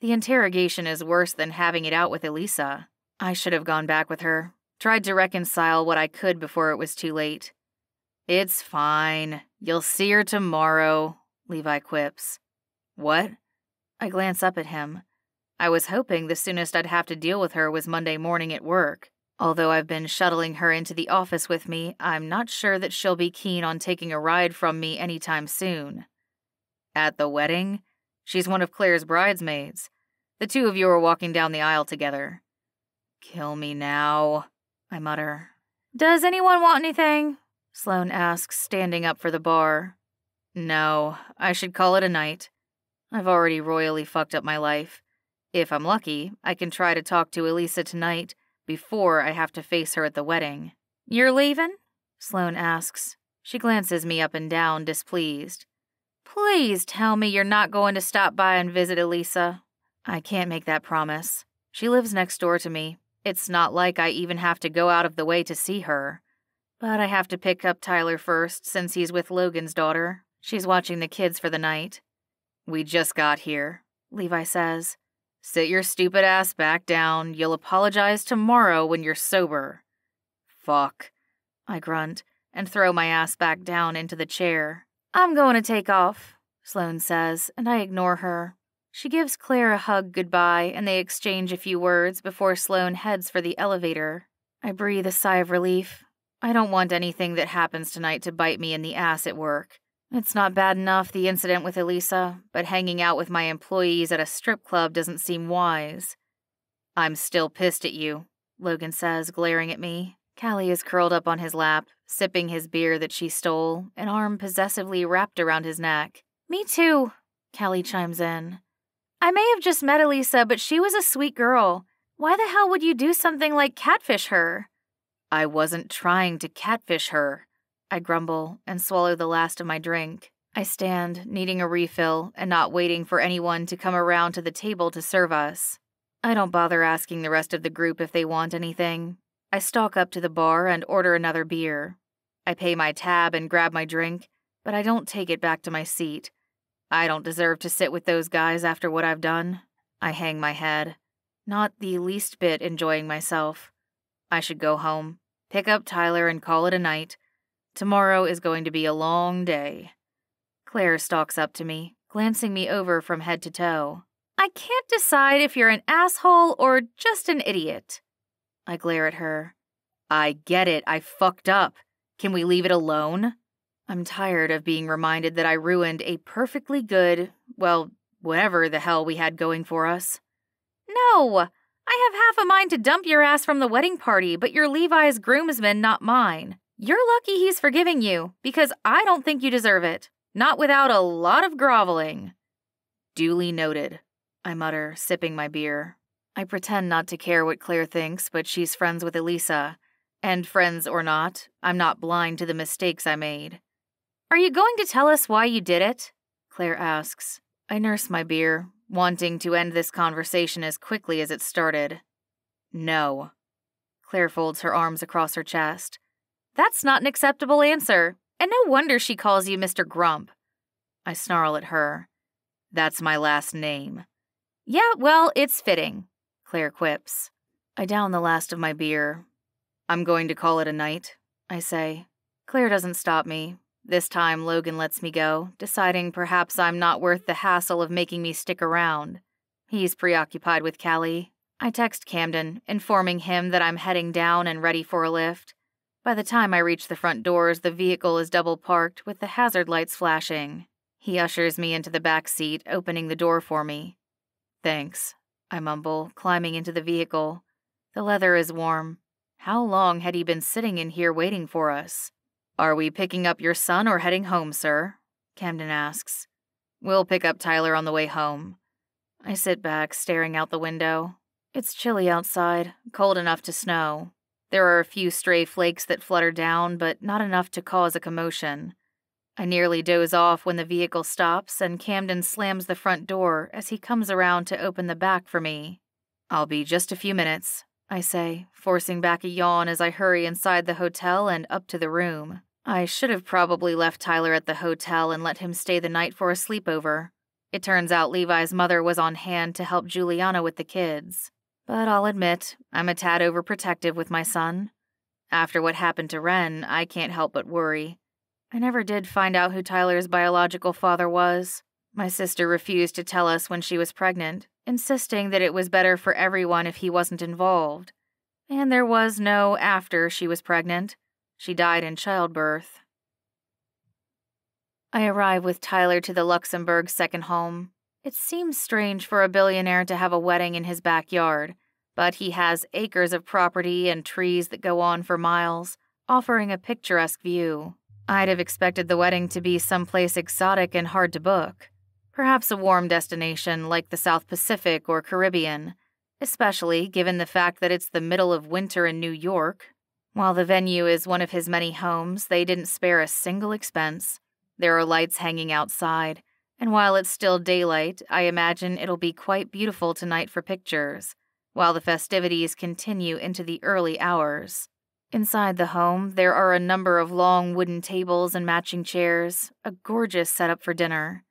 S2: The interrogation is worse than having it out with Elisa. I should have gone back with her, tried to reconcile what I could before it was too late. It's fine. You'll see her tomorrow, Levi quips. What? I glance up at him. I was hoping the soonest I'd have to deal with her was Monday morning at work. Although I've been shuttling her into the office with me, I'm not sure that she'll be keen on taking a ride from me anytime soon. At the wedding, she's one of Claire's bridesmaids. The two of you are walking down the aisle together. Kill me now, I mutter.
S1: Does anyone want anything?
S2: Sloane asks, standing up for the bar. No, I should call it a night. I've already royally fucked up my life. If I'm lucky, I can try to talk to Elisa tonight before I have to face her at the wedding.
S1: You're leaving?
S2: Sloane asks. She glances me up and down, displeased.
S1: Please tell me you're not going to stop by and visit Elisa.
S2: I can't make that promise. She lives next door to me. It's not like I even have to go out of the way to see her. But I have to pick up Tyler first since he's with Logan's daughter. She's watching the kids for the night. We just got here, Levi says. Sit your stupid ass back down. You'll apologize tomorrow when you're sober. Fuck. I grunt and throw my ass back down into the chair.
S1: I'm going to take off, Sloane says, and I ignore her. She gives Claire a hug goodbye, and they exchange a few words before Sloane heads for the elevator. I breathe a sigh of relief. I don't want anything that happens tonight to bite me in the ass at work. It's not bad enough, the incident with Elisa, but hanging out with my employees at a strip club doesn't seem wise.
S2: I'm still pissed at you, Logan says, glaring at me. Callie is curled up on his lap, sipping his beer that she stole, an arm possessively wrapped around his neck.
S1: Me too, Callie chimes in. I may have just met Elisa, but she was a sweet girl. Why the hell would you do something like catfish her?
S2: I wasn't trying to catfish her. I grumble and swallow the last of my drink. I stand, needing a refill and not waiting for anyone to come around to the table to serve us. I don't bother asking the rest of the group if they want anything. I stalk up to the bar and order another beer. I pay my tab and grab my drink, but I don't take it back to my seat. I don't deserve to sit with those guys after what I've done. I hang my head, not the least bit enjoying myself. I should go home, pick up Tyler, and call it a night. Tomorrow is going to be a long day. Claire stalks up to me, glancing me over from head to toe.
S1: I can't decide if you're an asshole or just an idiot.
S2: I glare at her. I get it. I fucked up. Can we leave it alone? I'm tired of being reminded that I ruined a perfectly good, well, whatever the hell we had going for us.
S1: No! I have half a mind to dump your ass from the wedding party, but you're Levi's groomsman, not mine. You're lucky he's forgiving you, because I don't think you deserve it. Not without a lot of groveling.
S2: Duly noted, I mutter, sipping my beer. I pretend not to care what Claire thinks, but she's friends with Elisa. And friends or not, I'm not blind to the mistakes I made.
S1: Are you going to tell us why you did it?
S2: Claire asks. I nurse my beer, wanting to end this conversation as quickly as it started. No. Claire folds her arms across her chest.
S1: That's not an acceptable answer, and no wonder she calls you Mr. Grump.
S2: I snarl at her. That's my last name.
S1: Yeah, well, it's fitting, Claire quips.
S2: I down the last of my beer. I'm going to call it a night, I say. Claire doesn't stop me. This time, Logan lets me go, deciding perhaps I'm not worth the hassle of making me stick around. He's preoccupied with Callie. I text Camden, informing him that I'm heading down and ready for a lift. By the time I reach the front doors, the vehicle is double parked with the hazard lights flashing. He ushers me into the back seat, opening the door for me. Thanks, I mumble, climbing into the vehicle. The leather is warm. How long had he been sitting in here waiting for us? Are we picking up your son or heading home, sir? Camden asks. We'll pick up Tyler on the way home. I sit back, staring out the window. It's chilly outside, cold enough to snow. There are a few stray flakes that flutter down, but not enough to cause a commotion. I nearly doze off when the vehicle stops and Camden slams the front door as he comes around to open the back for me. I'll be just a few minutes, I say, forcing back a yawn as I hurry inside the hotel and up to the room. I should have probably left Tyler at the hotel and let him stay the night for a sleepover. It turns out Levi's mother was on hand to help Juliana with the kids. But I'll admit, I'm a tad overprotective with my son. After what happened to Wren, I can't help but worry. I never did find out who Tyler's biological father was. My sister refused to tell us when she was pregnant, insisting that it was better for everyone if he wasn't involved. And there was no after she was pregnant. She died in childbirth. I arrive with Tyler to the Luxembourg second home. It seems strange for a billionaire to have a wedding in his backyard, but he has acres of property and trees that go on for miles, offering a picturesque view. I'd have expected the wedding to be someplace exotic and hard to book. Perhaps a warm destination like the South Pacific or Caribbean, especially given the fact that it's the middle of winter in New York. While the venue is one of his many homes, they didn't spare a single expense. There are lights hanging outside, and while it's still daylight, I imagine it'll be quite beautiful tonight for pictures, while the festivities continue into the early hours. Inside the home, there are a number of long wooden tables and matching chairs, a gorgeous setup for dinner.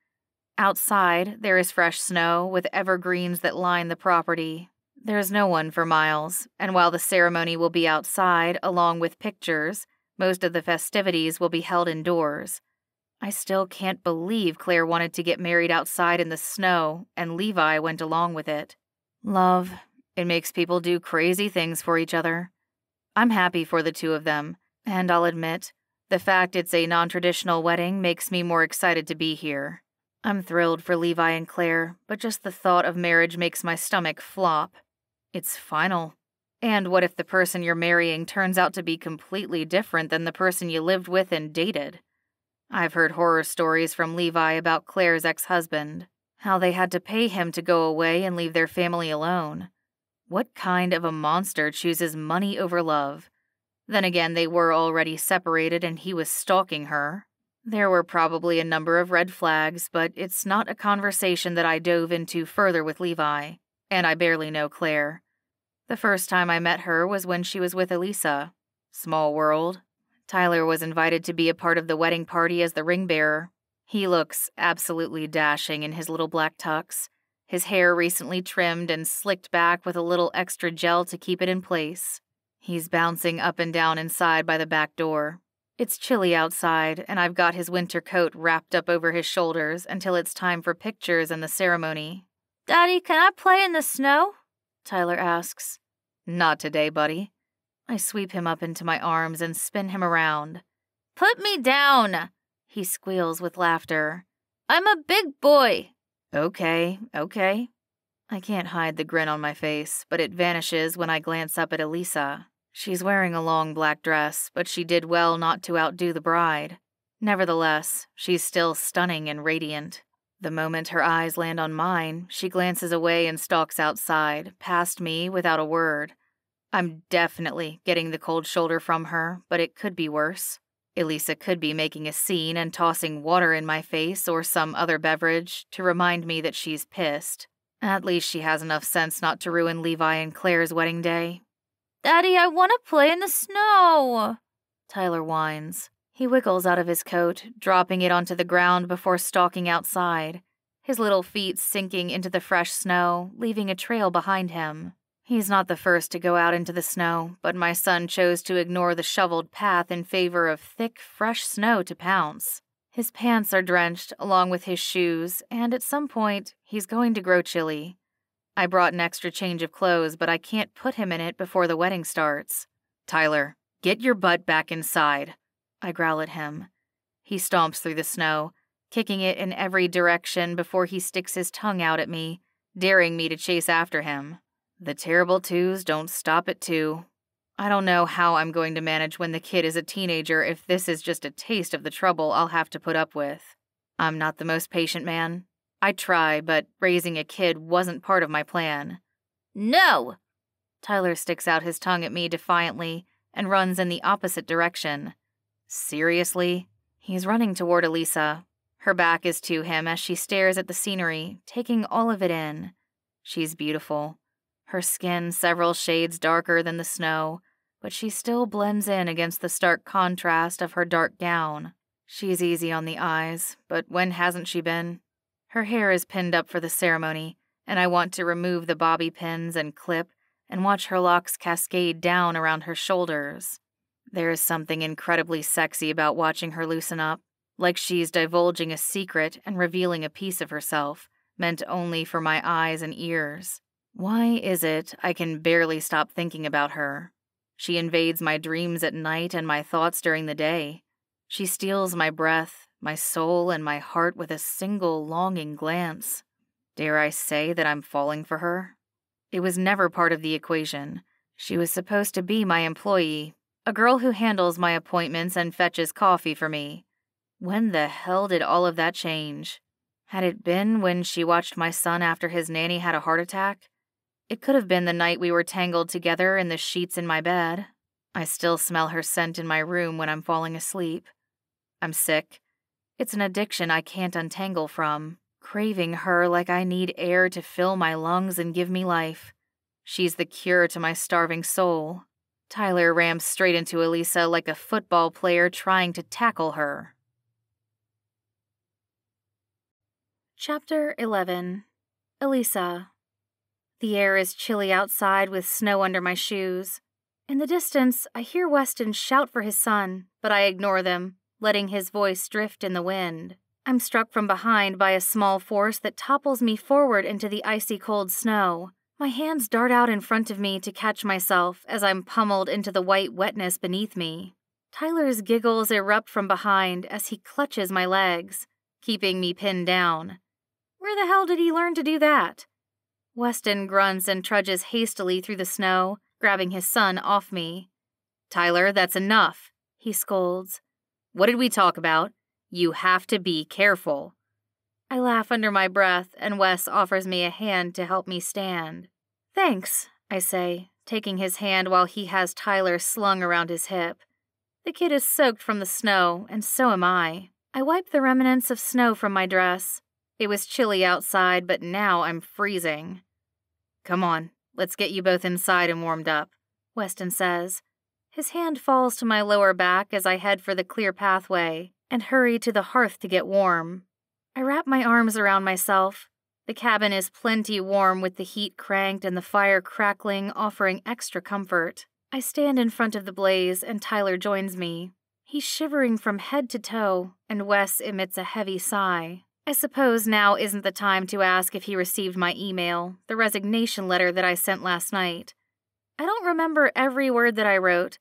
S2: Outside, there is fresh snow with evergreens that line the property. There is no one for miles, and while the ceremony will be outside along with pictures, most of the festivities will be held indoors. I still can't believe Claire wanted to get married outside in the snow, and Levi went along with it. Love, it makes people do crazy things for each other. I'm happy for the two of them, and I'll admit, the fact it's a non traditional wedding makes me more excited to be here. I'm thrilled for Levi and Claire, but just the thought of marriage makes my stomach flop. It's final. And what if the person you're marrying turns out to be completely different than the person you lived with and dated? I've heard horror stories from Levi about Claire's ex husband, how they had to pay him to go away and leave their family alone. What kind of a monster chooses money over love? Then again, they were already separated and he was stalking her. There were probably a number of red flags, but it's not a conversation that I dove into further with Levi, and I barely know Claire. The first time I met her was when she was with Elisa. Small world. Tyler was invited to be a part of the wedding party as the ring bearer. He looks absolutely dashing in his little black tux, his hair recently trimmed and slicked back with a little extra gel to keep it in place. He's bouncing up and down inside by the back door. It's chilly outside, and I've got his winter coat wrapped up over his shoulders until it's time for pictures and the ceremony.
S1: Daddy, can I play in the snow? Tyler asks.
S2: Not today, buddy. I sweep him up into my arms and spin him around.
S1: Put me down, he squeals with laughter. I'm a big boy.
S2: Okay, okay. I can't hide the grin on my face, but it vanishes when I glance up at Elisa. She's wearing a long black dress, but she did well not to outdo the bride. Nevertheless, she's still stunning and radiant. The moment her eyes land on mine, she glances away and stalks outside, past me without a word. I'm definitely getting the cold shoulder from her, but it could be worse. Elisa could be making a scene and tossing water in my face or some other beverage to remind me that she's pissed. At least she has enough sense not to ruin Levi and Claire's wedding day.
S1: Daddy, I want to play in the snow,
S2: Tyler whines. He wiggles out of his coat, dropping it onto the ground before stalking outside, his little feet sinking into the fresh snow, leaving a trail behind him. He's not the first to go out into the snow, but my son chose to ignore the shoveled path in favor of thick, fresh snow to pounce. His pants are drenched, along with his shoes, and at some point, he's going to grow chilly. I brought an extra change of clothes, but I can't put him in it before the wedding starts. Tyler, get your butt back inside. I growl at him. He stomps through the snow, kicking it in every direction before he sticks his tongue out at me, daring me to chase after him. The terrible twos don't stop at two. I don't know how I'm going to manage when the kid is a teenager if this is just a taste of the trouble I'll have to put up with. I'm not the most patient man. I try, but raising a kid wasn't part of my plan.
S1: No!
S2: Tyler sticks out his tongue at me defiantly and runs in the opposite direction. Seriously? He's running toward Elisa. Her back is to him as she stares at the scenery, taking all of it in. She's beautiful her skin several shades darker than the snow, but she still blends in against the stark contrast of her dark gown. She's easy on the eyes, but when hasn't she been? Her hair is pinned up for the ceremony, and I want to remove the bobby pins and clip and watch her locks cascade down around her shoulders. There is something incredibly sexy about watching her loosen up, like she's divulging a secret and revealing a piece of herself, meant only for my eyes and ears. Why is it I can barely stop thinking about her? She invades my dreams at night and my thoughts during the day. She steals my breath, my soul, and my heart with a single longing glance. Dare I say that I'm falling for her? It was never part of the equation. She was supposed to be my employee, a girl who handles my appointments and fetches coffee for me. When the hell did all of that change? Had it been when she watched my son after his nanny had a heart attack? It could have been the night we were tangled together in the sheets in my bed. I still smell her scent in my room when I'm falling asleep. I'm sick. It's an addiction I can't untangle from, craving her like I need air to fill my lungs and give me life. She's the cure to my starving soul. Tyler rams straight into Elisa like a football player trying to tackle her.
S1: Chapter 11 Elisa the air is chilly outside with snow under my shoes. In the distance, I hear Weston shout for his son, but I ignore them, letting his voice drift in the wind. I'm struck from behind by a small force that topples me forward into the icy cold snow. My hands dart out in front of me to catch myself as I'm pummeled into the white wetness beneath me. Tyler's giggles erupt from behind as he clutches my legs, keeping me pinned down. Where the hell did he learn to do that? Weston grunts and trudges hastily through the snow, grabbing his son off me.
S2: Tyler, that's enough, he scolds. What did we talk about? You have to be careful.
S1: I laugh under my breath, and Wes offers me a hand to help me stand. Thanks, I say, taking his hand while he has Tyler slung around his hip. The kid is soaked from the snow, and so am I. I wipe the remnants of snow from my dress. It was chilly outside, but now I'm freezing.
S2: Come on, let's get you both inside and warmed up, Weston says.
S1: His hand falls to my lower back as I head for the clear pathway and hurry to the hearth to get warm. I wrap my arms around myself. The cabin is plenty warm with the heat cranked and the fire crackling, offering extra comfort. I stand in front of the blaze and Tyler joins me. He's shivering from head to toe, and Wes emits a heavy sigh. I suppose now isn't the time to ask if he received my email, the resignation letter that I sent last night. I don't remember every word that I wrote.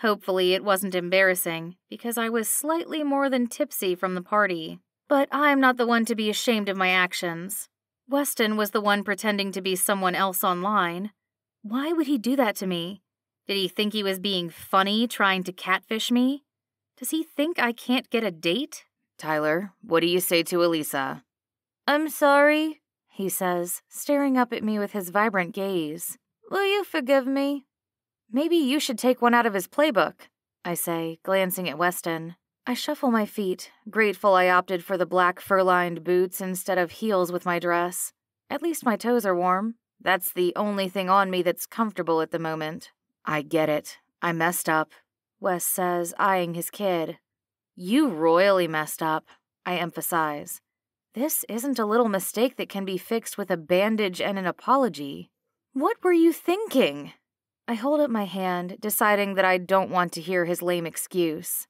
S1: Hopefully, it wasn't embarrassing, because I was slightly more than tipsy from the party. But I'm not the one to be ashamed of my actions. Weston was the one pretending to be someone else online. Why would he do that to me? Did he think he was being funny trying to catfish me? Does he think I can't get a date?
S2: Tyler, what do you say to Elisa?
S1: I'm sorry, he says, staring up at me with his vibrant gaze. Will you forgive me?
S2: Maybe you should take one out of his playbook, I say, glancing at Weston. I shuffle my feet, grateful I opted for the black fur lined boots instead of heels with my dress.
S1: At least my toes are warm. That's the only thing on me that's comfortable at the moment.
S2: I get it. I messed up,
S1: Wes says, eyeing his kid.
S2: You royally messed up, I emphasize.
S1: This isn't a little mistake that can be fixed with a bandage and an apology. What were you thinking? I hold up my hand, deciding that I don't want to hear his lame excuse.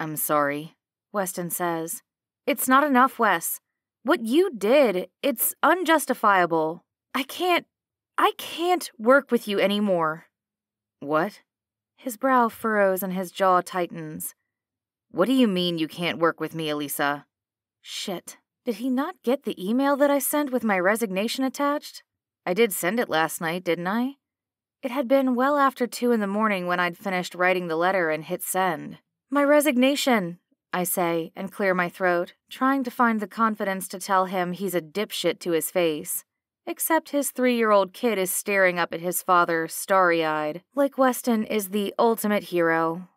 S2: I'm sorry,
S1: Weston says. It's not enough, Wes. What you did, it's unjustifiable. I can't. I can't work with you anymore.
S2: What?
S1: His brow furrows and his jaw tightens.
S2: What do you mean you can't work with me, Elisa?
S1: Shit. Did he not get the email that I sent with my resignation attached? I did send it last night, didn't I? It had been well after two in the morning when I'd finished writing the letter and hit send. My resignation, I say, and clear my throat, trying to find the confidence to tell him he's a dipshit to his face. Except his three year old kid is staring up at his father, starry eyed, like Weston is the ultimate hero.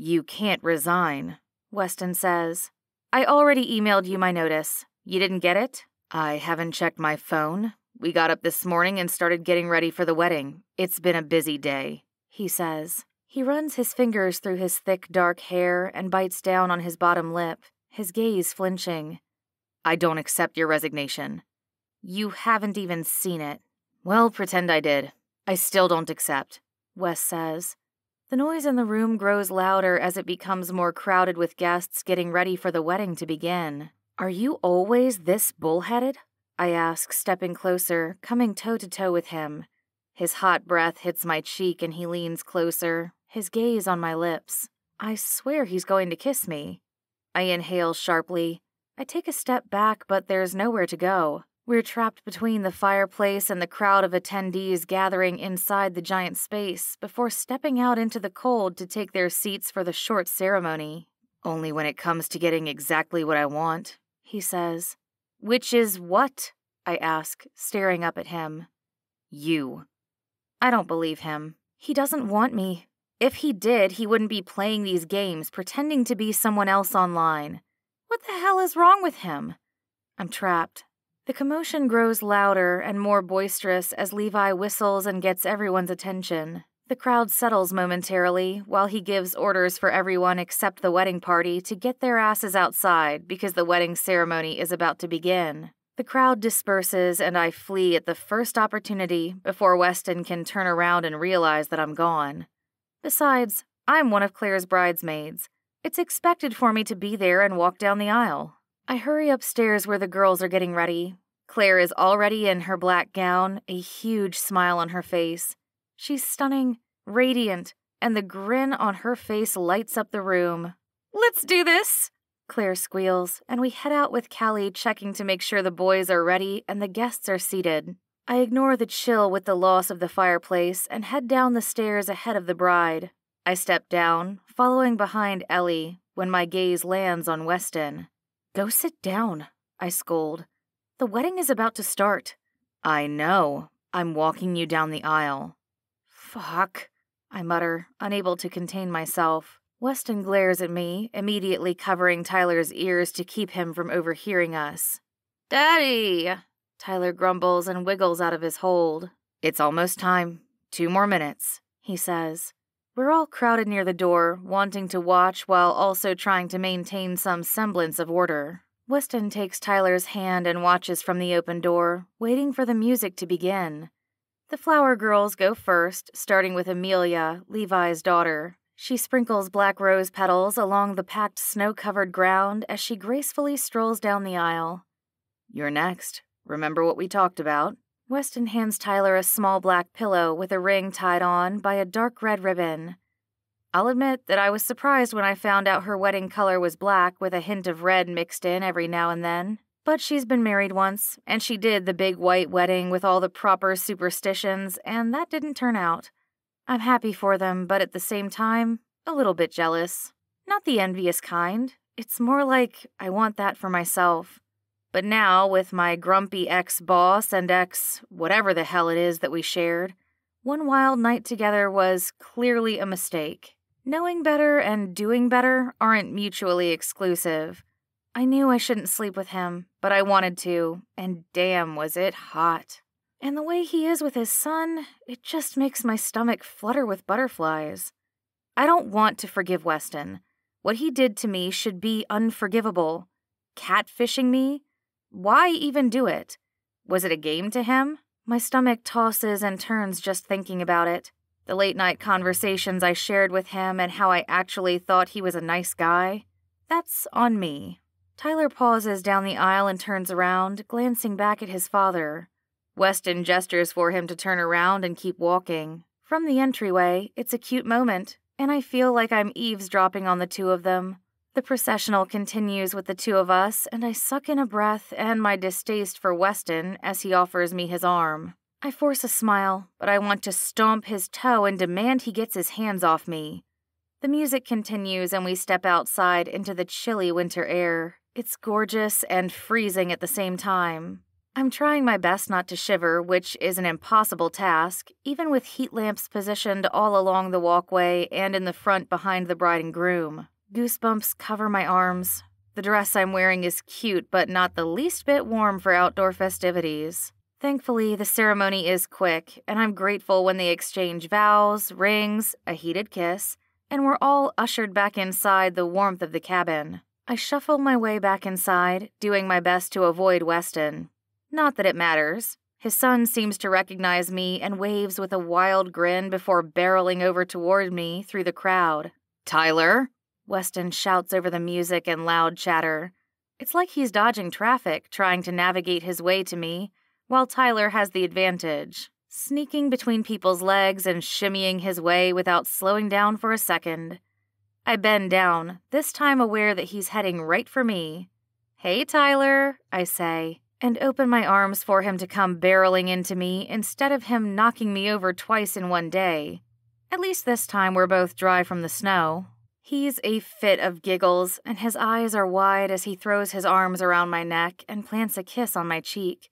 S2: You can't resign,
S1: Weston says. I already emailed you my notice. You didn't get it?
S2: I haven't checked my phone. We got up this morning and started getting ready for the wedding. It's been a busy day, he says.
S1: He runs his fingers through his thick, dark hair and bites down on his bottom lip, his gaze flinching.
S2: I don't accept your resignation.
S1: You haven't even seen it.
S2: Well, pretend I did. I still don't accept,
S1: Wes says. The noise in the room grows louder as it becomes more crowded with guests getting ready for the wedding to begin. Are you always this bullheaded? I ask, stepping closer, coming toe to toe with him. His hot breath hits my cheek and he leans closer, his gaze on my lips. I swear he's going to kiss me. I inhale sharply. I take a step back, but there's nowhere to go. We're trapped between the fireplace and the crowd of attendees gathering inside the giant space before stepping out into the cold to take their seats for the short ceremony.
S2: Only when it comes to getting exactly what I want, he says.
S1: Which is what? I ask, staring up at him.
S2: You.
S1: I don't believe him. He doesn't want me. If he did, he wouldn't be playing these games, pretending to be someone else online. What the hell is wrong with him? I'm trapped. The commotion grows louder and more boisterous as Levi whistles and gets everyone's attention. The crowd settles momentarily while he gives orders for everyone except the wedding party to get their asses outside because the wedding ceremony is about to begin. The crowd disperses and I flee at the first opportunity before Weston can turn around and realize that I'm gone. Besides, I'm one of Claire's bridesmaids. It's expected for me to be there and walk down the aisle. I hurry upstairs where the girls are getting ready. Claire is already in her black gown, a huge smile on her face. She's stunning, radiant, and the grin on her face lights up the room. Let's do this! Claire squeals, and we head out with Callie checking to make sure the boys are ready and the guests are seated. I ignore the chill with the loss of the fireplace and head down the stairs ahead of the bride. I step down, following behind Ellie, when my gaze lands on Weston. Go sit down, I scold. The wedding is about to start.
S2: I know. I'm walking you down the aisle.
S1: Fuck, I mutter, unable to contain myself. Weston glares at me, immediately covering Tyler's ears to keep him from overhearing us. Daddy! Tyler grumbles and wiggles out of his hold.
S2: It's almost time. Two more minutes, he says.
S1: We're all crowded near the door, wanting to watch while also trying to maintain some semblance of order. Weston takes Tyler's hand and watches from the open door, waiting for the music to begin. The flower girls go first, starting with Amelia, Levi's daughter. She sprinkles black rose petals along the packed snow covered ground as she gracefully strolls down the aisle.
S2: You're next, Remember what we talked about?
S1: Weston hands Tyler a small black pillow with a ring tied on by a dark red ribbon. I'll admit that I was surprised when I found out her wedding color was black with a hint of red mixed in every now and then. But she's been married once, and she did the big white wedding with all the proper superstitions, and that didn't turn out. I'm happy for them, but at the same time, a little bit jealous. Not the envious kind. It's more like I want that for myself. But now, with my grumpy ex boss and ex whatever the hell it is that we shared, one wild night together was clearly a mistake. Knowing better and doing better aren't mutually exclusive. I knew I shouldn't sleep with him, but I wanted to, and damn, was it hot. And the way he is with his son, it just makes my stomach flutter with butterflies. I don't want to forgive Weston. What he did to me should be unforgivable. Catfishing me? Why even do it? Was it a game to him? My stomach tosses and turns just thinking about it. The late night conversations I shared with him and how I actually thought he was a nice guy. That's on me. Tyler pauses down the aisle and turns around, glancing back at his father. Weston gestures for him to turn around and keep walking. From the entryway, it's a cute moment, and I feel like I'm eavesdropping on the two of them. The processional continues with the two of us, and I suck in a breath and my distaste for Weston as he offers me his arm. I force a smile, but I want to stomp his toe and demand he gets his hands off me. The music continues, and we step outside into the chilly winter air. It's gorgeous and freezing at the same time. I'm trying my best not to shiver, which is an impossible task, even with heat lamps positioned all along the walkway and in the front behind the bride and groom. Goosebumps cover my arms. The dress I'm wearing is cute, but not the least bit warm for outdoor festivities. Thankfully, the ceremony is quick, and I'm grateful when they exchange vows, rings, a heated kiss, and we're all ushered back inside the warmth of the cabin. I shuffle my way back inside, doing my best to avoid Weston. Not that it matters. His son seems to recognize me and waves with a wild grin before barreling over toward me through the crowd.
S2: Tyler?
S1: Weston shouts over the music and loud chatter. It's like he's dodging traffic, trying to navigate his way to me, while Tyler has the advantage, sneaking between people's legs and shimmying his way without slowing down for a second. I bend down, this time aware that he's heading right for me. Hey, Tyler, I say, and open my arms for him to come barreling into me instead of him knocking me over twice in one day. At least this time we're both dry from the snow. He's a fit of giggles, and his eyes are wide as he throws his arms around my neck and plants a kiss on my cheek.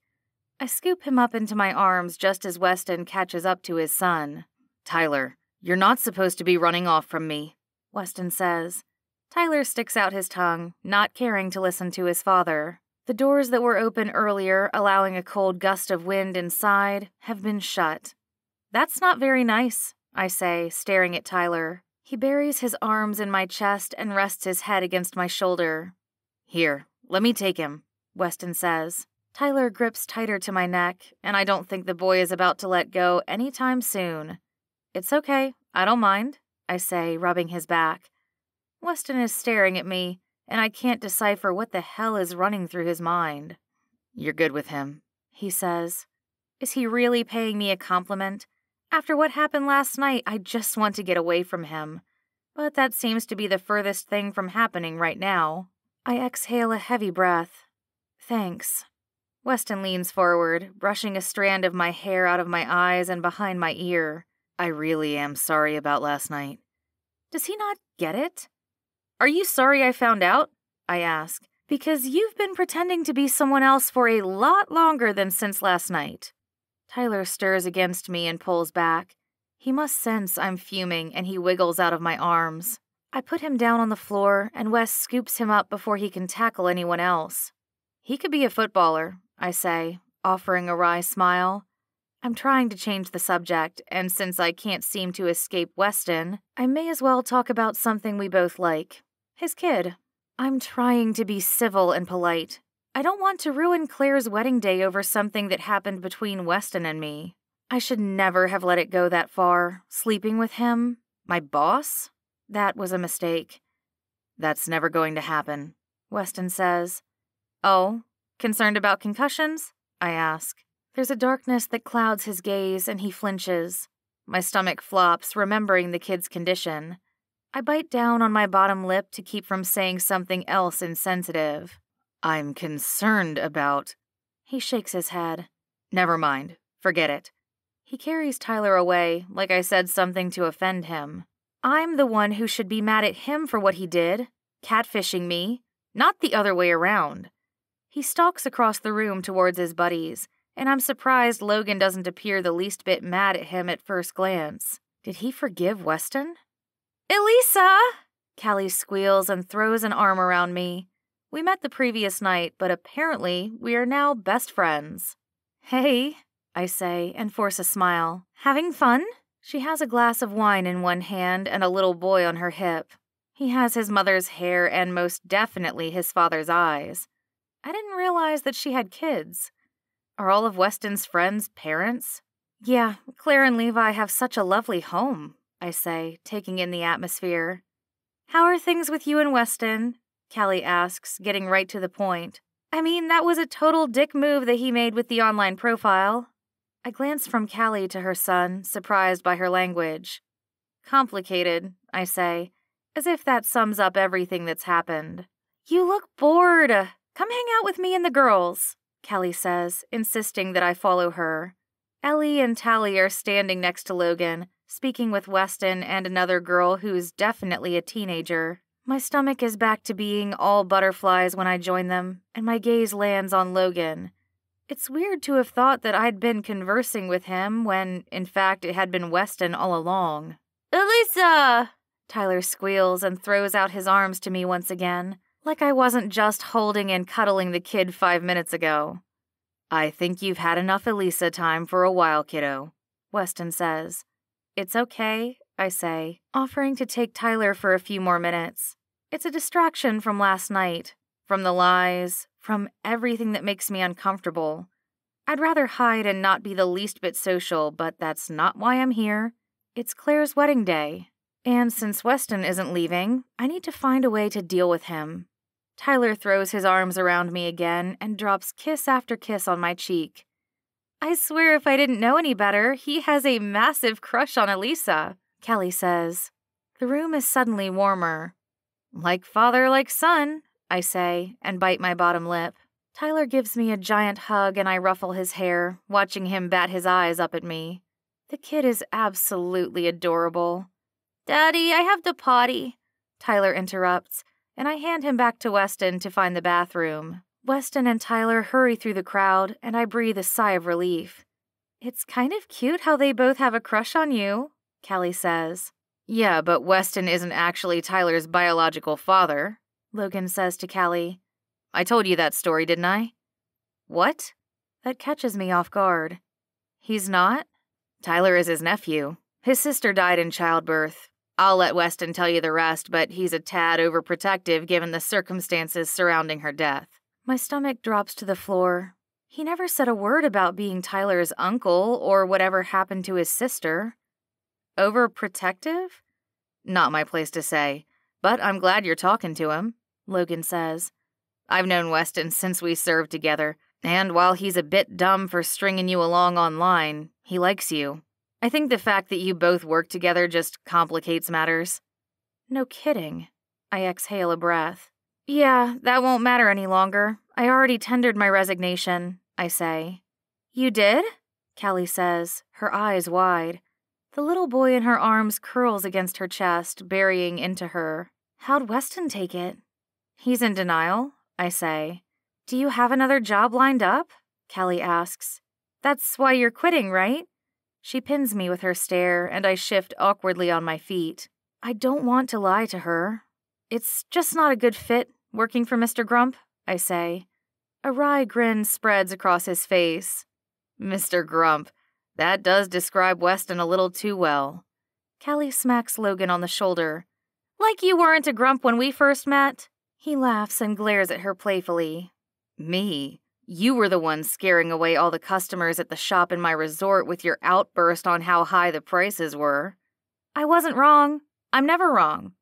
S1: I scoop him up into my arms just as Weston catches up to his son.
S2: Tyler, you're not supposed to be running off from me.
S1: Weston says. Tyler sticks out his tongue, not caring to listen to his father. The doors that were open earlier, allowing a cold gust of wind inside, have been shut. That's not very nice, I say, staring at Tyler. He buries his arms in my chest and rests his head against my shoulder.
S2: Here, let me take him,
S1: Weston says. Tyler grips tighter to my neck, and I don't think the boy is about to let go any time soon. It's okay, I don't mind, I say, rubbing his back. Weston is staring at me, and I can't decipher what the hell is running through his mind.
S2: You're good with him,
S1: he says. Is he really paying me a compliment? After what happened last night, I just want to get away from him. But that seems to be the furthest thing from happening right now. I exhale a heavy breath. Thanks. Weston leans forward, brushing a strand of my hair out of my eyes and behind my ear.
S2: I really am sorry about last night.
S1: Does he not get it? Are you sorry I found out? I ask, because you've been pretending to be someone else for a lot longer than since last night. Tyler stirs against me and pulls back. He must sense I'm fuming and he wiggles out of my arms. I put him down on the floor and Wes scoops him up before he can tackle anyone else. He could be a footballer, I say, offering a wry smile. I'm trying to change the subject, and since I can't seem to escape Weston, I may as well talk about something we both like his kid. I'm trying to be civil and polite. I don't want to ruin Claire's wedding day over something that happened between Weston and me. I should never have let it go that far. Sleeping with him, my boss? That was a mistake.
S2: That's never going to happen,
S1: Weston says. Oh, concerned about concussions? I ask. There's a darkness that clouds his gaze, and he flinches. My stomach flops, remembering the kid's condition. I bite down on my bottom lip to keep from saying something else insensitive.
S2: I'm concerned about.
S1: He shakes his head.
S2: Never mind. Forget it.
S1: He carries Tyler away, like I said something to offend him. I'm the one who should be mad at him for what he did, catfishing me, not the other way around. He stalks across the room towards his buddies, and I'm surprised Logan doesn't appear the least bit mad at him at first glance. Did he forgive Weston? Elisa! Callie squeals and throws an arm around me. We met the previous night, but apparently we are now best friends. Hey, I say and force a smile. Having fun? She has a glass of wine in one hand and a little boy on her hip. He has his mother's hair and most definitely his father's eyes. I didn't realize that she had kids. Are all of Weston's friends parents? Yeah, Claire and Levi have such a lovely home, I say, taking in the atmosphere. How are things with you and Weston? Callie asks, getting right to the point. I mean, that was a total dick move that he made with the online profile. I glance from Callie to her son, surprised by her language. Complicated, I say, as if that sums up everything that's happened. You look bored. Come hang out with me and the girls, Callie says, insisting that I follow her. Ellie and Tally are standing next to Logan, speaking with Weston and another girl who's definitely a teenager. My stomach is back to being all butterflies when I join them, and my gaze lands on Logan. It's weird to have thought that I'd been conversing with him when, in fact, it had been Weston all along. Elisa! Tyler squeals and throws out his arms to me once again, like I wasn't just holding and cuddling the kid five minutes ago. I think you've had enough Elisa time for a while, kiddo, Weston says. It's okay, I say, offering to take Tyler for a few more minutes. It's a distraction from last night, from the lies, from everything that makes me uncomfortable. I'd rather hide and not be the least bit social, but that's not why I'm here. It's Claire's wedding day. And since Weston isn't leaving, I need to find a way to deal with him. Tyler throws his arms around me again and drops kiss after kiss on my cheek. I swear if I didn't know any better, he has a massive crush on Elisa. Kelly says. The room is suddenly warmer. Like father, like son, I say, and bite my bottom lip. Tyler gives me a giant hug and I ruffle his hair, watching him bat his eyes up at me. The kid is absolutely adorable. Daddy, I have to potty, Tyler interrupts, and I hand him back to Weston to find the bathroom. Weston and Tyler hurry through the crowd, and I breathe a sigh of relief. It's kind of cute how they both have a crush on you, Callie says. Yeah, but Weston isn't actually Tyler's biological father, Logan says to Callie. I told you that story, didn't I? What? That catches me off guard. He's not? Tyler is his nephew. His sister died in childbirth. I'll let Weston tell you the rest, but he's a tad overprotective given the circumstances surrounding her death. My stomach drops to the floor. He never said a word about being Tyler's uncle or whatever happened to his sister. Overprotective? Not my place to say, but I'm glad you're talking to him, Logan says. I've known Weston since we served together, and while he's a bit dumb for stringing you along online, he likes you. I think the fact that you both work together just complicates matters. No kidding. I exhale a breath. Yeah, that won't matter any longer. I already tendered my resignation, I say. You did? Callie says, her eyes wide. The little boy in her arms curls against her chest, burying into her. How'd Weston take it? He's in denial, I say. Do you have another job lined up? Callie asks. That's why you're quitting, right? She pins me with her stare, and I shift awkwardly on my feet. I don't want to lie to her. It's just not a good fit, working for Mr. Grump, I say. A wry grin spreads across his face. Mr. Grump, that does describe Weston a little too well. Callie smacks Logan on the shoulder. Like you weren't a grump when we first met? He laughs and glares at her playfully. Me? You were the one scaring away all the customers at the shop in my resort with your outburst on how high the prices were. I wasn't wrong. I'm never wrong.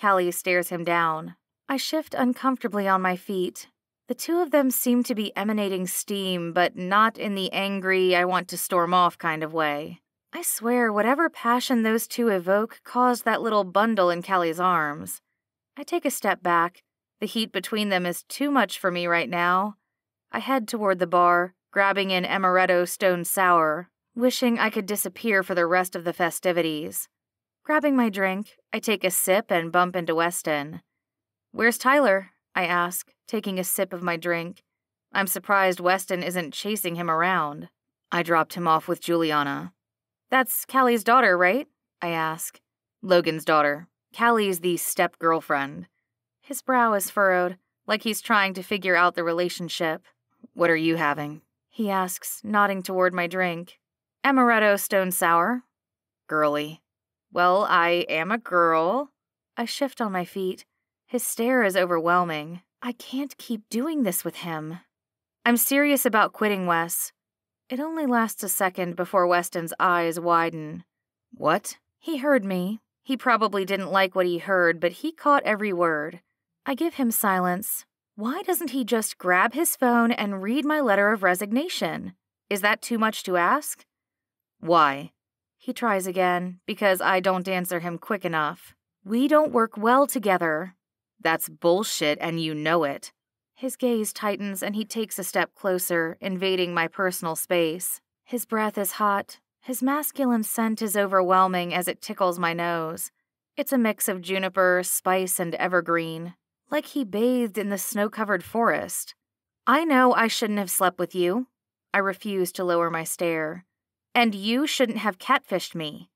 S1: Callie stares him down. I shift uncomfortably on my feet. The two of them seem to be emanating steam, but not in the angry, I want to storm off kind of way. I swear, whatever passion those two evoke caused that little bundle in Callie's arms. I take a step back. The heat between them is too much for me right now. I head toward the bar, grabbing an amaretto stone sour, wishing I could disappear for the rest of the festivities. Grabbing my drink, I take a sip and bump into Weston. Where's Tyler? I ask, taking a sip of my drink. I'm surprised Weston isn't chasing him around. I dropped him off with Juliana. That's Callie's daughter, right? I ask. Logan's daughter. Callie's the step girlfriend. His brow is furrowed. like he's trying to figure out the relationship.
S2: What are you having?
S1: He asks, nodding toward my drink. Amaretto stone sour.
S2: Girly.
S1: Well, I am a girl. I shift on my feet. His stare is overwhelming. I can't keep doing this with him. I'm serious about quitting Wes. It only lasts a second before Weston's eyes widen.
S2: What?
S1: He heard me. He probably didn't like what he heard, but he caught every word. I give him silence. Why doesn't he just grab his phone and read my letter of resignation? Is that too much to ask?
S2: Why?
S1: He tries again, because I don't answer him quick enough. We don't work well together.
S2: That's bullshit, and you know it.
S1: His gaze tightens and he takes a step closer, invading my personal space. His breath is hot. His masculine scent is overwhelming as it tickles my nose. It's a mix of juniper, spice, and evergreen, like he bathed in the snow covered forest. I know I shouldn't have slept with you. I refuse to lower my stare. And you shouldn't have catfished me.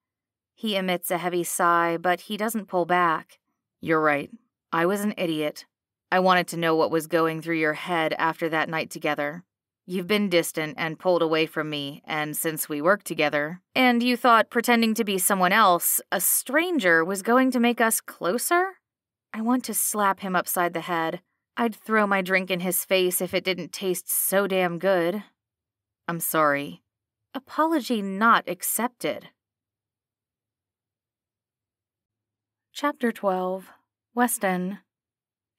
S1: He emits a heavy sigh, but he doesn't pull back.
S2: You're right. I was an idiot. I wanted to know what was going through your head after that night together. You've been distant and pulled away from me, and since we worked together.
S1: And you thought pretending to be someone else, a stranger, was going to make us closer? I want to slap him upside the head. I'd throw my drink in his face if it didn't taste so damn good.
S2: I'm sorry.
S1: Apology not accepted. Chapter 12 Weston.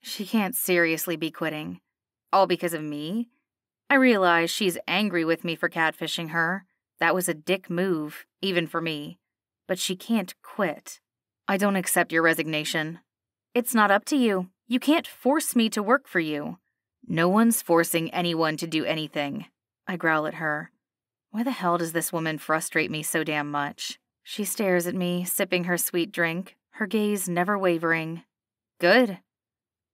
S2: She can't seriously be quitting. All because of me? I realize she's angry with me for catfishing her. That was a dick move, even for me. But she can't quit. I don't accept your resignation.
S1: It's not up to you. You can't force me to work for you.
S2: No one's forcing anyone to do anything. I growl at her. Why the hell does this woman frustrate me so damn much?
S1: She stares at me, sipping her sweet drink, her gaze never wavering.
S2: Good.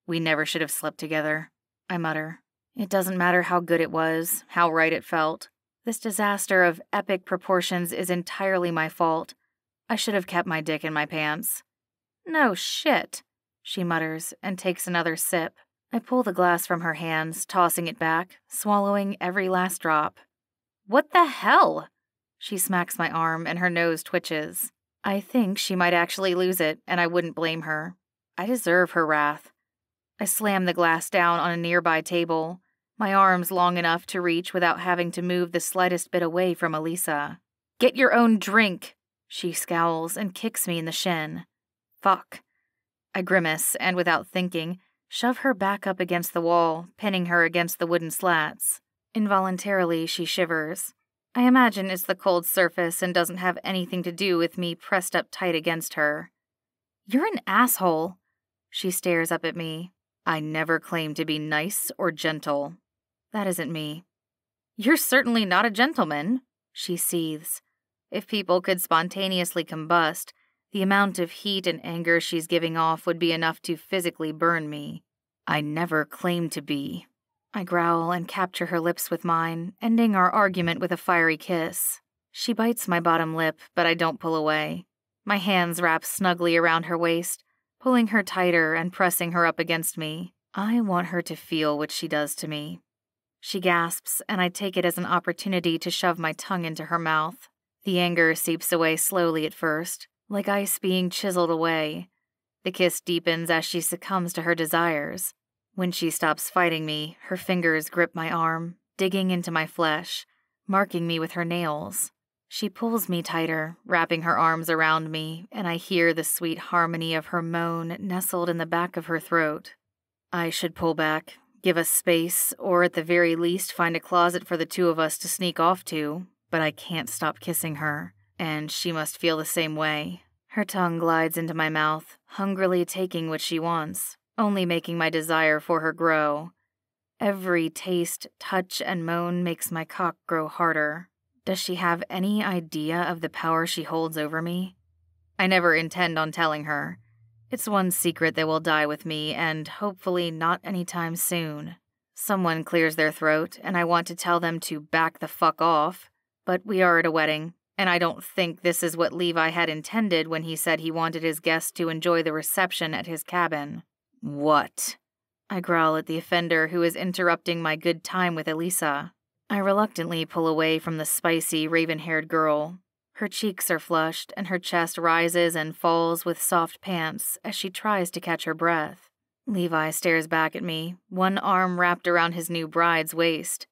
S2: We never should have slept together, I mutter. It doesn't matter how good it was, how right it felt. This disaster of epic proportions is entirely my fault. I should have kept my dick in my pants.
S1: No shit she mutters and takes another sip. I pull the glass from her hands, tossing it back, swallowing every last drop.
S2: What the hell? She smacks my arm and her nose twitches. I think she might actually lose it, and I wouldn't blame her. I deserve her wrath. I slam the glass down on a nearby table, my arms long enough to reach without having to move the slightest bit away from Elisa.
S1: Get your own drink, she scowls and kicks me in the shin.
S2: Fuck. I grimace and, without thinking, shove her back up against the wall, pinning her against the wooden slats. Involuntarily, she shivers. I imagine it's the cold surface and doesn't have anything to do with me pressed up tight against her.
S1: You're an asshole.
S2: She stares up at me. I never claim to be nice or gentle. That isn't me.
S1: You're certainly not a gentleman, she seethes.
S2: If people could spontaneously combust, the amount of heat and anger she's giving off would be enough to physically burn me. I never claim to be. I growl and capture her lips with mine, ending our argument with a fiery kiss. She bites my bottom lip, but I don't pull away. My hands wrap snugly around her waist, pulling her tighter and pressing her up against me. I want her to feel what she does to me. She gasps, and I take it as an opportunity to shove my tongue into her mouth. The anger seeps away slowly at first, like ice being chiseled away. The kiss deepens as she succumbs to her desires. When she stops fighting me, her fingers grip my arm, digging into my flesh, marking me with her nails. She pulls me tighter, wrapping her arms around me, and I hear the sweet harmony of her moan nestled in the back of her throat. I should pull back, give us space, or at the very least find a closet for the two of us to sneak off to, but I can't stop kissing her and she must feel the same way. Her tongue glides into my mouth, hungrily taking what she wants, only making my desire for her grow. Every taste, touch, and moan makes my cock grow harder. Does she have any idea of the power she holds over me? I never intend on telling her. It's one secret that will die with me, and hopefully not anytime soon. Someone clears their throat, and I want to tell them to back the fuck off. But we are at a wedding, and I don't think this is what Levi had intended when he said he wanted his guests to enjoy the reception at his cabin. What? I growl at the offender who is interrupting my good time with Elisa. I reluctantly pull away from the spicy, raven haired girl. Her cheeks are flushed, and her chest rises and falls with soft pants as she tries to catch her breath. Levi stares back at me, one arm wrapped around his new bride's waist.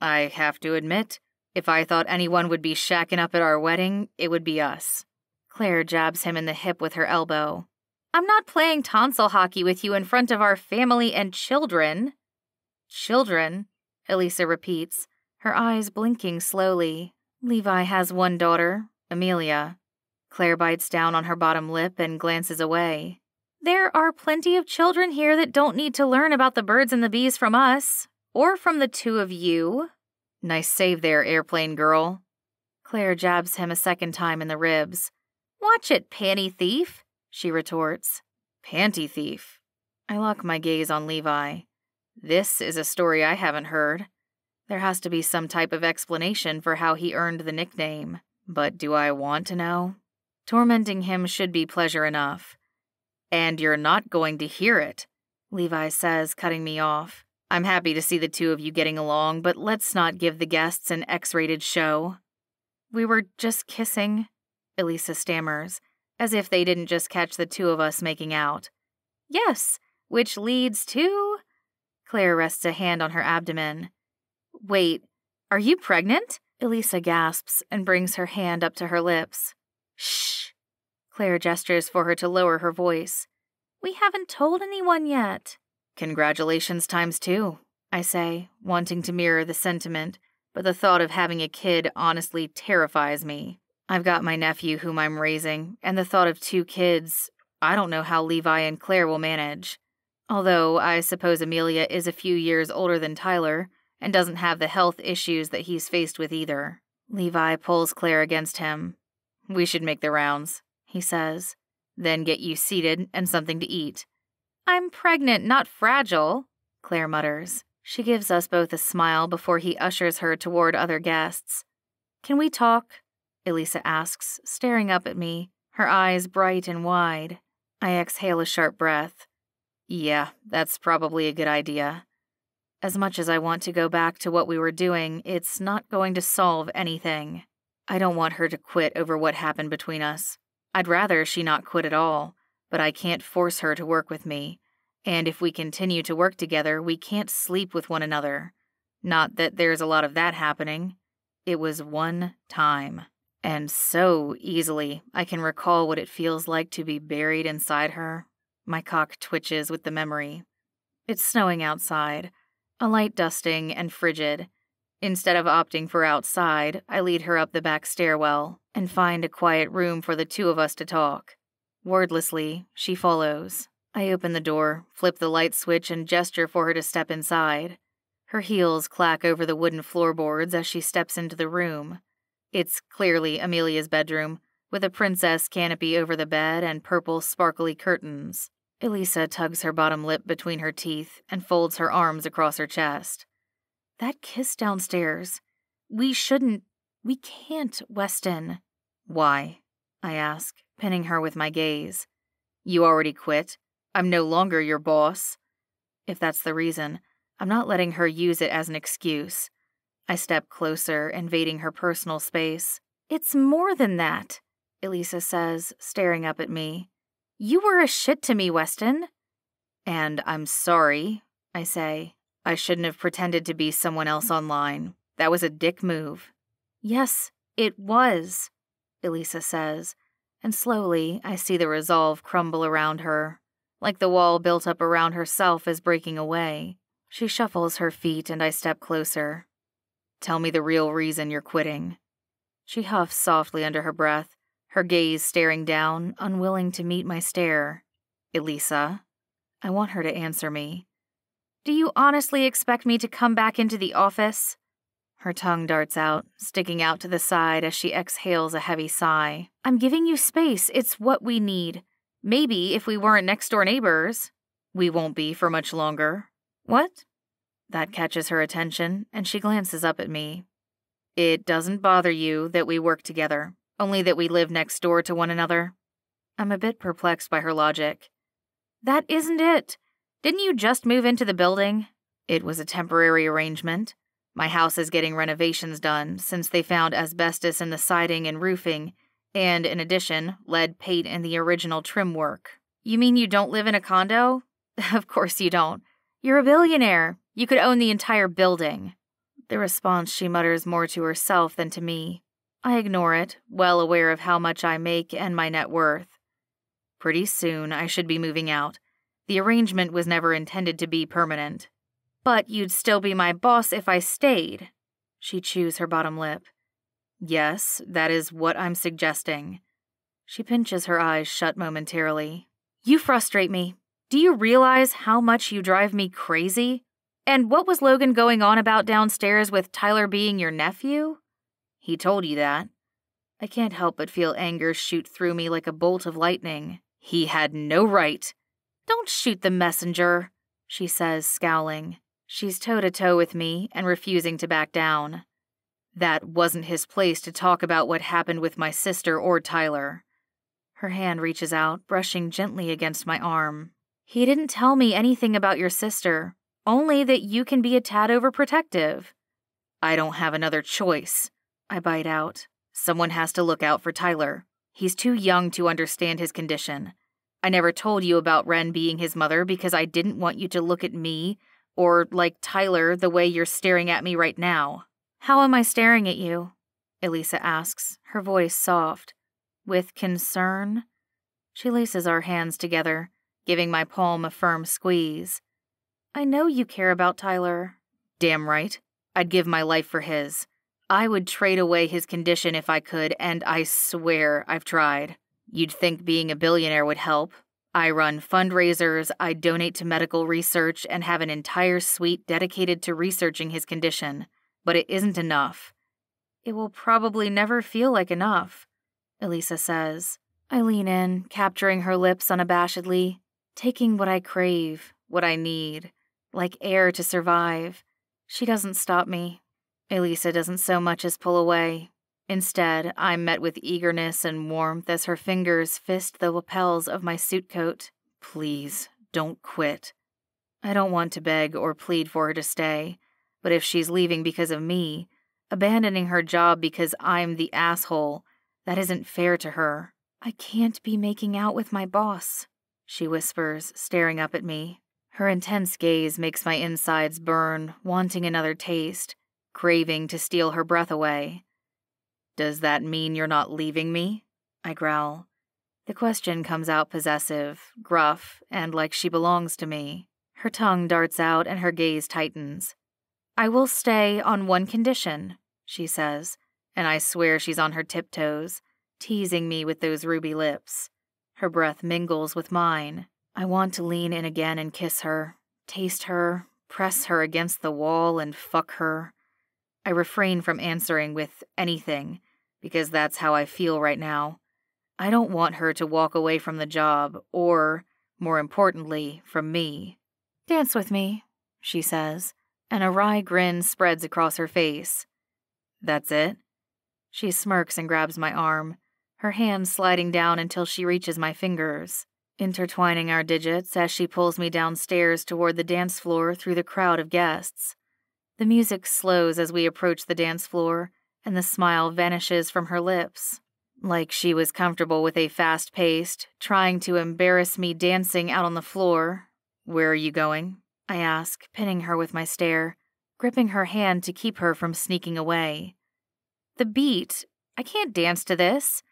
S2: I have to admit, if I thought anyone would be shacking up at our wedding, it would be us. Claire jabs him in the hip with her elbow.
S1: I'm not playing tonsil hockey with you in front of our family and children.
S2: Children? Elisa repeats, her eyes blinking slowly. Levi has one daughter, Amelia. Claire bites down on her bottom lip and glances away.
S1: There are plenty of children here that don't need to learn about the birds and the bees from us, or from the two of you.
S2: Nice save there, airplane girl. Claire jabs him a second time in the ribs.
S1: Watch it, panty thief,
S2: she retorts. Panty thief. I lock my gaze on Levi. This is a story I haven't heard. There has to be some type of explanation for how he earned the nickname. But do I want to know? Tormenting him should be pleasure enough. And you're not going to hear it, Levi says, cutting me off. I'm happy to see the two of you getting along, but let's not give the guests an X rated show.
S1: We were just kissing, Elisa stammers, as if they didn't just catch the two of us making out. Yes, which leads to. Claire rests a hand on her abdomen. Wait, are you pregnant? Elisa gasps and brings her hand up to her lips. Shh. Claire gestures for her to lower her voice. We haven't told anyone yet.
S2: Congratulations times two, I say, wanting to mirror the sentiment, but the thought of having a kid honestly terrifies me. I've got my nephew whom I'm raising, and the thought of two kids, I don't know how Levi and Claire will manage. Although I suppose Amelia is a few years older than Tyler and doesn't have the health issues that he's faced with either. Levi pulls Claire against him. We should make the rounds, he says. Then get you seated and something to eat.
S1: I'm pregnant, not fragile,
S2: Claire mutters. She gives us both a smile before he ushers her toward other guests.
S1: Can we talk?
S2: Elisa asks, staring up at me, her eyes bright and wide. I exhale a sharp breath. Yeah, that's probably a good idea. As much as I want to go back to what we were doing, it's not going to solve anything. I don't want her to quit over what happened between us. I'd rather she not quit at all but I can't force her to work with me. And if we continue to work together, we can't sleep with one another. Not that there's a lot of that happening. It was one time. And so easily, I can recall what it feels like to be buried inside her. My cock twitches with the memory. It's snowing outside, a light dusting and frigid. Instead of opting for outside, I lead her up the back stairwell and find a quiet room for the two of us to talk. Wordlessly, she follows. I open the door, flip the light switch, and gesture for her to step inside. Her heels clack over the wooden floorboards as she steps into the room. It's clearly Amelia's bedroom, with a princess canopy over the bed and purple, sparkly curtains. Elisa tugs her bottom lip between her teeth and folds her arms across her chest.
S1: That kiss downstairs. We shouldn't. We can't, Weston.
S2: Why? I ask pinning her with my gaze. You already quit. I'm no longer your boss. If that's the reason, I'm not letting her use it as an excuse. I step closer, invading her personal space.
S1: It's more than that, Elisa says, staring up at me. You were a shit to me, Weston.
S2: And I'm sorry, I say. I shouldn't have pretended to be someone else online. That was a dick move.
S1: Yes, it was, Elisa says, and slowly I see the resolve crumble around her, like the wall built up around herself is breaking away. She shuffles her feet and I step closer.
S2: Tell me the real reason you're quitting. She huffs softly under her breath, her gaze staring down, unwilling to meet my stare. Elisa. I want her to answer me.
S1: Do you honestly expect me to come back into the office?
S2: Her tongue darts out, sticking out to the side as she exhales a heavy sigh.
S1: I'm giving you space. It's what we need. Maybe if we weren't next door neighbors.
S2: We won't be for much longer.
S1: What?
S2: That catches her attention, and she glances up at me. It doesn't bother you that we work together, only that we live next door to one another? I'm a bit perplexed by her logic.
S1: That isn't it. Didn't you just move into the building?
S2: It was a temporary arrangement. My house is getting renovations done since they found asbestos in the siding and roofing, and in addition, lead paint in the original trim work.
S1: You mean you don't live in a condo? of course you don't. You're a billionaire. You could own the entire building.
S2: The response she mutters more to herself than to me. I ignore it, well aware of how much I make and my net worth. Pretty soon, I should be moving out. The arrangement was never intended to be permanent.
S1: But you'd still be my boss if I stayed.
S2: She chews her bottom lip. Yes, that is what I'm suggesting. She pinches her eyes shut momentarily.
S1: You frustrate me. Do you realize how much you drive me crazy? And what was Logan going on about downstairs with Tyler being your nephew?
S2: He told you that. I can't help but feel anger shoot through me like a bolt of lightning. He had no right.
S1: Don't shoot the messenger, she says, scowling.
S2: She's toe to toe with me and refusing to back down. That wasn't his place to talk about what happened with my sister or Tyler. Her hand reaches out, brushing gently against my arm.
S1: He didn't tell me anything about your sister. Only that you can be a tad overprotective.
S2: I don't have another choice. I bite out. Someone has to look out for Tyler. He's too young to understand his condition. I never told you about Wren being his mother because I didn't want you to look at me or like Tyler the way you're staring at me right now.
S1: How am I staring at you? Elisa asks, her voice soft.
S2: With concern? She laces our hands together, giving my palm a firm squeeze.
S1: I know you care about Tyler.
S2: Damn right. I'd give my life for his. I would trade away his condition if I could, and I swear I've tried. You'd think being a billionaire would help. I run fundraisers, I donate to medical research, and have an entire suite dedicated to researching his condition. But it isn't enough.
S1: It will probably never feel like enough, Elisa says.
S2: I lean in, capturing her lips unabashedly, taking what I crave, what I need like air to survive. She doesn't stop me. Elisa doesn't so much as pull away. Instead, I'm met with eagerness and warmth as her fingers fist the lapels of my suit coat. Please, don't quit. I don't want to beg or plead for her to stay, but if she's leaving because of me, abandoning her job because I'm the asshole, that isn't fair to her.
S1: I can't be making out with my boss,
S2: she whispers, staring up at me. Her intense gaze makes my insides burn, wanting another taste, craving to steal her breath away. Does that mean you're not leaving me? I growl. The question comes out possessive, gruff, and like she belongs to me. Her tongue darts out and her gaze tightens.
S1: I will stay on one condition,
S2: she says, and I swear she's on her tiptoes, teasing me with those ruby lips. Her breath mingles with mine, I want to lean in again and kiss her, taste her, press her against the wall, and fuck her. I refrain from answering with anything, because that's how I feel right now. I don't want her to walk away from the job, or, more importantly, from me.
S1: Dance with me, she says,
S2: and a wry grin spreads across her face. That's it? She smirks and grabs my arm, her hand sliding down until she reaches my fingers intertwining our digits as she pulls me downstairs toward the dance floor through the crowd of guests. The music slows as we approach the dance floor, and the smile vanishes from her lips. Like she was comfortable with a fast paced, trying to embarrass me dancing out on the floor. Where are you going? I ask, pinning her with my stare, gripping her hand to keep her from sneaking away.
S1: The beat. I can't dance to this,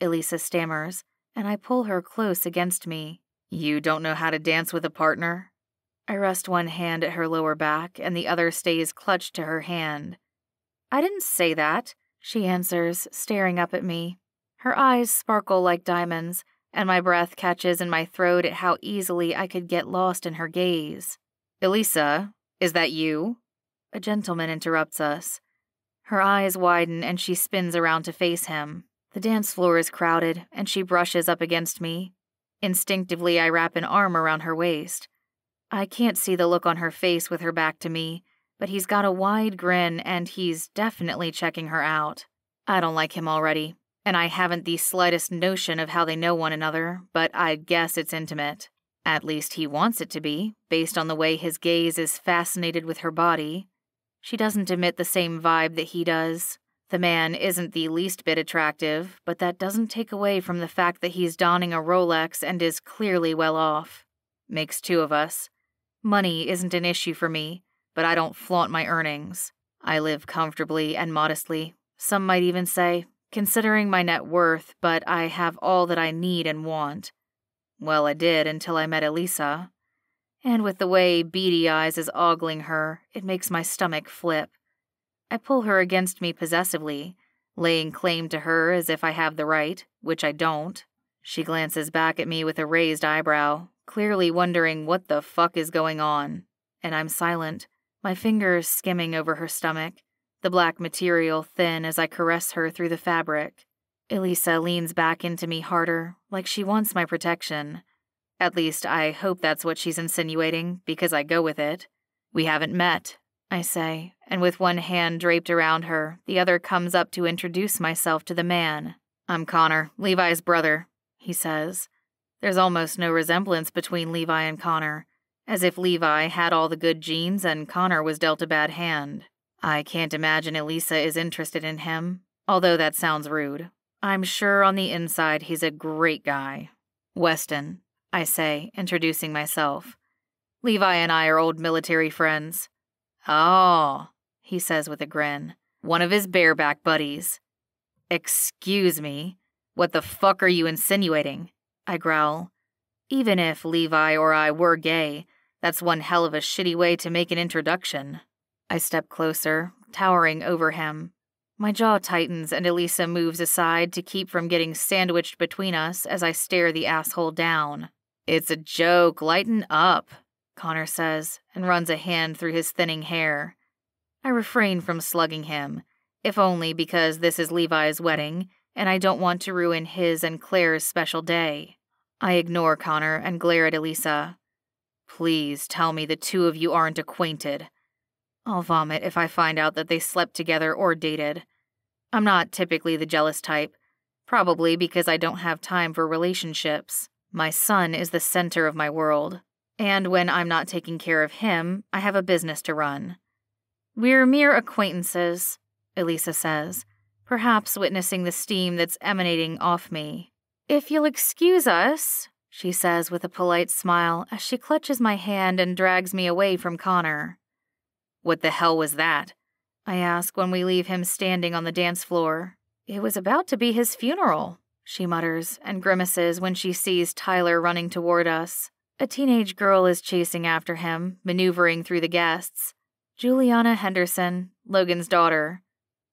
S1: Elisa stammers, and I pull her close against me.
S2: You don't know how to dance with a partner? I rest one hand at her lower back, and the other stays clutched to her hand.
S1: I didn't say that, she answers, staring up at me. Her eyes sparkle like diamonds, and my breath catches in my throat at how easily I could get lost in her gaze.
S2: Elisa, is that you? A gentleman interrupts us. Her eyes widen and she spins around to face him. The dance floor is crowded, and she brushes up against me. Instinctively, I wrap an arm around her waist. I can't see the look on her face with her back to me, but he's got a wide grin and he's definitely checking her out. I don't like him already, and I haven't the slightest notion of how they know one another, but I guess it's intimate. At least he wants it to be, based on the way his gaze is fascinated with her body. She doesn't emit the same vibe that he does. The man isn't the least bit attractive, but that doesn't take away from the fact that he's donning a Rolex and is clearly well off. Makes two of us. Money isn't an issue for me, but I don't flaunt my earnings. I live comfortably and modestly. Some might even say, considering my net worth, but I have all that I need and want. Well, I did until I met Elisa. And with the way Beady Eyes is ogling her, it makes my stomach flip. I pull her against me possessively, laying claim to her as if I have the right, which I don't. She glances back at me with a raised eyebrow, clearly wondering what the fuck is going on, and I'm silent, my fingers skimming over her stomach, the black material thin as I caress her through the fabric. Elisa leans back into me harder, like she wants my protection. At least, I hope that's what she's insinuating, because I go with it. We haven't met, I say, and with one hand draped around her, the other comes up to introduce myself to the man. I'm Connor, Levi's brother, he says. There's almost no resemblance between Levi and Connor, as if Levi had all the good genes and Connor was dealt a bad hand. I can't imagine Elisa is interested in him, although that sounds rude. I'm sure on the inside he's a great guy. Weston, I say, introducing myself. Levi and I are old military friends. Oh, he says with a grin. One of his bareback buddies. Excuse me. What the fuck are you insinuating? I growl. Even if Levi or I were gay, that's one hell of a shitty way to make an introduction. I step closer, towering over him. My jaw tightens and Elisa moves aside to keep from getting sandwiched between us as I stare the asshole down. It's a joke, lighten up, Connor says, and runs a hand through his thinning hair. I refrain from slugging him, if only because this is Levi's wedding, and I don't want to ruin his and Claire's special day. I ignore Connor and glare at Elisa. Please tell me the two of you aren't acquainted. I'll vomit if I find out that they slept together or dated. I'm not typically the jealous type, probably because I don't have time for relationships. My son is the center of my world, and when I'm not taking care of him, I have a business to run. We're mere acquaintances, Elisa says, perhaps witnessing the steam that's emanating off me. If you'll excuse us, she says with a polite smile as she clutches my hand and drags me away from Connor. What the hell was that? I ask when we leave him standing on the dance floor. It was about to be his funeral, she mutters and grimaces when she sees Tyler running toward us. A teenage girl is chasing after him, maneuvering through the guests. Juliana Henderson, Logan's daughter.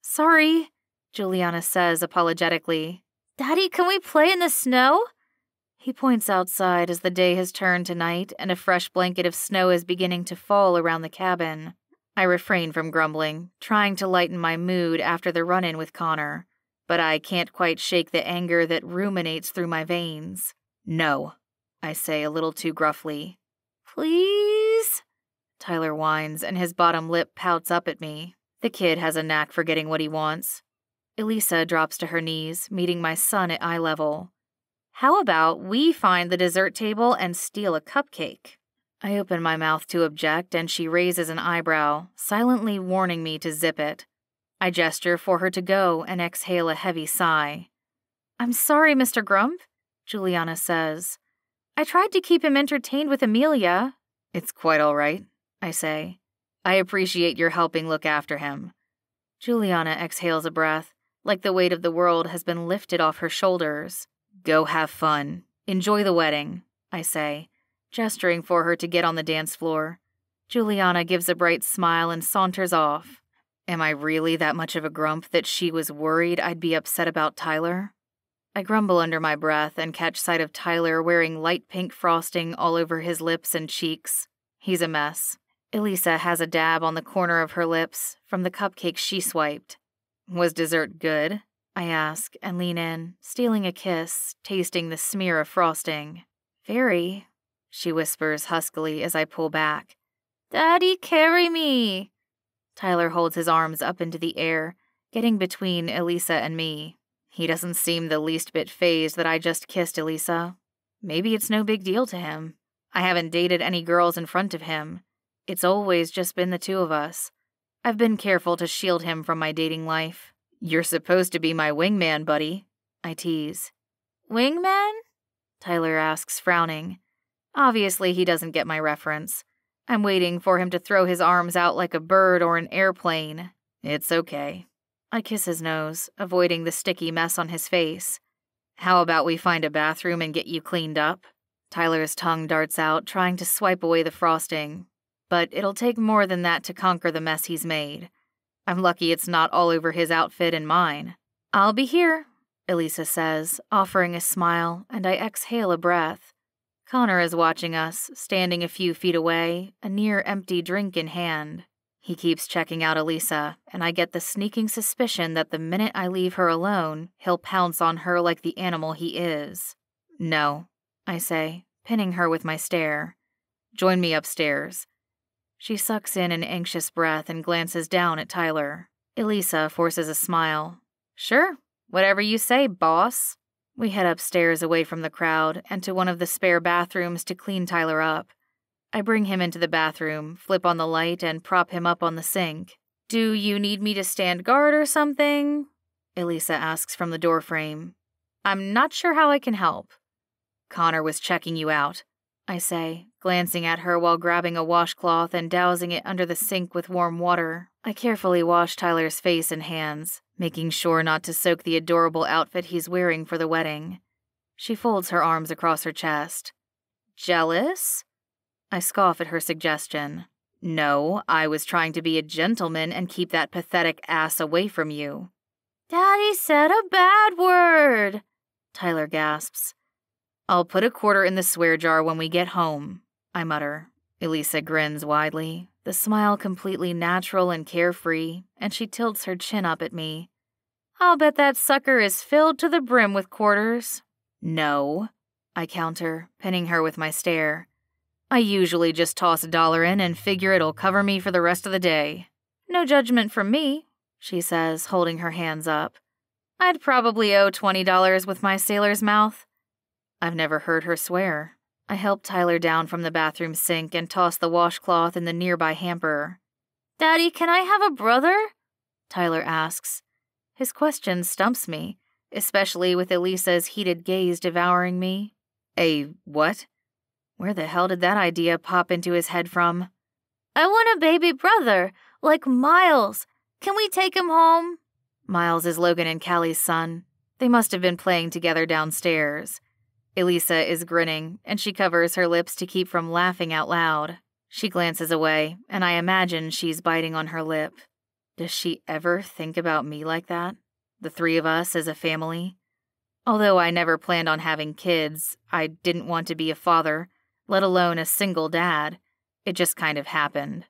S2: Sorry, Juliana says apologetically. Daddy, can we play in the snow? He points outside as the day has turned to night and a fresh blanket of snow is beginning to fall around the cabin. I refrain from grumbling, trying to lighten my mood after the run in with Connor, but I can't quite shake the anger that ruminates through my veins. No, I say a little too gruffly. Please? Tyler whines, and his bottom lip pouts up at me. The kid has a knack for getting what he wants. Elisa drops to her knees, meeting my son at eye level. How about we find the dessert table and steal a cupcake? I open my mouth to object, and she raises an eyebrow, silently warning me to zip it. I gesture for her to go and exhale a heavy sigh. I'm sorry, Mr. Grump, Juliana says. I tried to keep him entertained with Amelia. It's quite all right, I say. I appreciate your helping look after him. Juliana exhales a breath, like the weight of the world has been lifted off her shoulders. Go have fun. Enjoy the wedding, I say, gesturing for her to get on the dance floor. Juliana gives a bright smile and saunters off. Am I really that much of a grump that she was worried I'd be upset about Tyler? I grumble under my breath and catch sight of Tyler wearing light pink frosting all over his lips and cheeks. He's a mess. Elisa has a dab on the corner of her lips from the cupcake she swiped. Was dessert good? I ask and lean in, stealing a kiss, tasting the smear of frosting. Very, she whispers huskily as I pull back. Daddy, carry me. Tyler holds his arms up into the air, getting between Elisa and me. He doesn't seem the least bit fazed that I just kissed Elisa. Maybe it's no big deal to him. I haven't dated any girls in front of him. It's always just been the two of us. I've been careful to shield him from my dating life. You're supposed to be my wingman, buddy, I tease.
S1: Wingman?
S2: Tyler asks, frowning. Obviously, he doesn't get my reference. I'm waiting for him to throw his arms out like a bird or an airplane. It's okay. I kiss his nose, avoiding the sticky mess on his face. How about we find a bathroom and get you cleaned up? Tyler's tongue darts out, trying to swipe away the frosting. But it'll take more than that to conquer the mess he's made. I'm lucky it's not all over his outfit and mine. I'll be here, Elisa says, offering a smile, and I exhale a breath. Connor is watching us, standing a few feet away, a near empty drink in hand. He keeps checking out Elisa, and I get the sneaking suspicion that the minute I leave her alone, he'll pounce on her like the animal he is. No, I say, pinning her with my stare. Join me upstairs. She sucks in an anxious breath and glances down at Tyler. Elisa forces a smile. Sure, whatever you say, boss. We head upstairs away from the crowd and to one of the spare bathrooms to clean Tyler up. I bring him into the bathroom, flip on the light, and prop him up on the sink. Do you need me to stand guard or something? Elisa asks from the doorframe. I'm not sure how I can help. Connor was checking you out, I say, glancing at her while grabbing a washcloth and dousing it under the sink with warm water. I carefully wash Tyler's face and hands, making sure not to soak the adorable outfit he's wearing for the wedding. She folds her arms across her chest. Jealous? I scoff at her suggestion. No, I was trying to be a gentleman and keep that pathetic ass away from you.
S1: Daddy said a bad word, Tyler gasps.
S2: I'll put a quarter in the swear jar when we get home, I mutter. Elisa grins widely, the smile completely natural and carefree, and she tilts her chin up at me.
S1: I'll bet that sucker is filled to the brim with quarters.
S2: No, I counter, pinning her with my stare. I usually just toss a dollar in and figure it'll cover me for the rest of the day.
S1: No judgment from me, she says, holding her hands up. I'd probably owe $20 with my sailor's mouth.
S2: I've never heard her swear. I help Tyler down from the bathroom sink and toss the washcloth in the nearby hamper.
S1: Daddy, can I have a brother?
S2: Tyler asks. His question stumps me, especially with Elisa's heated gaze devouring me. A what? Where the hell did that idea pop into his head from?
S1: I want a baby brother, like Miles. Can we take him home?
S2: Miles is Logan and Callie's son. They must have been playing together downstairs. Elisa is grinning, and she covers her lips to keep from laughing out loud. She glances away, and I imagine she's biting on her lip. Does she ever think about me like that? The three of us as a family? Although I never planned on having kids, I didn't want to be a father, let alone a single dad. It just kind of happened.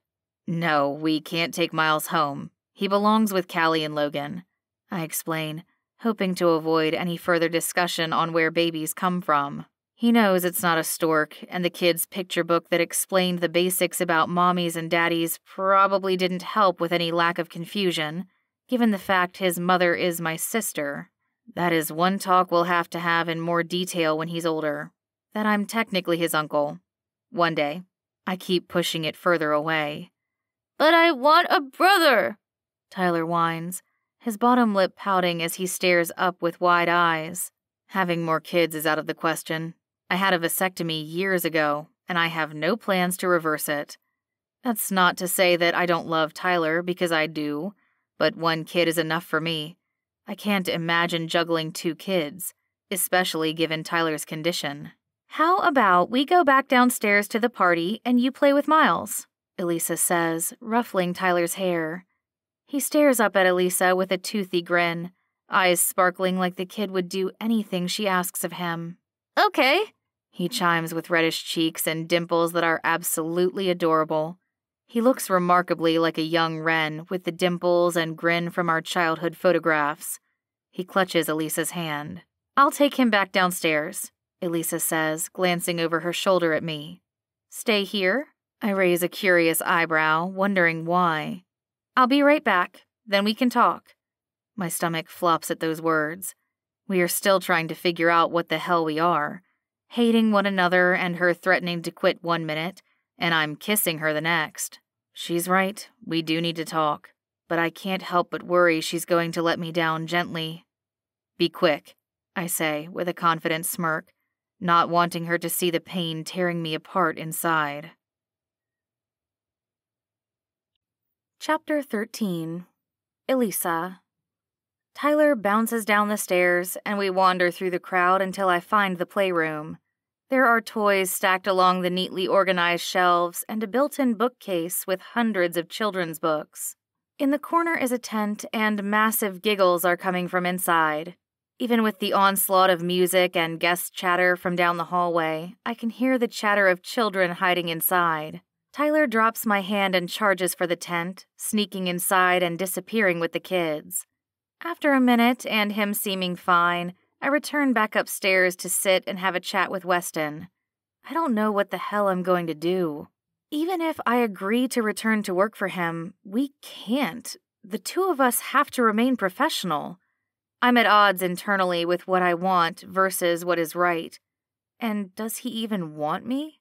S2: No, we can't take Miles home. He belongs with Callie and Logan. I explain, hoping to avoid any further discussion on where babies come from. He knows it's not a stork, and the kid's picture book that explained the basics about mommies and daddies probably didn't help with any lack of confusion, given the fact his mother is my sister. That is one talk we'll have to have in more detail when he's older. That I'm technically his uncle. One day. I keep pushing it further away.
S1: But I want a brother,
S2: Tyler whines, his bottom lip pouting as he stares up with wide eyes. Having more kids is out of the question. I had a vasectomy years ago, and I have no plans to reverse it. That's not to say that I don't love Tyler, because I do, but one kid is enough for me. I can't imagine juggling two kids, especially given Tyler's condition.
S1: How about we go back downstairs to the party and you play with Miles? Elisa says, ruffling Tyler's hair. He stares up at Elisa with a toothy grin, eyes sparkling like the kid would do anything she asks of him.
S2: Okay, he chimes with reddish cheeks and dimples that are absolutely adorable. He looks remarkably like a young Wren with the dimples and grin from our childhood photographs. He clutches Elisa's hand. I'll take him back downstairs, Elisa says, glancing over her shoulder at me. Stay here? I raise a curious eyebrow, wondering why. I'll be right back, then we can talk. My stomach flops at those words. We are still trying to figure out what the hell we are. hating one another and her threatening to quit one minute, and I'm kissing her the next. She's right, we do need to talk, but I can't help but worry she's going to let me down gently. Be quick, I say with a confident smirk, not wanting her to see the pain tearing me apart inside.
S1: Chapter 13 Elisa Tyler bounces down the stairs, and we wander through the crowd until I find the playroom. There are toys stacked along the neatly organized shelves and a built in bookcase with hundreds of children's books. In the corner is a tent, and massive giggles are coming from inside. Even with the onslaught of music and guest chatter from down the hallway, I can hear the chatter of children hiding inside. Tyler drops my hand and charges for the tent, sneaking inside and disappearing with the kids. After a minute and him seeming fine, I return back upstairs to sit and have a chat with Weston. I don't know what the hell I'm going to do. Even if I agree to return to work for him, we can't. The two of us have to remain professional. I'm at odds internally with what I want versus what is right. And does he even want me?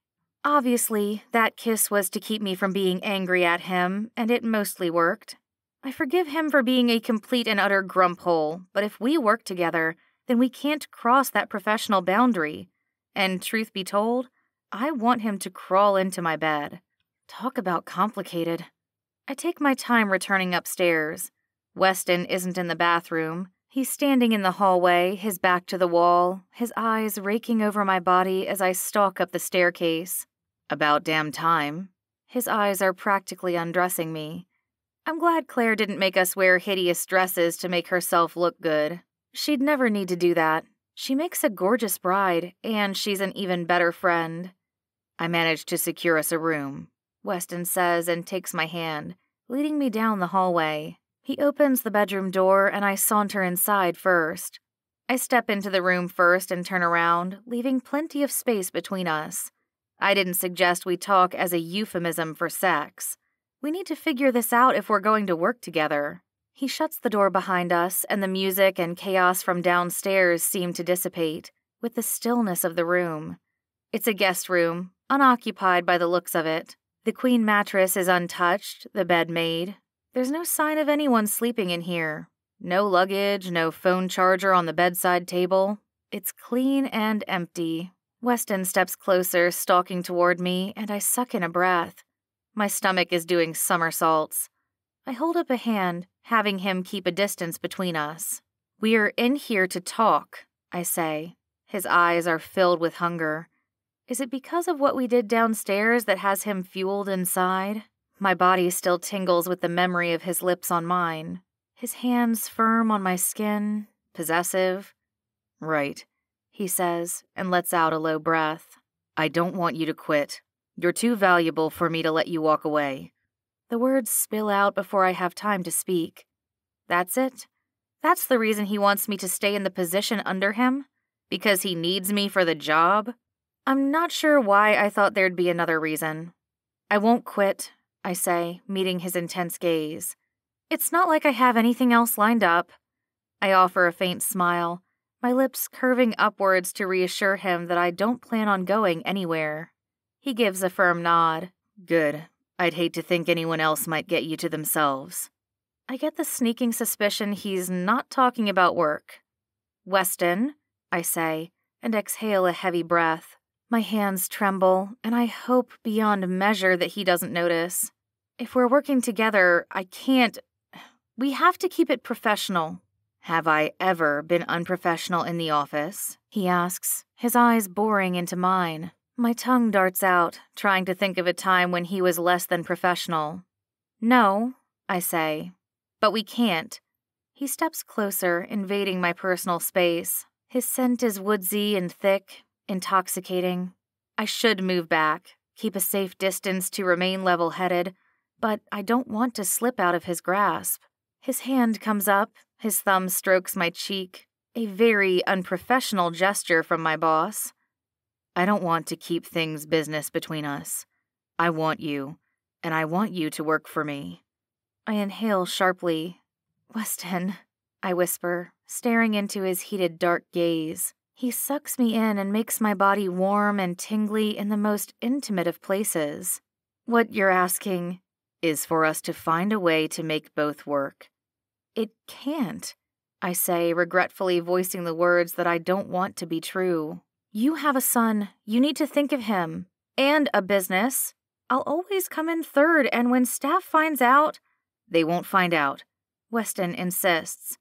S1: Obviously, that kiss was to keep me from being angry at him, and it mostly worked. I forgive him for being a complete and utter grumphole, but if we work together, then we can't cross that professional boundary. And truth be told, I want him to crawl into my bed. Talk about complicated. I take my time returning upstairs. Weston isn't in the bathroom. He's standing in the hallway, his back to the wall, his eyes raking over my body as I stalk up the staircase. About damn time. His eyes are practically undressing me. I'm glad Claire didn't make us wear hideous dresses to make herself look good. She'd never need to do that. She makes a gorgeous bride, and she's an even better friend. I managed to secure us a room, Weston says and takes my hand, leading me down the hallway. He opens the bedroom door, and I saunter inside first. I step into the room first and turn around, leaving plenty of space between us. I didn't suggest we talk as a euphemism for sex. We need to figure this out if we're going to work together. He shuts the door behind us, and the music and chaos from downstairs seem to dissipate, with the stillness of the room. It's a guest room, unoccupied by the looks of it. The queen mattress is untouched, the bed made, there's no sign of anyone sleeping in here. No luggage, no phone charger on the bedside table. It's clean and empty. Weston steps closer, stalking toward me, and I suck in a breath. My stomach is doing somersaults. I hold up a hand, having him keep a distance between us. We are in here to talk, I say. His eyes are filled with hunger. Is it because of what we did downstairs that has him fueled inside? My body still tingles with the memory of his lips on mine, his hands firm on my skin, possessive. Right, he says, and lets out a low breath. I don't want you to quit. You're too valuable for me to let you walk away. The words spill out before I have time to speak. That's it? That's the reason he wants me to stay in the position under him? Because he needs me for the job? I'm not sure why I thought there'd be another reason. I won't quit, I say, meeting his intense gaze. It's not like I have anything else lined up. I offer a faint smile, my lips curving upwards to reassure him that I don't plan on going anywhere. He gives a firm nod. Good. I'd hate to think anyone else might get you to themselves. I get the sneaking suspicion he's not talking about work. Weston, I say, and exhale a heavy breath. My hands tremble, and I hope beyond measure that he doesn't notice. If we're working together, I can't. We have to keep it professional. Have I ever been unprofessional in the office? He asks, his eyes boring into mine. My tongue darts out, trying to think of a time when he was less than professional. No, I say. But we can't. He steps closer, invading my personal space. His scent is woodsy and thick, intoxicating. I should move back, keep a safe distance to remain level headed, but I don't want to slip out of his grasp. His hand comes up, his thumb strokes my cheek, a very unprofessional gesture from my boss. I don't want to keep things business between us. I want you, and I want you to work for me. I inhale sharply. Weston, I whisper, staring into his heated dark gaze. He sucks me in and makes my body warm and tingly in the most intimate of places. What you're asking
S2: is for us to find a way to make both work.
S1: It can't, I say, regretfully voicing the words that I don't want to be true. You have a son. You need to think of him. And a business. I'll always come in third, and when staff finds out,
S2: they won't find out.
S1: Weston insists.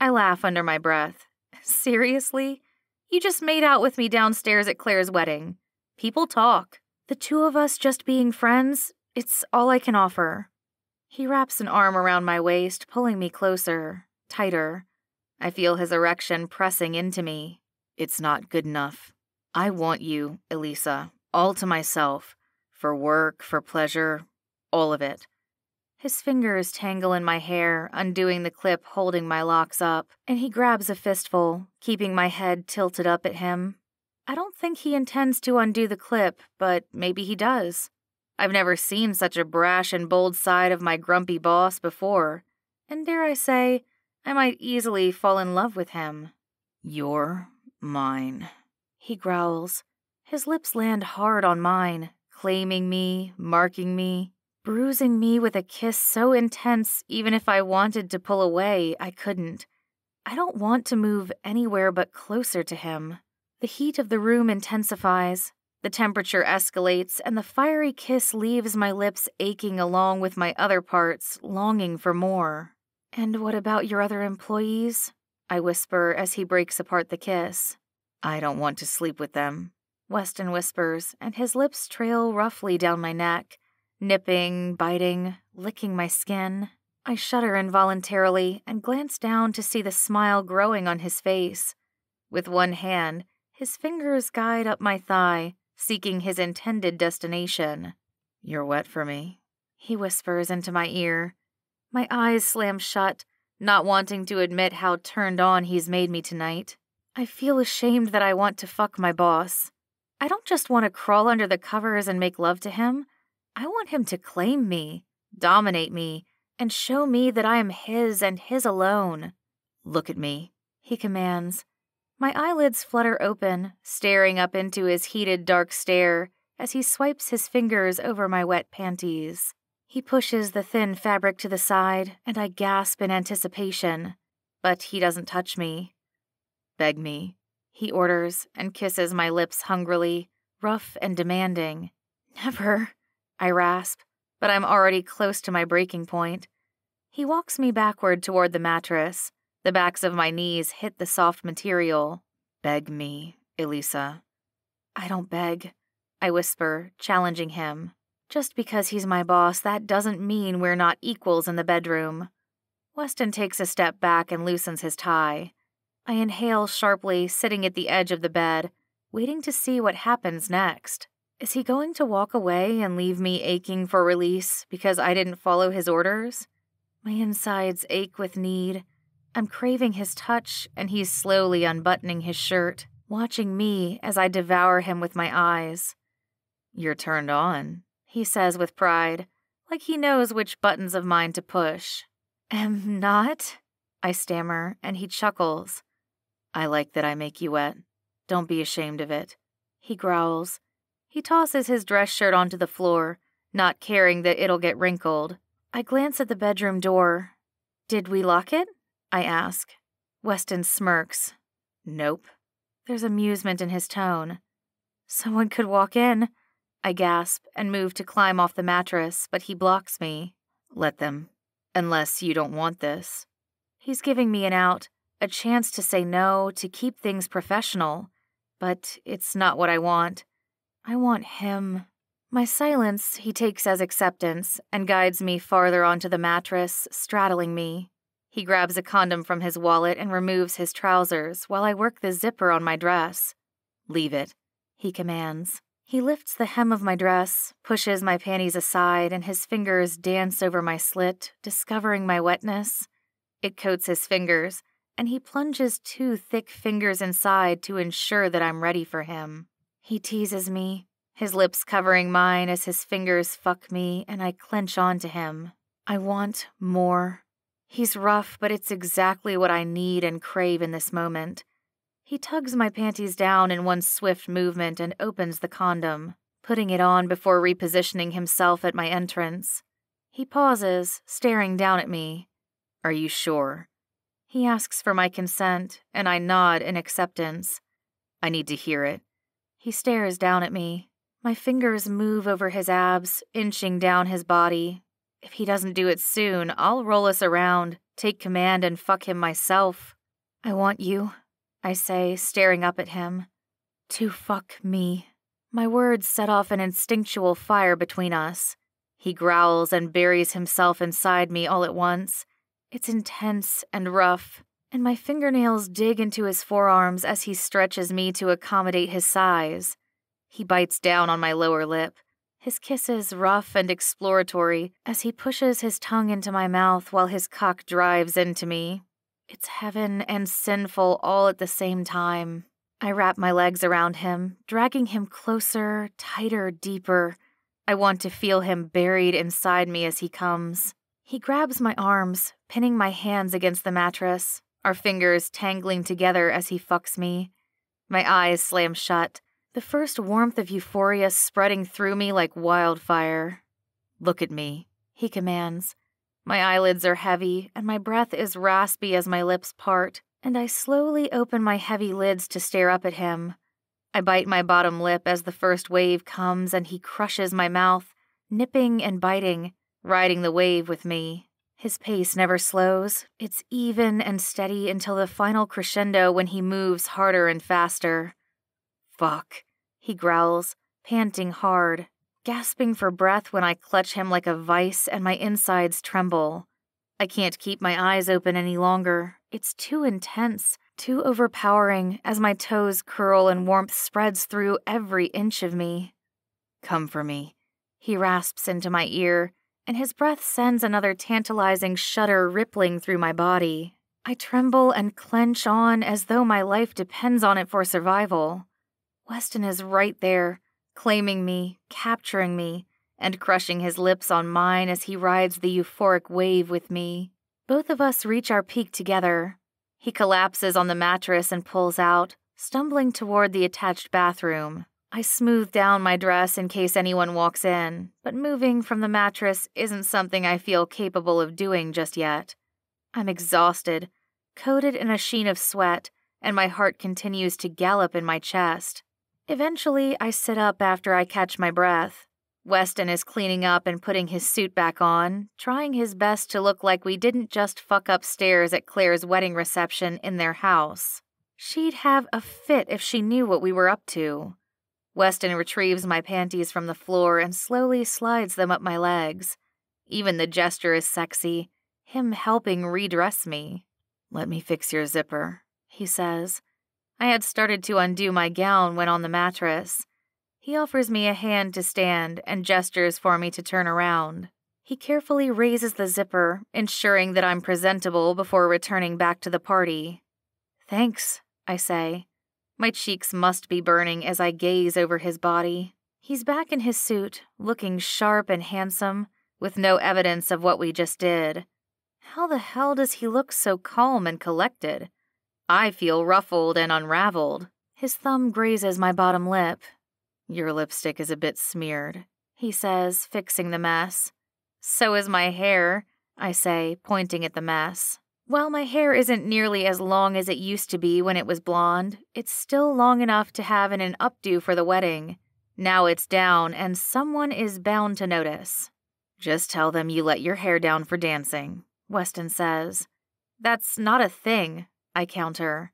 S1: I laugh under my breath. Seriously? You just made out with me downstairs at Claire's wedding. People talk. The two of us just being friends, it's all I can offer. He wraps an arm around my waist, pulling me closer, tighter. I feel his erection pressing into me.
S2: It's not good enough. I want you, Elisa, all to myself, for work, for pleasure, all of it.
S1: His fingers tangle in my hair, undoing the clip holding my locks up, and he grabs a fistful, keeping my head tilted up at him. I don't think he intends to undo the clip, but maybe he does. I've never seen such a brash and bold side of my grumpy boss before, and dare I say, I might easily fall in love with him.
S2: You're mine,
S1: he growls. His lips land hard on mine, claiming me, marking me bruising me with a kiss so intense, even if I wanted to pull away, I couldn't. I don't want to move anywhere but closer to him. The heat of the room intensifies, the temperature escalates, and the fiery kiss leaves my lips aching along with my other parts, longing for more. And what about your other employees? I whisper as he breaks apart the kiss.
S2: I don't want to sleep with them,
S1: Weston whispers, and his lips trail roughly down my neck nipping, biting, licking my skin. I shudder involuntarily and glance down to see the smile growing on his face. With one hand, his fingers guide up my thigh, seeking his intended destination.
S2: You're wet for me,
S1: he whispers into my ear. My eyes slam shut, not wanting to admit how turned on he's made me tonight. I feel ashamed that I want to fuck my boss. I don't just want to crawl under the covers and make love to him. I want him to claim me, dominate me, and show me that I am his and his alone.
S2: Look at me,
S1: he commands. My eyelids flutter open, staring up into his heated dark stare as he swipes his fingers over my wet panties. He pushes the thin fabric to the side, and I gasp in anticipation. But he doesn't touch me.
S2: Beg me,
S1: he orders, and kisses my lips hungrily, rough and demanding. Never. I rasp, but I'm already close to my breaking point. He walks me backward toward the mattress. The backs of my knees hit the soft material.
S2: Beg me, Elisa.
S1: I don't beg, I whisper, challenging him. Just because he's my boss, that doesn't mean we're not equals in the bedroom. Weston takes a step back and loosens his tie. I inhale sharply, sitting at the edge of the bed, waiting to see what happens next. Is he going to walk away and leave me aching for release because I didn't follow his orders? My insides ache with need. I'm craving his touch, and he's slowly unbuttoning his shirt, watching me as I devour him with my eyes.
S2: You're turned on,
S1: he says with pride, like he knows which buttons of mine to push. Am not? I stammer, and he chuckles.
S2: I like that I make you wet. Don't be ashamed of it.
S1: He growls. He tosses his dress shirt onto the floor, not caring that it'll get wrinkled. I glance at the bedroom door. Did we lock it? I ask. Weston smirks.
S2: Nope.
S1: There's amusement in his tone. Someone could walk in. I gasp and move to climb off the mattress, but he blocks me.
S2: Let them. Unless you don't want this.
S1: He's giving me an out, a chance to say no, to keep things professional. But it's not what I want. I want him. My silence he takes as acceptance and guides me farther onto the mattress, straddling me. He grabs a condom from his wallet and removes his trousers while I work the zipper on my dress.
S2: Leave it,
S1: he commands. He lifts the hem of my dress, pushes my panties aside, and his fingers dance over my slit, discovering my wetness. It coats his fingers, and he plunges two thick fingers inside to ensure that I'm ready for him. He teases me, his lips covering mine as his fingers fuck me, and I clench onto him. I want more. He's rough, but it's exactly what I need and crave in this moment. He tugs my panties down in one swift movement and opens the condom, putting it on before repositioning himself at my entrance. He pauses, staring down at me.
S2: Are you sure?
S1: He asks for my consent, and I nod in acceptance.
S2: I need to hear it.
S1: He stares down at me. My fingers move over his abs, inching down his body. If he doesn't do it soon, I'll roll us around, take command, and fuck him myself. I want you, I say, staring up at him. To fuck me. My words set off an instinctual fire between us. He growls and buries himself inside me all at once. It's intense and rough, and my fingernails dig into his forearms as he stretches me to accommodate his size. He bites down on my lower lip, his kisses rough and exploratory as he pushes his tongue into my mouth while his cock drives into me. It's heaven and sinful all at the same time. I wrap my legs around him, dragging him closer, tighter, deeper. I want to feel him buried inside me as he comes. He grabs my arms, pinning my hands against the mattress, our fingers tangling together as he fucks me. My eyes slam shut, the first warmth of euphoria spreading through me like wildfire.
S2: Look at me,
S1: he commands. My eyelids are heavy, and my breath is raspy as my lips part, and I slowly open my heavy lids to stare up at him. I bite my bottom lip as the first wave comes and he crushes my mouth, nipping and biting, riding the wave with me. His pace never slows. It's even and steady until the final crescendo when he moves harder and faster. Fuck, he growls, panting hard, gasping for breath when I clutch him like a vice and my insides tremble. I can't keep my eyes open any longer. It's too intense, too overpowering as my toes curl and warmth spreads through every inch of me.
S2: Come for me,
S1: he rasps into my ear, and his breath sends another tantalizing shudder rippling through my body. I tremble and clench on as though my life depends on it for survival. Weston is right there, claiming me, capturing me, and crushing his lips on mine as he rides the euphoric wave with me. Both of us reach our peak together. He collapses on the mattress and pulls out, stumbling toward the attached bathroom. I smooth down my dress in case anyone walks in, but moving from the mattress isn't something I feel capable of doing just yet. I'm exhausted, coated in a sheen of sweat, and my heart continues to gallop in my chest. Eventually, I sit up after I catch my breath. Weston is cleaning up and putting his suit back on, trying his best to look like we didn't just fuck upstairs at Claire's wedding reception in their house. She'd have a fit if she knew what we were up to. Weston retrieves my panties from the floor and slowly slides them up my legs. Even the gesture is sexy, him helping redress me.
S2: Let me fix your zipper,
S1: he says. I had started to undo my gown when on the mattress. He offers me a hand to stand and gestures for me to turn around. He carefully raises the zipper, ensuring that I'm presentable before returning back to the party. Thanks, I say. My cheeks must be burning as I gaze over his body. He's back in his suit, looking sharp and handsome, with no evidence of what we just did. How the hell does he look so calm and collected? I feel ruffled and unraveled. His thumb grazes my bottom lip.
S2: Your lipstick is a bit smeared,
S1: he says, fixing the mess. So is my hair, I say, pointing at the mess. While my hair isn't nearly as long as it used to be when it was blonde, it's still long enough to have in an updo for the wedding. Now it's down, and someone is bound to notice.
S2: Just tell them you let your hair down for dancing, Weston says.
S1: That's not a thing, I counter.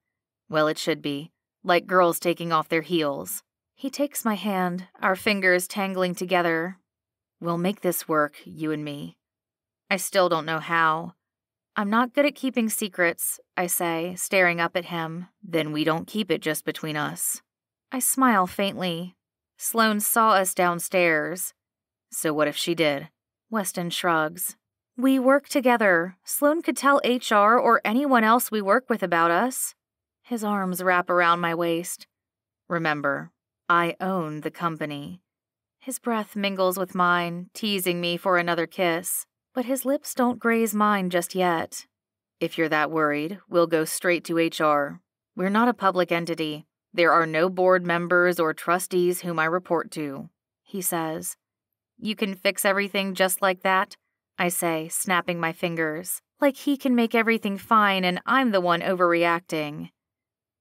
S2: Well, it should be. Like girls taking off their heels.
S1: He takes my hand, our fingers tangling together.
S2: We'll make this work, you and me.
S1: I still don't know how. I'm not good at keeping secrets, I say, staring up at him.
S2: Then we don't keep it just between us.
S1: I smile faintly. Sloane saw us downstairs.
S2: So what if she did?
S1: Weston shrugs. We work together. Sloane could tell HR or anyone else we work with about us. His arms wrap around my waist.
S2: Remember, I own the company.
S1: His breath mingles with mine, teasing me for another kiss, but his lips don't graze mine just yet.
S2: If you're that worried, we'll go straight to HR. We're not a public entity. There are no board members or trustees whom I report to, he says. You can fix everything just like that? I say, snapping my fingers. Like he can make everything fine and I'm the one overreacting.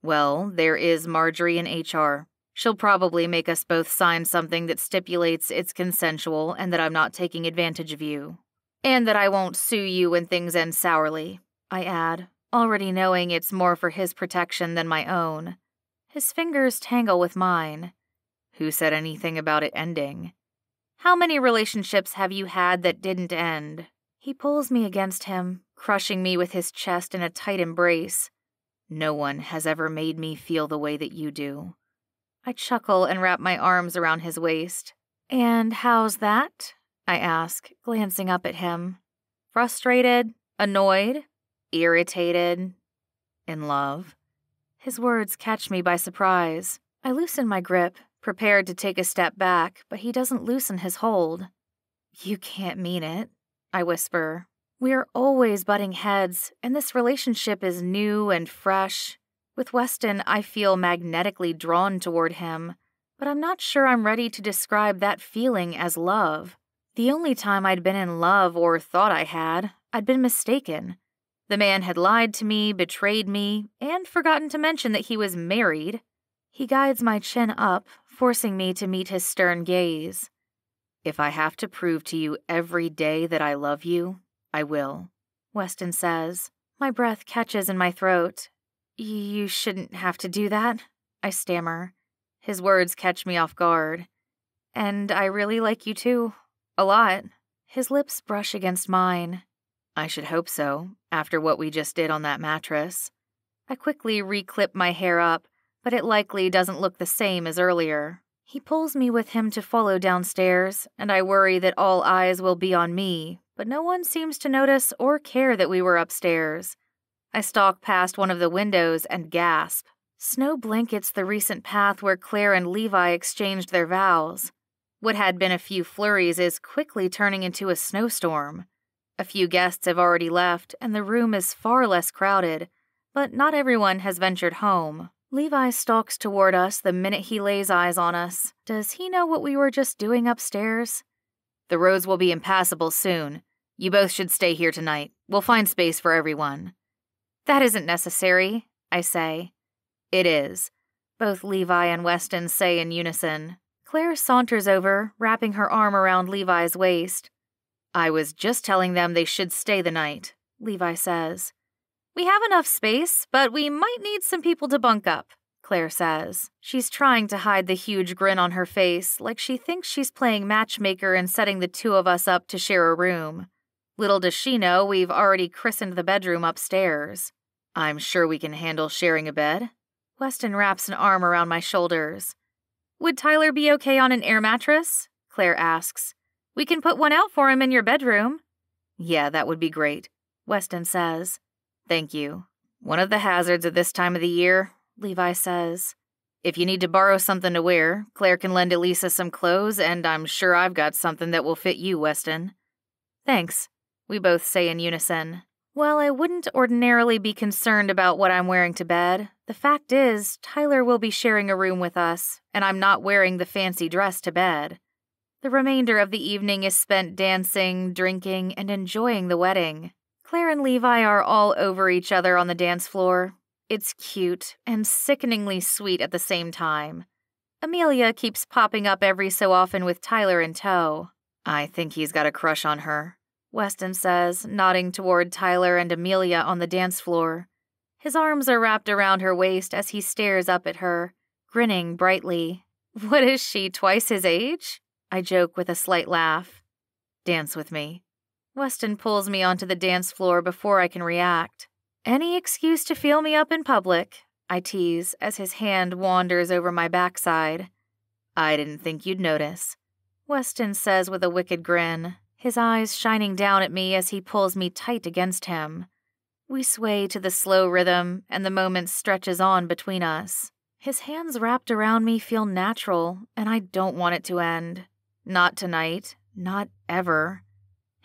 S2: Well, there is Marjorie in HR. She'll probably make us both sign something that stipulates it's consensual and that I'm not taking advantage of you. And that I won't sue you when things end sourly, I add, already knowing it's more for his protection than my own. His fingers tangle with mine. Who said anything about it ending? How many relationships have you had that didn't end? He pulls me against him, crushing me with his chest in a tight embrace. No one has ever made me feel the way that you do. I chuckle and wrap my arms around his waist. And how's that? I ask, glancing up at him. Frustrated? Annoyed? Irritated? In love? His words catch me by surprise. I loosen my grip, prepared to take a step back, but he doesn't loosen his hold. You can't mean it, I whisper. We're always butting heads, and this relationship is new and fresh. With Weston, I feel magnetically drawn toward him, but I'm not sure I'm ready to describe that feeling as love. The only time I'd been in love or thought I had, I'd been mistaken. The man had lied to me, betrayed me, and forgotten to mention that he was married. He guides my chin up, forcing me to meet his stern gaze. If I have to prove to you every day that I love you, I will, Weston says. My breath catches in my throat. You shouldn't have to do that, I stammer. His words catch me off guard. And I really like you too. A lot. His lips brush against mine. I should hope so, after what we just did on that mattress. I quickly reclip my hair up, but it likely doesn't look the same as earlier. He pulls me with him to follow downstairs, and I worry that all eyes will be on me, but no one seems to notice or care that we were upstairs. I stalk past one of the windows and gasp. Snow blankets the recent path where Claire and Levi exchanged their vows. What had been a few flurries is quickly turning into a snowstorm. A few guests have already left, and the room is far less crowded, but not everyone has ventured home. Levi stalks toward us the minute he lays eyes on us. Does he know what we were just doing upstairs? The roads will be impassable soon. You both should stay here tonight. We'll find space for everyone. That isn't necessary, I say. It is. Both Levi and Weston say in unison. Claire saunters over, wrapping her arm around Levi's waist. I was just telling them they should stay the night, Levi says. We have enough space, but we might need some people to bunk up, Claire says. She's trying to hide the huge grin on her face, like she thinks she's playing matchmaker and setting the two of us up to share a room. Little does she know we've already christened the bedroom upstairs. I'm sure we can handle sharing a bed. Weston wraps an arm around my shoulders. Would Tyler be okay on an air mattress? Claire asks. We can put one out for him in your bedroom. Yeah, that would be great, Weston says. Thank you. One of the hazards of this time of the year, Levi says. If you need to borrow something to wear, Claire can lend Elisa some clothes, and I'm sure I've got something that will fit you, Weston. Thanks, we both say in unison. While I wouldn't ordinarily be concerned about what I'm wearing to bed, the fact is, Tyler will be sharing a room with us, and I'm not wearing the fancy dress to bed. The remainder of the evening is spent dancing, drinking, and enjoying the wedding. Claire and Levi are all over each other on the dance floor. It's cute and sickeningly sweet at the same time. Amelia keeps popping up every so often with Tyler in tow. I think he's got a crush on her, Weston says, nodding toward Tyler and Amelia on the dance floor. His arms are wrapped around her waist as he stares up at her, grinning brightly. What is she, twice his age? I joke with a slight laugh. Dance with me. Weston pulls me onto the dance floor before I can react. Any excuse to feel me up in public, I tease as his hand wanders over my backside. I didn't think you'd notice. Weston says with a wicked grin, his eyes shining down at me as he pulls me tight against him. We sway to the slow rhythm, and the moment stretches on between us. His hands wrapped around me feel natural, and I don't want it to end. Not tonight. Not ever.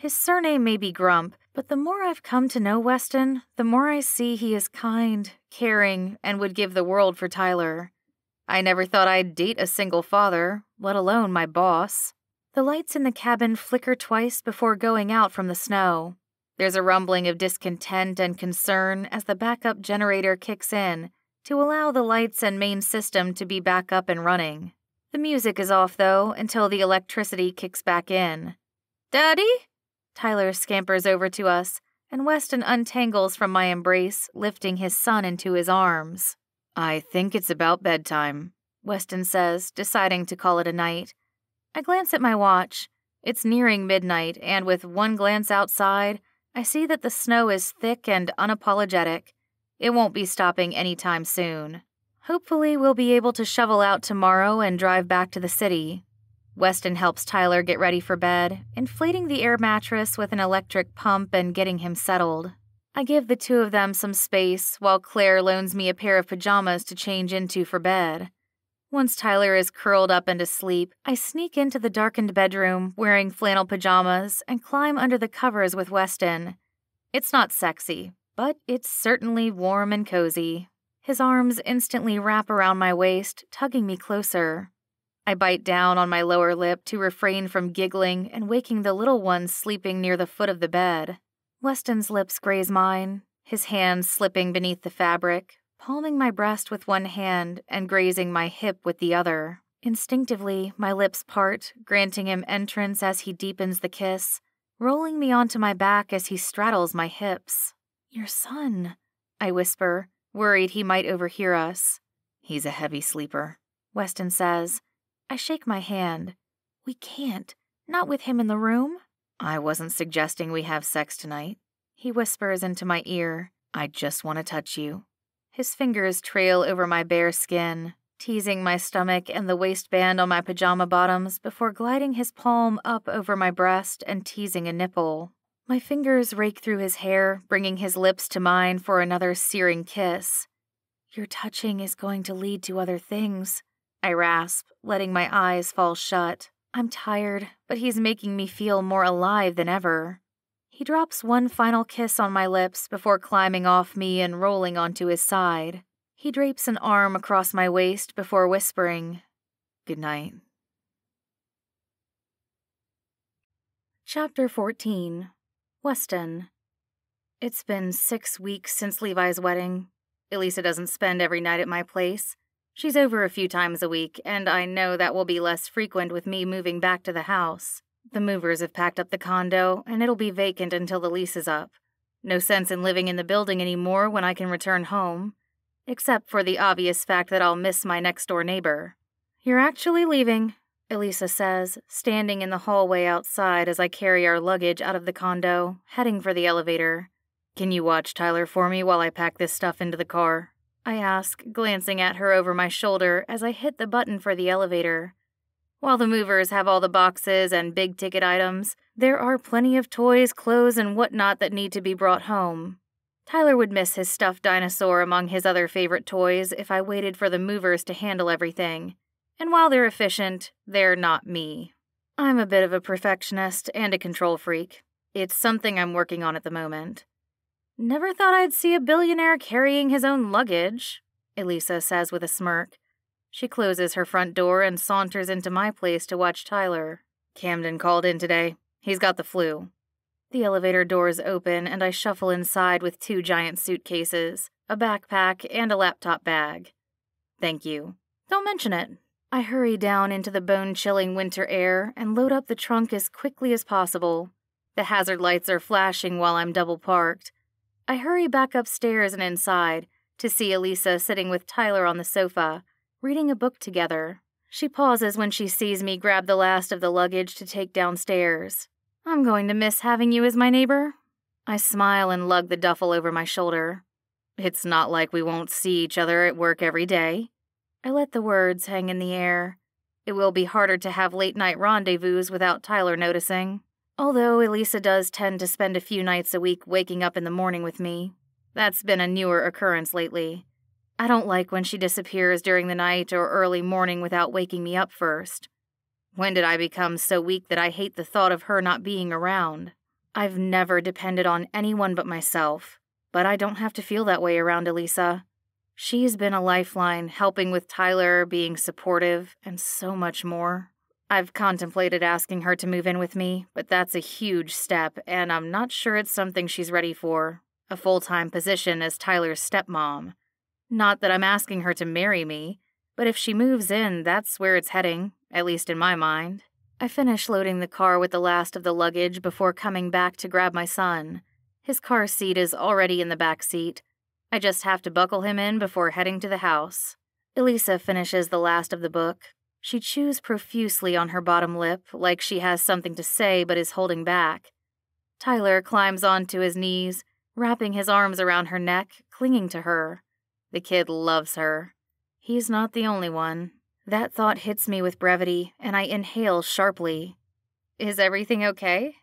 S1: His surname may be Grump, but the more I've come to know Weston, the more I see he is kind, caring, and would give the world for Tyler. I never thought I'd date a single father, let alone my boss. The lights in the cabin flicker twice before going out from the snow. There's a rumbling of discontent and concern as the backup generator kicks in to allow the lights and main system to be back up and running. The music is off, though, until the electricity kicks back in. Daddy? Tyler scampers over to us, and Weston untangles from my embrace, lifting his son into his arms.
S2: I think it's about bedtime,
S1: Weston says, deciding to call it a night. I glance at my watch. It's nearing midnight, and with one glance outside, I see that the snow is thick and unapologetic. It won't be stopping anytime soon. Hopefully, we'll be able to shovel out tomorrow and drive back to the city. Weston helps Tyler get ready for bed, inflating the air mattress with an electric pump and getting him settled. I give the two of them some space while Claire loans me a pair of pajamas to change into for bed. Once Tyler is curled up and asleep, I sneak into the darkened bedroom wearing flannel pajamas and climb under the covers with Weston. It's not sexy, but it's certainly warm and cozy. His arms instantly wrap around my waist, tugging me closer. I bite down on my lower lip to refrain from giggling and waking the little one sleeping near the foot of the bed. Weston's lips graze mine, his hands slipping beneath the fabric, palming my breast with one hand and grazing my hip with the other. Instinctively, my lips part, granting him entrance as he deepens the kiss, rolling me onto my back as he straddles my hips. Your son, I whisper, worried he might overhear us.
S2: He's a heavy sleeper,
S1: Weston says. I shake my hand. We can't, not with him in the room.
S2: I wasn't suggesting we have sex tonight.
S1: He whispers into my ear.
S2: I just want to touch you.
S1: His fingers trail over my bare skin, teasing my stomach and the waistband on my pajama bottoms before gliding his palm up over my breast and teasing a nipple. My fingers rake through his hair, bringing his lips to mine for another searing kiss. Your touching is going to lead to other things, I rasp, letting my eyes fall shut. I'm tired, but he's making me feel more alive than ever. He drops one final kiss on my lips before climbing off me and rolling onto his side. He drapes an arm across my waist before whispering, Good night. Chapter 14 Weston. It's been six weeks since Levi's wedding. Elisa doesn't spend every night at my place, She's over a few times a week, and I know that will be less frequent with me moving back to the house. The movers have packed up the condo, and it'll be vacant until the lease is up. No sense in living in the building anymore when I can return home. Except for the obvious fact that I'll miss my next door neighbor. You're actually leaving, Elisa says, standing in the hallway outside as I carry our luggage out of the condo, heading for the elevator. Can you watch Tyler for me while I pack this stuff into the car? I ask, glancing at her over my shoulder as I hit the button for the elevator. While the movers have all the boxes and big ticket items, there are plenty of toys, clothes, and whatnot that need to be brought home. Tyler would miss his stuffed dinosaur among his other favorite toys if I waited for the movers to handle everything. And while they're efficient, they're not me. I'm a bit of a perfectionist and a control freak. It's something I'm working on at the moment. Never thought I'd see a billionaire carrying his own luggage, Elisa says with a smirk. She closes her front door and saunters into my place to watch Tyler. Camden called in today. He's got the flu. The elevator doors open and I shuffle inside with two giant suitcases, a backpack, and a laptop bag. Thank you. Don't mention it. I hurry down into the bone chilling winter air and load up the trunk as quickly as possible. The hazard lights are flashing while I'm double parked, I hurry back upstairs and inside to see Elisa sitting with Tyler on the sofa, reading a book together. She pauses when she sees me grab the last of the luggage to take downstairs. I'm going to miss having you as my neighbor. I smile and lug the duffel over my shoulder. It's not like we won't see each other at work every day. I let the words hang in the air. It will be harder to have late night rendezvous without Tyler noticing. Although Elisa does tend to spend a few nights a week waking up in the morning with me. That's been a newer occurrence lately. I don't like when she disappears during the night or early morning without waking me up first. When did I become so weak that I hate the thought of her not being around? I've never depended on anyone but myself, but I don't have to feel that way around Elisa. She's been a lifeline, helping with Tyler, being supportive, and so much more. I've contemplated asking her to move in with me, but that's a huge step, and I'm not sure it's something she's ready for a full time position as Tyler's stepmom. Not that I'm asking her to marry me, but if she moves in, that's where it's heading, at least in my mind. I finish loading the car with the last of the luggage before coming back to grab my son. His car seat is already in the back seat. I just have to buckle him in before heading to the house. Elisa finishes the last of the book, she chews profusely on her bottom lip, like she has something to say but is holding back. Tyler climbs onto his knees, wrapping his arms around her neck, clinging to her. The kid loves her. He's not the only one. That thought hits me with brevity, and I inhale sharply. Is everything okay?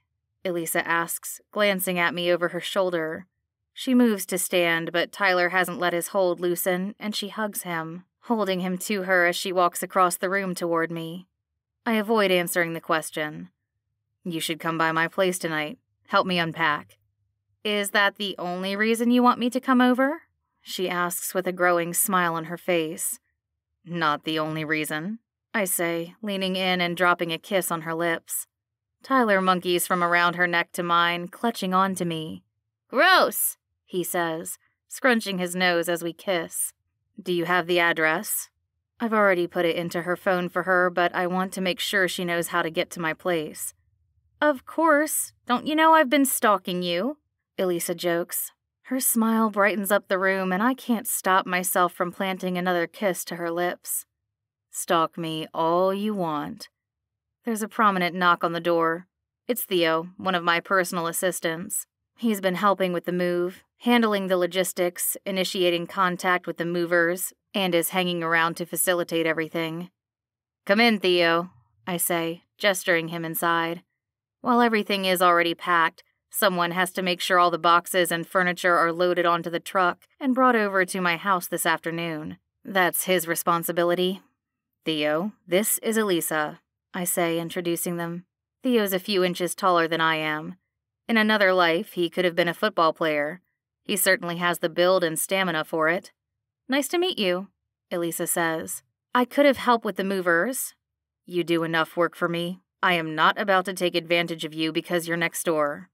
S1: Elisa asks, glancing at me over her shoulder. She moves to stand, but Tyler hasn't let his hold loosen, and she hugs him holding him to her as she walks across the room toward me. I avoid answering the question. You should come by my place tonight. Help me unpack. Is that the only reason you want me to come over? She asks with a growing smile on her face. Not the only reason, I say, leaning in and dropping a kiss on her lips. Tyler monkeys from around her neck to mine, clutching onto me. Gross, he says, scrunching his nose as we kiss. Do you have the address? I've already put it into her phone for her, but I want to make sure she knows how to get to my place. Of course. Don't you know I've been stalking you? Elisa jokes. Her smile brightens up the room, and I can't stop myself from planting another kiss to her lips. Stalk me all you want. There's a prominent knock on the door. It's Theo, one of my personal assistants. He's been helping with the move, handling the logistics, initiating contact with the movers, and is hanging around to facilitate everything. Come in, Theo, I say, gesturing him inside. While everything is already packed, someone has to make sure all the boxes and furniture are loaded onto the truck and brought over to my house this afternoon. That's his responsibility. Theo, this is Elisa, I say, introducing them. Theo's a few inches taller than I am, in another life, he could have been a football player. He certainly has the build and stamina for it. Nice to meet you, Elisa says. I could have helped with the movers. You do enough work for me. I am not about to take advantage of you because you're next door.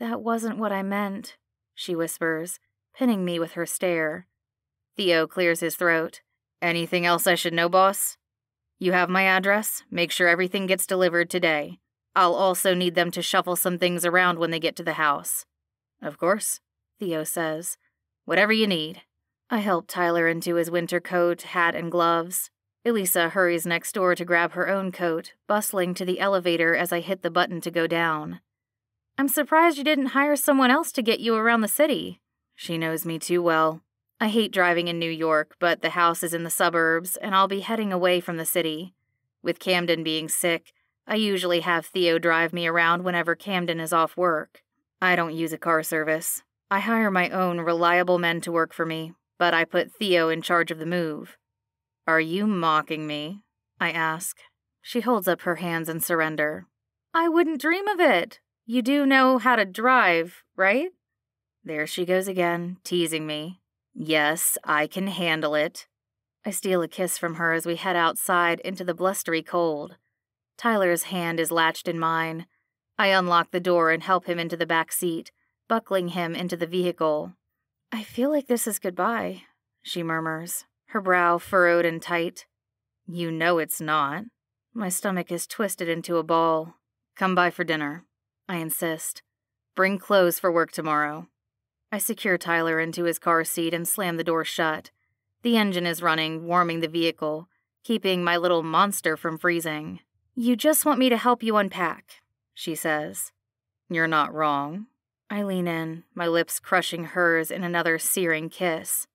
S1: That wasn't what I meant, she whispers, pinning me with her stare. Theo clears his throat. Anything else I should know, boss? You have my address. Make sure everything gets delivered today. I'll also need them to shuffle some things around when they get to the house. Of course, Theo says. Whatever you need. I help Tyler into his winter coat, hat, and gloves. Elisa hurries next door to grab her own coat, bustling to the elevator as I hit the button to go down. I'm surprised you didn't hire someone else to get you around the city. She knows me too well. I hate driving in New York, but the house is in the suburbs, and I'll be heading away from the city. With Camden being sick, I usually have Theo drive me around whenever Camden is off work. I don't use a car service. I hire my own reliable men to work for me, but I put Theo in charge of the move. Are you mocking me? I ask. She holds up her hands in surrender. I wouldn't dream of it. You do know how to drive, right? There she goes again, teasing me. Yes, I can handle it. I steal a kiss from her as we head outside into the blustery cold. Tyler's hand is latched in mine. I unlock the door and help him into the back seat, buckling him into the vehicle. I feel like this is goodbye, she murmurs, her brow furrowed and tight. You know it's not. My stomach is twisted into a ball. Come by for dinner, I insist. Bring clothes for work tomorrow. I secure Tyler into his car seat and slam the door shut. The engine is running, warming the vehicle, keeping my little monster from freezing. You just want me to help you unpack, she says. You're not wrong. I lean in, my lips crushing hers in another searing kiss.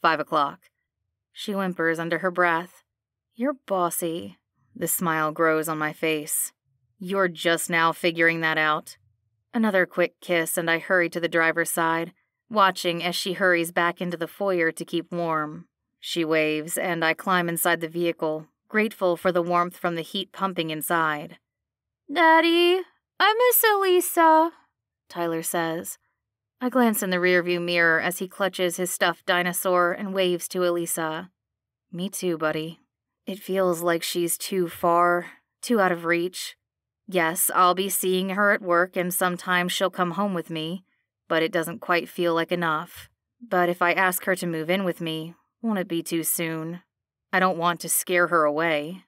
S1: Five o'clock. She whimpers under her breath. You're bossy. The smile grows on my face. You're just now figuring that out. Another quick kiss, and I hurry to the driver's side, watching as she hurries back into the foyer to keep warm. She waves, and I climb inside the vehicle, grateful for the warmth from the heat pumping inside. Daddy, I miss Elisa, Tyler says. I glance in the rearview mirror as he clutches his stuffed dinosaur and waves to Elisa. Me too, buddy. It feels like she's too far, too out of reach. Yes, I'll be seeing her at work and sometimes she'll come home with me, but it doesn't quite feel like enough. But if I ask her to move in with me, won't it be too soon? I don't want to scare her away.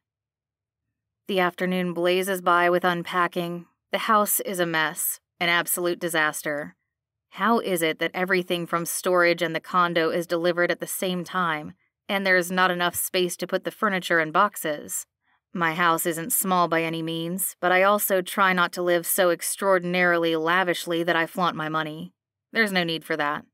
S1: The afternoon blazes by with unpacking. The house is a mess, an absolute disaster. How is it that everything from storage and the condo is delivered at the same time, and there's not enough space to put the furniture in boxes? My house isn't small by any means, but I also try not to live so extraordinarily lavishly that I flaunt my money. There's no need for that.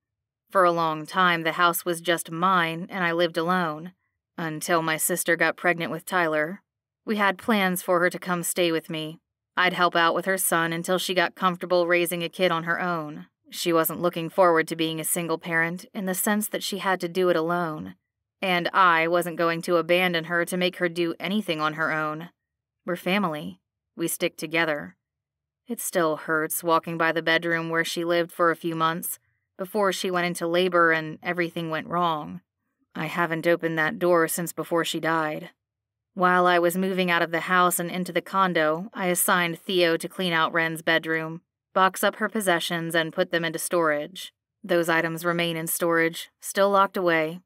S1: For a long time, the house was just mine, and I lived alone. Until my sister got pregnant with Tyler. We had plans for her to come stay with me. I'd help out with her son until she got comfortable raising a kid on her own. She wasn't looking forward to being a single parent in the sense that she had to do it alone. And I wasn't going to abandon her to make her do anything on her own. We're family. We stick together. It still hurts walking by the bedroom where she lived for a few months before she went into labor and everything went wrong. I haven't opened that door since before she died. While I was moving out of the house and into the condo, I assigned Theo to clean out Wren's bedroom box up her possessions, and put them into storage. Those items remain in storage, still locked away.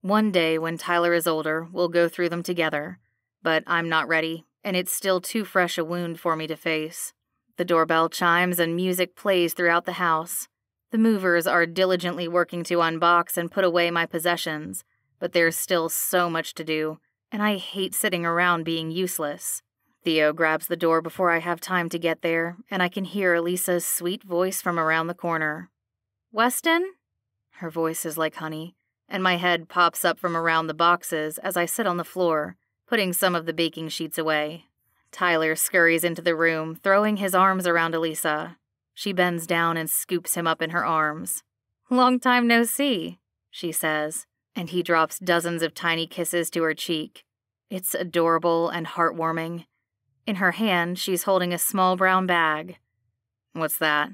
S1: One day, when Tyler is older, we'll go through them together. But I'm not ready, and it's still too fresh a wound for me to face. The doorbell chimes and music plays throughout the house. The movers are diligently working to unbox and put away my possessions, but there's still so much to do, and I hate sitting around being useless. Theo grabs the door before I have time to get there, and I can hear Elisa's sweet voice from around the corner. Weston? Her voice is like honey, and my head pops up from around the boxes as I sit on the floor, putting some of the baking sheets away. Tyler scurries into the room, throwing his arms around Elisa. She bends down and scoops him up in her arms. Long time no see, she says, and he drops dozens of tiny kisses to her cheek. It's adorable and heartwarming, in her hand, she's holding a small brown bag. What's that?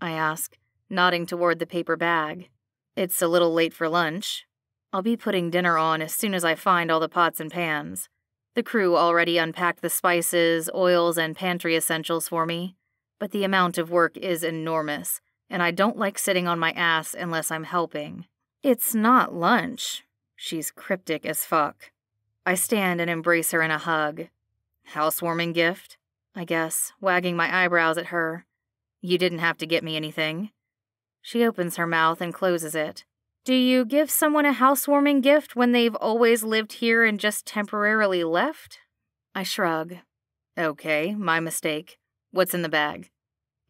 S1: I ask, nodding toward the paper bag. It's a little late for lunch. I'll be putting dinner on as soon as I find all the pots and pans. The crew already unpacked the spices, oils, and pantry essentials for me, but the amount of work is enormous, and I don't like sitting on my ass unless I'm helping. It's not lunch. She's cryptic as fuck. I stand and embrace her in a hug, Housewarming gift, I guess, wagging my eyebrows at her. You didn't have to get me anything. She opens her mouth and closes it. Do you give someone a housewarming gift when they've always lived here and just temporarily left? I shrug. Okay, my mistake. What's in the bag?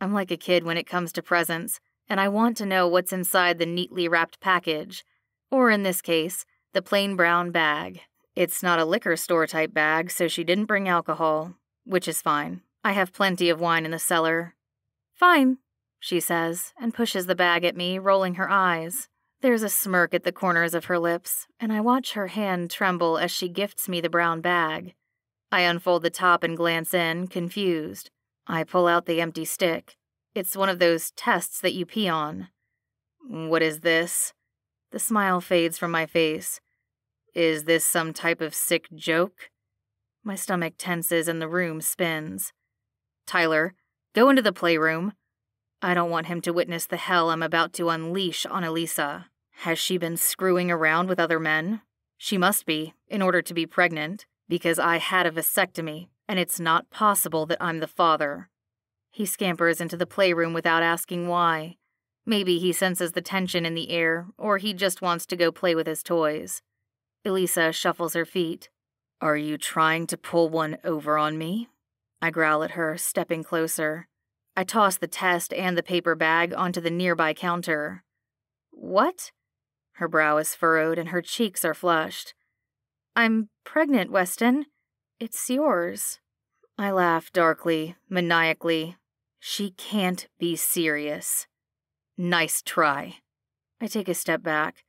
S1: I'm like a kid when it comes to presents, and I want to know what's inside the neatly wrapped package, or in this case, the plain brown bag. It's not a liquor store type bag, so she didn't bring alcohol, which is fine. I have plenty of wine in the cellar. Fine, she says, and pushes the bag at me, rolling her eyes. There's a smirk at the corners of her lips, and I watch her hand tremble as she gifts me the brown bag. I unfold the top and glance in, confused. I pull out the empty stick. It's one of those tests that you pee on. What is this? The smile fades from my face. Is this some type of sick joke? My stomach tenses and the room spins. Tyler, go into the playroom. I don't want him to witness the hell I'm about to unleash on Elisa. Has she been screwing around with other men? She must be, in order to be pregnant, because I had a vasectomy, and it's not possible that I'm the father. He scampers into the playroom without asking why. Maybe he senses the tension in the air, or he just wants to go play with his toys. Elisa shuffles her feet. Are you trying to pull one over on me? I growl at her, stepping closer. I toss the test and the paper bag onto the nearby counter. What? Her brow is furrowed and her cheeks are flushed. I'm pregnant, Weston. It's yours. I laugh darkly, maniacally. She can't be serious. Nice try. I take a step back.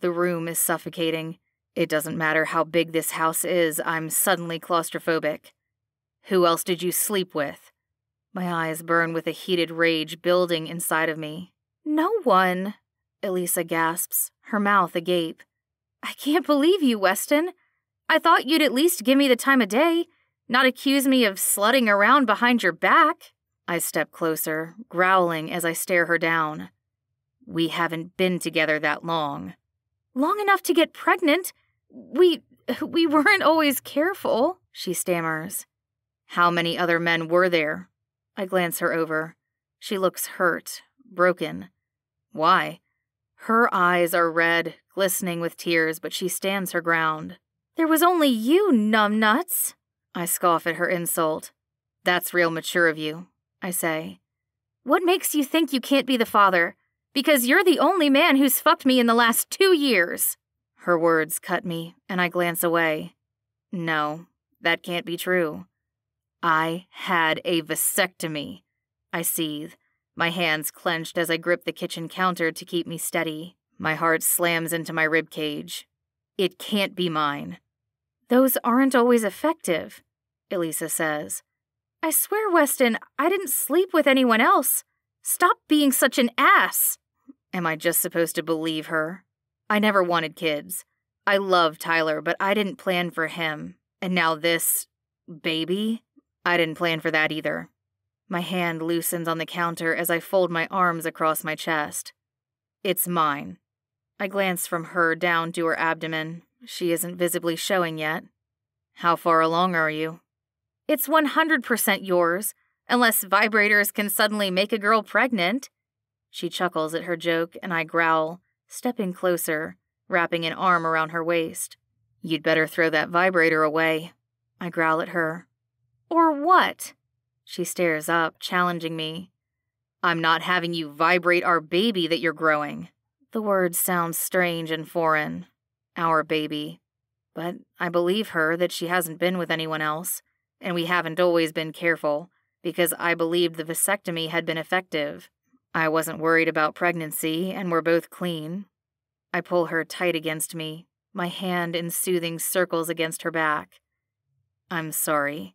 S1: The room is suffocating. It doesn't matter how big this house is, I'm suddenly claustrophobic. Who else did you sleep with?
S2: My eyes burn with a heated rage building inside of me.
S1: No one, Elisa gasps, her mouth agape. I can't believe you, Weston. I thought you'd at least give me the time of day, not accuse me of slutting around behind your back.
S2: I step closer, growling as I stare her down. We haven't been together that long.
S1: Long enough to get pregnant? We we weren't always careful, she stammers.
S2: How many other men were there? I glance her over. She looks hurt, broken. Why? Her eyes are red, glistening with tears, but she stands her ground.
S1: There was only you, numbnuts.
S2: I scoff at her insult. That's real mature of you, I say.
S1: What makes you think you can't be the father? Because you're the only man who's fucked me in the last two years.
S2: Her words cut me, and I glance away. No, that can't be true. I had a vasectomy. I seethe, my hands clenched as I grip the kitchen counter to keep me steady. My heart slams into my rib cage. It can't be mine.
S1: Those aren't always effective, Elisa says. I swear, Weston, I didn't sleep with anyone else. Stop being such an ass.
S2: Am I just supposed to believe her? I never wanted kids. I love Tyler, but I didn't plan for him. And now this baby? I didn't plan for that either. My hand loosens on the counter as I fold my arms across my chest. It's mine. I glance from her down to her abdomen. She isn't visibly showing yet. How far along are you?
S1: It's 100% yours, unless vibrators can suddenly make a girl pregnant.
S2: She chuckles at her joke, and I growl, stepping closer, wrapping an arm around her waist. You'd better throw that vibrator away. I growl at her.
S1: Or what?
S2: She stares up, challenging me. I'm not having you vibrate our baby that you're growing. The word sounds strange and foreign. Our baby. But I believe her that she hasn't been with anyone else, and we haven't always been careful, because I believed the vasectomy had been effective. I wasn't worried about pregnancy, and we're both clean. I pull her tight against me, my hand in soothing circles against her back. I'm sorry,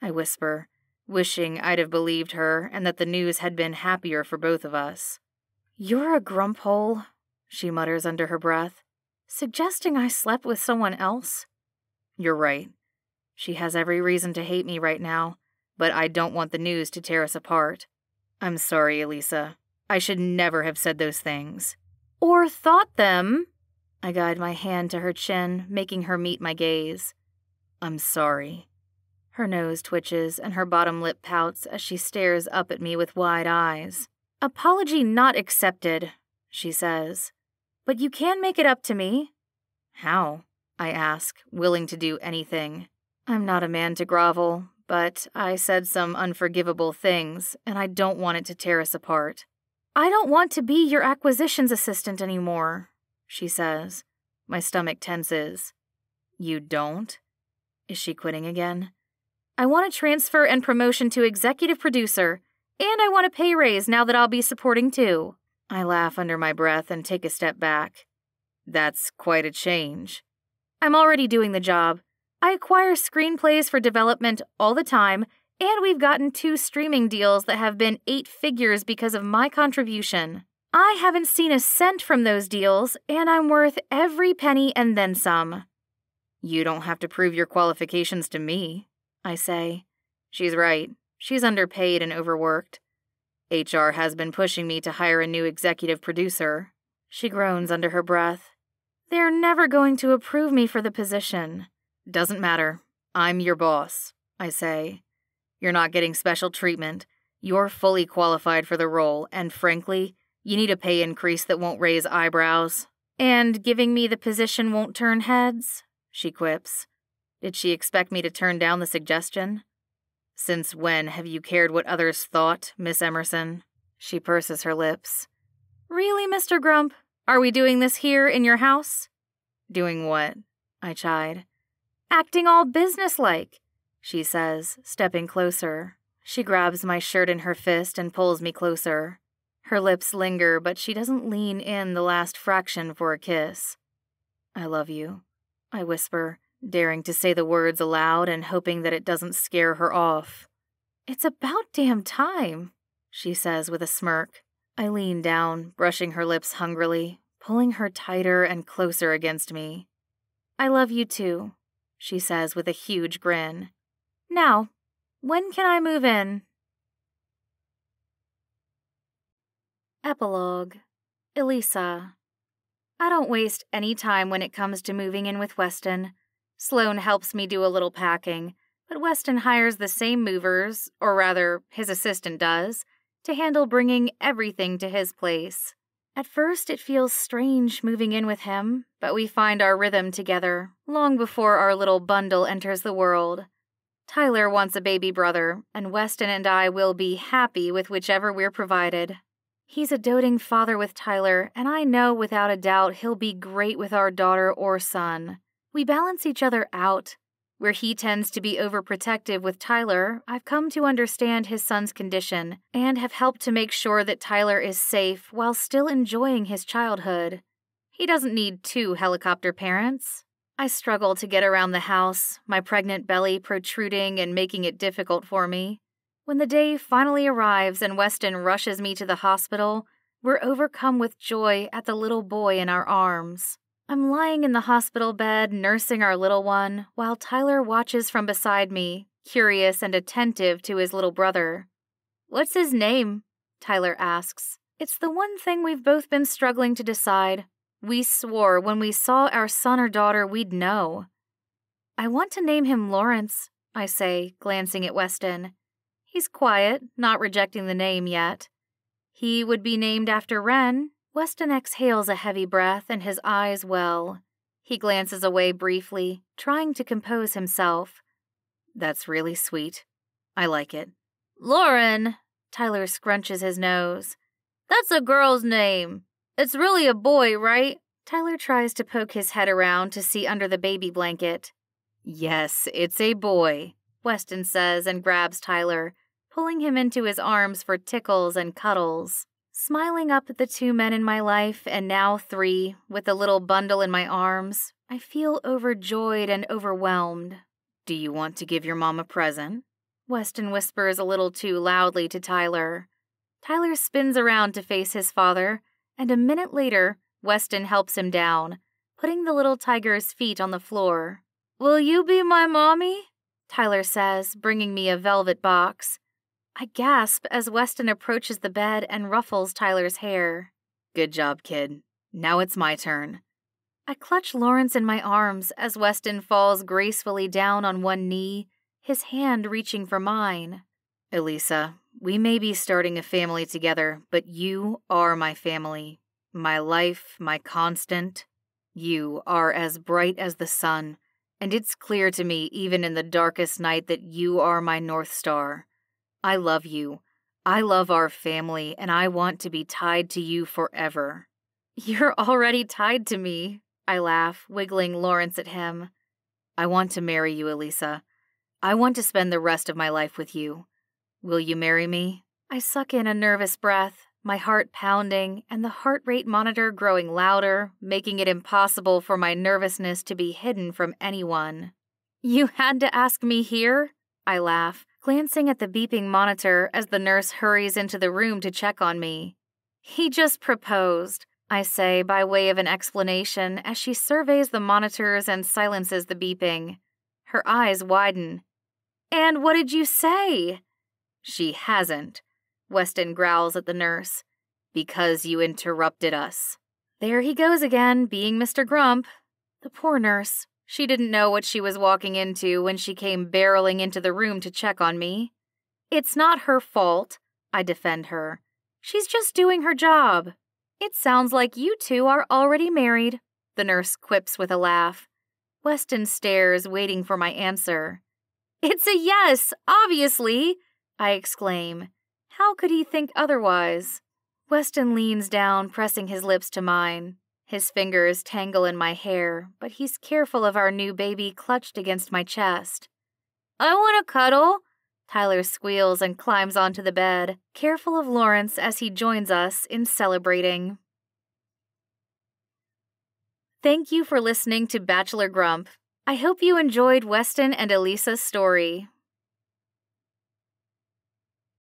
S2: I whisper, wishing I'd have believed her and that the news had been happier for both of us.
S1: You're a grumphole, she mutters under her breath, suggesting I slept with someone else.
S2: You're right. She has every reason to hate me right now, but I don't want the news to tear us apart. I'm sorry, Elisa. I should never have said those things.
S1: Or thought them.
S2: I guide my hand to her chin, making her meet my gaze. I'm sorry. Her nose twitches and her bottom lip pouts as she stares up at me with wide eyes.
S1: Apology not accepted, she says. But you can make it up to me.
S2: How? I ask, willing to do anything. I'm not a man to grovel, but I said some unforgivable things, and I don't want it to tear us apart.
S1: I don't want to be your acquisitions assistant anymore, she says.
S2: My stomach tenses. You don't? Is she quitting again?
S1: I want a transfer and promotion to executive producer, and I want a pay raise now that I'll be supporting too.
S2: I laugh under my breath and take a step back. That's quite a change.
S1: I'm already doing the job. I acquire screenplays for development all the time, and we've gotten two streaming deals that have been eight figures because of my contribution. I haven't seen a cent from those deals, and I'm worth every penny and then some.
S2: You don't have to prove your qualifications to me, I say. She's right. She's underpaid and overworked. HR has been pushing me to hire a new executive producer. She groans under her breath.
S1: They're never going to approve me for the position.
S2: Doesn't matter. I'm your boss, I say. You're not getting special treatment. You're fully qualified for the role, and frankly, you need a pay increase that won't raise eyebrows.
S1: And giving me the position won't turn heads?
S2: She quips. Did she expect me to turn down the suggestion? Since when have you cared what others thought, Miss Emerson? She purses her lips.
S1: Really, Mr. Grump? Are we doing this here in your house?
S2: Doing what? I chide.
S1: Acting all businesslike, she says, stepping closer. She grabs my shirt in her fist and pulls me closer. Her lips linger, but she doesn't lean in the last fraction for a kiss.
S2: I love you, I whisper, daring to say the words aloud and hoping that it doesn't scare her off.
S1: It's about damn time, she says with a smirk. I lean down, brushing her lips hungrily, pulling her tighter and closer against me. I love you too, she says with a huge grin. Now, when can I move in? Epilogue Elisa. I don't waste any time when it comes to moving in with Weston. Sloane helps me do a little packing, but Weston hires the same movers, or rather, his assistant does, to handle bringing everything to his place. At first, it feels strange moving in with him, but we find our rhythm together long before our little bundle enters the world. Tyler wants a baby brother, and Weston and I will be happy with whichever we're provided. He's a doting father with Tyler, and I know without a doubt he'll be great with our daughter or son. We balance each other out. Where he tends to be overprotective with Tyler, I've come to understand his son's condition and have helped to make sure that Tyler is safe while still enjoying his childhood. He doesn't need two helicopter parents. I struggle to get around the house, my pregnant belly protruding and making it difficult for me. When the day finally arrives and Weston rushes me to the hospital, we're overcome with joy at the little boy in our arms. I'm lying in the hospital bed nursing our little one while Tyler watches from beside me, curious and attentive to his little brother. What's his name? Tyler asks. It's the one thing we've both been struggling to decide. We swore when we saw our son or daughter we'd know. I want to name him Lawrence, I say, glancing at Weston. He's quiet, not rejecting the name yet. He would be named after Wren. Weston exhales a heavy breath and his eyes well. He glances away briefly, trying to compose himself. That's really sweet. I like it. Lauren! Tyler scrunches his nose. That's a girl's name. It's really a boy, right? Tyler tries to poke his head around to see under the baby blanket.
S2: Yes, it's a boy, Weston says and grabs Tyler, pulling him into his arms for tickles and cuddles. Smiling up at the two men in my life, and now three, with a little bundle in my arms, I feel overjoyed and overwhelmed. Do you want to give your mom a present? Weston whispers a little too loudly to Tyler. Tyler spins around to face his father, and a minute later, Weston helps him down, putting the little tiger's feet on the floor. Will you be my mommy? Tyler says, bringing me a velvet box. I gasp as Weston approaches the bed and ruffles Tyler's hair. Good job, kid. Now it's my turn. I clutch Lawrence in my arms as Weston falls gracefully down on one knee, his hand reaching for mine. Elisa, we may be starting a family together, but you are my family. My life, my constant. You are as bright as the sun, and it's clear to me, even in the darkest night, that you are my North Star. I love you. I love our family, and I want to be tied to you forever. You're already tied to me, I laugh, wiggling Lawrence at him. I want to marry you, Elisa. I want to spend the rest of my life with you. Will you marry me? I suck in a nervous breath, my heart pounding, and the heart rate monitor growing louder, making it impossible for my nervousness to be hidden from anyone. You had to ask me here? I laugh, glancing at the beeping monitor as the nurse hurries into the room to check on me. He just proposed, I say by way of an explanation as she surveys the monitors and silences the beeping. Her eyes widen. And what did you say? She hasn't, Weston growls at the nurse. Because you interrupted us. There he goes again, being Mr. Grump. The poor nurse. She didn't know what she was walking into when she came barreling into the room to check on me. It's not her fault, I defend her. She's just doing her job. It sounds like you two are already married, the nurse quips with a laugh. Weston stares, waiting for my answer. It's a yes, obviously, I exclaim. How could he think otherwise? Weston leans down, pressing his lips to mine. His fingers tangle in my hair, but he's careful of our new baby clutched against my chest. I want a cuddle. Tyler squeals and climbs onto the bed, careful of Lawrence as he joins us in celebrating. Thank you for listening to Bachelor Grump. I hope you enjoyed Weston and Elisa's story.